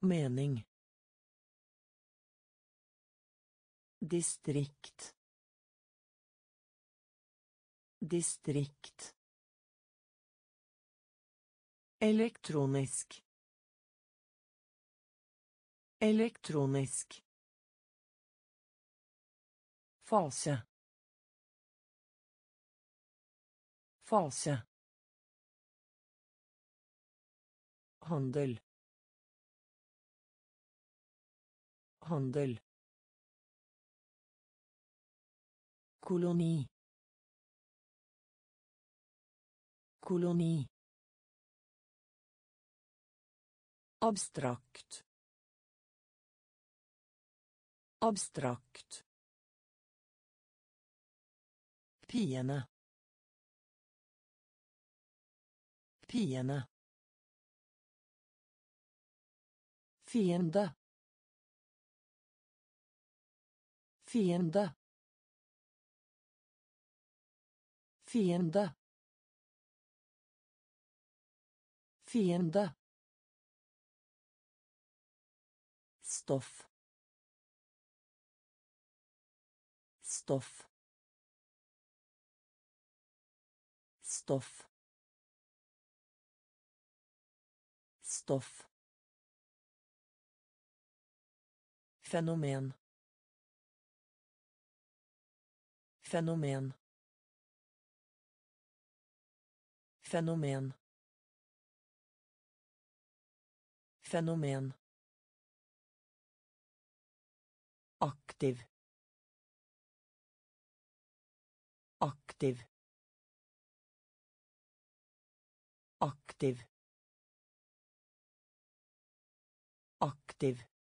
mening. Distrikt. Distrikt. Elektronisk. Elektronisk. Fase. Fase handel. Handel. Koloni. Koloni. Abstrakt. Abstrakt. Piene. Piene Fiende. Fiende. Fiende. Fiende. Stoff. Stoff. Stoff. Stoff. Fenomen. Fenomen. Fenomen. Fenomen. Aktiv. Aktiv. Aktiv. Aktiv.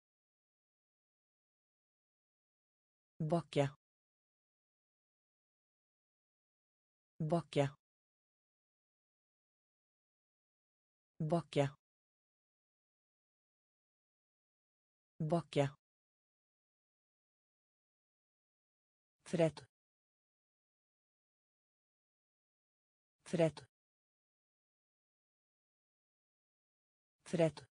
Bakke bakke bakke bakke fred fred fred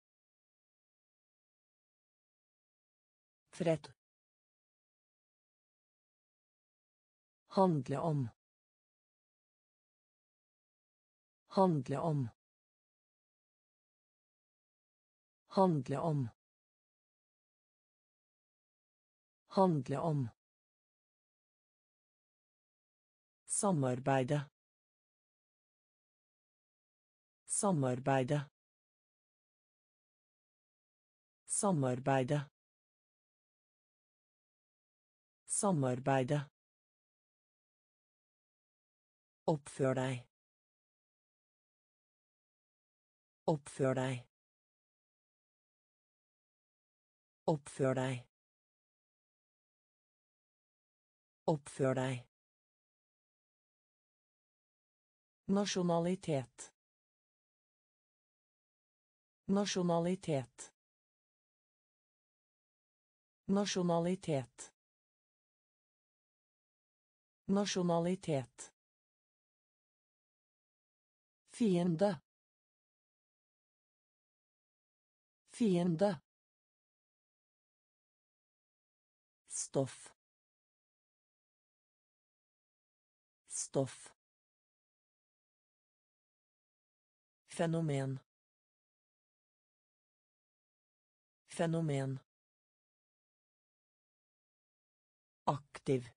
fred Handle om. Handle om. Handle om. Handle om. Samarbeide. Samarbeide. Samarbeide. Samarbeide. Oppfør deg. Oppfør deg. Oppfør deg. Oppfør deg. Nasjonalitet. Nasjonalitet. Nasjonalitet. Nasjonalitet. Fiende. Fiende. Stoff. Stoff. Fenomen. Fenomen. Aktiv.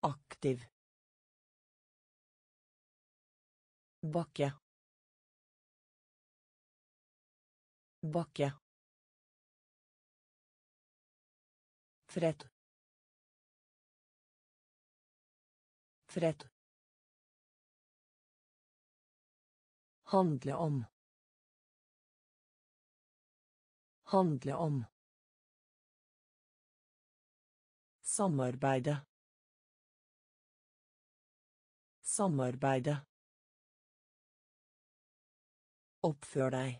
Aktiv. Bakke. Bakke. Fred. Fred. Handle om. Handle om. Samarbeide. Samarbeide Oppfør deg.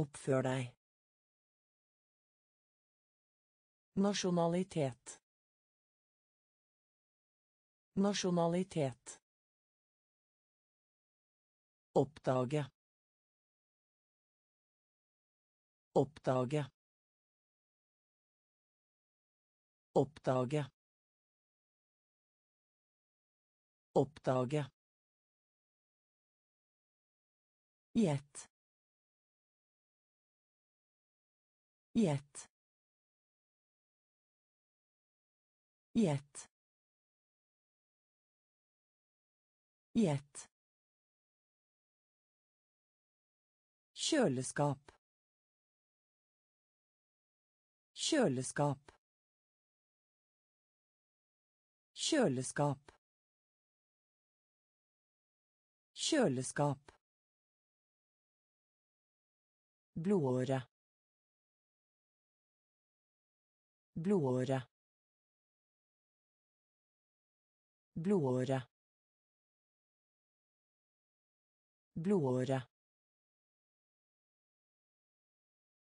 Oppfør deg. Nasjonalitet. Nasjonalitet. Oppdage. Oppdage. Oppdage. Oppdage. Gjett. Gjett. Gjett. Gjett. Kjøleskap. Kjøleskap. Kjøleskap. Kjøleskap. Blodåre. Blodåre. Blodåre. Blodåre.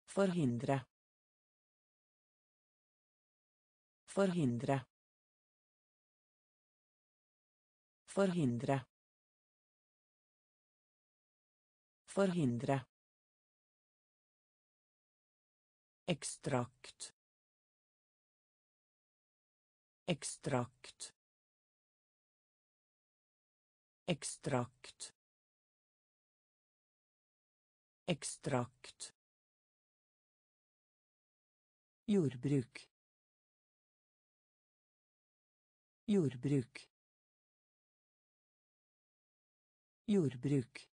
Forhindre. Forhindre. Forhindre. Forhindre. Ekstrakt. Ekstrakt. Ekstrakt. Ekstrakt. Jordbruk. Jordbruk. Jordbruk.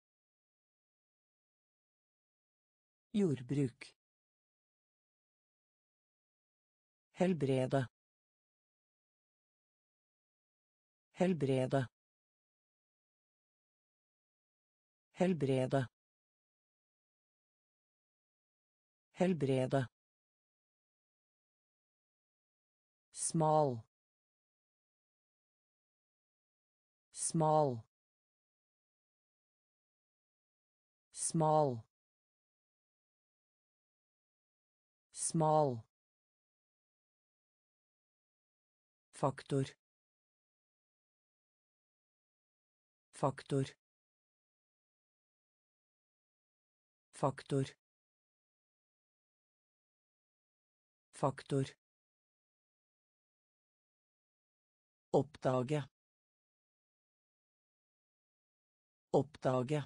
Jordbruk. Helbrede. Helbrede. Helbrede. Helbrede. Smal. Smal. Smal. Smal. Faktor. Faktor. Faktor. Faktor. Oppdage. Oppdage.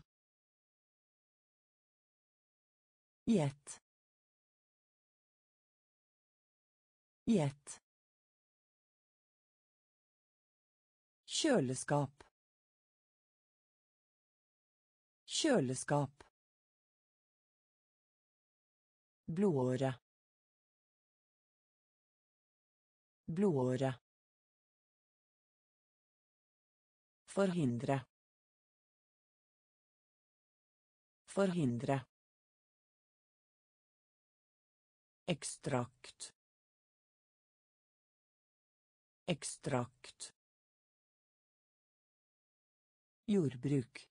Gjett. Gjett. Kjøleskap. Kjøleskap. Blodåre. Blodåre. Forhindre. Forhindre. Ekstrakt. Ekstrakt. Jordbruk.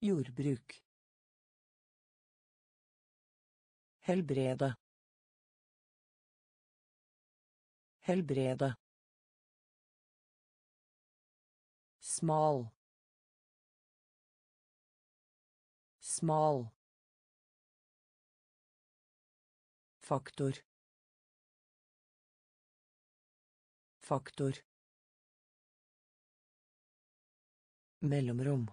Jordbruk. Helbrede. Helbrede. Smal. Smal. Faktor. Faktor. Mellomrom.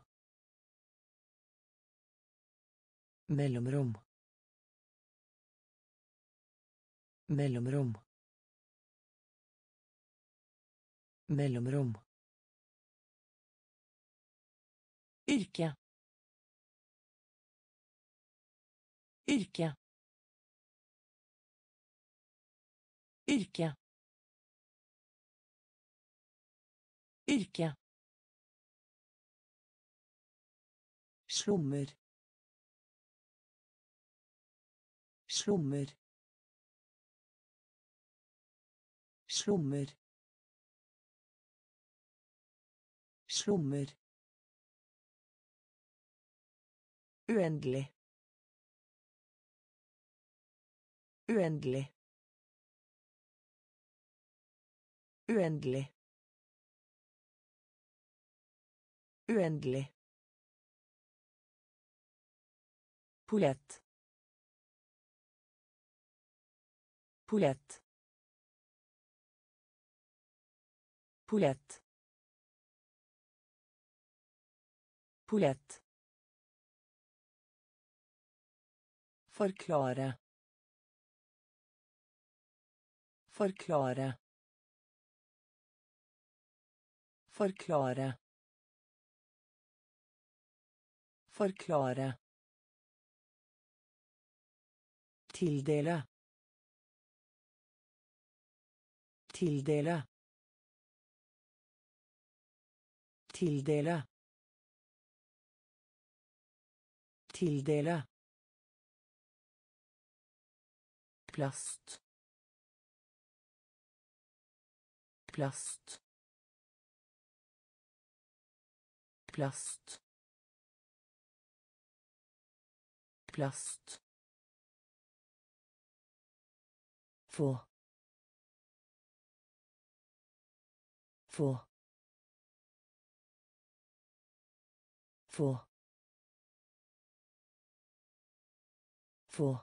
Mellomrom. Mellomrom. Mellomrom. Yrke. Yrke. Yrke. Yrke. Slummer. Slummer. Slummer. Slummer. Uendelig. Uendelig. Uendelig. Uendelig. Poulett. Poulett. Poulett. Poulett. Forklare. Forklare. Forklare. Forklare. Tildele. Tildele. Tildele. Tildele. plast plast plast plast få. Få. Få. Få.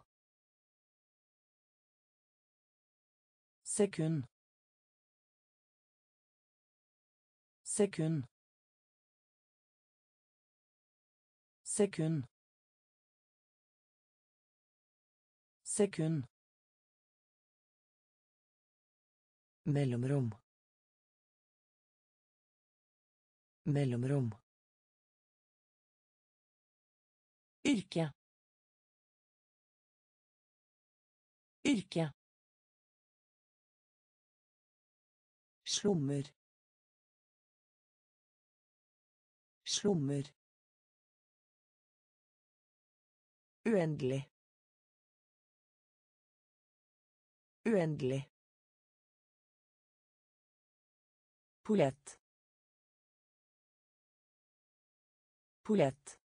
Sekund. Sekund. Sekund. Sekund mellomrom. Mellomrom. Yrke. Yrke. Slummer. Slummer. Uendelig. Uendelig Poulett. Poulett.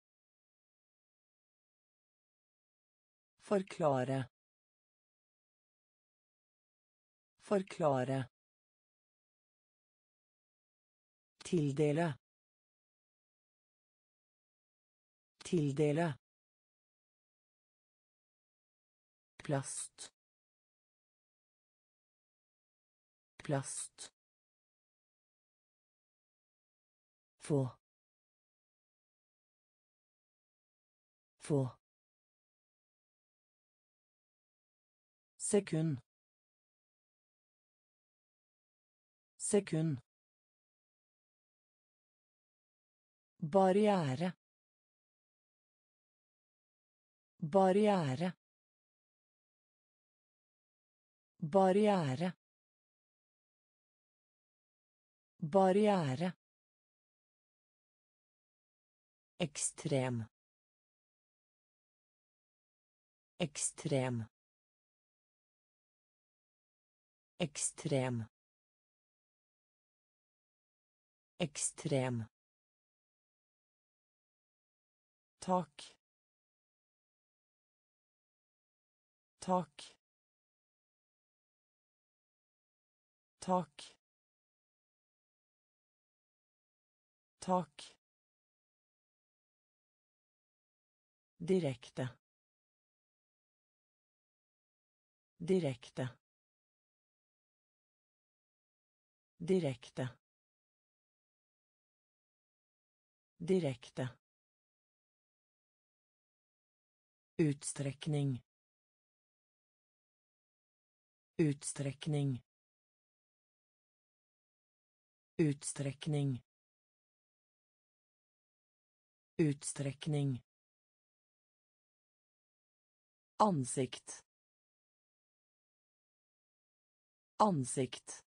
Forklare. Forklare. Tildele. Tildele. Plast. Plast. Få. Få. Sekund. Sekund. Barriere. Barriere. Barriere. Barriere. Ekstrem. Ekstrem. Ekstrem. Ekstrem. tak tak tak tak direkte direkte direkte direkte Utstrekning. Utstrekning. Utstrekning. Utstrekning. Ansikt. Ansikt.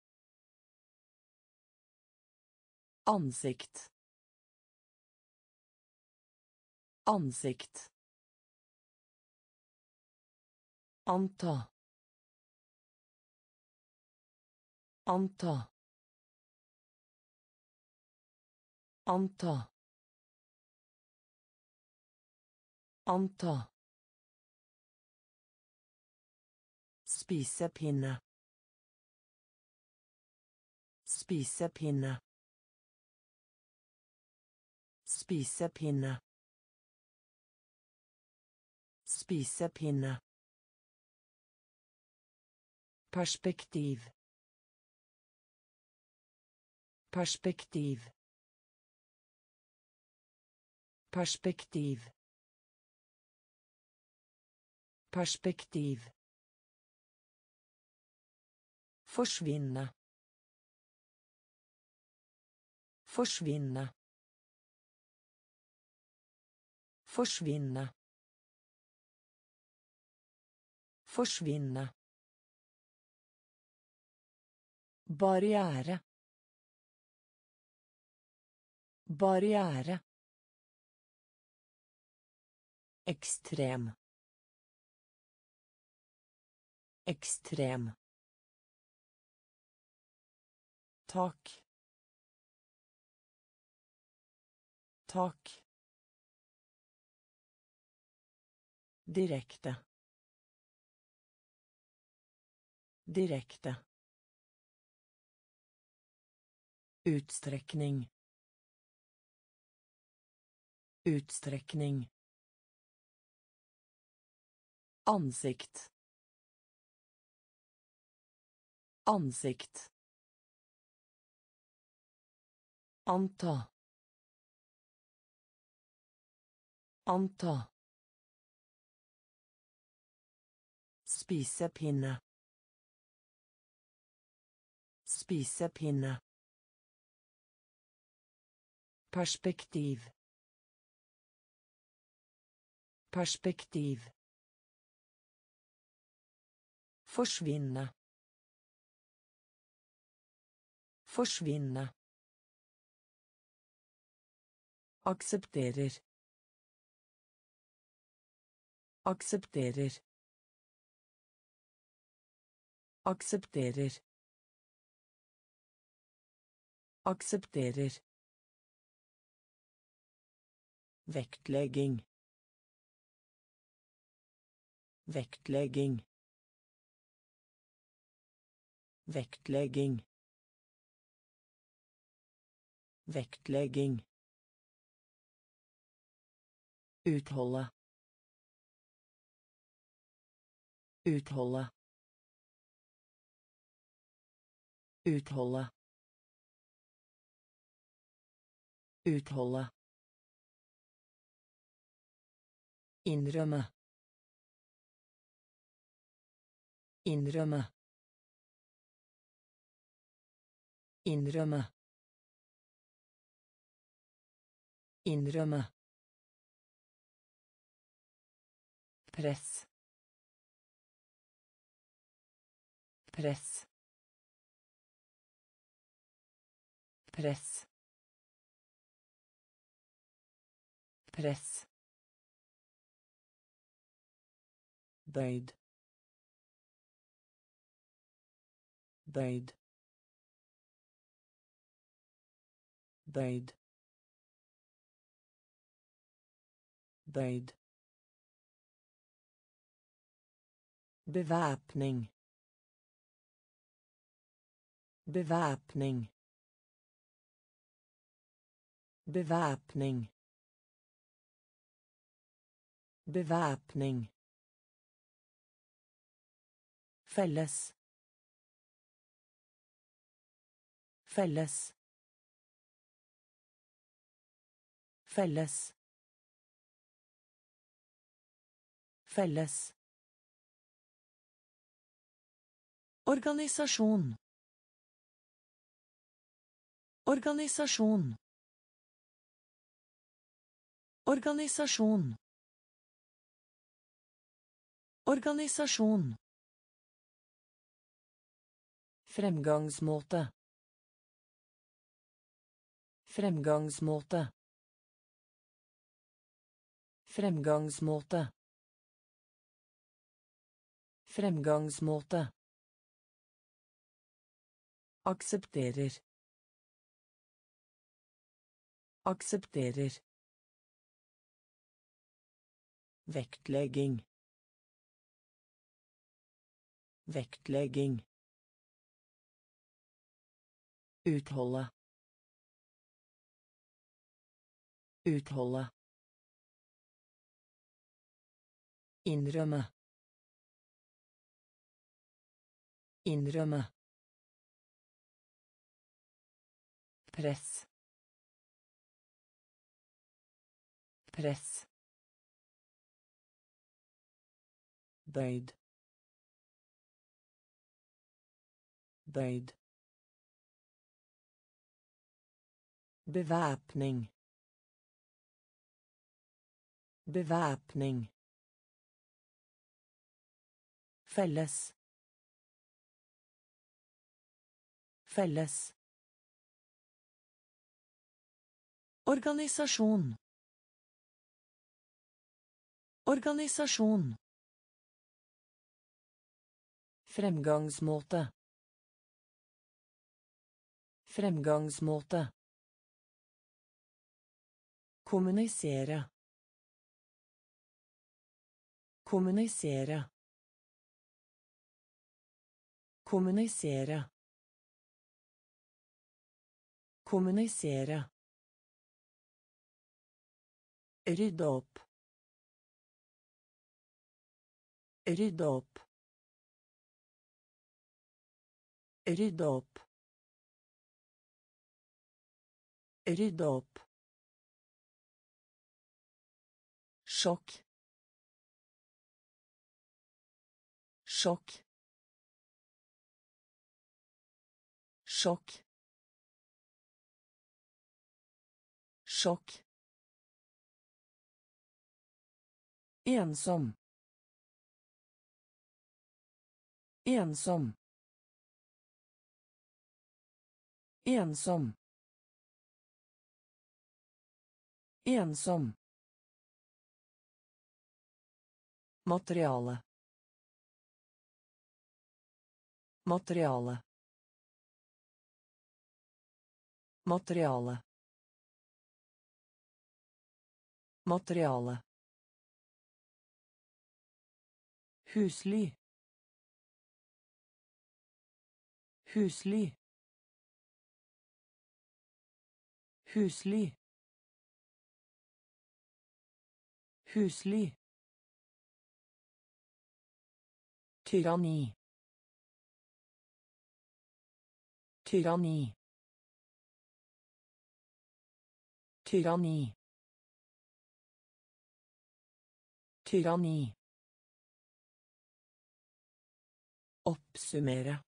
Ansikt. Ansikt. Anta. Anta. Anta. Anta. Spisepinne. Spisepinne. Spisepinne. Spisepinne. Perspektiv. Perspektiv. Perspektiv. Perspektiv. Forsvinne. Forsvinne. Forsvinne. Forsvinne. Barriere. Barriere. Ekstrem. Ekstrem. Tak. Tak. Direkte. Direkte. Utstrekning. Utstrekning. Ansikt. Ansikt. Anta. Anta. Spisepinne. Spisepinne. Perspektiv. Perspektiv. Forsvinne. Forsvinne. Aksepterer. Aksepterer. Aksepterer. Aksepterer. Vektlegging. Vektlegging. Vektlegging. Vektlegging. Utholde. Utholde. Utholde. Utholde. Innrømme. Innrømme. Innrømme. Innrømme. Press. Press. Press. Press. bøyd bøyd bøyd bøyd bevæpning bevæpning bevæpning bevæpning Felles. Felles. Felles. Felles. Organisasjon. Organisasjon. Organisasjon. Organisasjon. Fremgangsmåte. Fremgangsmåte. Fremgangsmåte. Fremgangsmåte. Aksepterer. Aksepterer. Vektlegging. Vektlegging. Utholde. Utholde. Innrømme. Innrømme. Press. Press. bøyd. Bøyd. Bevæpning. Bevæpning. Felles. Felles organisasjon organisasjon Fremgangsmåte. Fremgangsmåte. Kommunisere. Kommunisere. Kommunisere. Kommunisere. Rydde opp. Rydde opp. Rydde opp. Rydde opp. Ensom. Ensom. Ensom. Ensom. Materiale. Materiale. Materiale. Materiale. Husly. Husly. Husly. Husly. Tyranni. Tyranni. Tyranni. Tyranni. Oppsummere.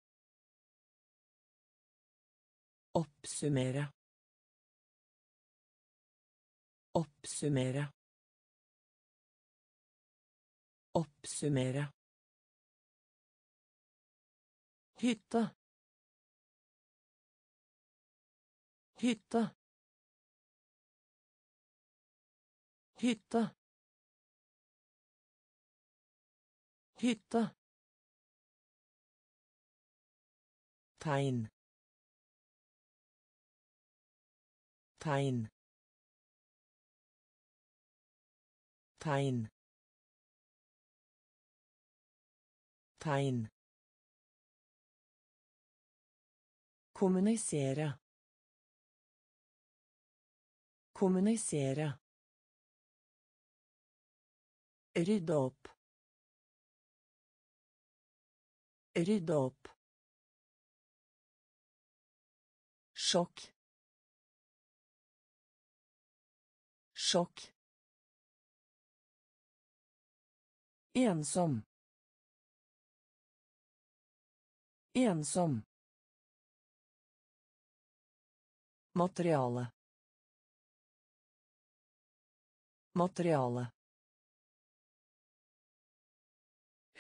Hytte. Tegn. Tegn. Tegn. Tegn. Kommunisere. Kommunisere. Rydde opp. Rydde opp. Sjokk. Sjokk. Ensom. Ensom. Materiale. Materiale.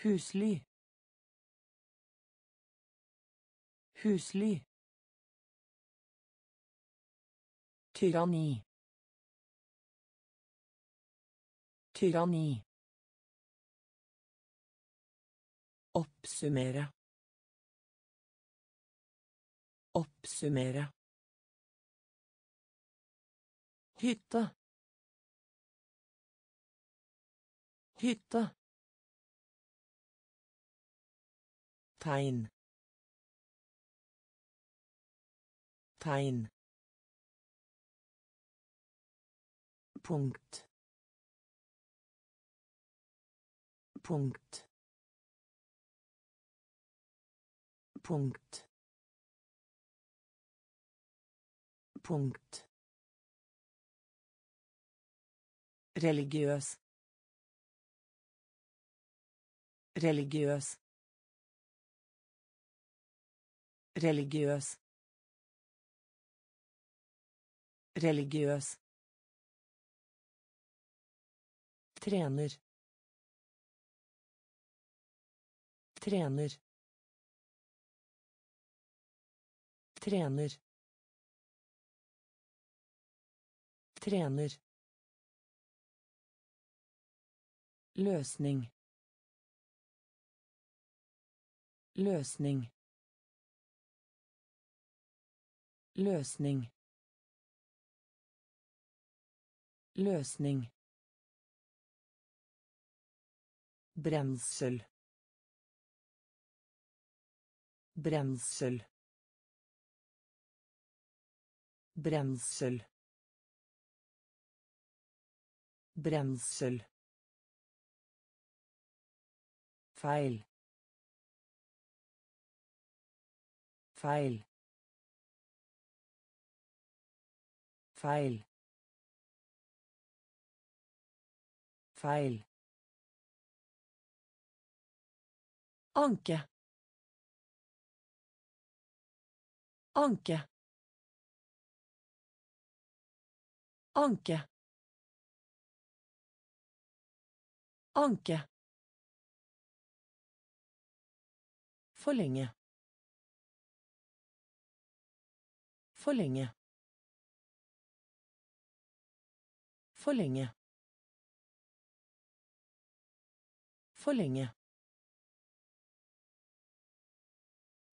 Husly. Husly. Tyranni. Tyranni. Oppsummere. Oppsummere. Hytte. Hytte. Tegn. Tegn. Punkt. Punkt. Punkt. Punkt. Religiøs religiøs religiøs religiøs trener trener trener trener Løsning. Løsning. Løsning. Løsning. Brensel. Brensel. Brensel. Brensel. feil feil feil feil anke anke anke anke Forlenge. Forlenge. Forlenge. Forlenge.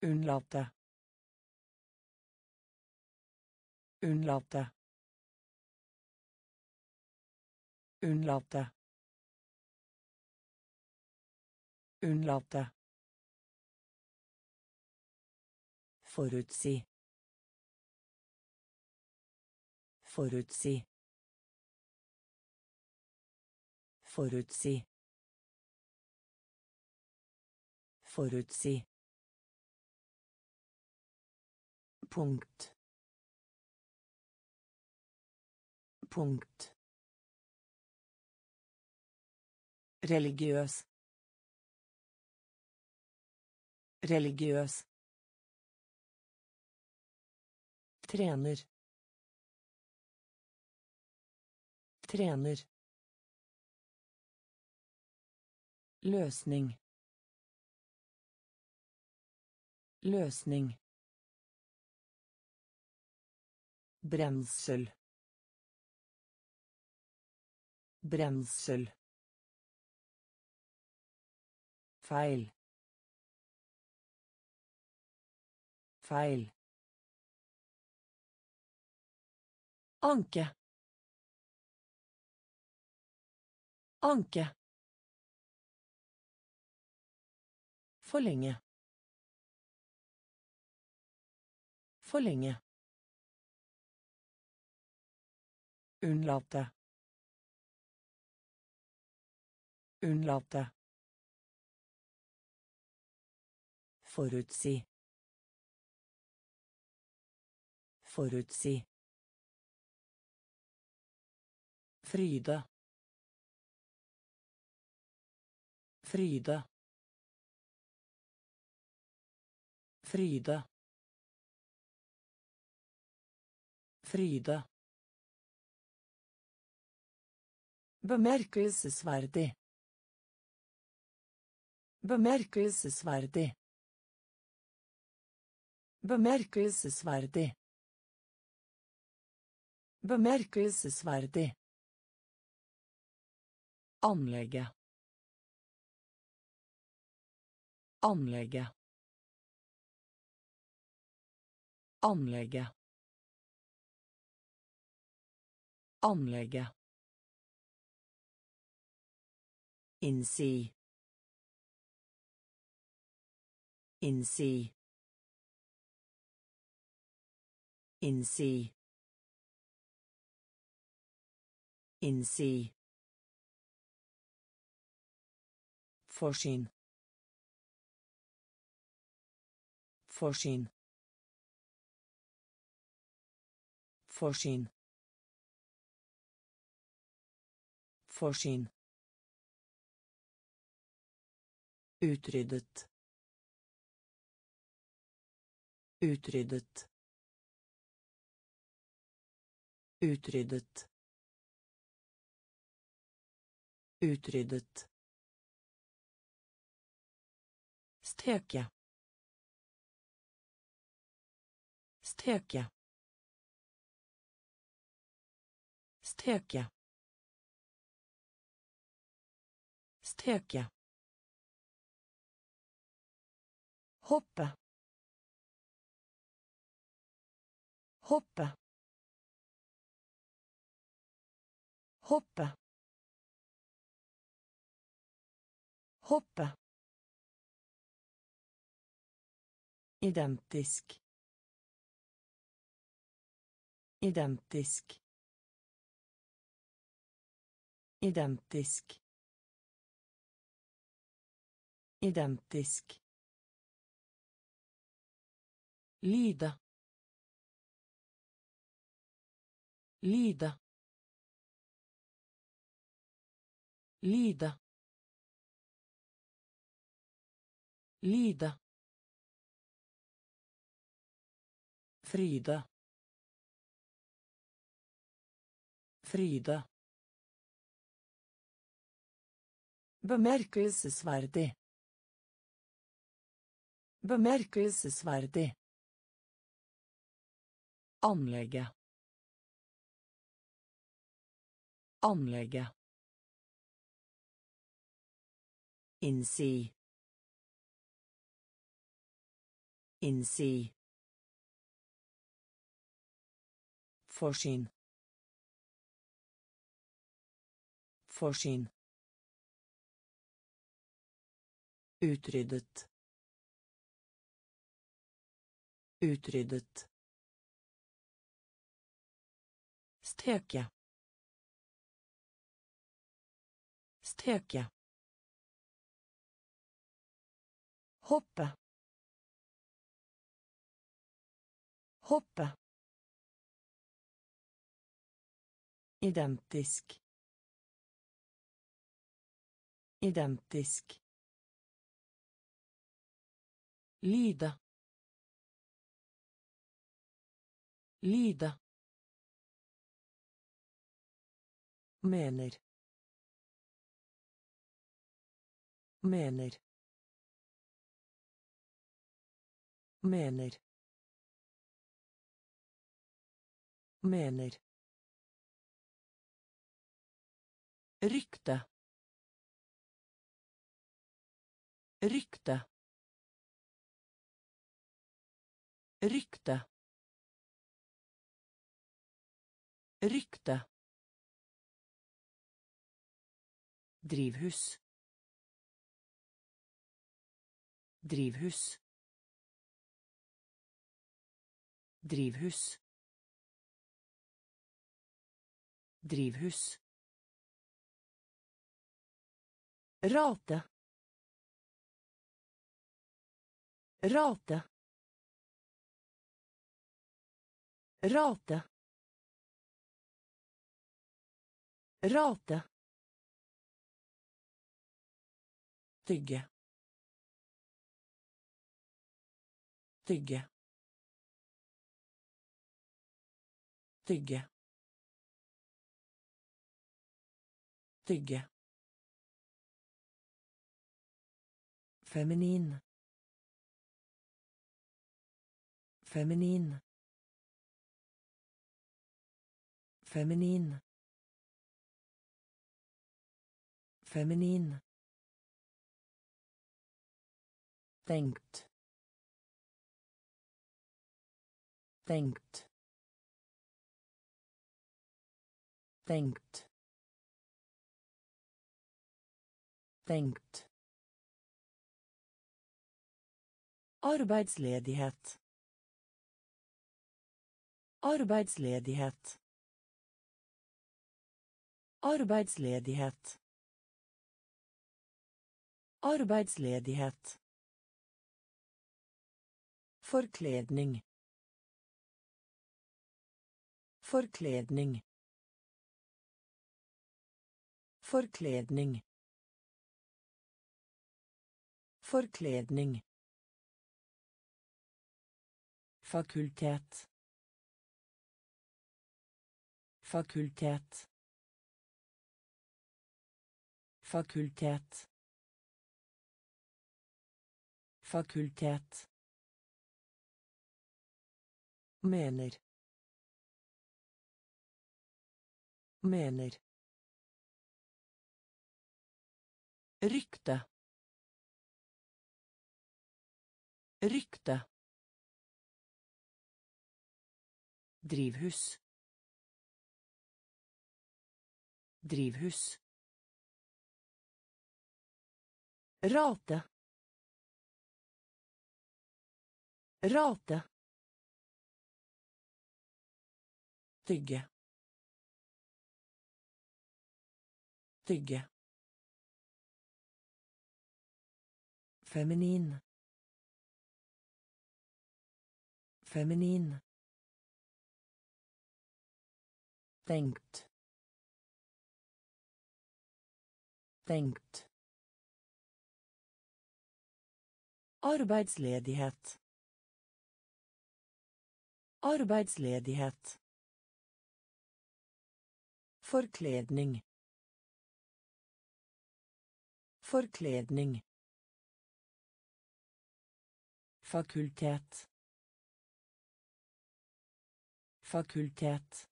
Unnlate. Unnlate. Unnlate. Unnlate. Forutsi. Forutsi. Forutsi. Forutsi. Punkt. Punkt. Religiøs. Religiøs. trener trener løsning løsning brensel brensel feil feil Anke. Anke. Forlenge. Forlenge. Unnlate. Unnlate. Forutsi. Forutsi. Fryde. Fryde. Fryde. Fryde. Bemerkelsesverdig. Bemerkelsesverdig. Bemerkelsesverdig. Bemerkelsesverdig. Anlegget. Anlegget. Anlegget. Anlegget. Innsi. Innsi. Innsi. Innsi. Forsyn. Forsyn. Forsyn. Forsyn. Utryddet. Utryddet. Utryddet. Utryddet. Steke. Steke. Steke. Steke. Hoppe. Hoppe. Hoppe. Hoppe. Identisk. Identisk. Identisk. Identisk. Lide. Lide. Lide. Lide. Frida. Frida. Bemerkelsesverdig. Bemerkelsesverdig. Anlegget. Anlegget. Innsi. Innsi. Forsyn. Forsyn. Utryddet. Utryddet. Steke. Steke. Hoppe. Hoppe. Identisk. Identisk. Lide. Lide. Mener. Mener. Mener. Mener. Rykte. Rykte. Rykte. Rykte. Drivhus. Drivhus. Drivhus. Drivhus. Rate. Rate. Rate. Rate. Tygge. Tygge. Tygge. Tygge. Feminin. Feminin. Feminin. Feminin. Tenkt. Tenkt. Tenkt. Tenkt. Arbeidsledighet. Arbeidsledighet. Arbeidsledighet. Arbeidsledighet. Forkledning. Forkledning. Forkledning. Forkledning. Fakultet. Fakultet. Fakultet. Fakultet. Mener. Mener. Rykte. Rykte. Drivhus. Drivhus. Rate. Rate. Tygge. Tygge. Feminin. Feminin. Tenkt. Tenkt. Arbeidsledighet. Arbeidsledighet. Forkledning. Forkledning. Fakultet. Fakultet.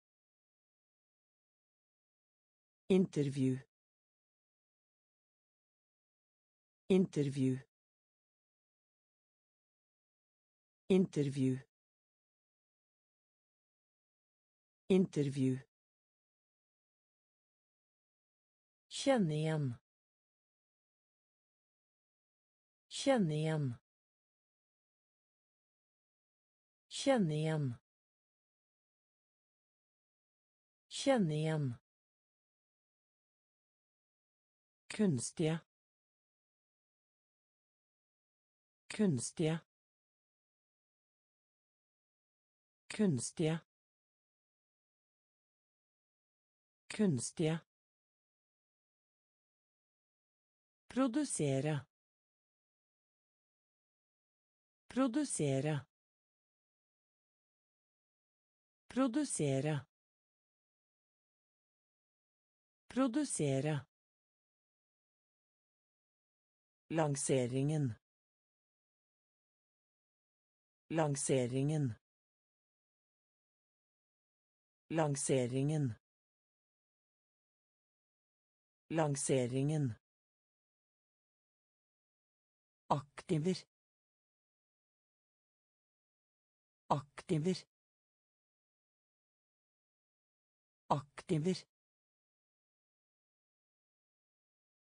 Intervju. Intervju. Intervju. Intervju. Kjenn igjen. Kjenn igjen. Kjenn igjen. Kjenn igjen. Kunstige. Kunstige. Kunstige. Kunstige. Produsere. Produsere. Produsere. Produsere. Lanseringen. Lanseringen. Lanseringen. Lanseringen. Aktiver. Aktiver. Aktiver.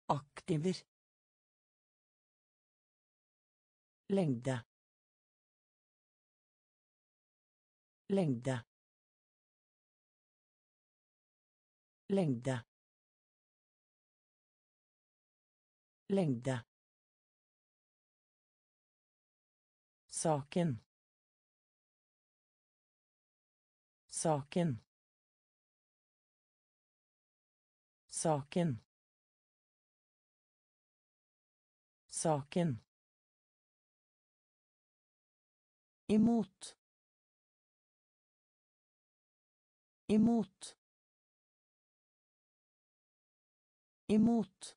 Aktiver. Lengde. Lengde. Lengde. Lengde. Saken. Saken. Saken. Saken. Imot. Imot. Imot.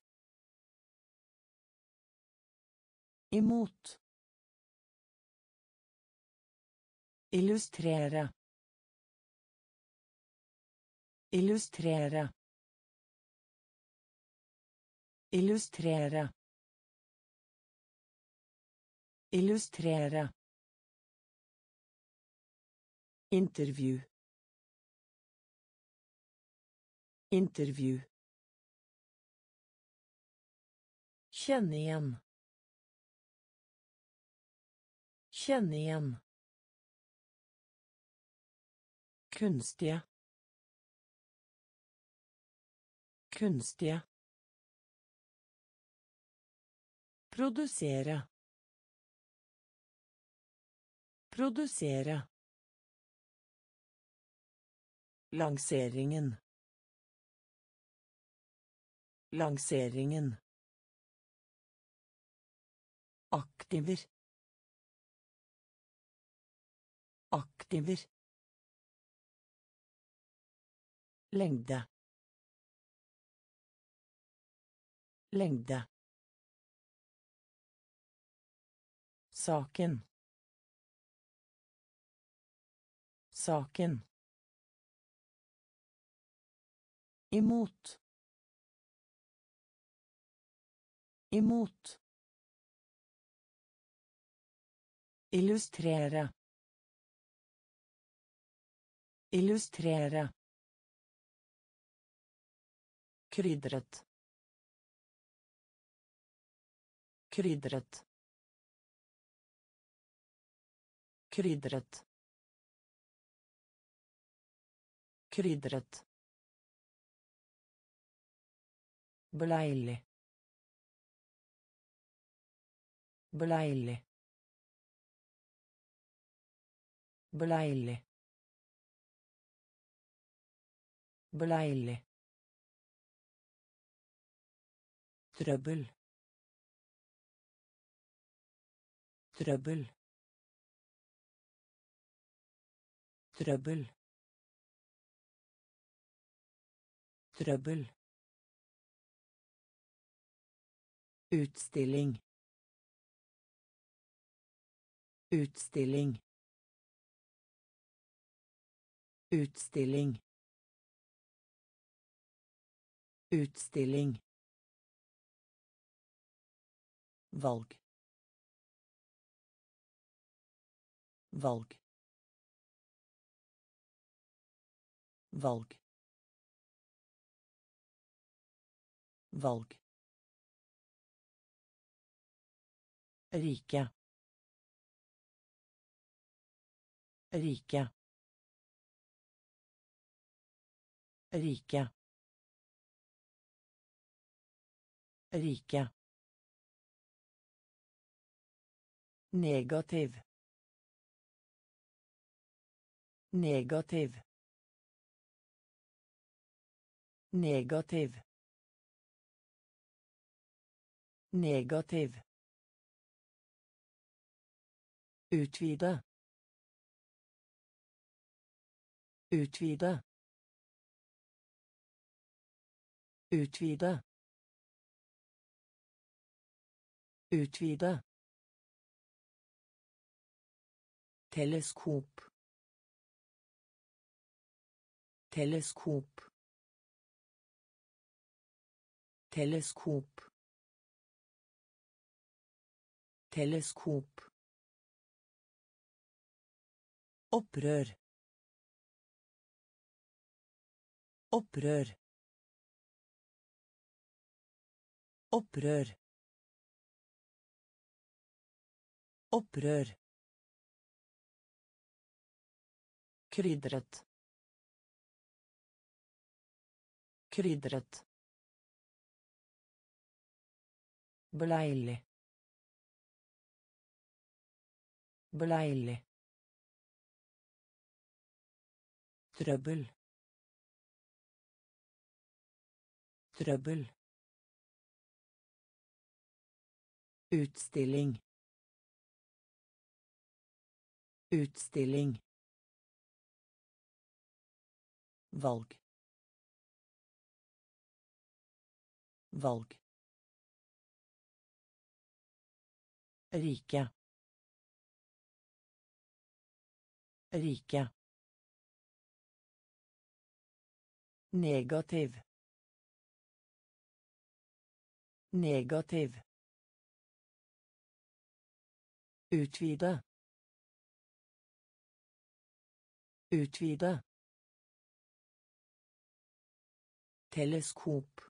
Imot. Illustrere. Illustrere. Illustrere. Illustrere. Intervju. Intervju. Kjenn igjen. Kjenn igjen. Kunstige. Kunstige. Produsere. Produsere. Lanseringen. Lanseringen. Aktiver. Aktiver. Lengde. Lengde. Saken. Saken. Imot. Imot. Illustrere. Illustrere. Krydret. Krydret. Krydret. Krydret. Beleilig. Beleilig. Beleilig. Beleilig. Trøbbel. Trøbbel. Trøbbel. Trøbbel. Utstilling. Utstilling. Utstilling. Utstilling. Valg. Valg. Valg. Valg. Rike. Rike. Rike. Rike Negativ. Negativ. Negativ. Negativ. Utvide. Utvide. Utvide. Utvide. Teleskop. Teleskop. Teleskop. Teleskop. Opprør. Opprør. Opprør. Opprør Krydret. Krydret. Beleilig. Beleilig. Trøbbel. Trøbbel. Utstilling. Utstilling. Valg. Valg. Rike. Rike. Negativ. Negativ. Utvide. Utvide teleskop.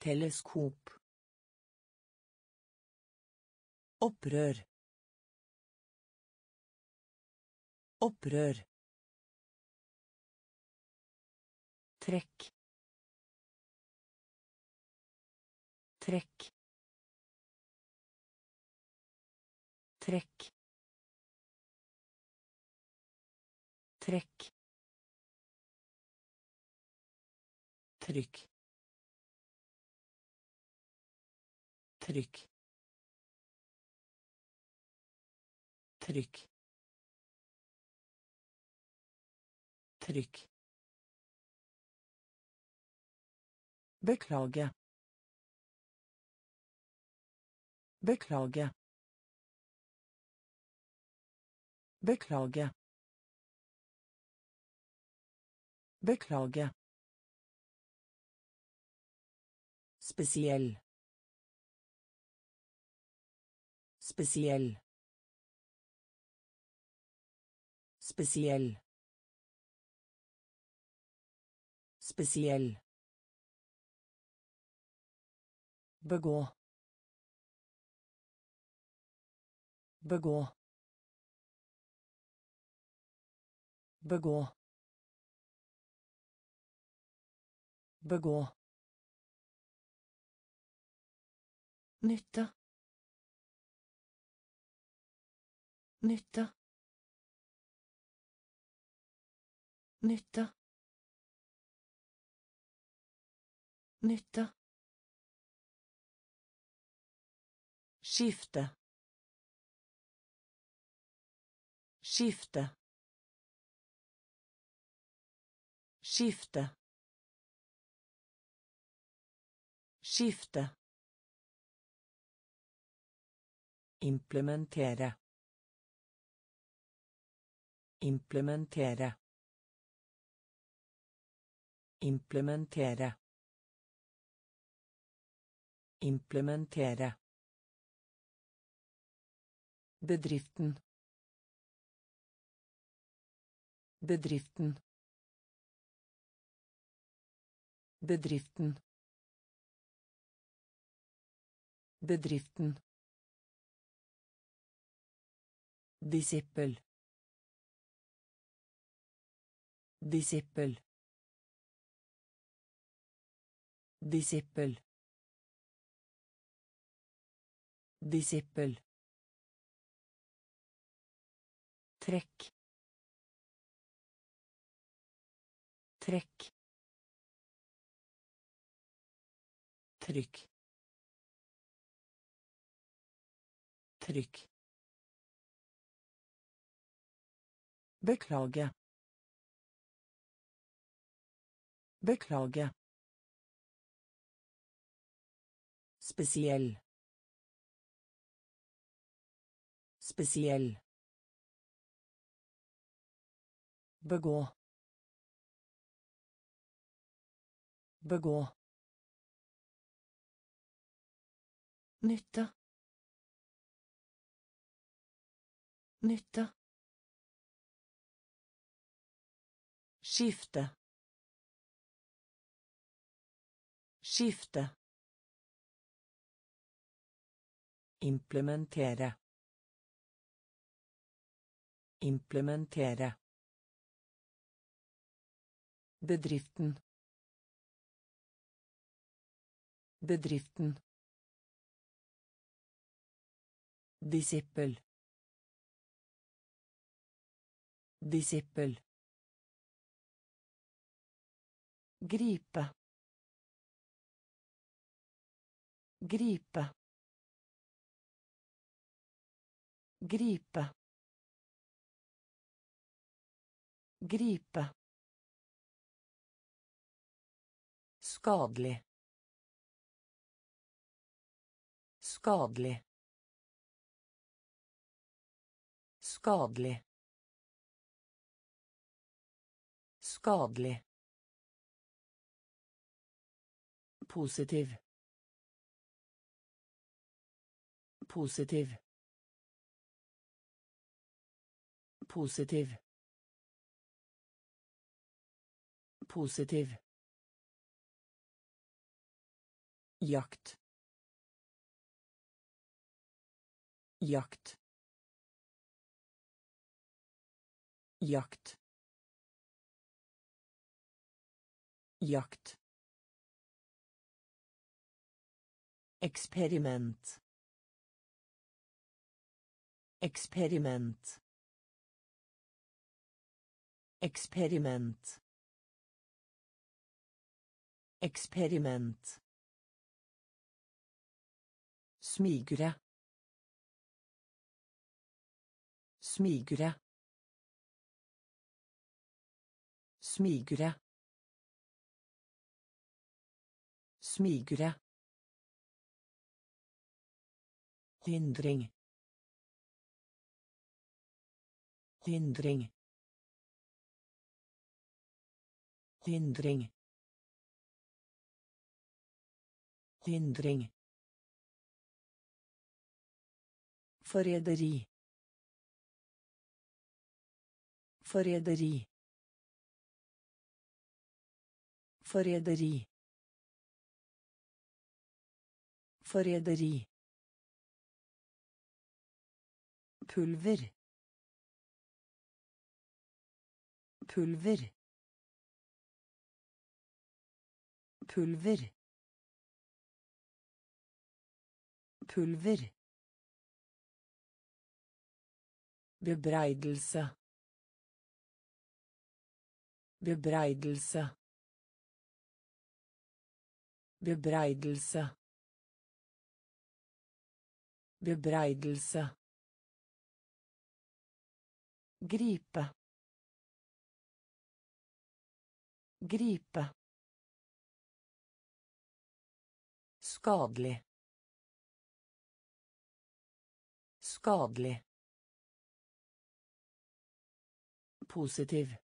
Teleskop. Opprør. Opprør. Trekk. Trekk. Trekk. Trekk trykk trykk trykk trykk Beklage. Beklage. Beklage. Beklage. Spesiell. Spesiell. Spesiell. Spesiell. Begå. Begå. Begå. Begå. Nytte. Nytte. Nytte. Nytte. Skifte. Skifte. Skifte. Skifte. Implementere. Implementere. Implementere. Implementere. Bedriften. Bedriften. Bedriften. Bedriften. Disippel. Disippel. Disippel. Disippel. trekk trekk trykk trykk Beklage. Beklage. Spesiell. Spesiell. Begå. Begå. Nytte. Nytte. Skifte. Skifte. Implementere. Implementere. Bedriften. Bedriften. Disippel. Disippel. Gripe. Gripe. Gripe. Gripe. Skadelig. Skadelig. Skadelig. Skadelig. Positiv. Positiv. Positiv. Positiv. Jakt. Jakt. Jakt. Jakt. Eksperiment. Eksperiment. Eksperiment. Eksperiment. Smigre. Smigre. Smigre. Smigre. Hindring. Hindring. Hindring. Hindring. Forræderi. Forræderi. Forræderi. Forræderi. Pulver. Pulver. Pulver. Pulver. Bebreidelse. Bebreidelse. Bebreidelse. Bebreidelse. Gripe. Gripe. Skadelig. Skadelig. Positiv.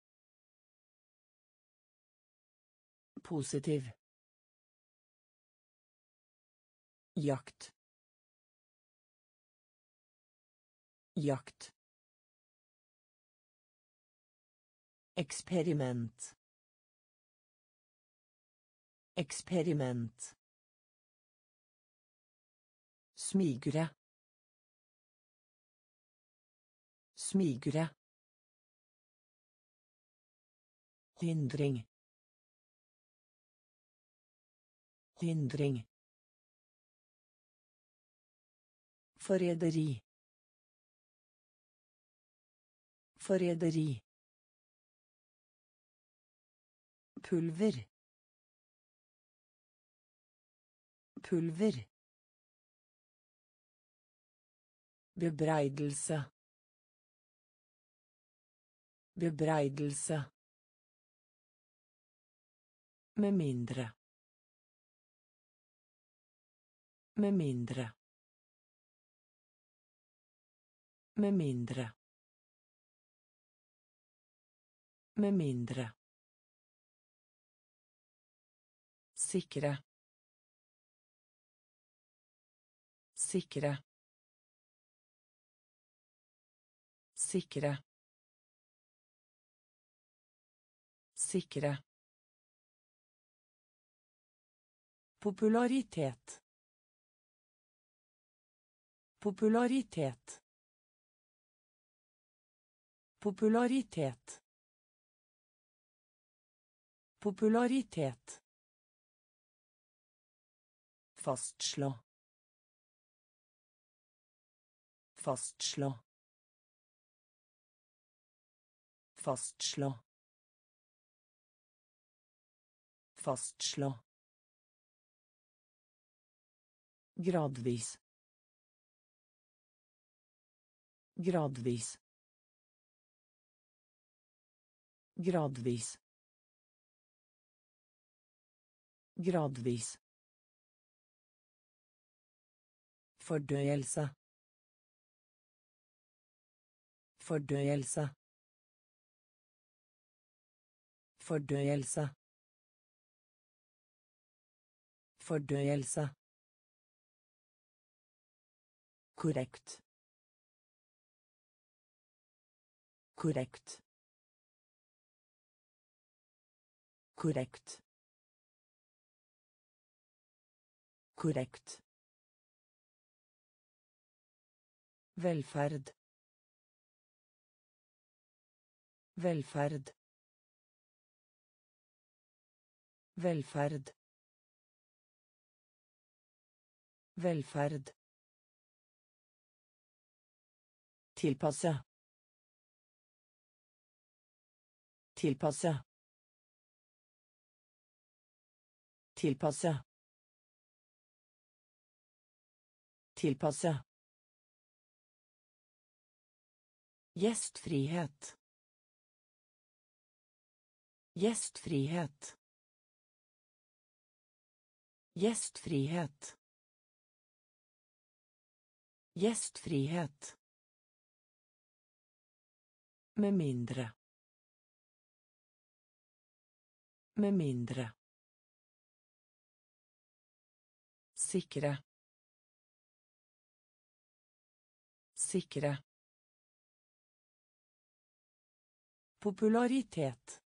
Positiv. Jakt. Jakt. Eksperiment. Eksperiment. Smigre. Smigre. Hindring. Hindring. Forræderi. Forræderi. Pulver. Pulver. Bebreidelse. Bebreidelse. Med mindre. Med mindre. Med mindre. Med mindre. Sikre. Sikre. Sikre. Sikre. Popularitet. Popularitet. Popularitet. Popularitet. Fastslå. Fastslå. Fastslå. Fastslå. Gradvis. Gradvis. Gradvis. Gradvis. Fordøyelse. Fordøyelse. Fordøyelse. Fordøyelse. Korrekt. Korrekt. Korrekt. Korrekt. Velferd. Velferd. Velferd. Velferd. Tilpasse. Tilpasse. Tilpasse. Tilpasse. Gjestfrihet. Gjestfrihet. Gjestfrihet. Gjestfrihet. Med mindre. Med mindre. Sikre. Sikre. Popularitet.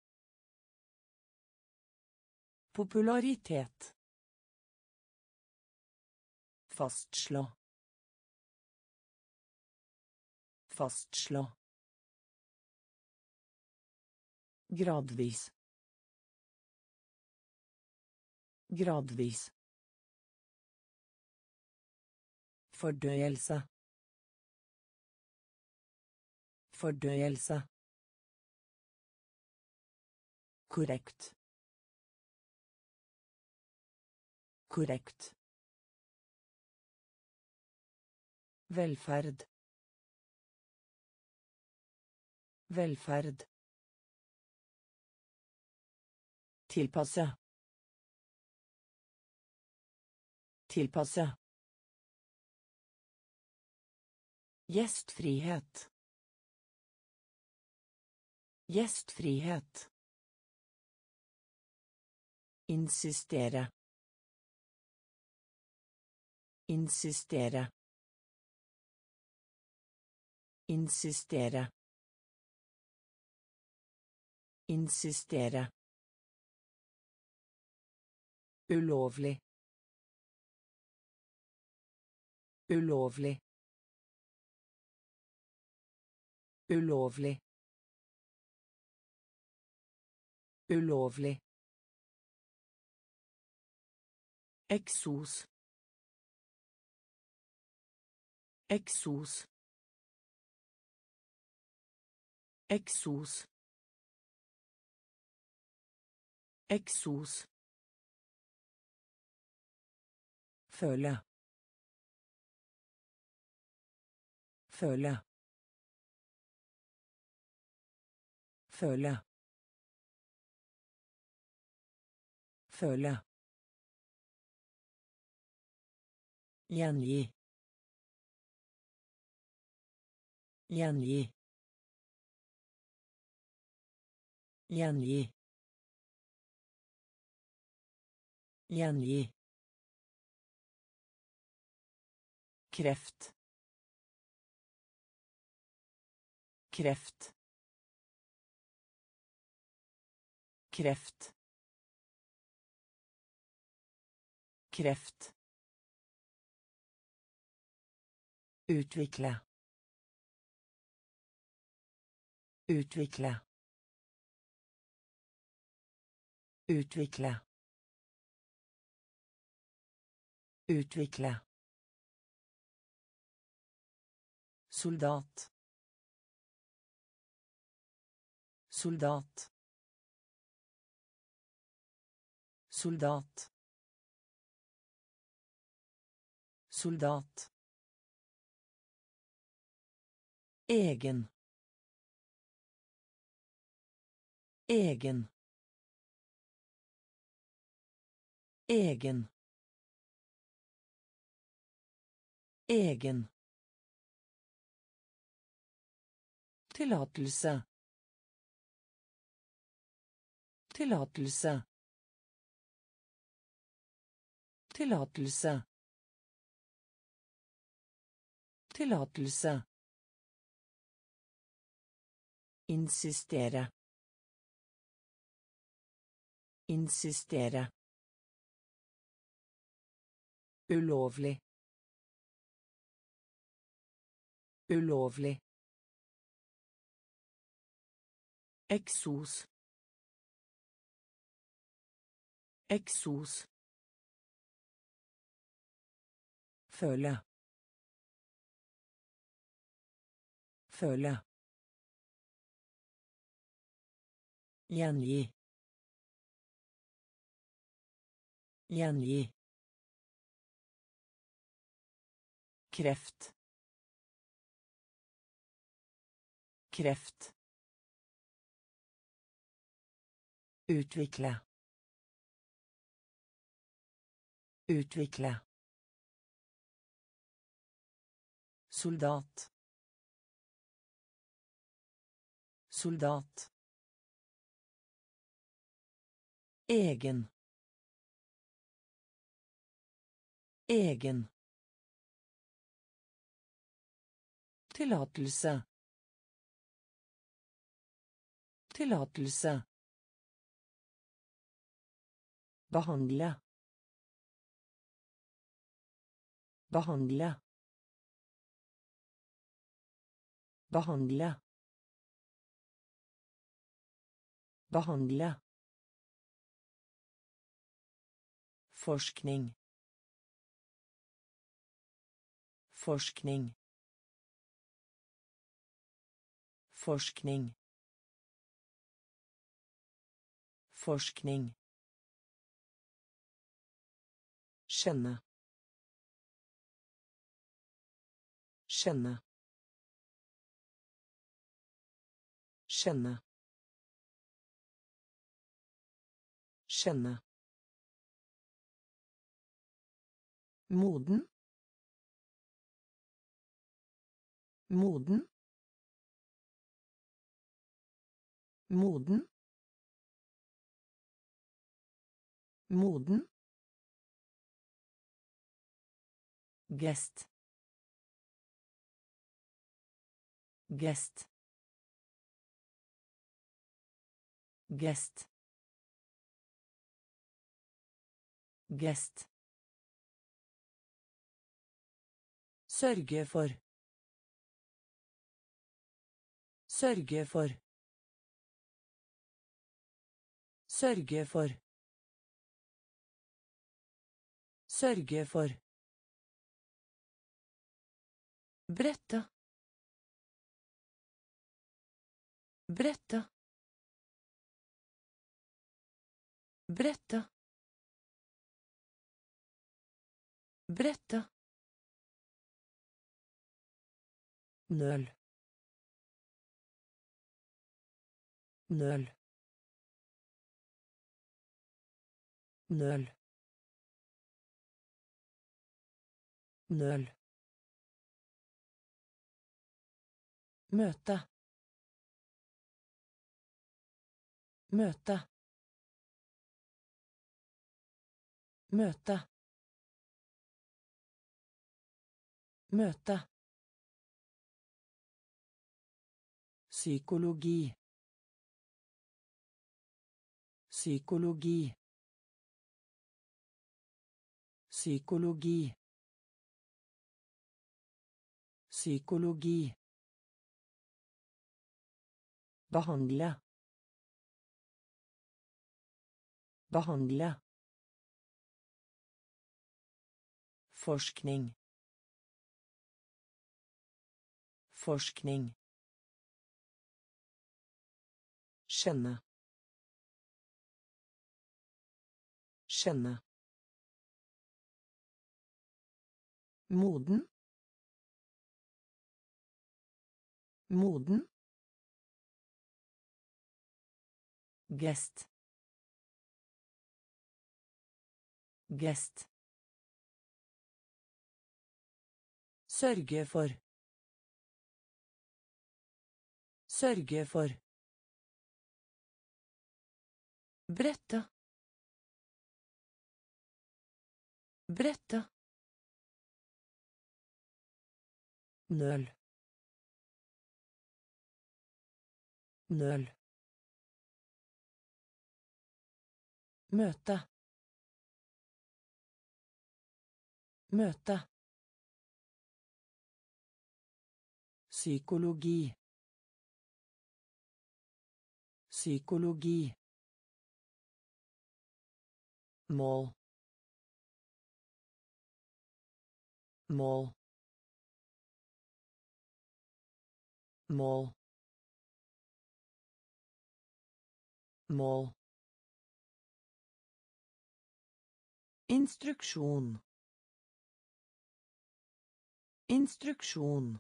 Popularitet. Fastslå. Fastslå. Gradvis. Gradvis. Fordøyelse. Fordøyelse. Korrekt. Korrekt. Velferd. Velferd. Tilpasse. Tilpasse. Gjestfrihet. Gjestfrihet. Insistere. Insistere. Insistere. Insistere. Ulovlig. Ulovlig. Ulovlig. Ulovlig. Eksos. Eksos. Eksos. Eksos. Føle. Føle. Føle. Føle. Gjengi. Gjengi. Gjengi. Gjengi. kreft kreft kreft kreft utvikle utvikle utvikle utvikle Soldat. Soldat. Soldat. Soldat. Egen. Egen. Egen. Egen. Tillatelse. Tillatelse. Tillatelse. Tillatelse. Insistere. Insistere. Ulovlig. Ulovlig. Eksos. Eksos. Føle. Føle. Gjengi. Gjengi. Kreft. Kreft. Utvikle. Utvikle. Soldat. Soldat. Egen. Egen. Tillatelse. Tillatelse. Behandle. Behandle. Behandle. Behandle. Forskning. Forskning. Forskning. Forskning. Kjenne. Kjenne. Kjenne. Skjønne. Moden. Moden. Moden. Moden. Gest. Gest. Gest. Gest. Sørge for. Sørge for. Sørge for. Sørge for. Brette. Brette. Brette. Brette. Nøl. Nøl. Nøl. Nøl. Møte. Møte. Møte. Møte. Psykologi. Psykologi. Psykologi. Psykologi. Behandle. Behandle. Forskning. Forskning. Skjønne. Kjenne. Moden. Moden. Gest. Gest. Sørge for. Sørge for. Brette. Brette. Nøl. Nøl. Møte. Møte. Psykologi. Psykologi. Mål mål mål mål. Instruksjon instruksjon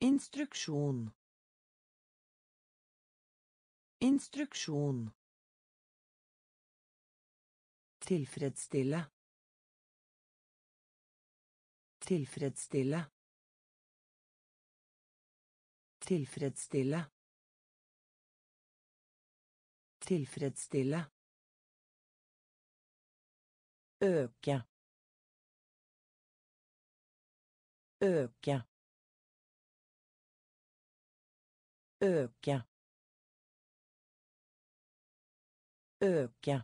instruksjon. Instruksjon tilfredsstille. Øke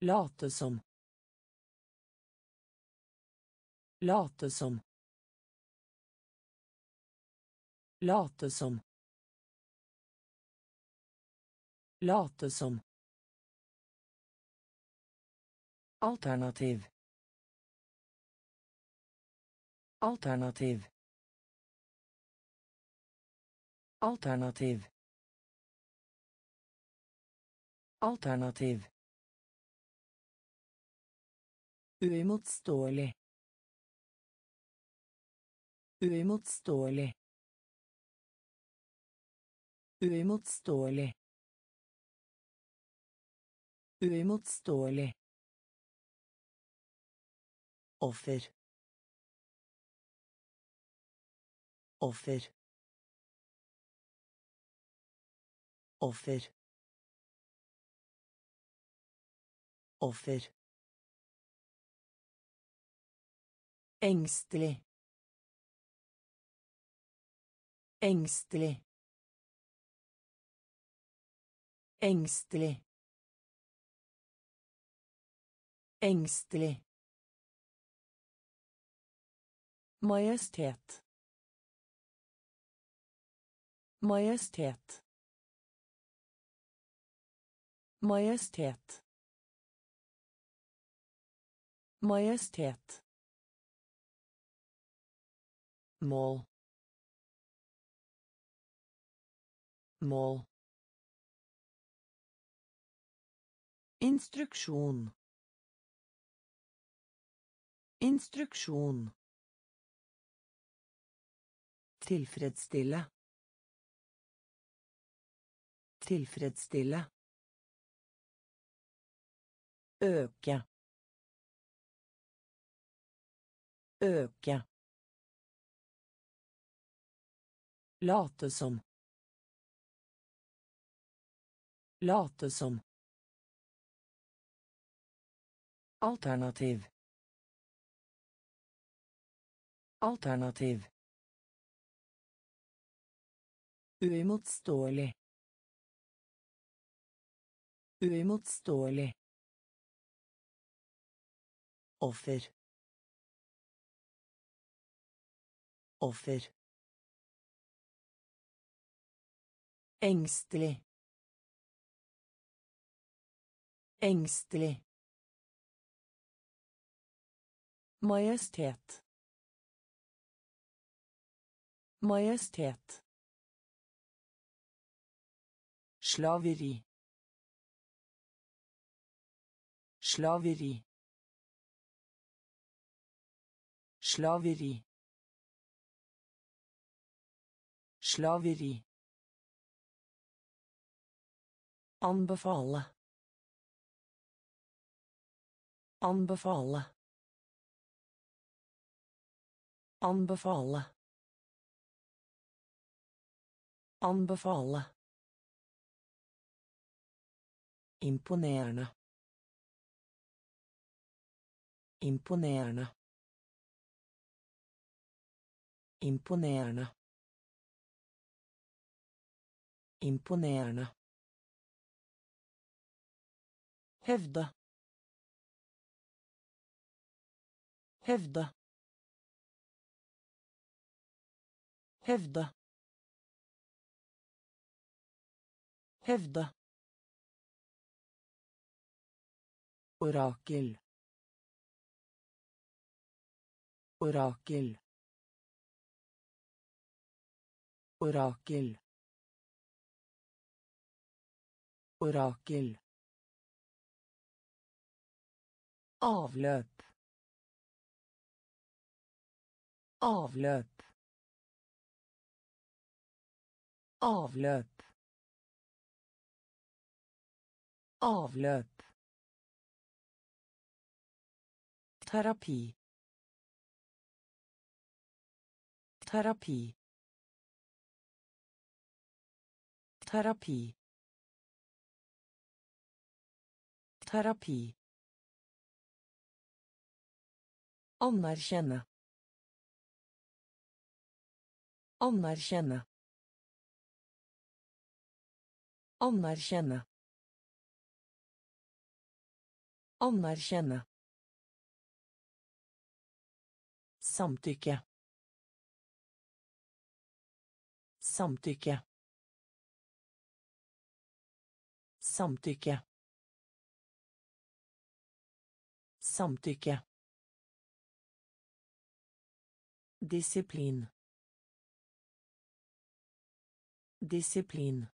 late som late som late som late som Alternativ. Alternativ. Alternativ. Alternativ. Uimotståelig. Uimotståelig. Uimotståelig. Uimotståelig. Offer. Offer. Offer. Offer. Engstelig. Engstelig. Engstelig. Engstelig. Majestet. Majestet. Majestet. Majestet. Mål. Mål. Instruksjon. Instruksjon. Tilfredsstille. Tilfredsstille. Øke. Øke Late som. Late som. Alternativ. Alternativ. Uimotståelig. Uimotståelig. Offer. Offer. Engstelig. Engstelig. Majestet. Majestet. Slaveri. Slaveri. Slaveri. Slaveri. Anbefale. Anbefale. Anbefale. Anbefale. Imponerende. Imponerende. Imponerende. Imponerende. Hevde. Hevde. Hevde. Hevde. Orakel. Orakel. Orakel. Orakel. Avløp. Avløp. Avløp. Avløp. Terapi. Terapi. Terapi. Terapi. Anerkjenne. Anerkjenne. Anerkjenne. Anerkjenne. Samtykke. Samtykke. Samtykke. Samtykke. Disiplin. Disiplin.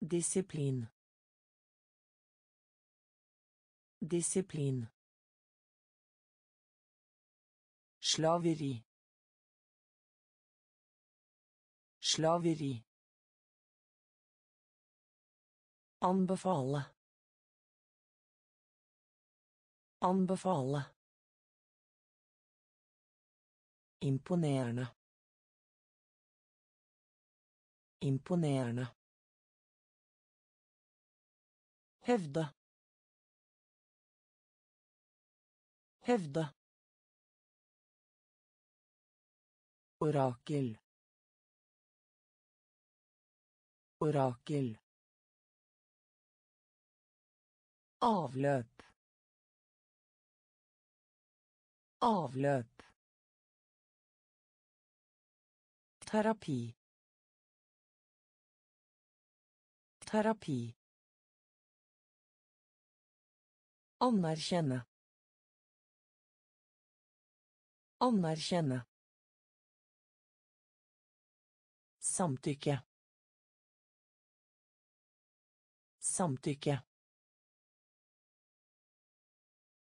Disiplin. Disiplin. Slaveri. Slaveri. Anbefale. Anbefale. Imponerende. Imponerende. Hevde. Hevde. Orakel. Orakel. Avløp. Avløp. Terapi. Terapi. Anerkjenne. Anerkjenne. Samtykke. Samtykke.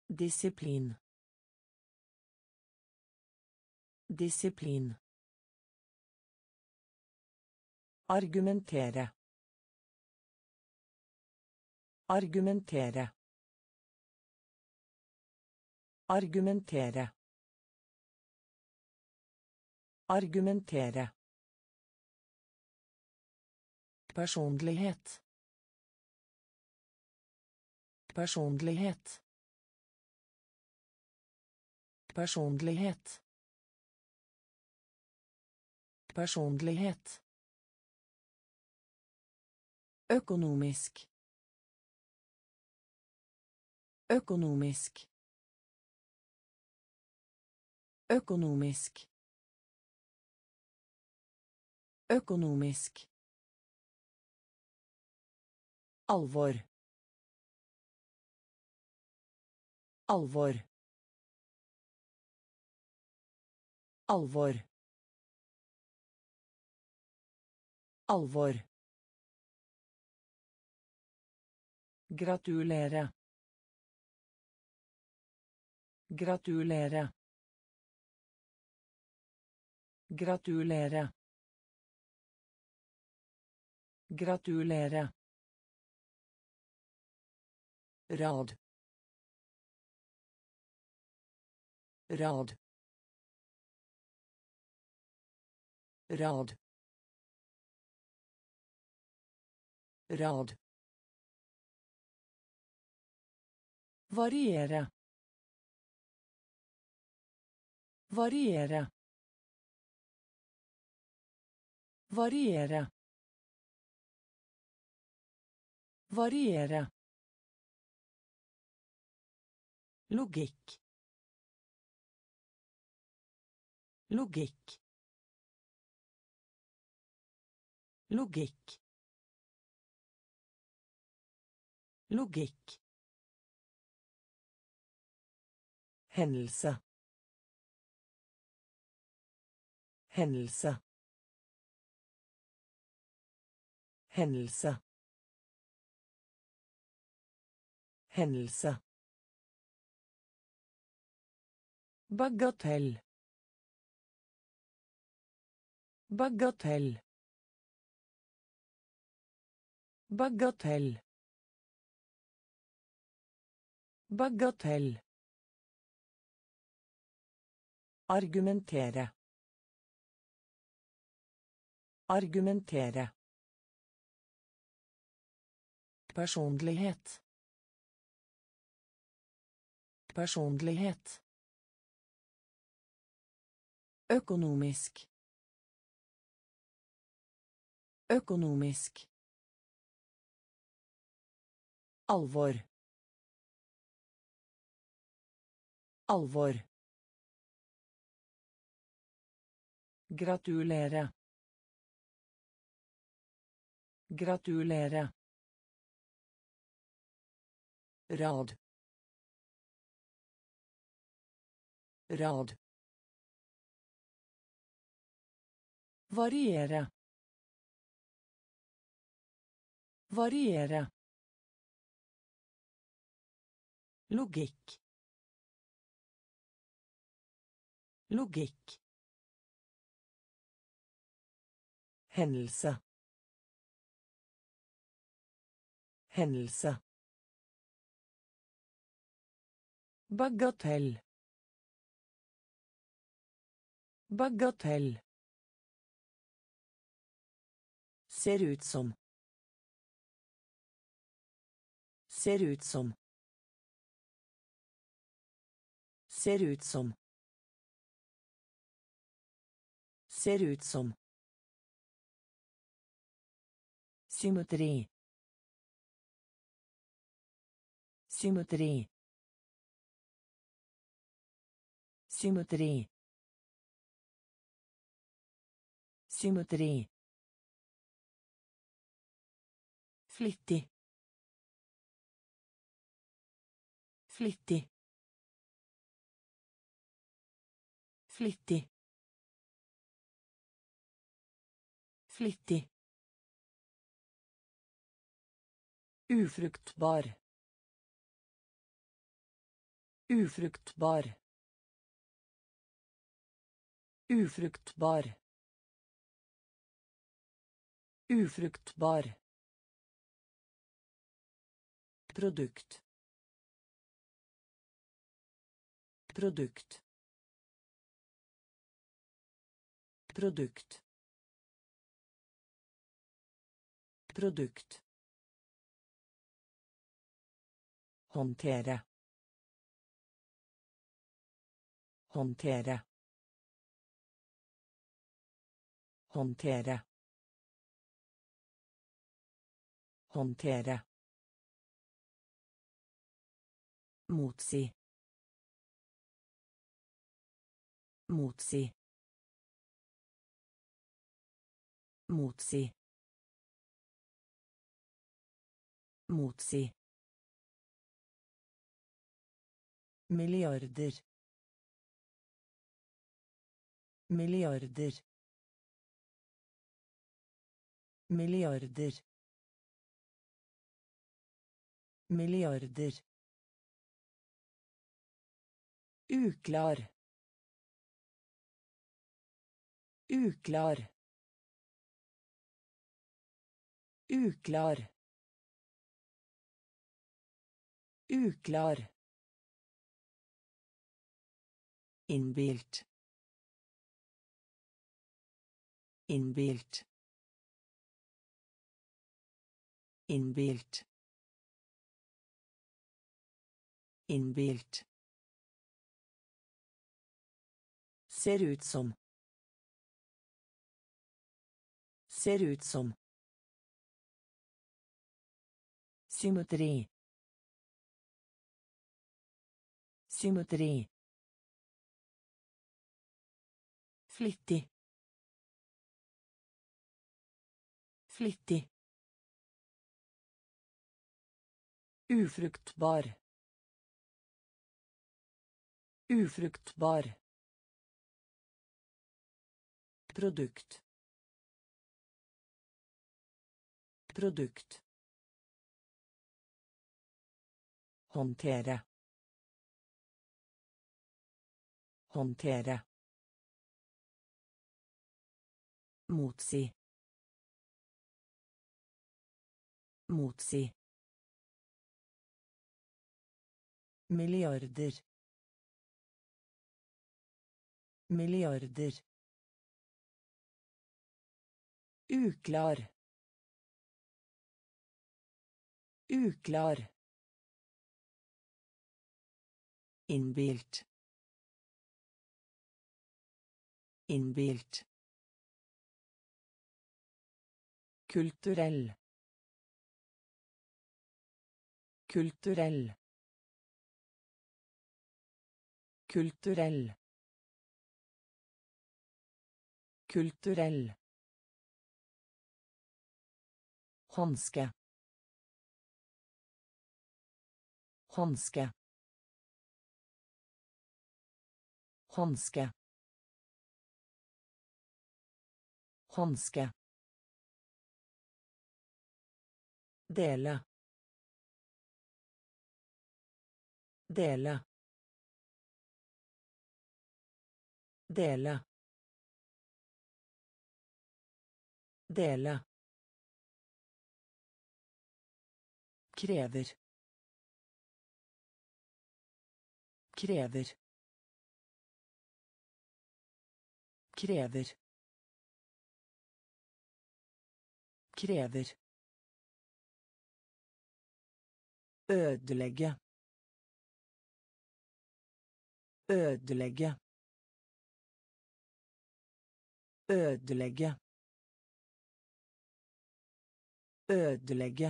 Disiplin. Disiplin. Argumentere. Argumentere. Argumentere. Argumentere. Personlighet. Personlighet. Personlighet. Personlighet. Økonomisk. Økonomisk. Økonomisk. Økonomisk. Alvor. Alvor. Alvor. Alvor. Gratulere. Gratulere. Gratulere. Gratulere. rad rad rad rad variere variere variere variere Logikk. Logikk. Logikk. Logikk. Hendelse. Hendelse. Hendelse. Hendelse. Bagatell. Bagatell. Bagatell. Bagatell. Argumentere. Argumentere. Personlighet. Personlighet. Økonomisk. Økonomisk. Alvor. Alvor. Gratulere. Gratulere. Rad. Rad. Variere. Variere. Logikk. Logikk. Hendelse. Hendelse. Bagatell. Bagatell. Ser ut som. Ser ut som. Ser ut som. Ser ut som. Symmetri. Symmetri. Symmetri. Symmetri. Flittig. Flittig. Flittig. Flittig. Ufruktbar. Ufruktbar. Ufruktbar. Ufruktbar. Produkt. Produkt. Produkt. Produkt. Håndtere. Håndtere. Håndtere. Håndtere. Motsi. Motsi. Motsi. Motsi. Milliarder. Milliarder. Milliarder. Milliarder. Uklar. Uklar. Uklar. Uklar. Innbilt. Innbilt. Innbilt. Innbilt. Ser ut som. Ser ut som. Symmetri. Symmetri. Flittig. Flittig. Ufruktbar. Ufruktbar. Produkt. Produkt. Håndtere. Håndtere. Motsi. Motsi. Milliarder. Milliarder. Uklar. Uklar. Innbilt. Innbilt. Kulturell. Kulturell. Kulturell. Kulturell. Hanske. Hanske. Hanske. Hanske. Dele. Dele. Dele. Dele. Krever. Krever. Krever. Krever. Ødelegge. Ødelegge. Ødelegge. Ødelegge.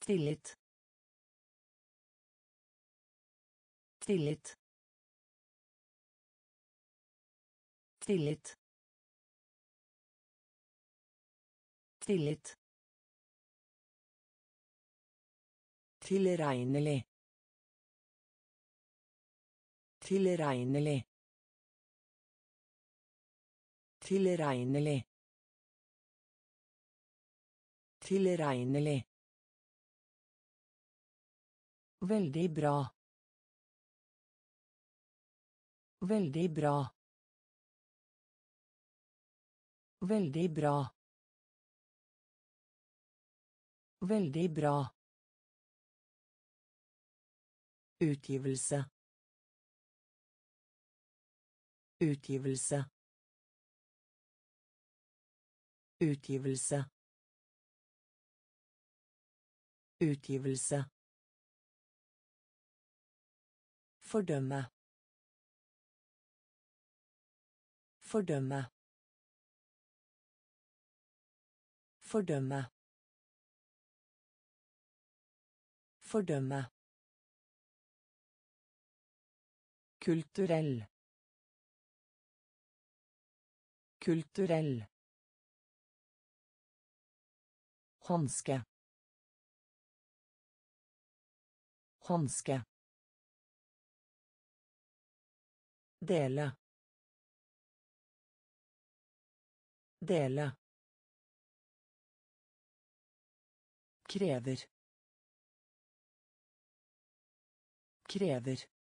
Tillit. Tillit. Tillit. Tillit. Tilregnelig. Tilregnelig. Tilregnelig. Tilregnelig. Veldig bra. Veldig bra. Veldig bra. Veldig bra. Utgivelse. Utgivelse. Utgivelse. Utgivelse. Fordømme. Fordømme. Fordømme. Fordømme. Kulturell. Kulturell. Hanske. Hanske. Dele. Dele. Krever. Krever.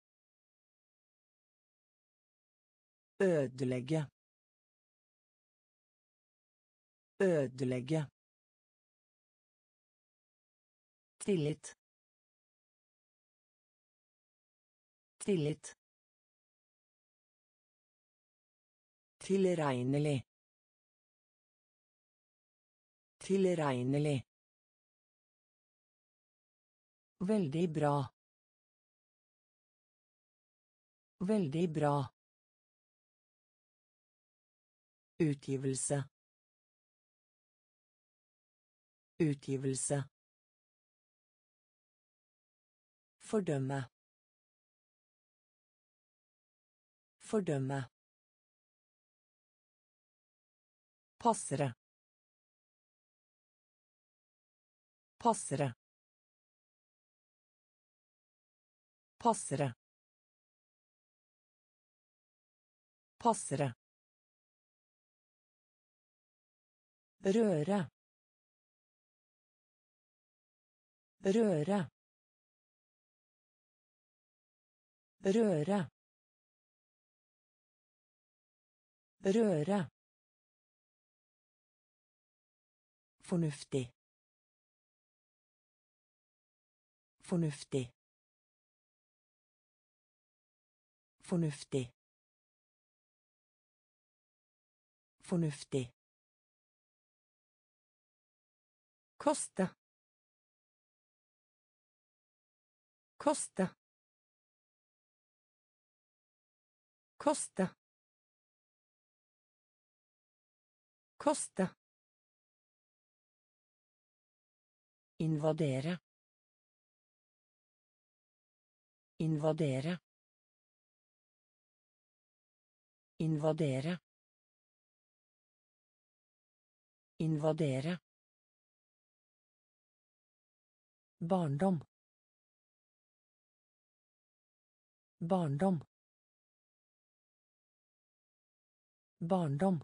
Ødelegge. Ødelegge. Tillit. Tillit. Tilregnelig. Tilregnelig. Veldig bra. Veldig bra. Utgivelse. Utgivelse. Fordømme. Fordømme. Passere. Passere. Passere. Passere. Røre. Røre. Røre. Røre. Fornuftig. Fornuftig. Fornuftig. Fornuftig. Koste. Koste. Koste. Koste. Invadere. Invadere. Invadere. Invadere. Barndom. Barndom. Barndom.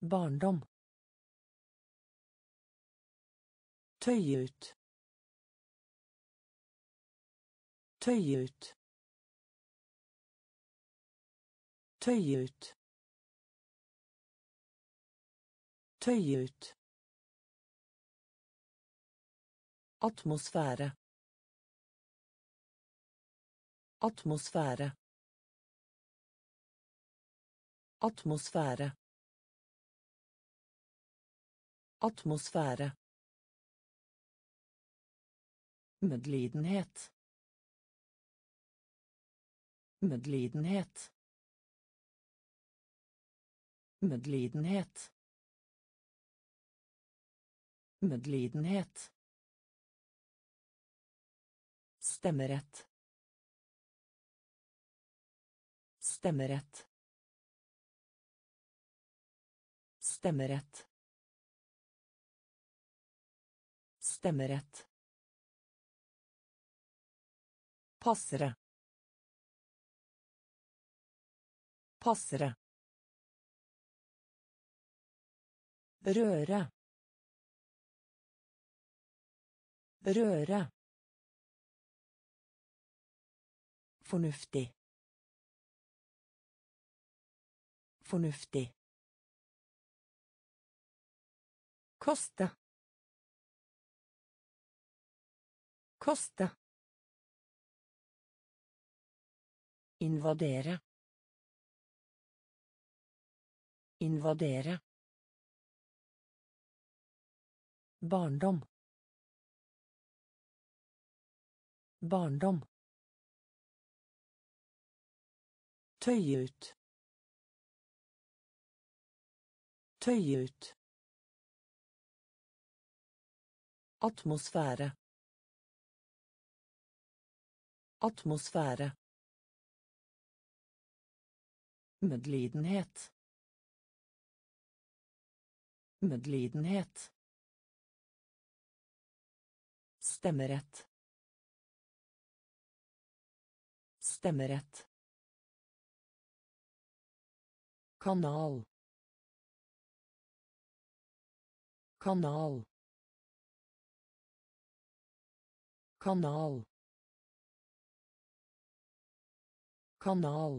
Barndom. Tøye ut. Tøye ut. Tøye ut. Tøye ut. Atmosfære. Atmosfære. Atmosfære. Atmosfære. Medlidenhet. Medlidenhet. Medlidenhet. Medlidenhet. Stemmerett. Stemmerett. Stemmerett. Stemmerett. Passere. Passere. Røre. Røre. Fornuftig. Fornuftig. Koste. Koste. Invadere. Invadere. Barndom. Barndom. Tøye ut. Tøye ut. Atmosfære. Atmosfære. Medlidenhet. Medlidenhet. Stemmerett. Stemmerett. kanaal kanaal kanaal kanaal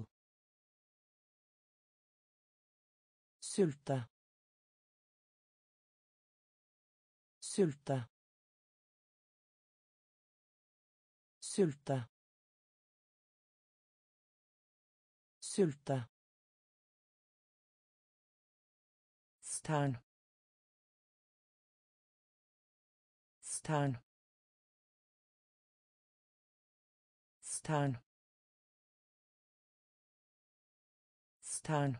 sulte sulte sulte sulte Stern. Stern. Stern. Stern.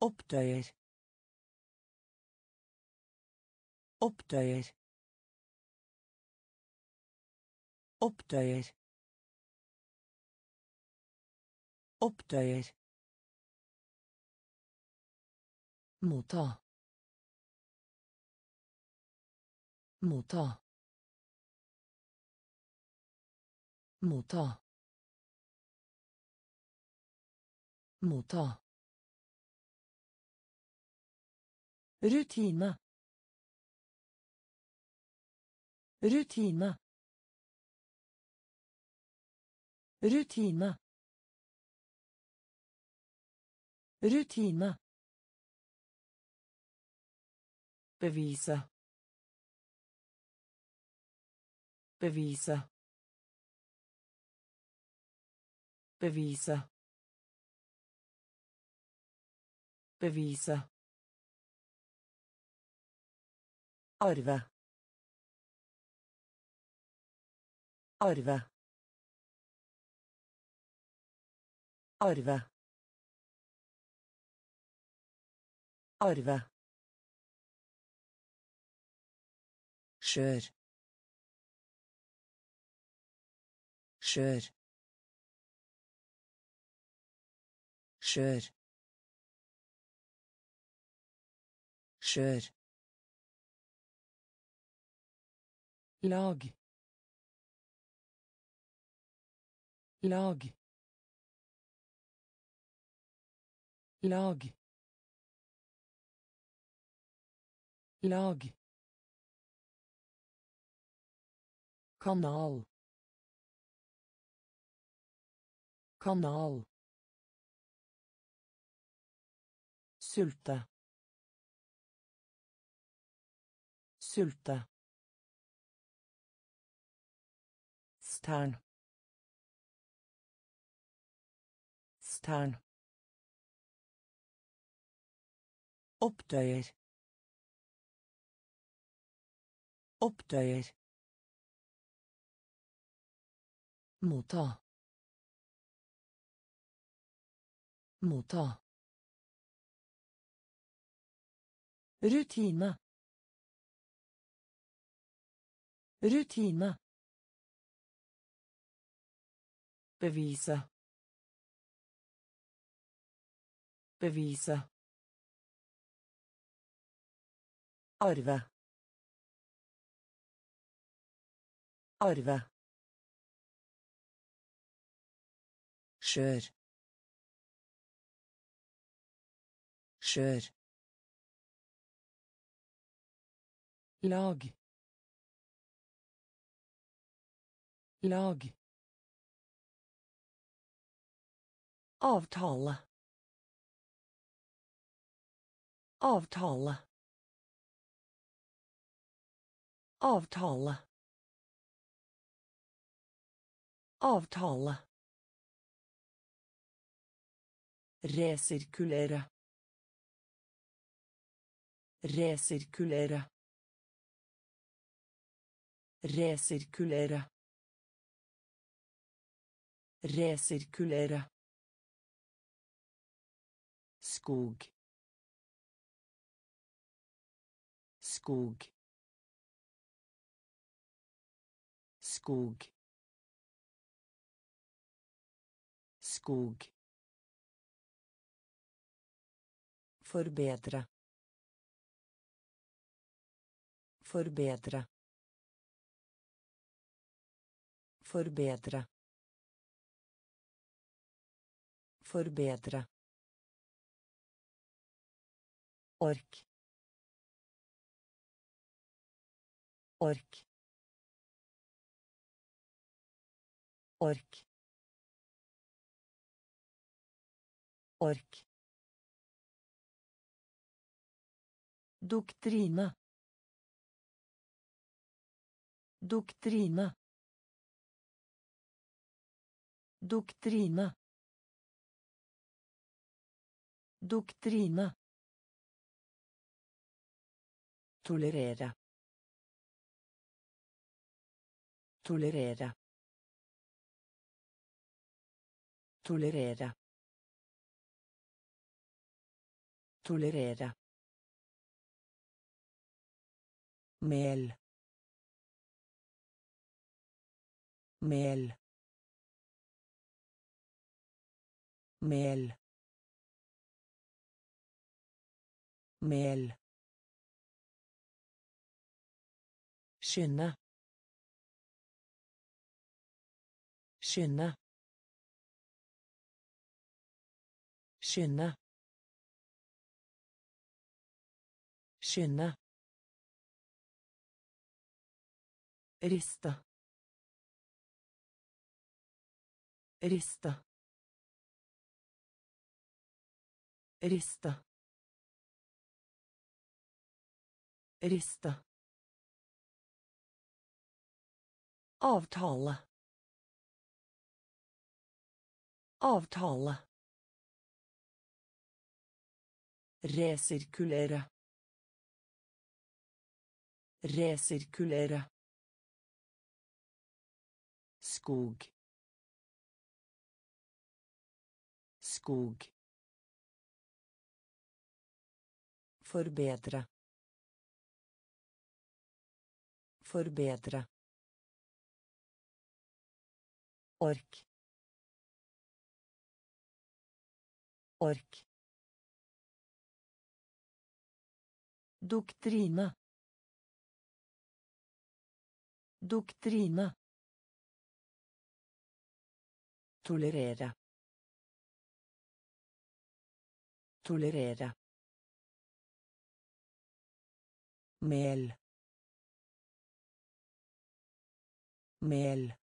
Opptøyer. Opptøyer. Opptøyer. Opptøyer. Motta motta motta motta Rutine. Rutine. Rutine. Rutine. Bevise. Bevise. Bevise. Bevise. Arve. Arve. Arve. Arve. Skjør. Skjør. Skjør. Skjør. lag lag lag lag kanal. Kanal. Sulte sulte stern. Stern. Opptøyer. Opptøyer. Motta motta Rutine. Rutine. Bevise. Bevise. Arve. Arve. Skjør. Skjør. Lag. Lag. Avtale. Avtale. Avtale. Avtale. Resirkulere. Resirkulere. Resirkulere. Resirkulere. skog skog skog skog forbedre. Forbedre. Forbedre. Forbedre. Ork. Ork. Ork. Ork Doktrine. Doktrine. Doktrine. Doktrine. Tolerere. Tolerere. Tolerere. Tolerere. Mel. Mel. mel. Mel. Skynde. Skynde. Skynde. Skynde Riste. Riste. Riste. Riste. Avtale. Avtale. Resirkulere. Resirkulere skog. Skog. Forbedre. Forbedre. Ork. Ork. Doktrine. Doktrine. Tolerere. Tolerere. Mel. Mel.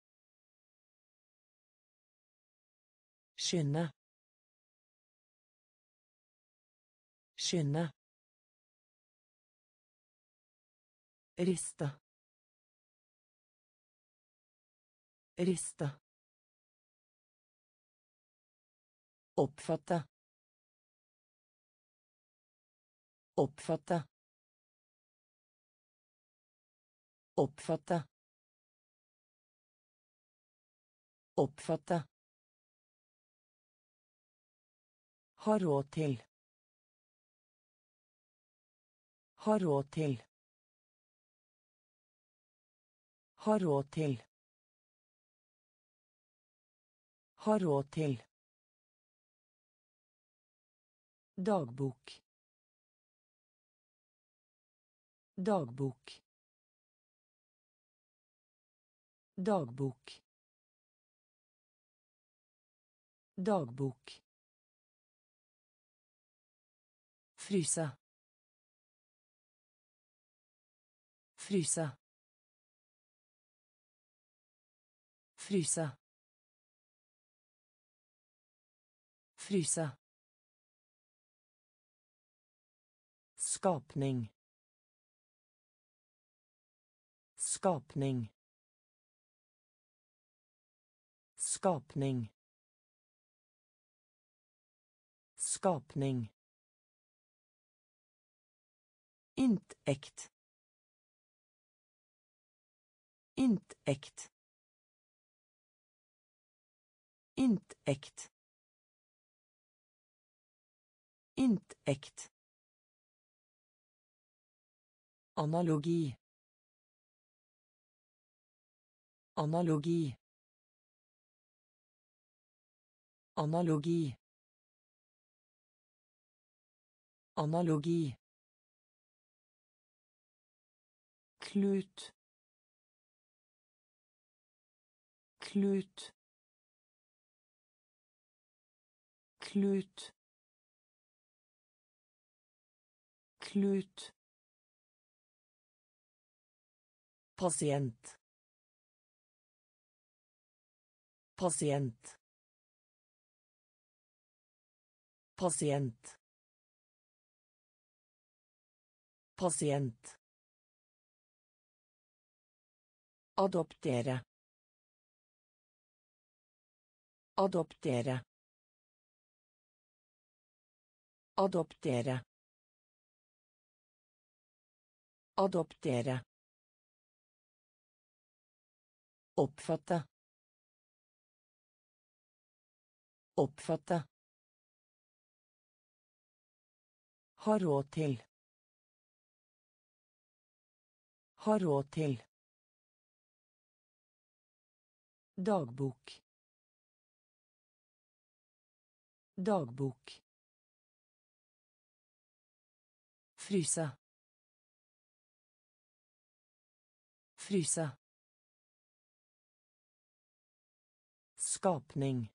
Skynde. Skynde. Riste. Riste. Oppfatte. Oppfatte. Oppfatte. Oppfatte. Ha råd til. Ha råd til. Ha råd til. Ha råd til. Dagbok. Dagbok. Dagbok. Dagbok. Fryse. Fryse. Fryse. Fryse. Skapning. Skapning. Skapning. Skapning. Intekt. Intekt. Intekt. Inntekt. Analogi. Analogi. Analogi. Analogi. Klut. Klut. Klut. Klut. Pasient. Pasient. Pasient. Pasient. Adoptere. Adoptere. Adoptere. Adoptere. Oppfatte. Oppfatte. Ha råd til. Ha råd til. Dagbok. Dagbok. Fryse. Fryse. Skapning.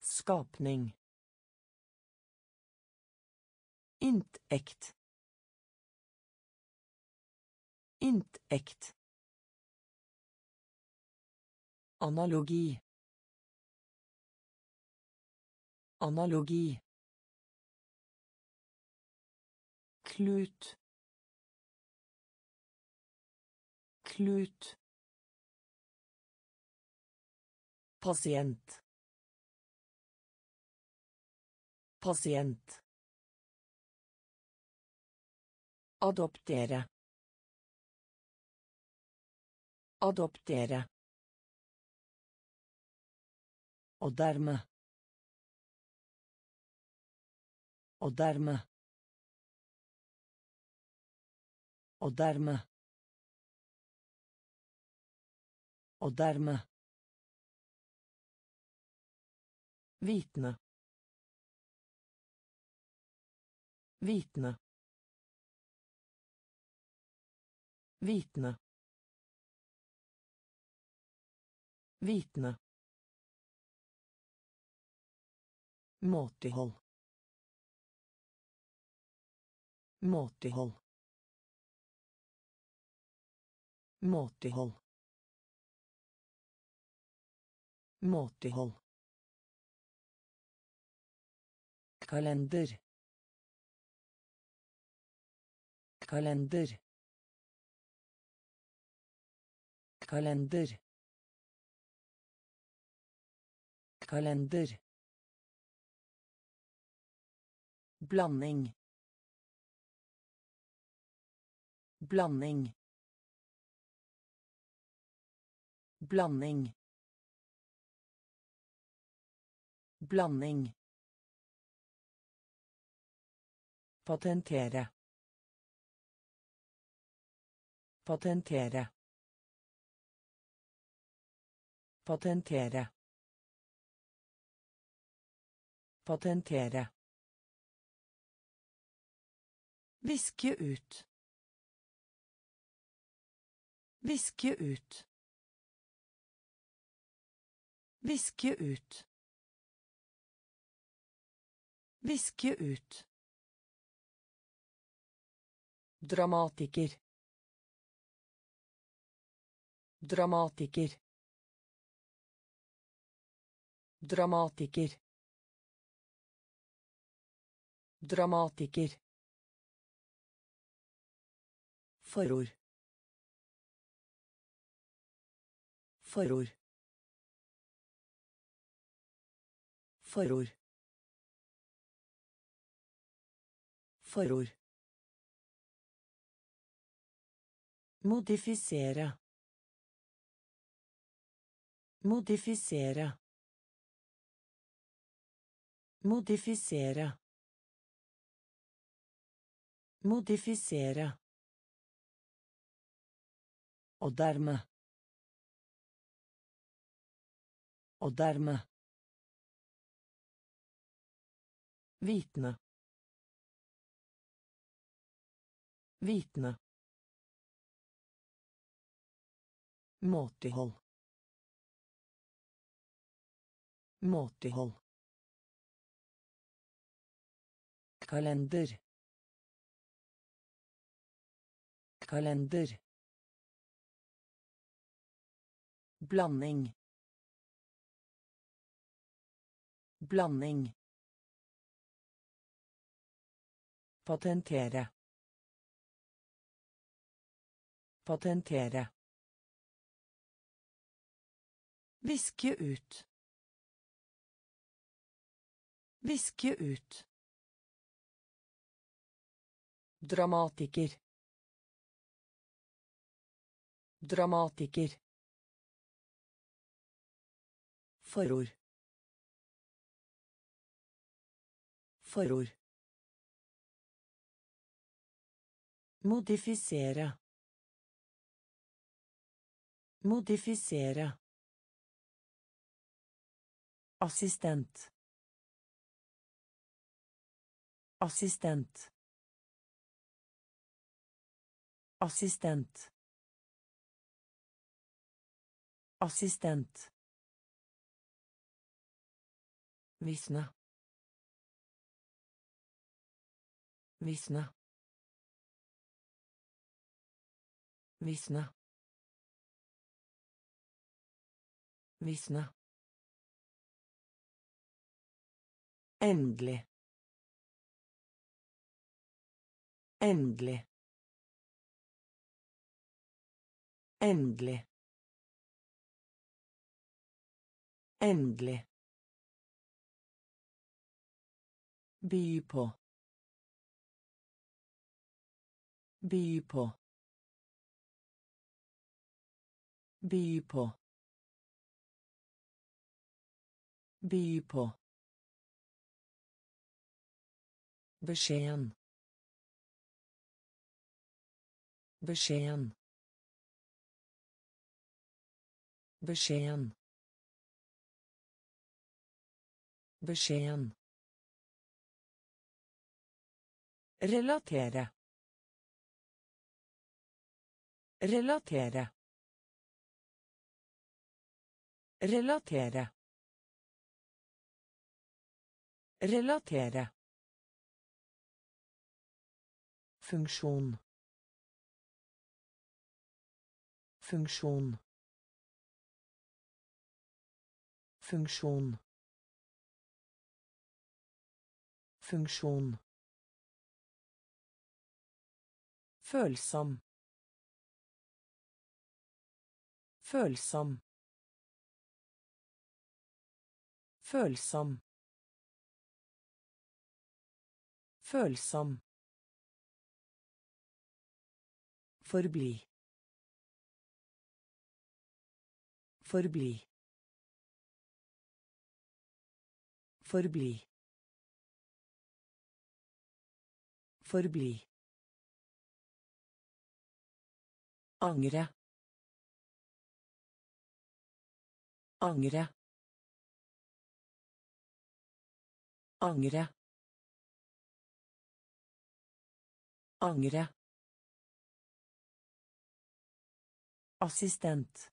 Skapning. Inntekt. Inntekt. Analogi. Analogi. Klut. Klut. Pasient. Pasient. Adoptere. Adoptere. Og dermed. Og dermed. Og dermed. Og dermed. Vitne. Vitne. Vitne. Vitne. Måtehold. Måtehold. Måtehold. Måtehold. Kalender. Kalender. Kalender. Kalender. Blanding. Blanding. Blanding. Blanding. Patentere. Patentere. Patentere. Patentere. Viske ut. Viske ut. Viske ut. Viske ut. Dramatiker. Dramatiker. Dramatiker. Dramatiker. Forord. Forord. Forord. Forord. Modifisere. Modifisere. Modifisere. Modifisere. Og dermed. Og. Vitne. Vitne. Måtehold. Måtehold. Kalender. Kalender. Blanding. Blanding. Patentere. Patentere. Viske ut. Viske ut. Dramatiker. Dramatiker. Forord. Forord. Modifisere. Modifisere. Assistent assistent assistent assistent Visne. Visne. Visne. Visne. By på. By på. By på. By på. Beskjeden. Beskjeden. Beskjeden. Beskjeden. Relatere. Relatere. Relatere. Relatere. Funksjon. Funksjon. Funksjon. Funksjon. Følsom. Følsom. Følsom. Følsom. Forbli. Forbli. Forbli. Forbli. Angre. Angre. Angre. Angre. Assistent.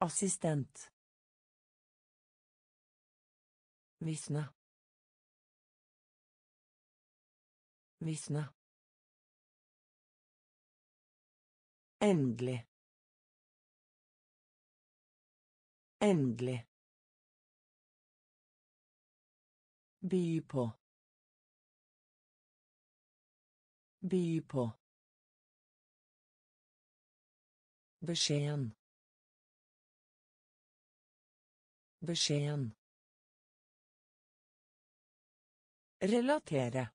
Assistent. Visne. Visne. Endelig. Endelig. By på. By på. Beskjeden. Beskjeden. Relatere.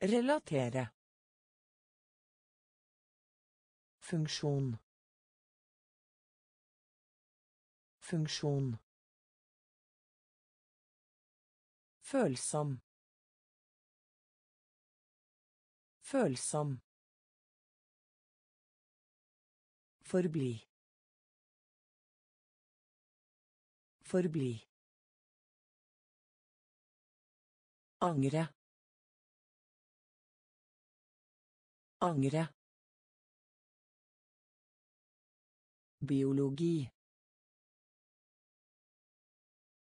Relatere. Funksjon. Funksjon. Følsom. Følsom. Forbli. Forbli. Angre. Angre. Biologi.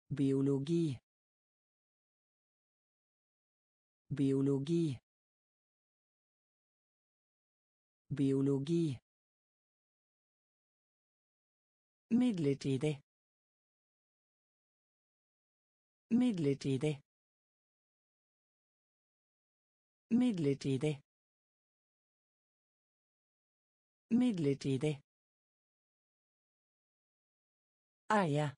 Biologi. Biologi. Biologi. Midlertidig. Midlertidig. Midlertidig. Midlertidig. Eie.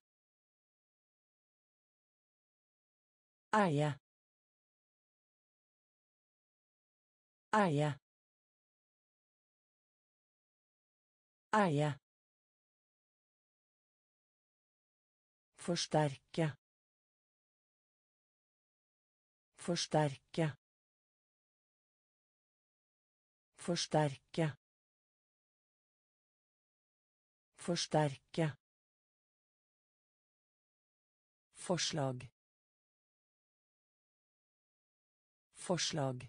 Eie. Eie. Eie. Forsterke. Forsterke. Forsterke. Forsterke. Forslag. Forslag.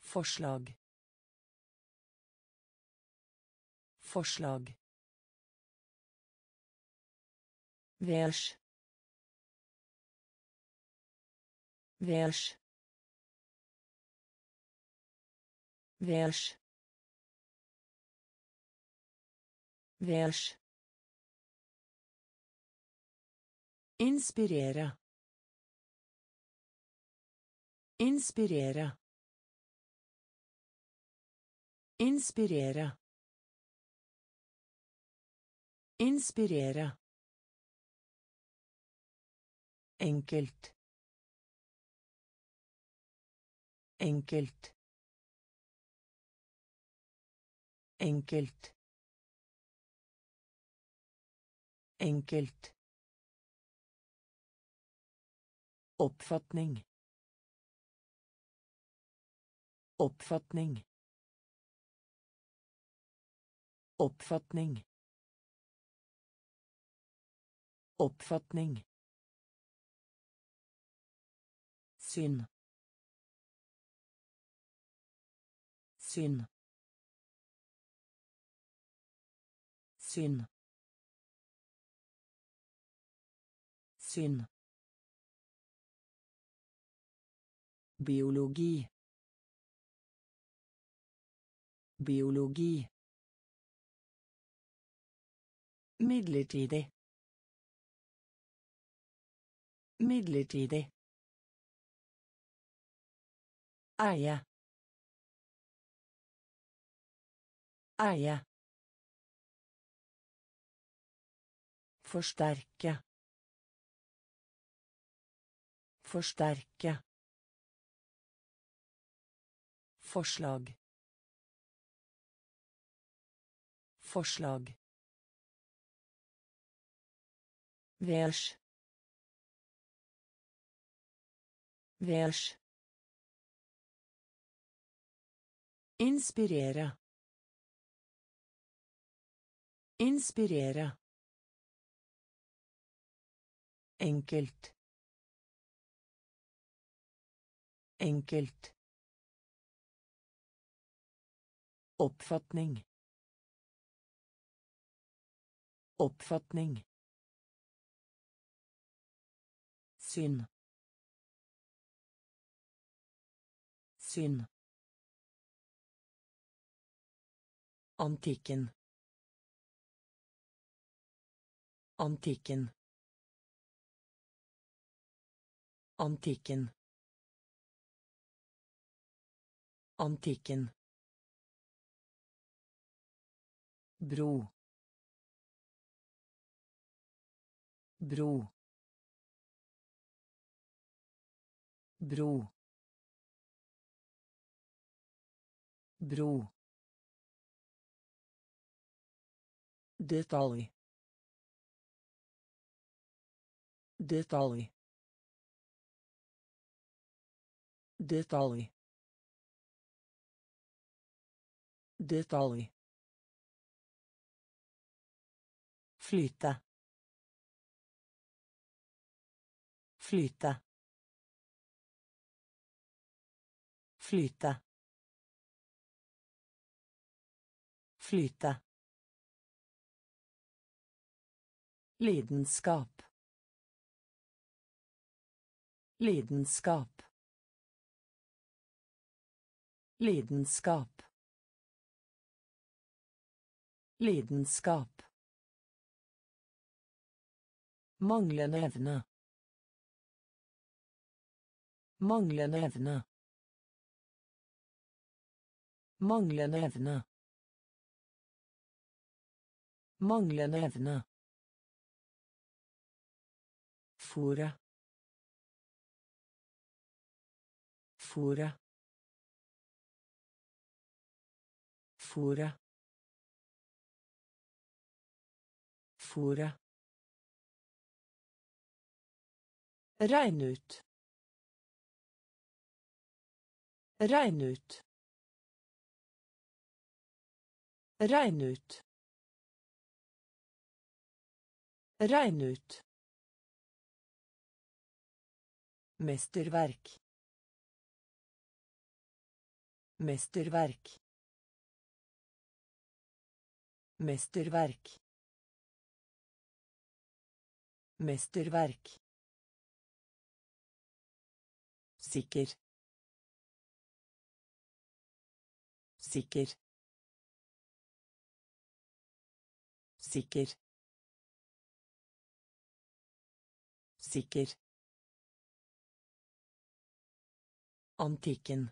Forslag. Forslag. Værs. Værs. Værs. Værs. Inspirere. Inspirere. Inspirere. Inspirere. Enkelt. Enkelt. Enkelt. Enkelt. Oppfatning. Oppfatning. Oppfatning. Oppfatning. Syn. Syn. Syn. Syn. Biologi. Biologi. Midlertidig. Midlertidig. Eie. Eie. Forsterke. Forsterke. Forslag. Forslag. Værs. Værs. Inspirere. Inspirere. Enkelt. Enkelt. Oppfatning. Oppfatning. Syn. Syn. Antikken. Antikken. Antikken. Antikken. Bro. Bro. Bro. Bro. Detalj. Detalj. Detalj. Detalj. Flyte. Flyte. Flyte. Flyte. Lidenskap. Lidenskap. Lidenskap. Lidenskap. Manglende evne. Manglende evne. Manglende evne. Manglende evne. Fôre. Fôre. Fôre. Fôre. Regn ut. Regn ut. Regn ut. Regn ut. Mesterverk. Mesterverk. Mesterverk. Mesterverk. Sikker. Sikker. Sikker. Sikker. Antikken.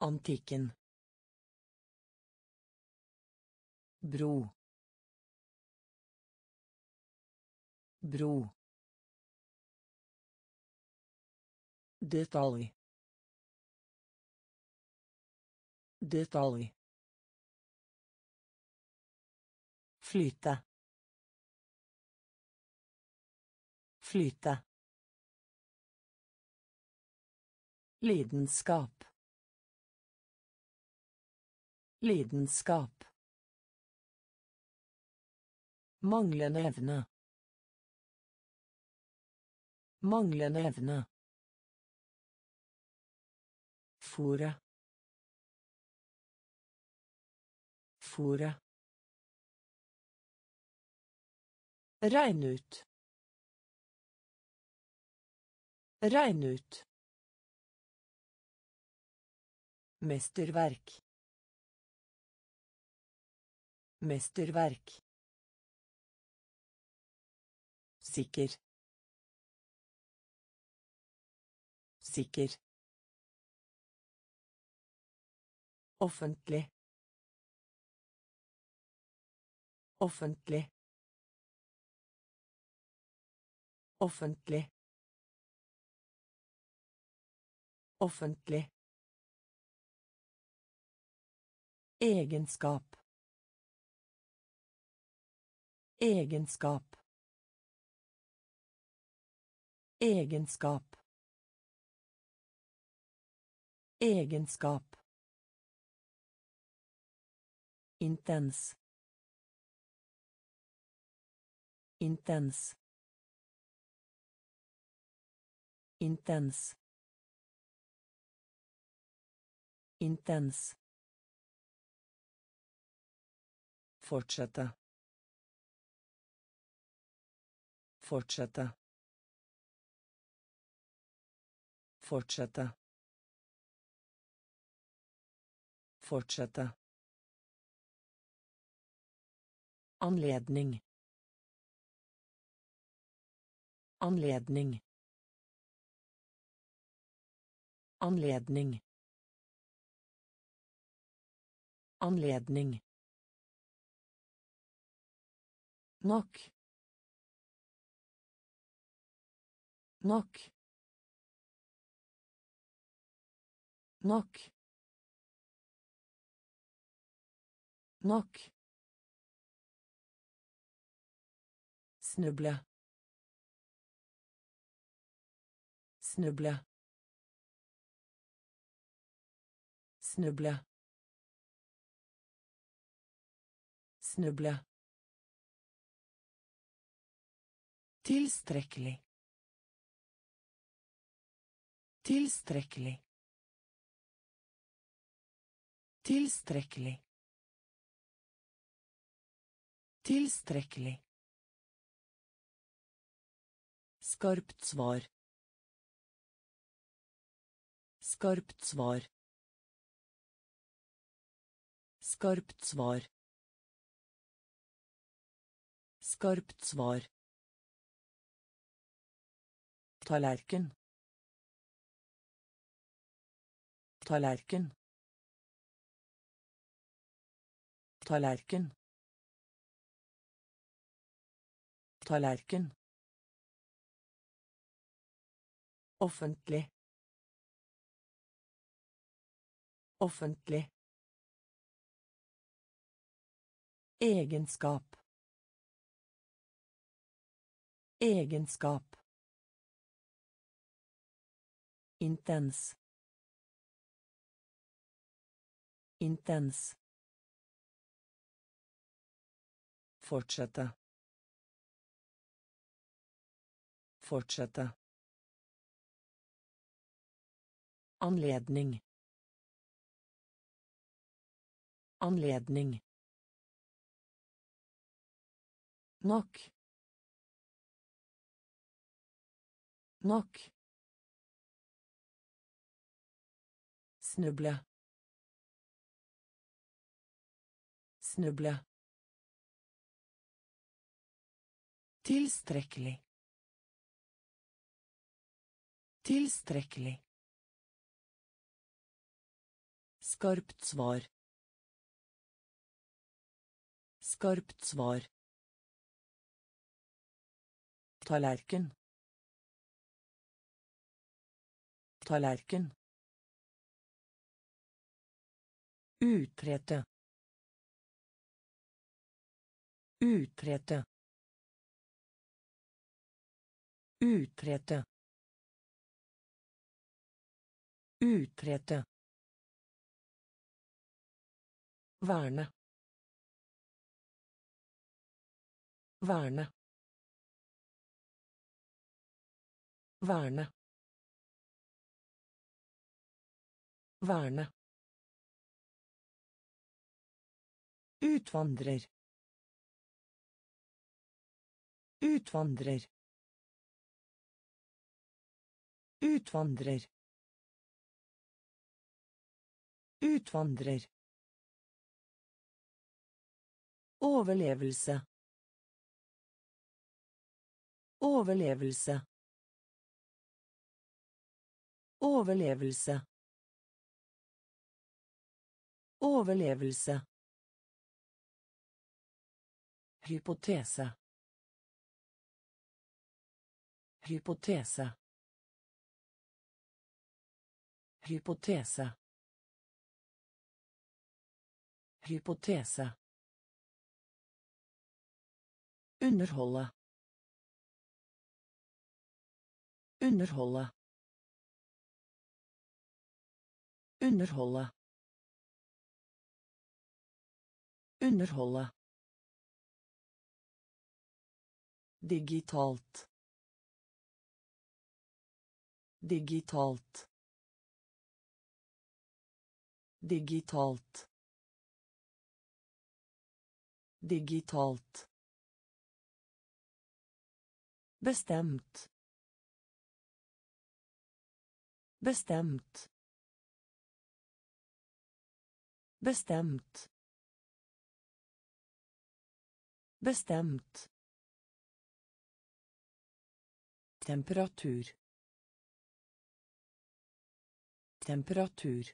Antikken. Bro. Bro. Detalj. Detalj. Flyte. Flyte. Lidenskap. Lidenskap. Manglende evne. Manglende evne. Fôre. Fôre. Regn ut. Regn ut. Mesterverk. Mesterverk. Sikker. Sikker. Offentlig. Offentlig. Offentlig. Offentlig. Egenskap. Egenskap. Egenskap. Egenskap. Intens. Intens. Intens. Intens. Fortsette. Fortsette. Fortsette. Fortsette. Anledning. Anledning. Anledning. Anledning. Nok. Nok. Nok. Nok. Snuble. Snuble. Snuble. Snuble. Tilstrekkelig. Tilstrekkelig. Tilstrekkelig. Tilstrekkelig. Skarpt svar. Skarpt svar. Skarpt svar. Skarpt svar. Tallerken. Tallerken. Tallerken. Tallerken. Offentlig. Offentlig. Egenskap. Egenskap. Intens. Intens. Fortsette. Fortsette. Anledning. Anledning. Nok. Nok. Snuble. Snuble. Tilstrekkelig. Tilstrekkelig. Skarpt svar. Skarpt svar. Tallerken. Tallerken. Utrete. Utrette. Utrette. Utrette. Verne. Verne. Verne. Verne. Utvandrer. Utvandrer. Utvandrer. Utvandrer. Overlevelse. Overlevelse. Overlevelse. Overlevelse. Hypotese. Hypotese. Hypotese. Hypotese. Underholde. Underholde. Underholde. Underholde. Digitalt. Digitalt. Digitalt. Digitalt. Bestemt. Bestemt. Bestemt. Bestemt. Temperatur. Temperatur.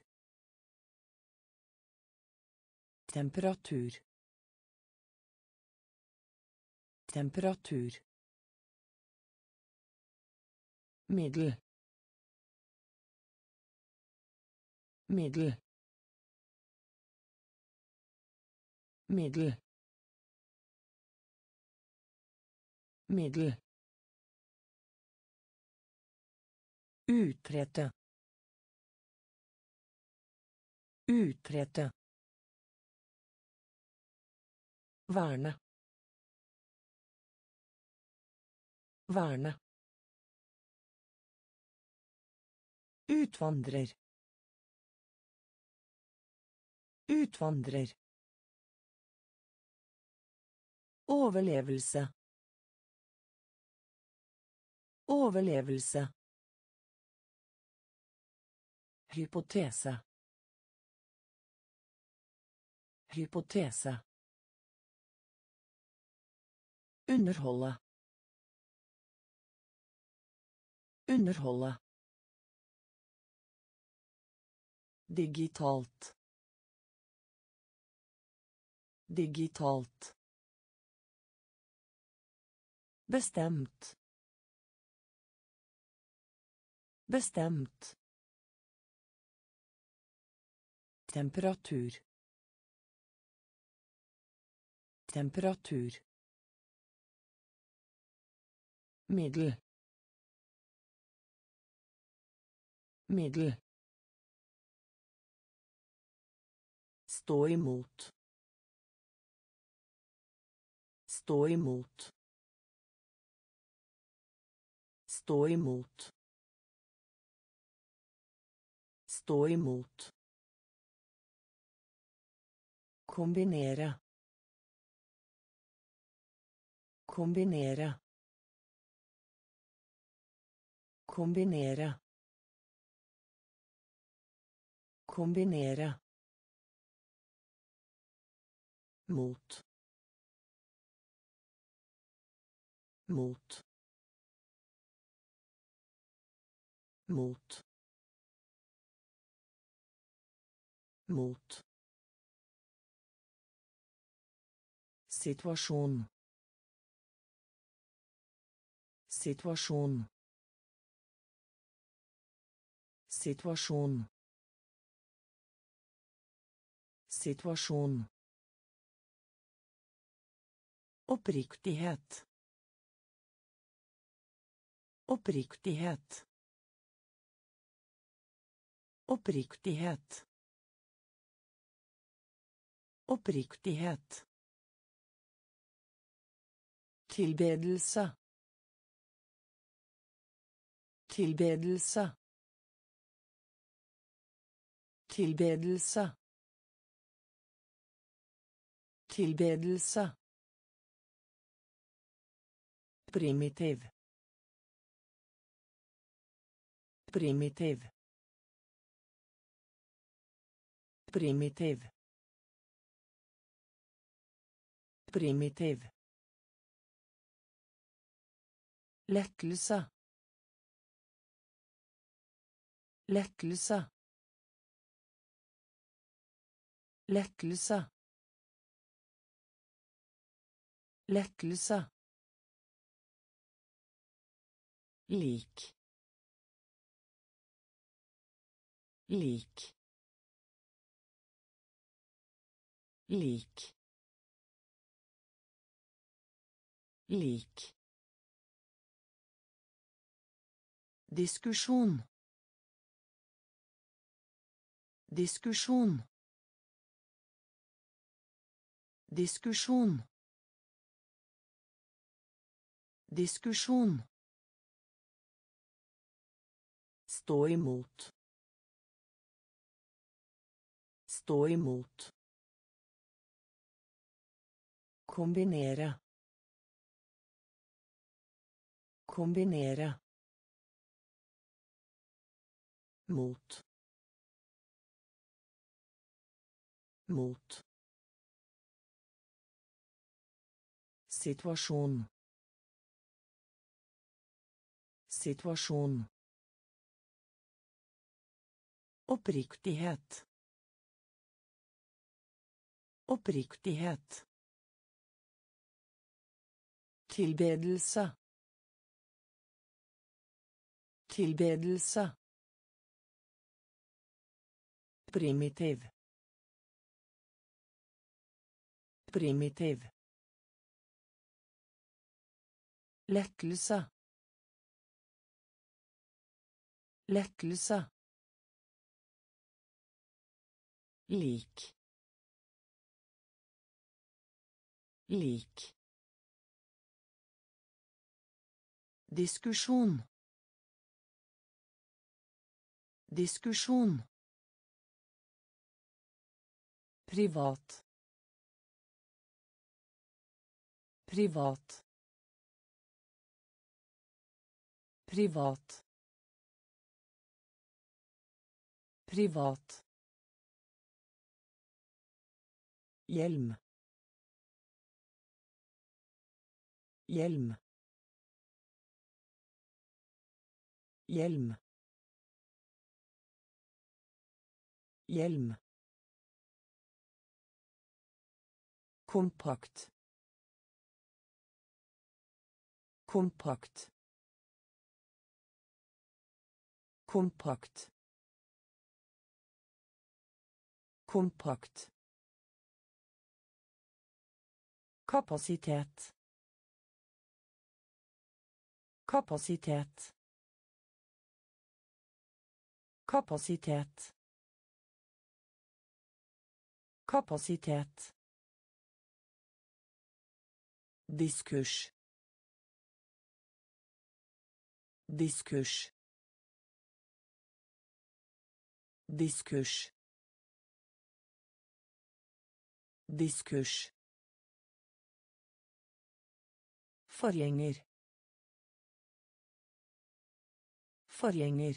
Temperatur. Temperatur. Middel. Middel. Middel. Middel. Utrete. Utrette. Verne. Verne. Utvandrer. Utvandrer. Overlevelse. Overlevelse. Hypotese. Hypotese. Underholde. Underholde. Digitalt. Digitalt. Bestemt. Bestemt. Temperatur. Temperatur. Middel. Middel. Stå imot. Stå imot. Stå imot. Stå imot. Kombinere. Kombinere. Kombinere. Kombinere. mot mot mot mot situasjon situasjon situasjon situasjon Oppriktighet. Oppriktighet. Oppriktighet. Oppriktighet. Tilbedelse. Tilbedelse. Tilbedelse. Tilbedelse. Primitiv. Primitiv. Primitiv. Primitiv. Lettelse. Lettelse. Lettelse. Lettelse. lik lik lik lik diskusjon diskusjon diskusjon diskusjon Stå imot. Stå imot. Kombinere. Kombinere. Mot. Mot. Situasjon. Situasjon. Oppriktighet. Oppriktighet. Tilbedelse. Tilbedelse. Primitiv. Primitiv. Lettelse. Lettelse. lik lik diskusjon diskusjon privat privat privat privat Hjelm. Hjelm. Hjelm. Hjelm. Kompakt. Kompakt. Kompakt. Kompakt. Kapasitet. Kapasitet. Kapasitet. Kapasitet. Diskurs. Diskurs. Diskurs. Diskurs. Forgjenger. Forgjenger.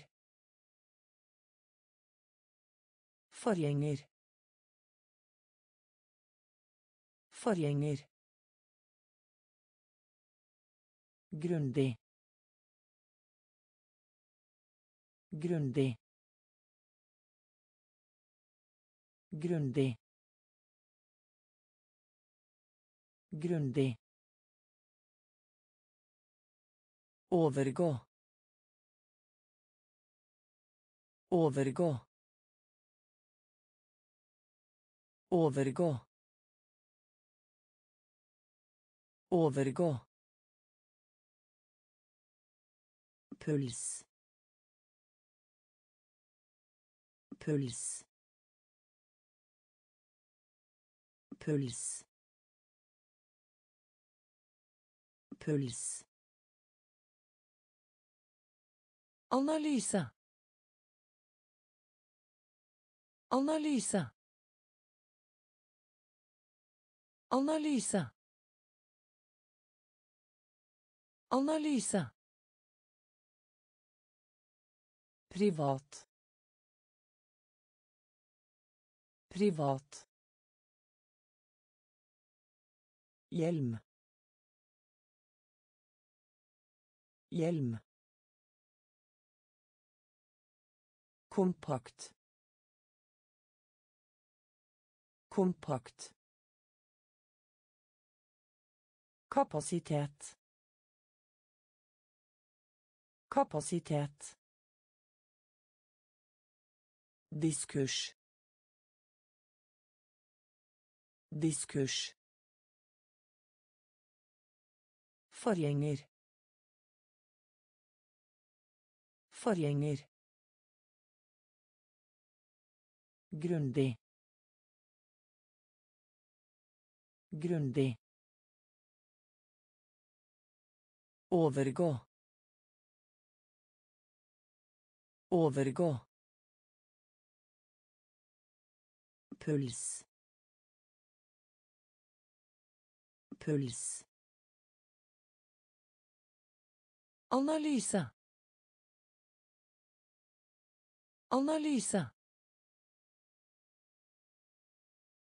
Forgjenger. Forgjenger. Grundig. Grundig. Grundig. Grundig. Overgå. Overgå. Overgå. Overgå. Puls. Puls. Puls. Puls. Analyse. Analyse. Analyse. Analyse. Privat. Privat. Hjelm. Hjelm. Kompakt. Kompakt. Kapasitet. Kapasitet. Diskurs. Diskurs. Forgjenger. Forgjenger. Grundig. Grundig. Overgå. Overgå. Puls. Puls. Analyse. Analyse.